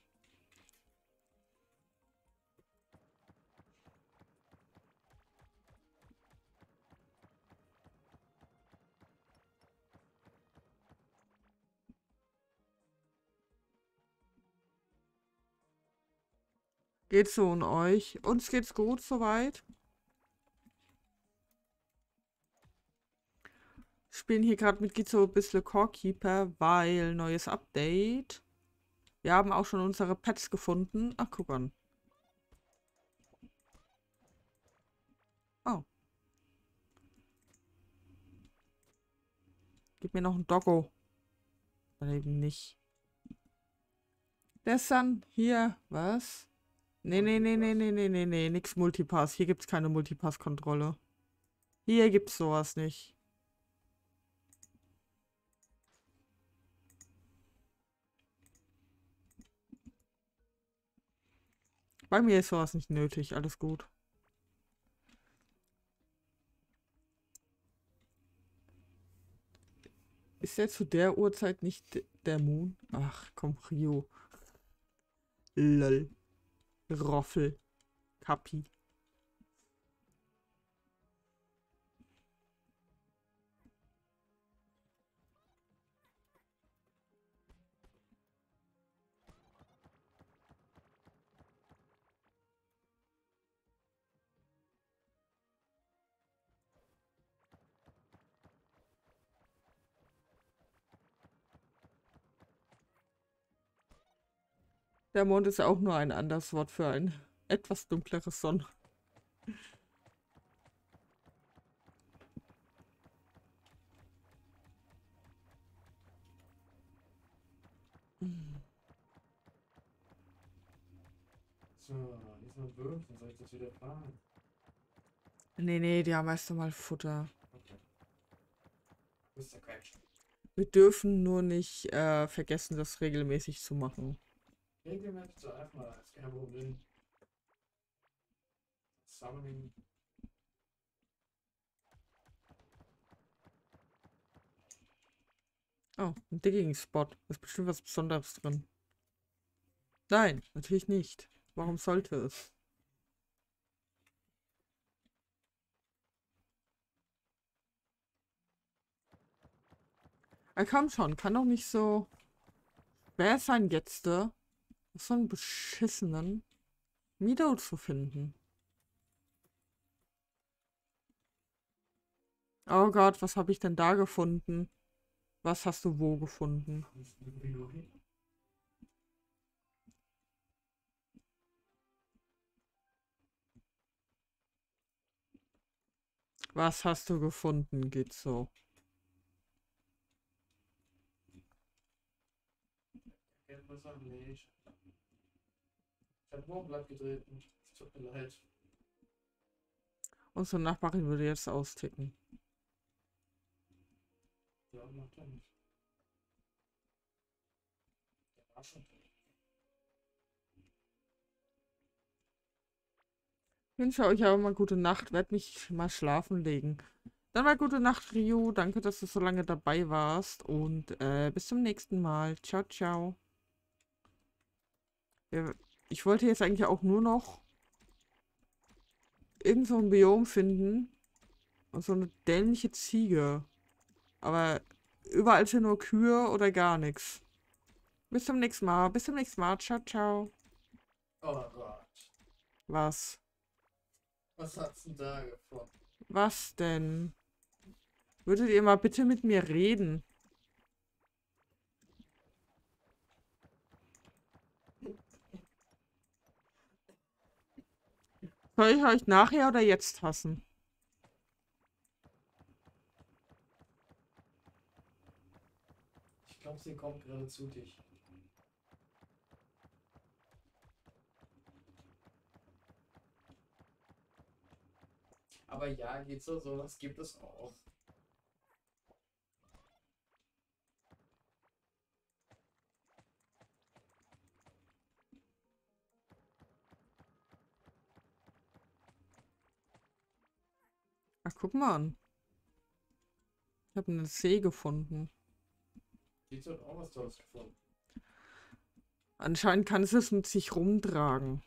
Geht's so und euch? Uns geht's gut soweit. Spielen hier gerade mit Gizo ein bisschen Core Keeper, weil neues Update. Wir haben auch schon unsere Pets gefunden. Ach, guck an. Oh. Gib mir noch ein Doggo. Dann eben nicht. Der Sun, hier, was? Nee, nee, nee, nee, nee, nee, nee, nee, nix Multipass. Hier gibt's keine Multipass-Kontrolle. Hier gibt's sowas nicht. Bei mir ist sowas nicht nötig, alles gut. Ist der zu der Uhrzeit nicht der Moon? Ach, komm, Rio. Lol. Roffel. Kapi. Der Mond ist ja auch nur ein anderes Wort für ein etwas dunkleres Sonne. So, diesmal würfeln. Soll ich das wieder fahren? Nee, nee, die haben erst einmal Futter. Okay. Wir dürfen nur nicht äh, vergessen, das regelmäßig zu machen. Regelmäßig so einfach, ist kein Problem. Summoning. Oh, ein Digging-Spot. Ist bestimmt was Besonderes drin. Nein, natürlich nicht. Warum sollte es? Ah, komm schon, kann doch nicht so schwer sein, jetzt äh, so einen beschissenen Mido zu finden. Oh Gott, was habe ich denn da gefunden? Was hast du wo gefunden? Was hast du gefunden, geht so. Geldmesser? Nee, ich. Ich hab nur ein Blatt getreten. Tut mir leid. Unsere Nachbarin würde jetzt austicken. Ja, macht er nicht. War schon. Ich wünsche euch aber mal gute Nacht. Werd mich mal schlafen legen. Dann mal gute Nacht, Rio. Danke, dass du so lange dabei warst. Und äh, bis zum nächsten Mal. Ciao, ciao. Ja, ich wollte jetzt eigentlich auch nur noch irgend so ein Biom finden. Und so eine dämliche Ziege. Aber überall sind nur Kühe oder gar nichts. Bis zum nächsten Mal. Bis zum nächsten Mal. Ciao, ciao. Oh Gott. Was? Was hat's denn da gefunden? Was denn? Würdet ihr mal bitte mit mir reden? Soll ich euch nachher oder jetzt hassen? Ich glaube, sie kommt gerade zu dich. Aber ja, geht so, sowas gibt es auch. Ach, guck mal an. Ich habe eine See gefunden. Geht hat auch was Tolles gefunden. Anscheinend kann es es mit sich rumtragen.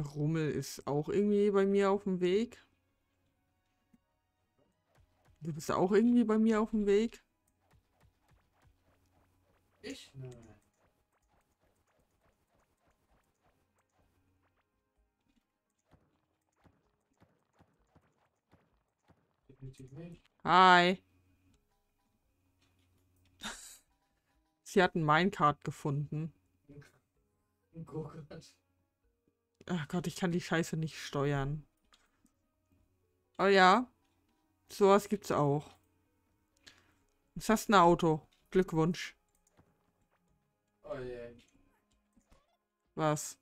Rummel ist auch irgendwie bei mir auf dem Weg. Du bist auch irgendwie bei mir auf dem Weg. Ich? Nein. Definitiv nicht. Hi. Sie hat ein Minecart gefunden. Ein Gurgert. Ach Gott, ich kann die Scheiße nicht steuern. Oh ja. Sowas gibt's auch. Jetzt hast du ein Auto. Glückwunsch. Oh je. Was?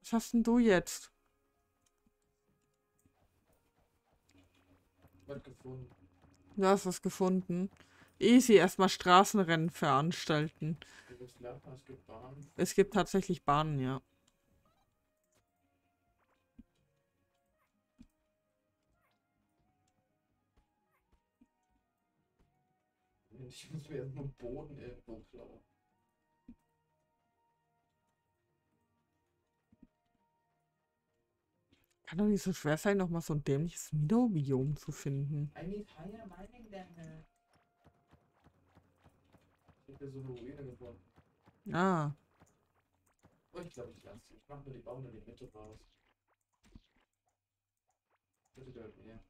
Was hast denn du jetzt? Was gefunden. Du hast was gefunden. Easy, erstmal Straßenrennen veranstalten. Es gibt Lampen, es gibt Bahnen. Es gibt tatsächlich Bahnen, ja. Ich muss mir erstmal Boden irgendwo klauen. Kann doch nicht so schwer sein, noch mal so ein dämliches Mino-Biom zu finden. I need higher mining than. Ich hab hier so eine Ruine gefunden. Ah, Oh, ich glaube, ich lasse die. Ich mach nur die Baum in die Mitte raus. Bitte dort mehr.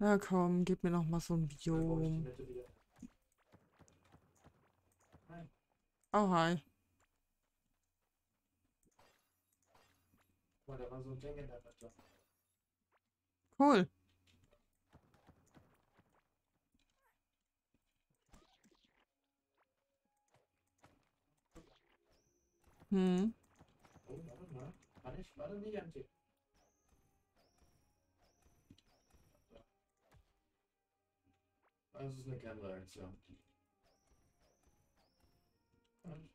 na komm, gib mir noch mal so ein Biom. Oh, hi. Guck mal, da war so ein Ding in der Mitte. Cool. Hm. Oh, warte mal. Warte, ich warte nicht an dir. Also es ist eine Kernreaktion. Und?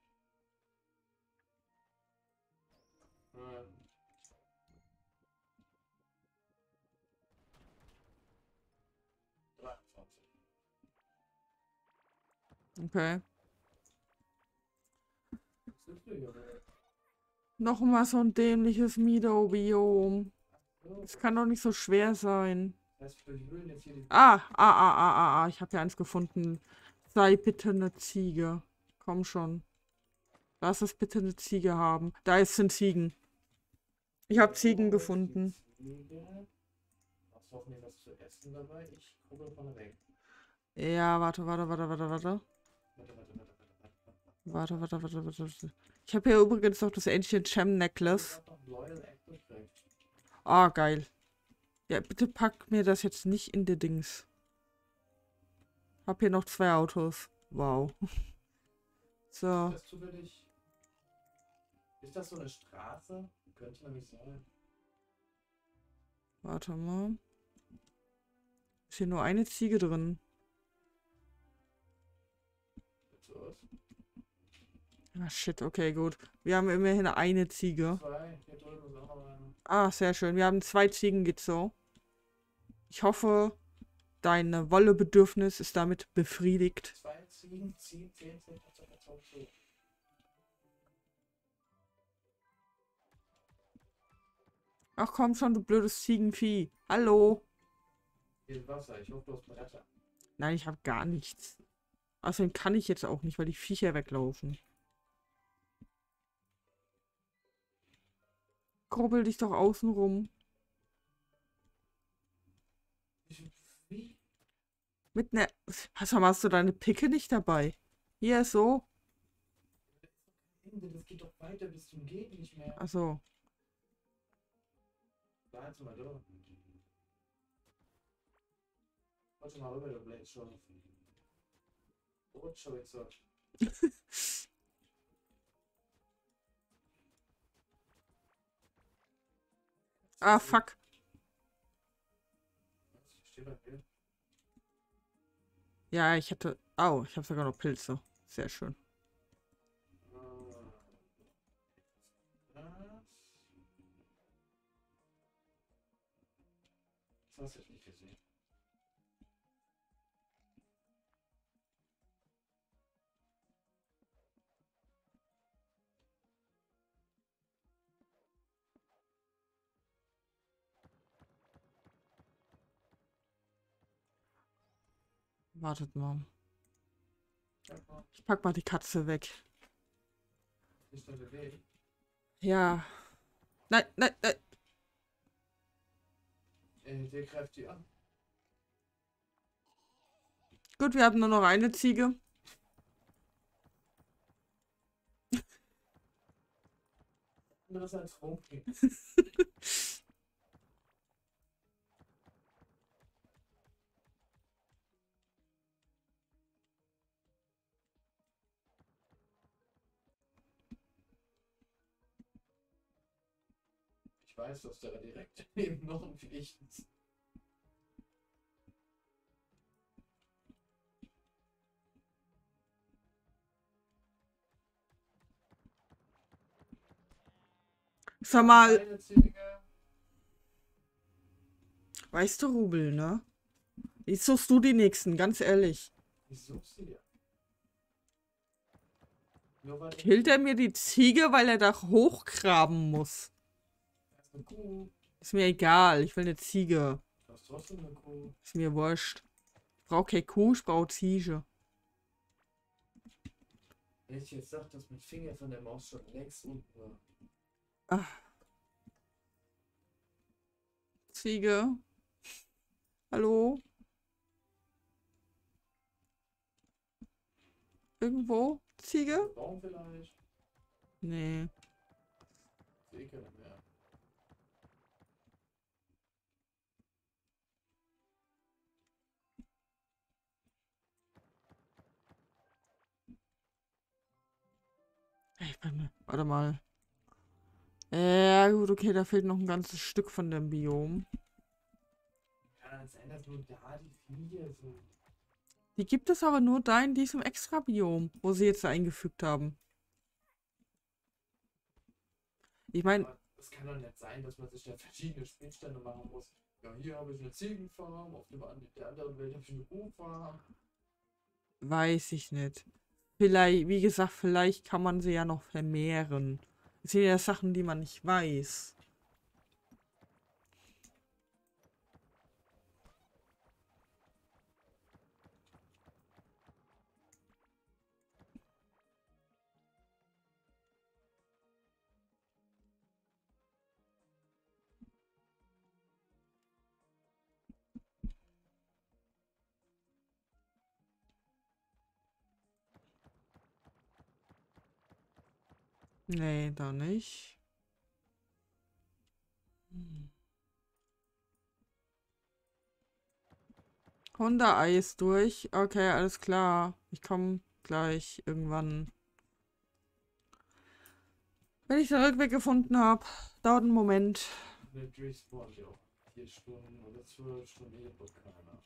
Okay. Was sitzt du hier? Robert? Noch mal so ein dämliches Mido-Biom. Es kann doch nicht so schwer sein. Ah, ah, ah, ah, ah, ah. Ich habe hier eins gefunden. Sei bitte eine Ziege. Komm schon. Lass es bitte eine Ziege haben. Da ist sind Ziegen. Ich habe Ziegen gefunden. Ja, warte, warte, warte, warte, warte. Warte, warte, warte, warte, warte. Ich habe hier übrigens noch das Ancient Gem Necklace. Ah, geil. Ja, bitte pack mir das jetzt nicht in die Dings. Hab hier noch zwei Autos. Wow. So. Ist das zufällig. Ist das so eine Straße? Könnte nämlich sein. Warte mal. Ist hier nur eine Ziege drin. Aus. Ah, shit, okay, gut. Wir haben immerhin eine Ziege. Zwei. Hier drüben ist auch noch eine. Ah, sehr schön. Wir haben zwei Ziegen, geht so. Ich hoffe, dein Wollebedürfnis ist damit befriedigt. Zwei Ziegen, Ziehen, 10, 10, 10, 10, 10, 10. Ach komm schon, du blödes Ziegenvieh. Hallo. Hier ist Wasser. Ich hoffe, du hast Bretter. Nein, ich habe gar nichts. Außerdem kann ich jetzt auch nicht, weil die Viecher weglaufen. Grubbel dich doch außen rum. Mit ne. Hast, hast du deine Picke nicht dabei? Hier, so. Das geht doch weiter bis zum Geht nicht mehr. Achso. Warte mal rüber, du Blade schon. Ah, fuck. Ja, ich hatte. Au, ich habe sogar noch Pilze. Sehr schön. Ah. Das. Das Wartet mal. Ich pack mal die Katze weg. Ist der Weg? Ja. Nein, nein, nein. Äh, der greift die an. Gut, wir haben nur noch eine Ziege. Anderes als weiß, dass da direkt neben noch ein Viech ist. Sag mal, weißt du, Rubel, ne? Jetzt suchst du die nächsten, ganz ehrlich. Ich such sie weil Killt er mir die Ziege, weil er da hochgraben muss? Ist eine Kuh. Ist mir egal, ich will eine Ziege. Ist trotzdem eine Kuh. Ist mir wurscht. Ich brauche keine Kuh, ich brauche Ziege. Wenn ich jetzt sag, dass mein Finger von der Maus schon längst unten war. Ziege. Hallo? Irgendwo? Ziege? Baum vielleicht? Nee. Sehe keine warte- Warte mal. Ja, gut, okay, da fehlt noch ein ganzes Stück von dem Biom. Kann es sein, dass nur da die Viecher sind? Die gibt es aber nur da in diesem Extra-Biom, wo sie jetzt eingefügt haben. Ich meine, Es kann doch nicht sein, dass man sich da verschiedene Spielstände machen muss. Ja, hier habe ich eine Ziegenfarm, auf dem der anderen Welt habe ich eine Kuhfarm. weiß ich nicht. Vielleicht, wie gesagt, vielleicht kann man sie ja noch vermehren. Das sind ja Sachen, die man nicht weiß. Nee, da nicht. Hundeeis durch. Okay, alles klar. Ich komme gleich irgendwann. Wenn ich den Rückweg gefunden habe, dauert einen Moment. Ja auch vier Stunden oder zwölf Stunden Epoch keiner.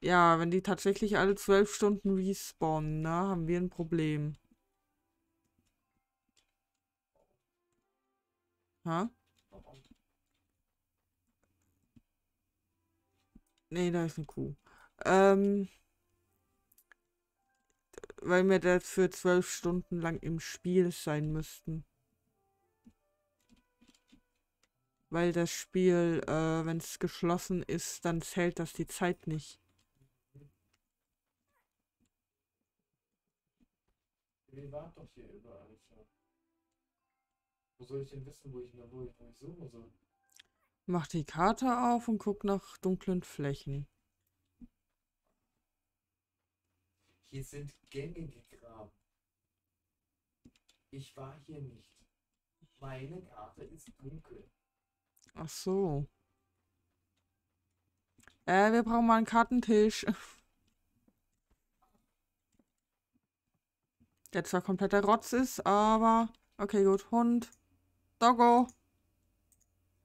Ja, wenn die tatsächlich alle zwölf Stunden respawnen, ne, haben wir ein Problem. Ha? Nee, da ist eine Kuh. Ähm, weil wir dafür zwölf Stunden lang im Spiel sein müssten. Weil das Spiel, äh, wenn es geschlossen ist, dann zählt das die Zeit nicht. Wir waren doch hier überall. Wo soll ich denn wissen, wo ich, wo ich, wo ich suchen soll? Mach die Karte auf und guck nach dunklen Flächen. Hier sind Gänge gegraben. Ich war hier nicht. Meine Karte ist dunkel. Ach so. Äh, wir brauchen mal einen Kartentisch. Der zwar kompletter Rotz ist, aber... Okay, gut. Hund. Doggo.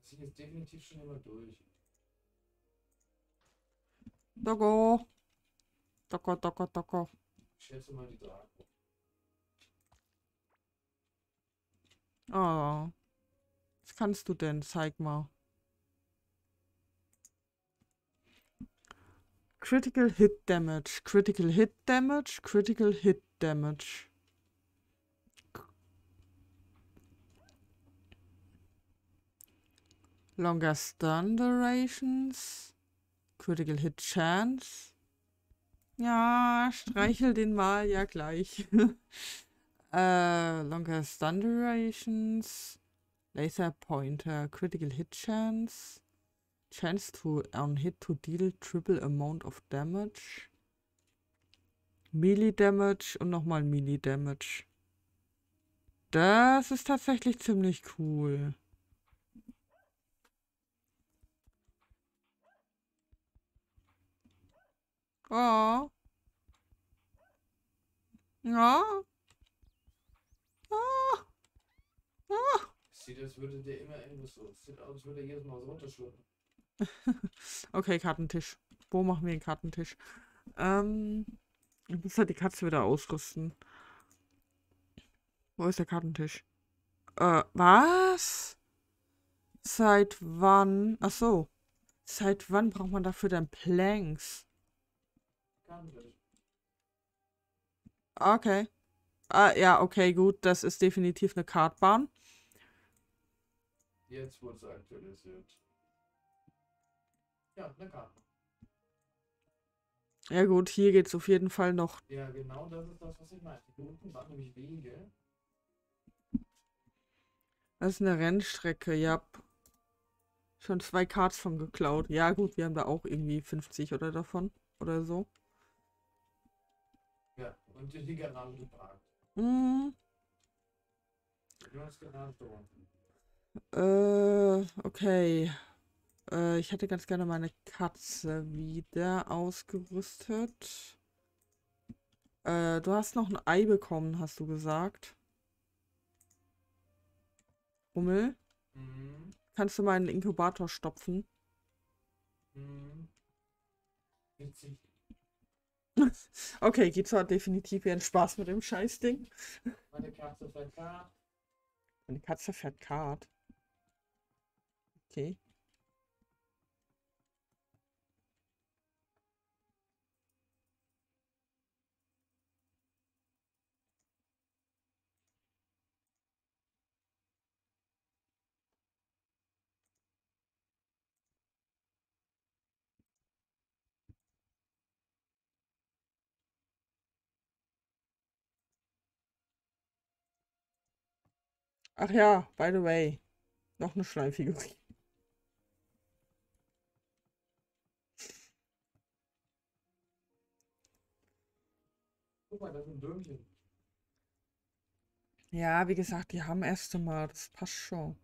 Das hier ist definitiv schon immer durch. Doggo. Doggo, Doggo, Doggo. Ich schätze mal die Drachen. Oh. Was kannst du denn? Zeig mal. Critical Hit Damage. Critical Hit Damage. Critical Hit Damage. Longer Stun Durations. Critical Hit Chance. Ja, streichel den mal, ja gleich. äh, longer Stun Durations. Laser Pointer. Critical Hit Chance. Chance to on hit to deal triple amount of damage. Melee Damage und nochmal Melee Damage. Das ist tatsächlich ziemlich cool. Ja. Ja. Ah. Ah. Sieht, als würde der immer irgendwas so. Sieht aus, als würde er jedes Mal so runterschlucken. Okay, Kartentisch. Wo machen wir einen Kartentisch? Ähm, ich muss halt die Katze wieder ausrüsten. Wo ist der Kartentisch? Äh, was? Seit wann? Ach so. Seit wann braucht man dafür dann Planks? Okay. Ah, ja, okay, gut. Das ist definitiv eine Kartbahn. Jetzt wurde es aktualisiert. Ja, eine Karte. Ja gut, hier geht es auf jeden Fall noch. Ja, genau das ist das, was ich meinte. Hier unten waren nämlich Wege. Das ist eine Rennstrecke, ja. Schon zwei Karts von geklaut. Ja gut, wir haben da auch irgendwie 50 oder davon. Oder so. Und die Garage geparkt. Mhm. Äh, okay. Äh, ich hätte ganz gerne meine Katze wieder ausgerüstet. Äh, du hast noch ein Ei bekommen, hast du gesagt. Hummel, Mhm. kannst du meinen Inkubator stopfen? Mhm. Witzig. Okay, geht zwar definitiv ihren Spaß mit dem Scheißding. Meine Katze verkehrt. Meine Katze fährt Kart. Okay. Ach ja, by the way. Noch eine Schleimfigur. Guck mal, das ist ein. Ja, wie gesagt, die haben erst einmal, das passt schon.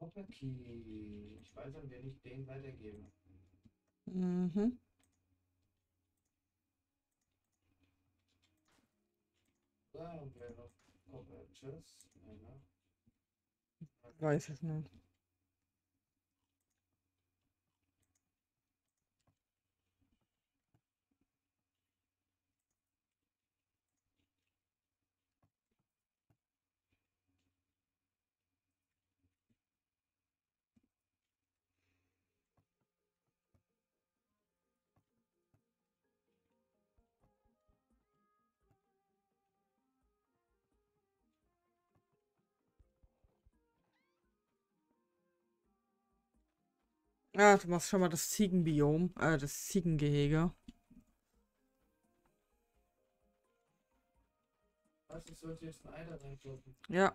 Key. Ich weiß, an wen ich den weitergebe. Mhm. Da haben wir Ah, du machst schon mal das Ziegenbiom, äh, das Ziegengehege. Was, ich sollte jetzt ein Ei da reinklopfen. Ja.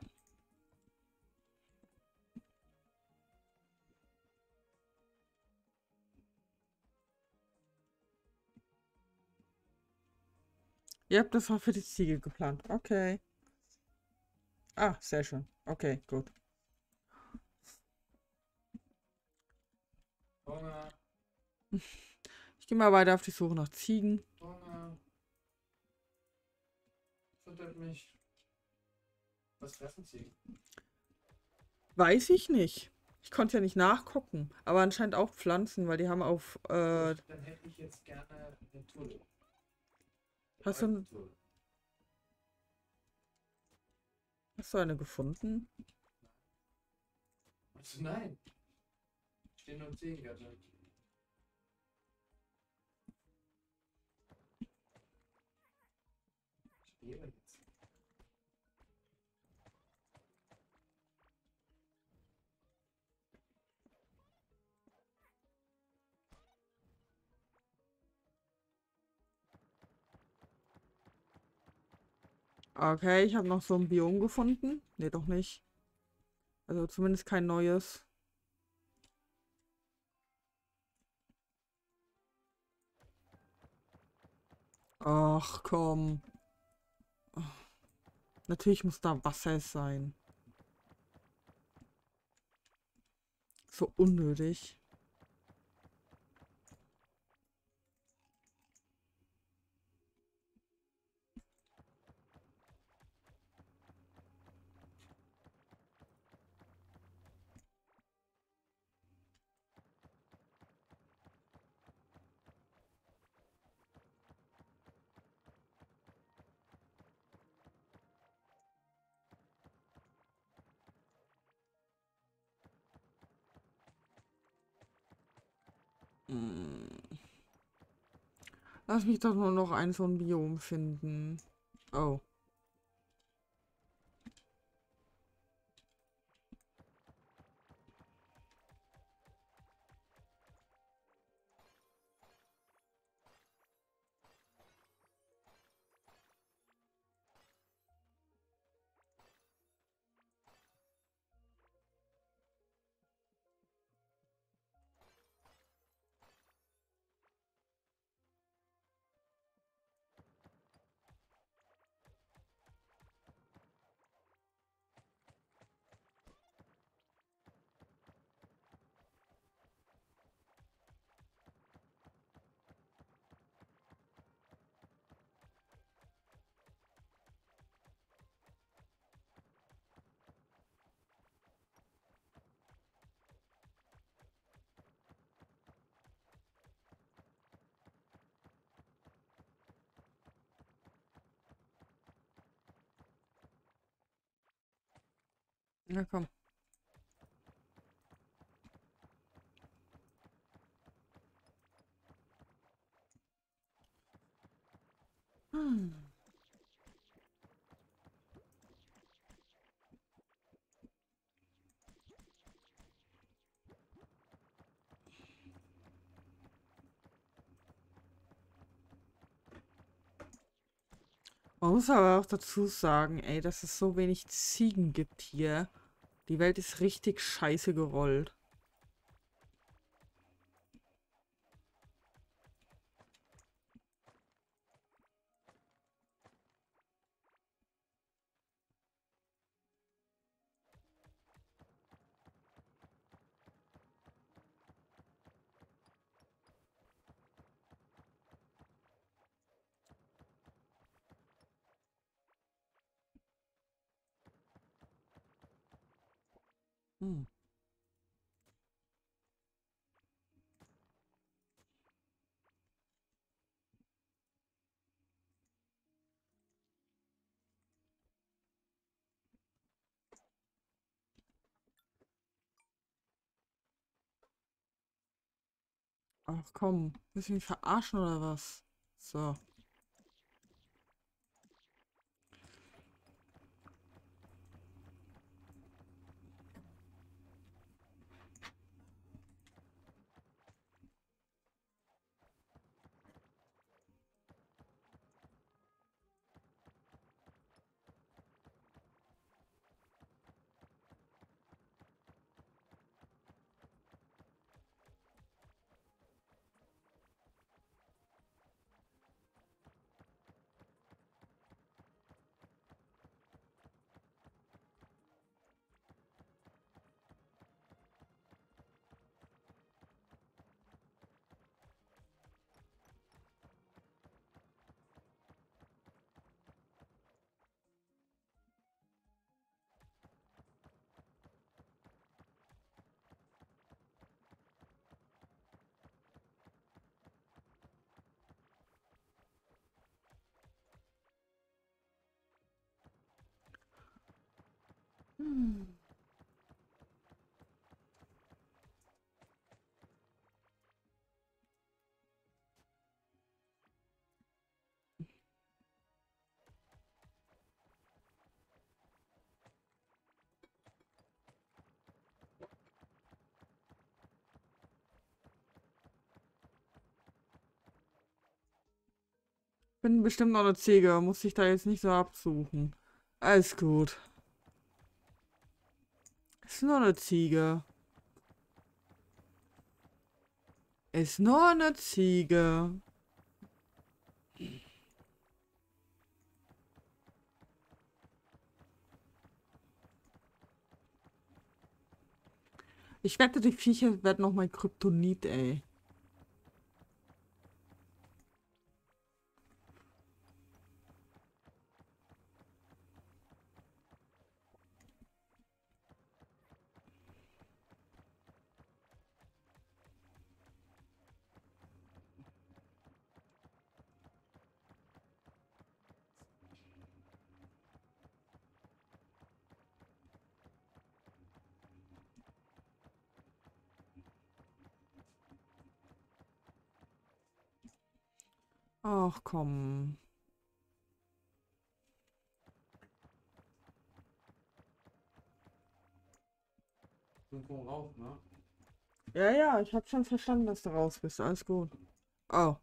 Ihr habt das auch für die Ziege geplant. Okay. Ah, sehr schön. Okay, gut. Hunger, Ich gehe mal weiter auf die Suche nach Ziegen. Hunger. Füttert mich. Was fressen sie? Weiß ich nicht. Ich konnte ja nicht nachgucken. Aber anscheinend auch Pflanzen, weil die haben auf. Äh, Dann hätte ich jetzt gerne eine Tulle. hast, du, Tulle. hast du eine gefunden? Also nein. Stehen nur 10 Gatte. Schwere jetzt. Okay, ich habe noch so ein Biom gefunden. Nee, doch nicht. Also zumindest kein neues. Ach, komm. Natürlich muss da Wasser sein. So unnötig. Lass mich doch nur noch ein so ein Biom finden. Oh. Na komm. Man muss aber auch dazu sagen, ey, dass es so wenig Ziegen gibt hier. Die Welt ist richtig scheiße gerollt. Hm. Ach komm, du mich verarschen oder was? So. Bin bestimmt noch eine Ziege, muss ich da jetzt nicht so absuchen. Alles gut. Ist nur eine Ziege. Ist nur eine Ziege. Ich wette, die Viecher werden noch mein Kryptonit, ey. Ach komm. Raus, ne? Ja, ja, ich hab schon verstanden, dass du raus bist. Alles gut. Oh.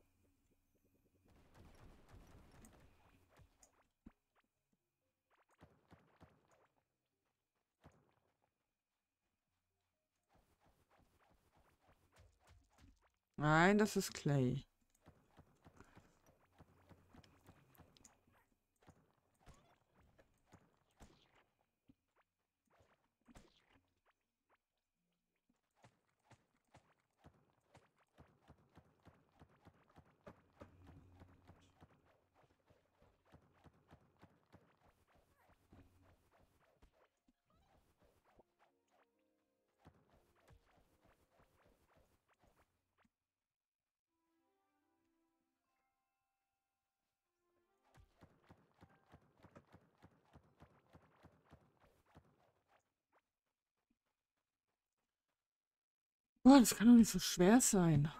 Nein, das ist Clay. Boah, das kann doch nicht so schwer sein.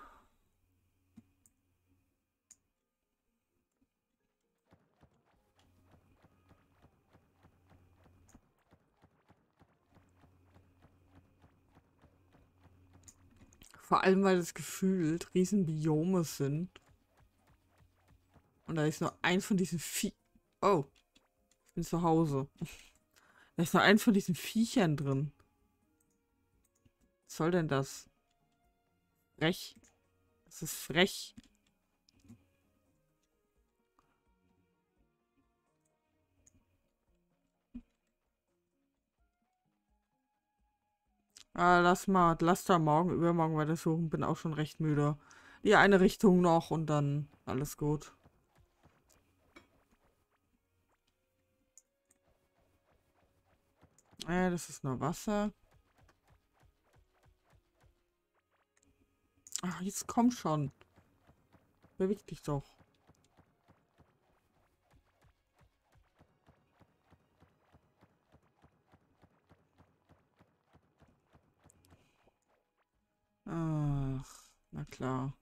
Vor allem, weil es gefühlt Riesenbiome sind. Und da ist nur eins von diesen Vieh Oh. Ich bin zu Hause. Da ist noch eins von diesen Viechern drin. Was soll denn das? Frech. Das ist frech. Ah, lass mal, lass da morgen, übermorgen weiter suchen. Bin auch schon recht müde. Die eine Richtung noch und dann alles gut. Äh, das ist nur Wasser. Ach, jetzt komm schon. Beweg dich doch. Ach, na klar.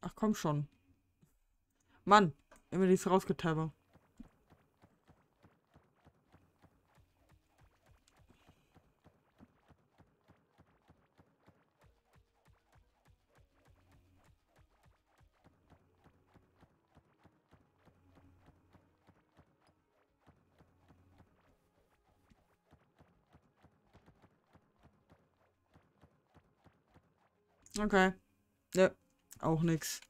Ach, komm schon. Mann, immer dies rausgetappt. Okay. Ja, auch nix.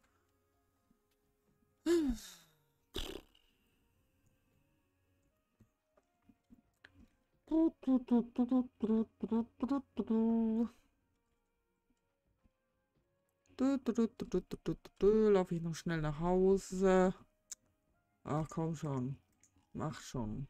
Laufe ich noch schnell nach Hause. Ach komm schon. Mach schon.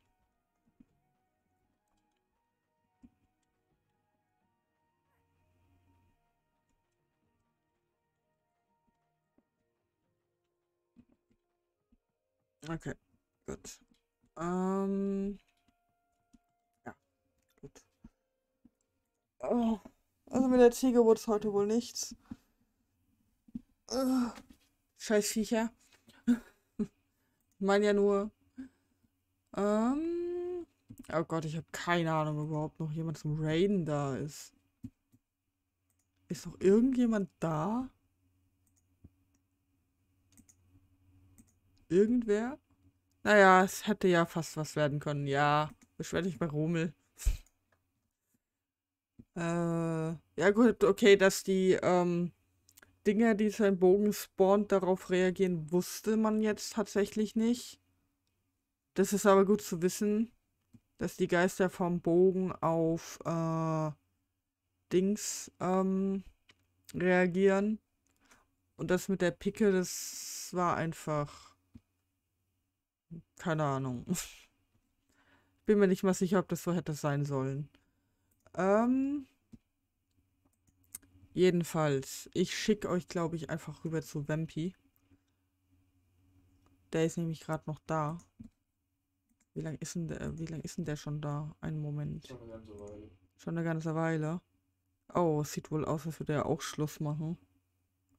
Okay, gut. Ähm. Ja, gut. Oh, also mit der Ziege wurde es heute wohl nichts. Oh, scheiß Viecher. mein ja nur. Ähm. Oh Gott, ich habe keine Ahnung, ob überhaupt noch jemand zum Raiden da ist. Ist noch irgendjemand da? Irgendwer? Naja, es hätte ja fast was werden können. Ja, beschwer dich bei Rummel. äh, ja gut, okay, dass die ähm, Dinger, die sein Bogen spawnt, darauf reagieren, wusste man jetzt tatsächlich nicht. Das ist aber gut zu wissen, dass die Geister vom Bogen auf äh, Dings ähm, reagieren. Und das mit der Picke, das war einfach keine Ahnung. Bin mir nicht mal sicher, ob das so hätte sein sollen. Ähm. Jedenfalls, ich schicke euch, glaube ich, einfach rüber zu Vampy. Der ist nämlich gerade noch da. Wie lange ist, denn der, wie lang ist denn der schon da? Einen Moment. Schon eine ganze Weile. Schon eine ganze Weile. Oh, es sieht wohl aus, als würde er auch Schluss machen.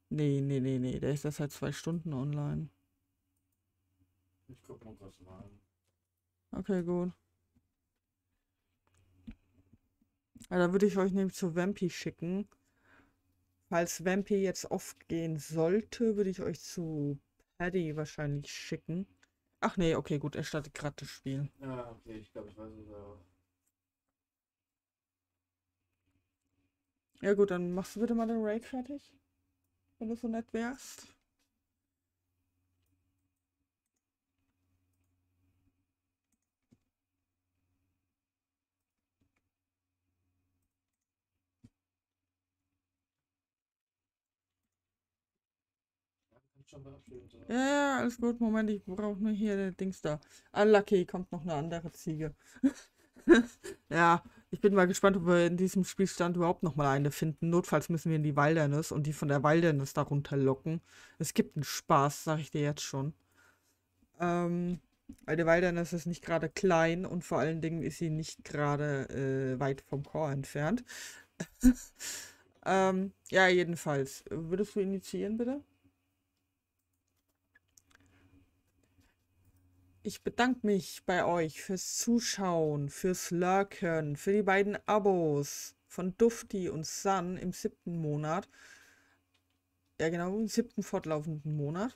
Nee, nee, nee, nee. Der ist erst seit zwei Stunden online. Ich guck mal kurz mal an. Okay, gut. Ja, da würde ich euch nämlich zu Vampy schicken. Falls Vampy jetzt oft gehen sollte, würde ich euch zu Paddy wahrscheinlich schicken. Ach nee, okay, gut, er startet gerade das Spiel. Ja, okay, ich glaube, ich weiß es auch. Ja gut, dann machst du bitte mal den Raid fertig. Wenn du so nett wärst. Ja, alles gut. Moment, ich brauche nur hier den Dings da. Ah, lucky, kommt noch eine andere Ziege. ja, ich bin mal gespannt, ob wir in diesem Spielstand überhaupt noch mal eine finden. Notfalls müssen wir in die Wilderness und die von der Wilderness darunter locken. Es gibt einen Spaß, sag ich dir jetzt schon. Ähm, weil die Wilderness ist nicht gerade klein und vor allen Dingen ist sie nicht gerade äh, weit vom Core entfernt. ähm, ja, jedenfalls. Würdest du initiieren, bitte? Ich bedanke mich bei euch fürs Zuschauen, fürs Lurken, für die beiden Abos von Dufti und Sun im siebten Monat. Ja, genau, im siebten fortlaufenden Monat.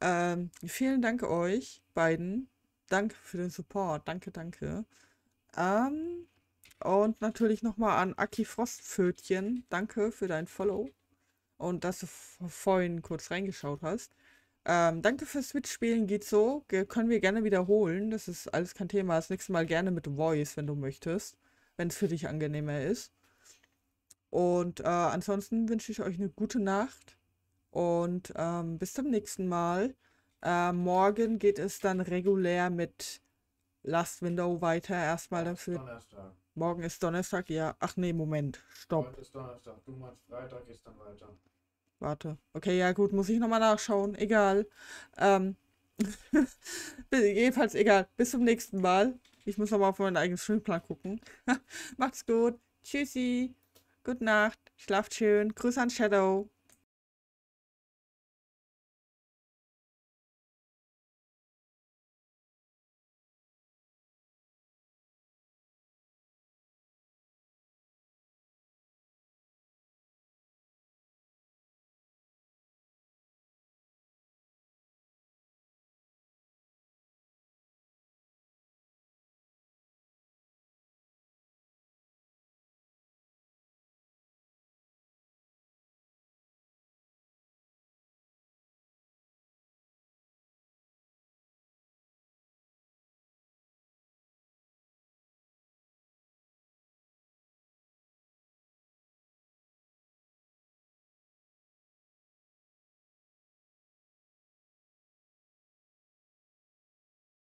Ähm, vielen Dank euch beiden. Danke für den Support. Danke, danke. Ähm, und natürlich nochmal an Aki Frostpfötchen. Danke für dein Follow. Und dass du vorhin kurz reingeschaut hast. Ähm, danke fürs Mitspielen, geht so. Ge können wir gerne wiederholen. Das ist alles kein Thema. Das nächste Mal gerne mit Voice, wenn du möchtest. Wenn es für dich angenehmer ist. Und äh, ansonsten wünsche ich euch eine gute Nacht. Und ähm, bis zum nächsten Mal. Äh, morgen geht es dann regulär mit Last Window weiter. Erstmal dafür. Donnerstag. Morgen ist Donnerstag, ja. Ach nee, Moment. Stopp. Heute ist Donnerstag. Du meinst Freitag, ist dann weiter. Warte. Okay, ja gut, muss ich nochmal nachschauen. Egal. Ähm, jedenfalls egal. Bis zum nächsten Mal. Ich muss nochmal auf meinen eigenen Streamplan gucken. Macht's gut. Tschüssi. Gute Nacht. Schlaft schön. Grüße an Shadow.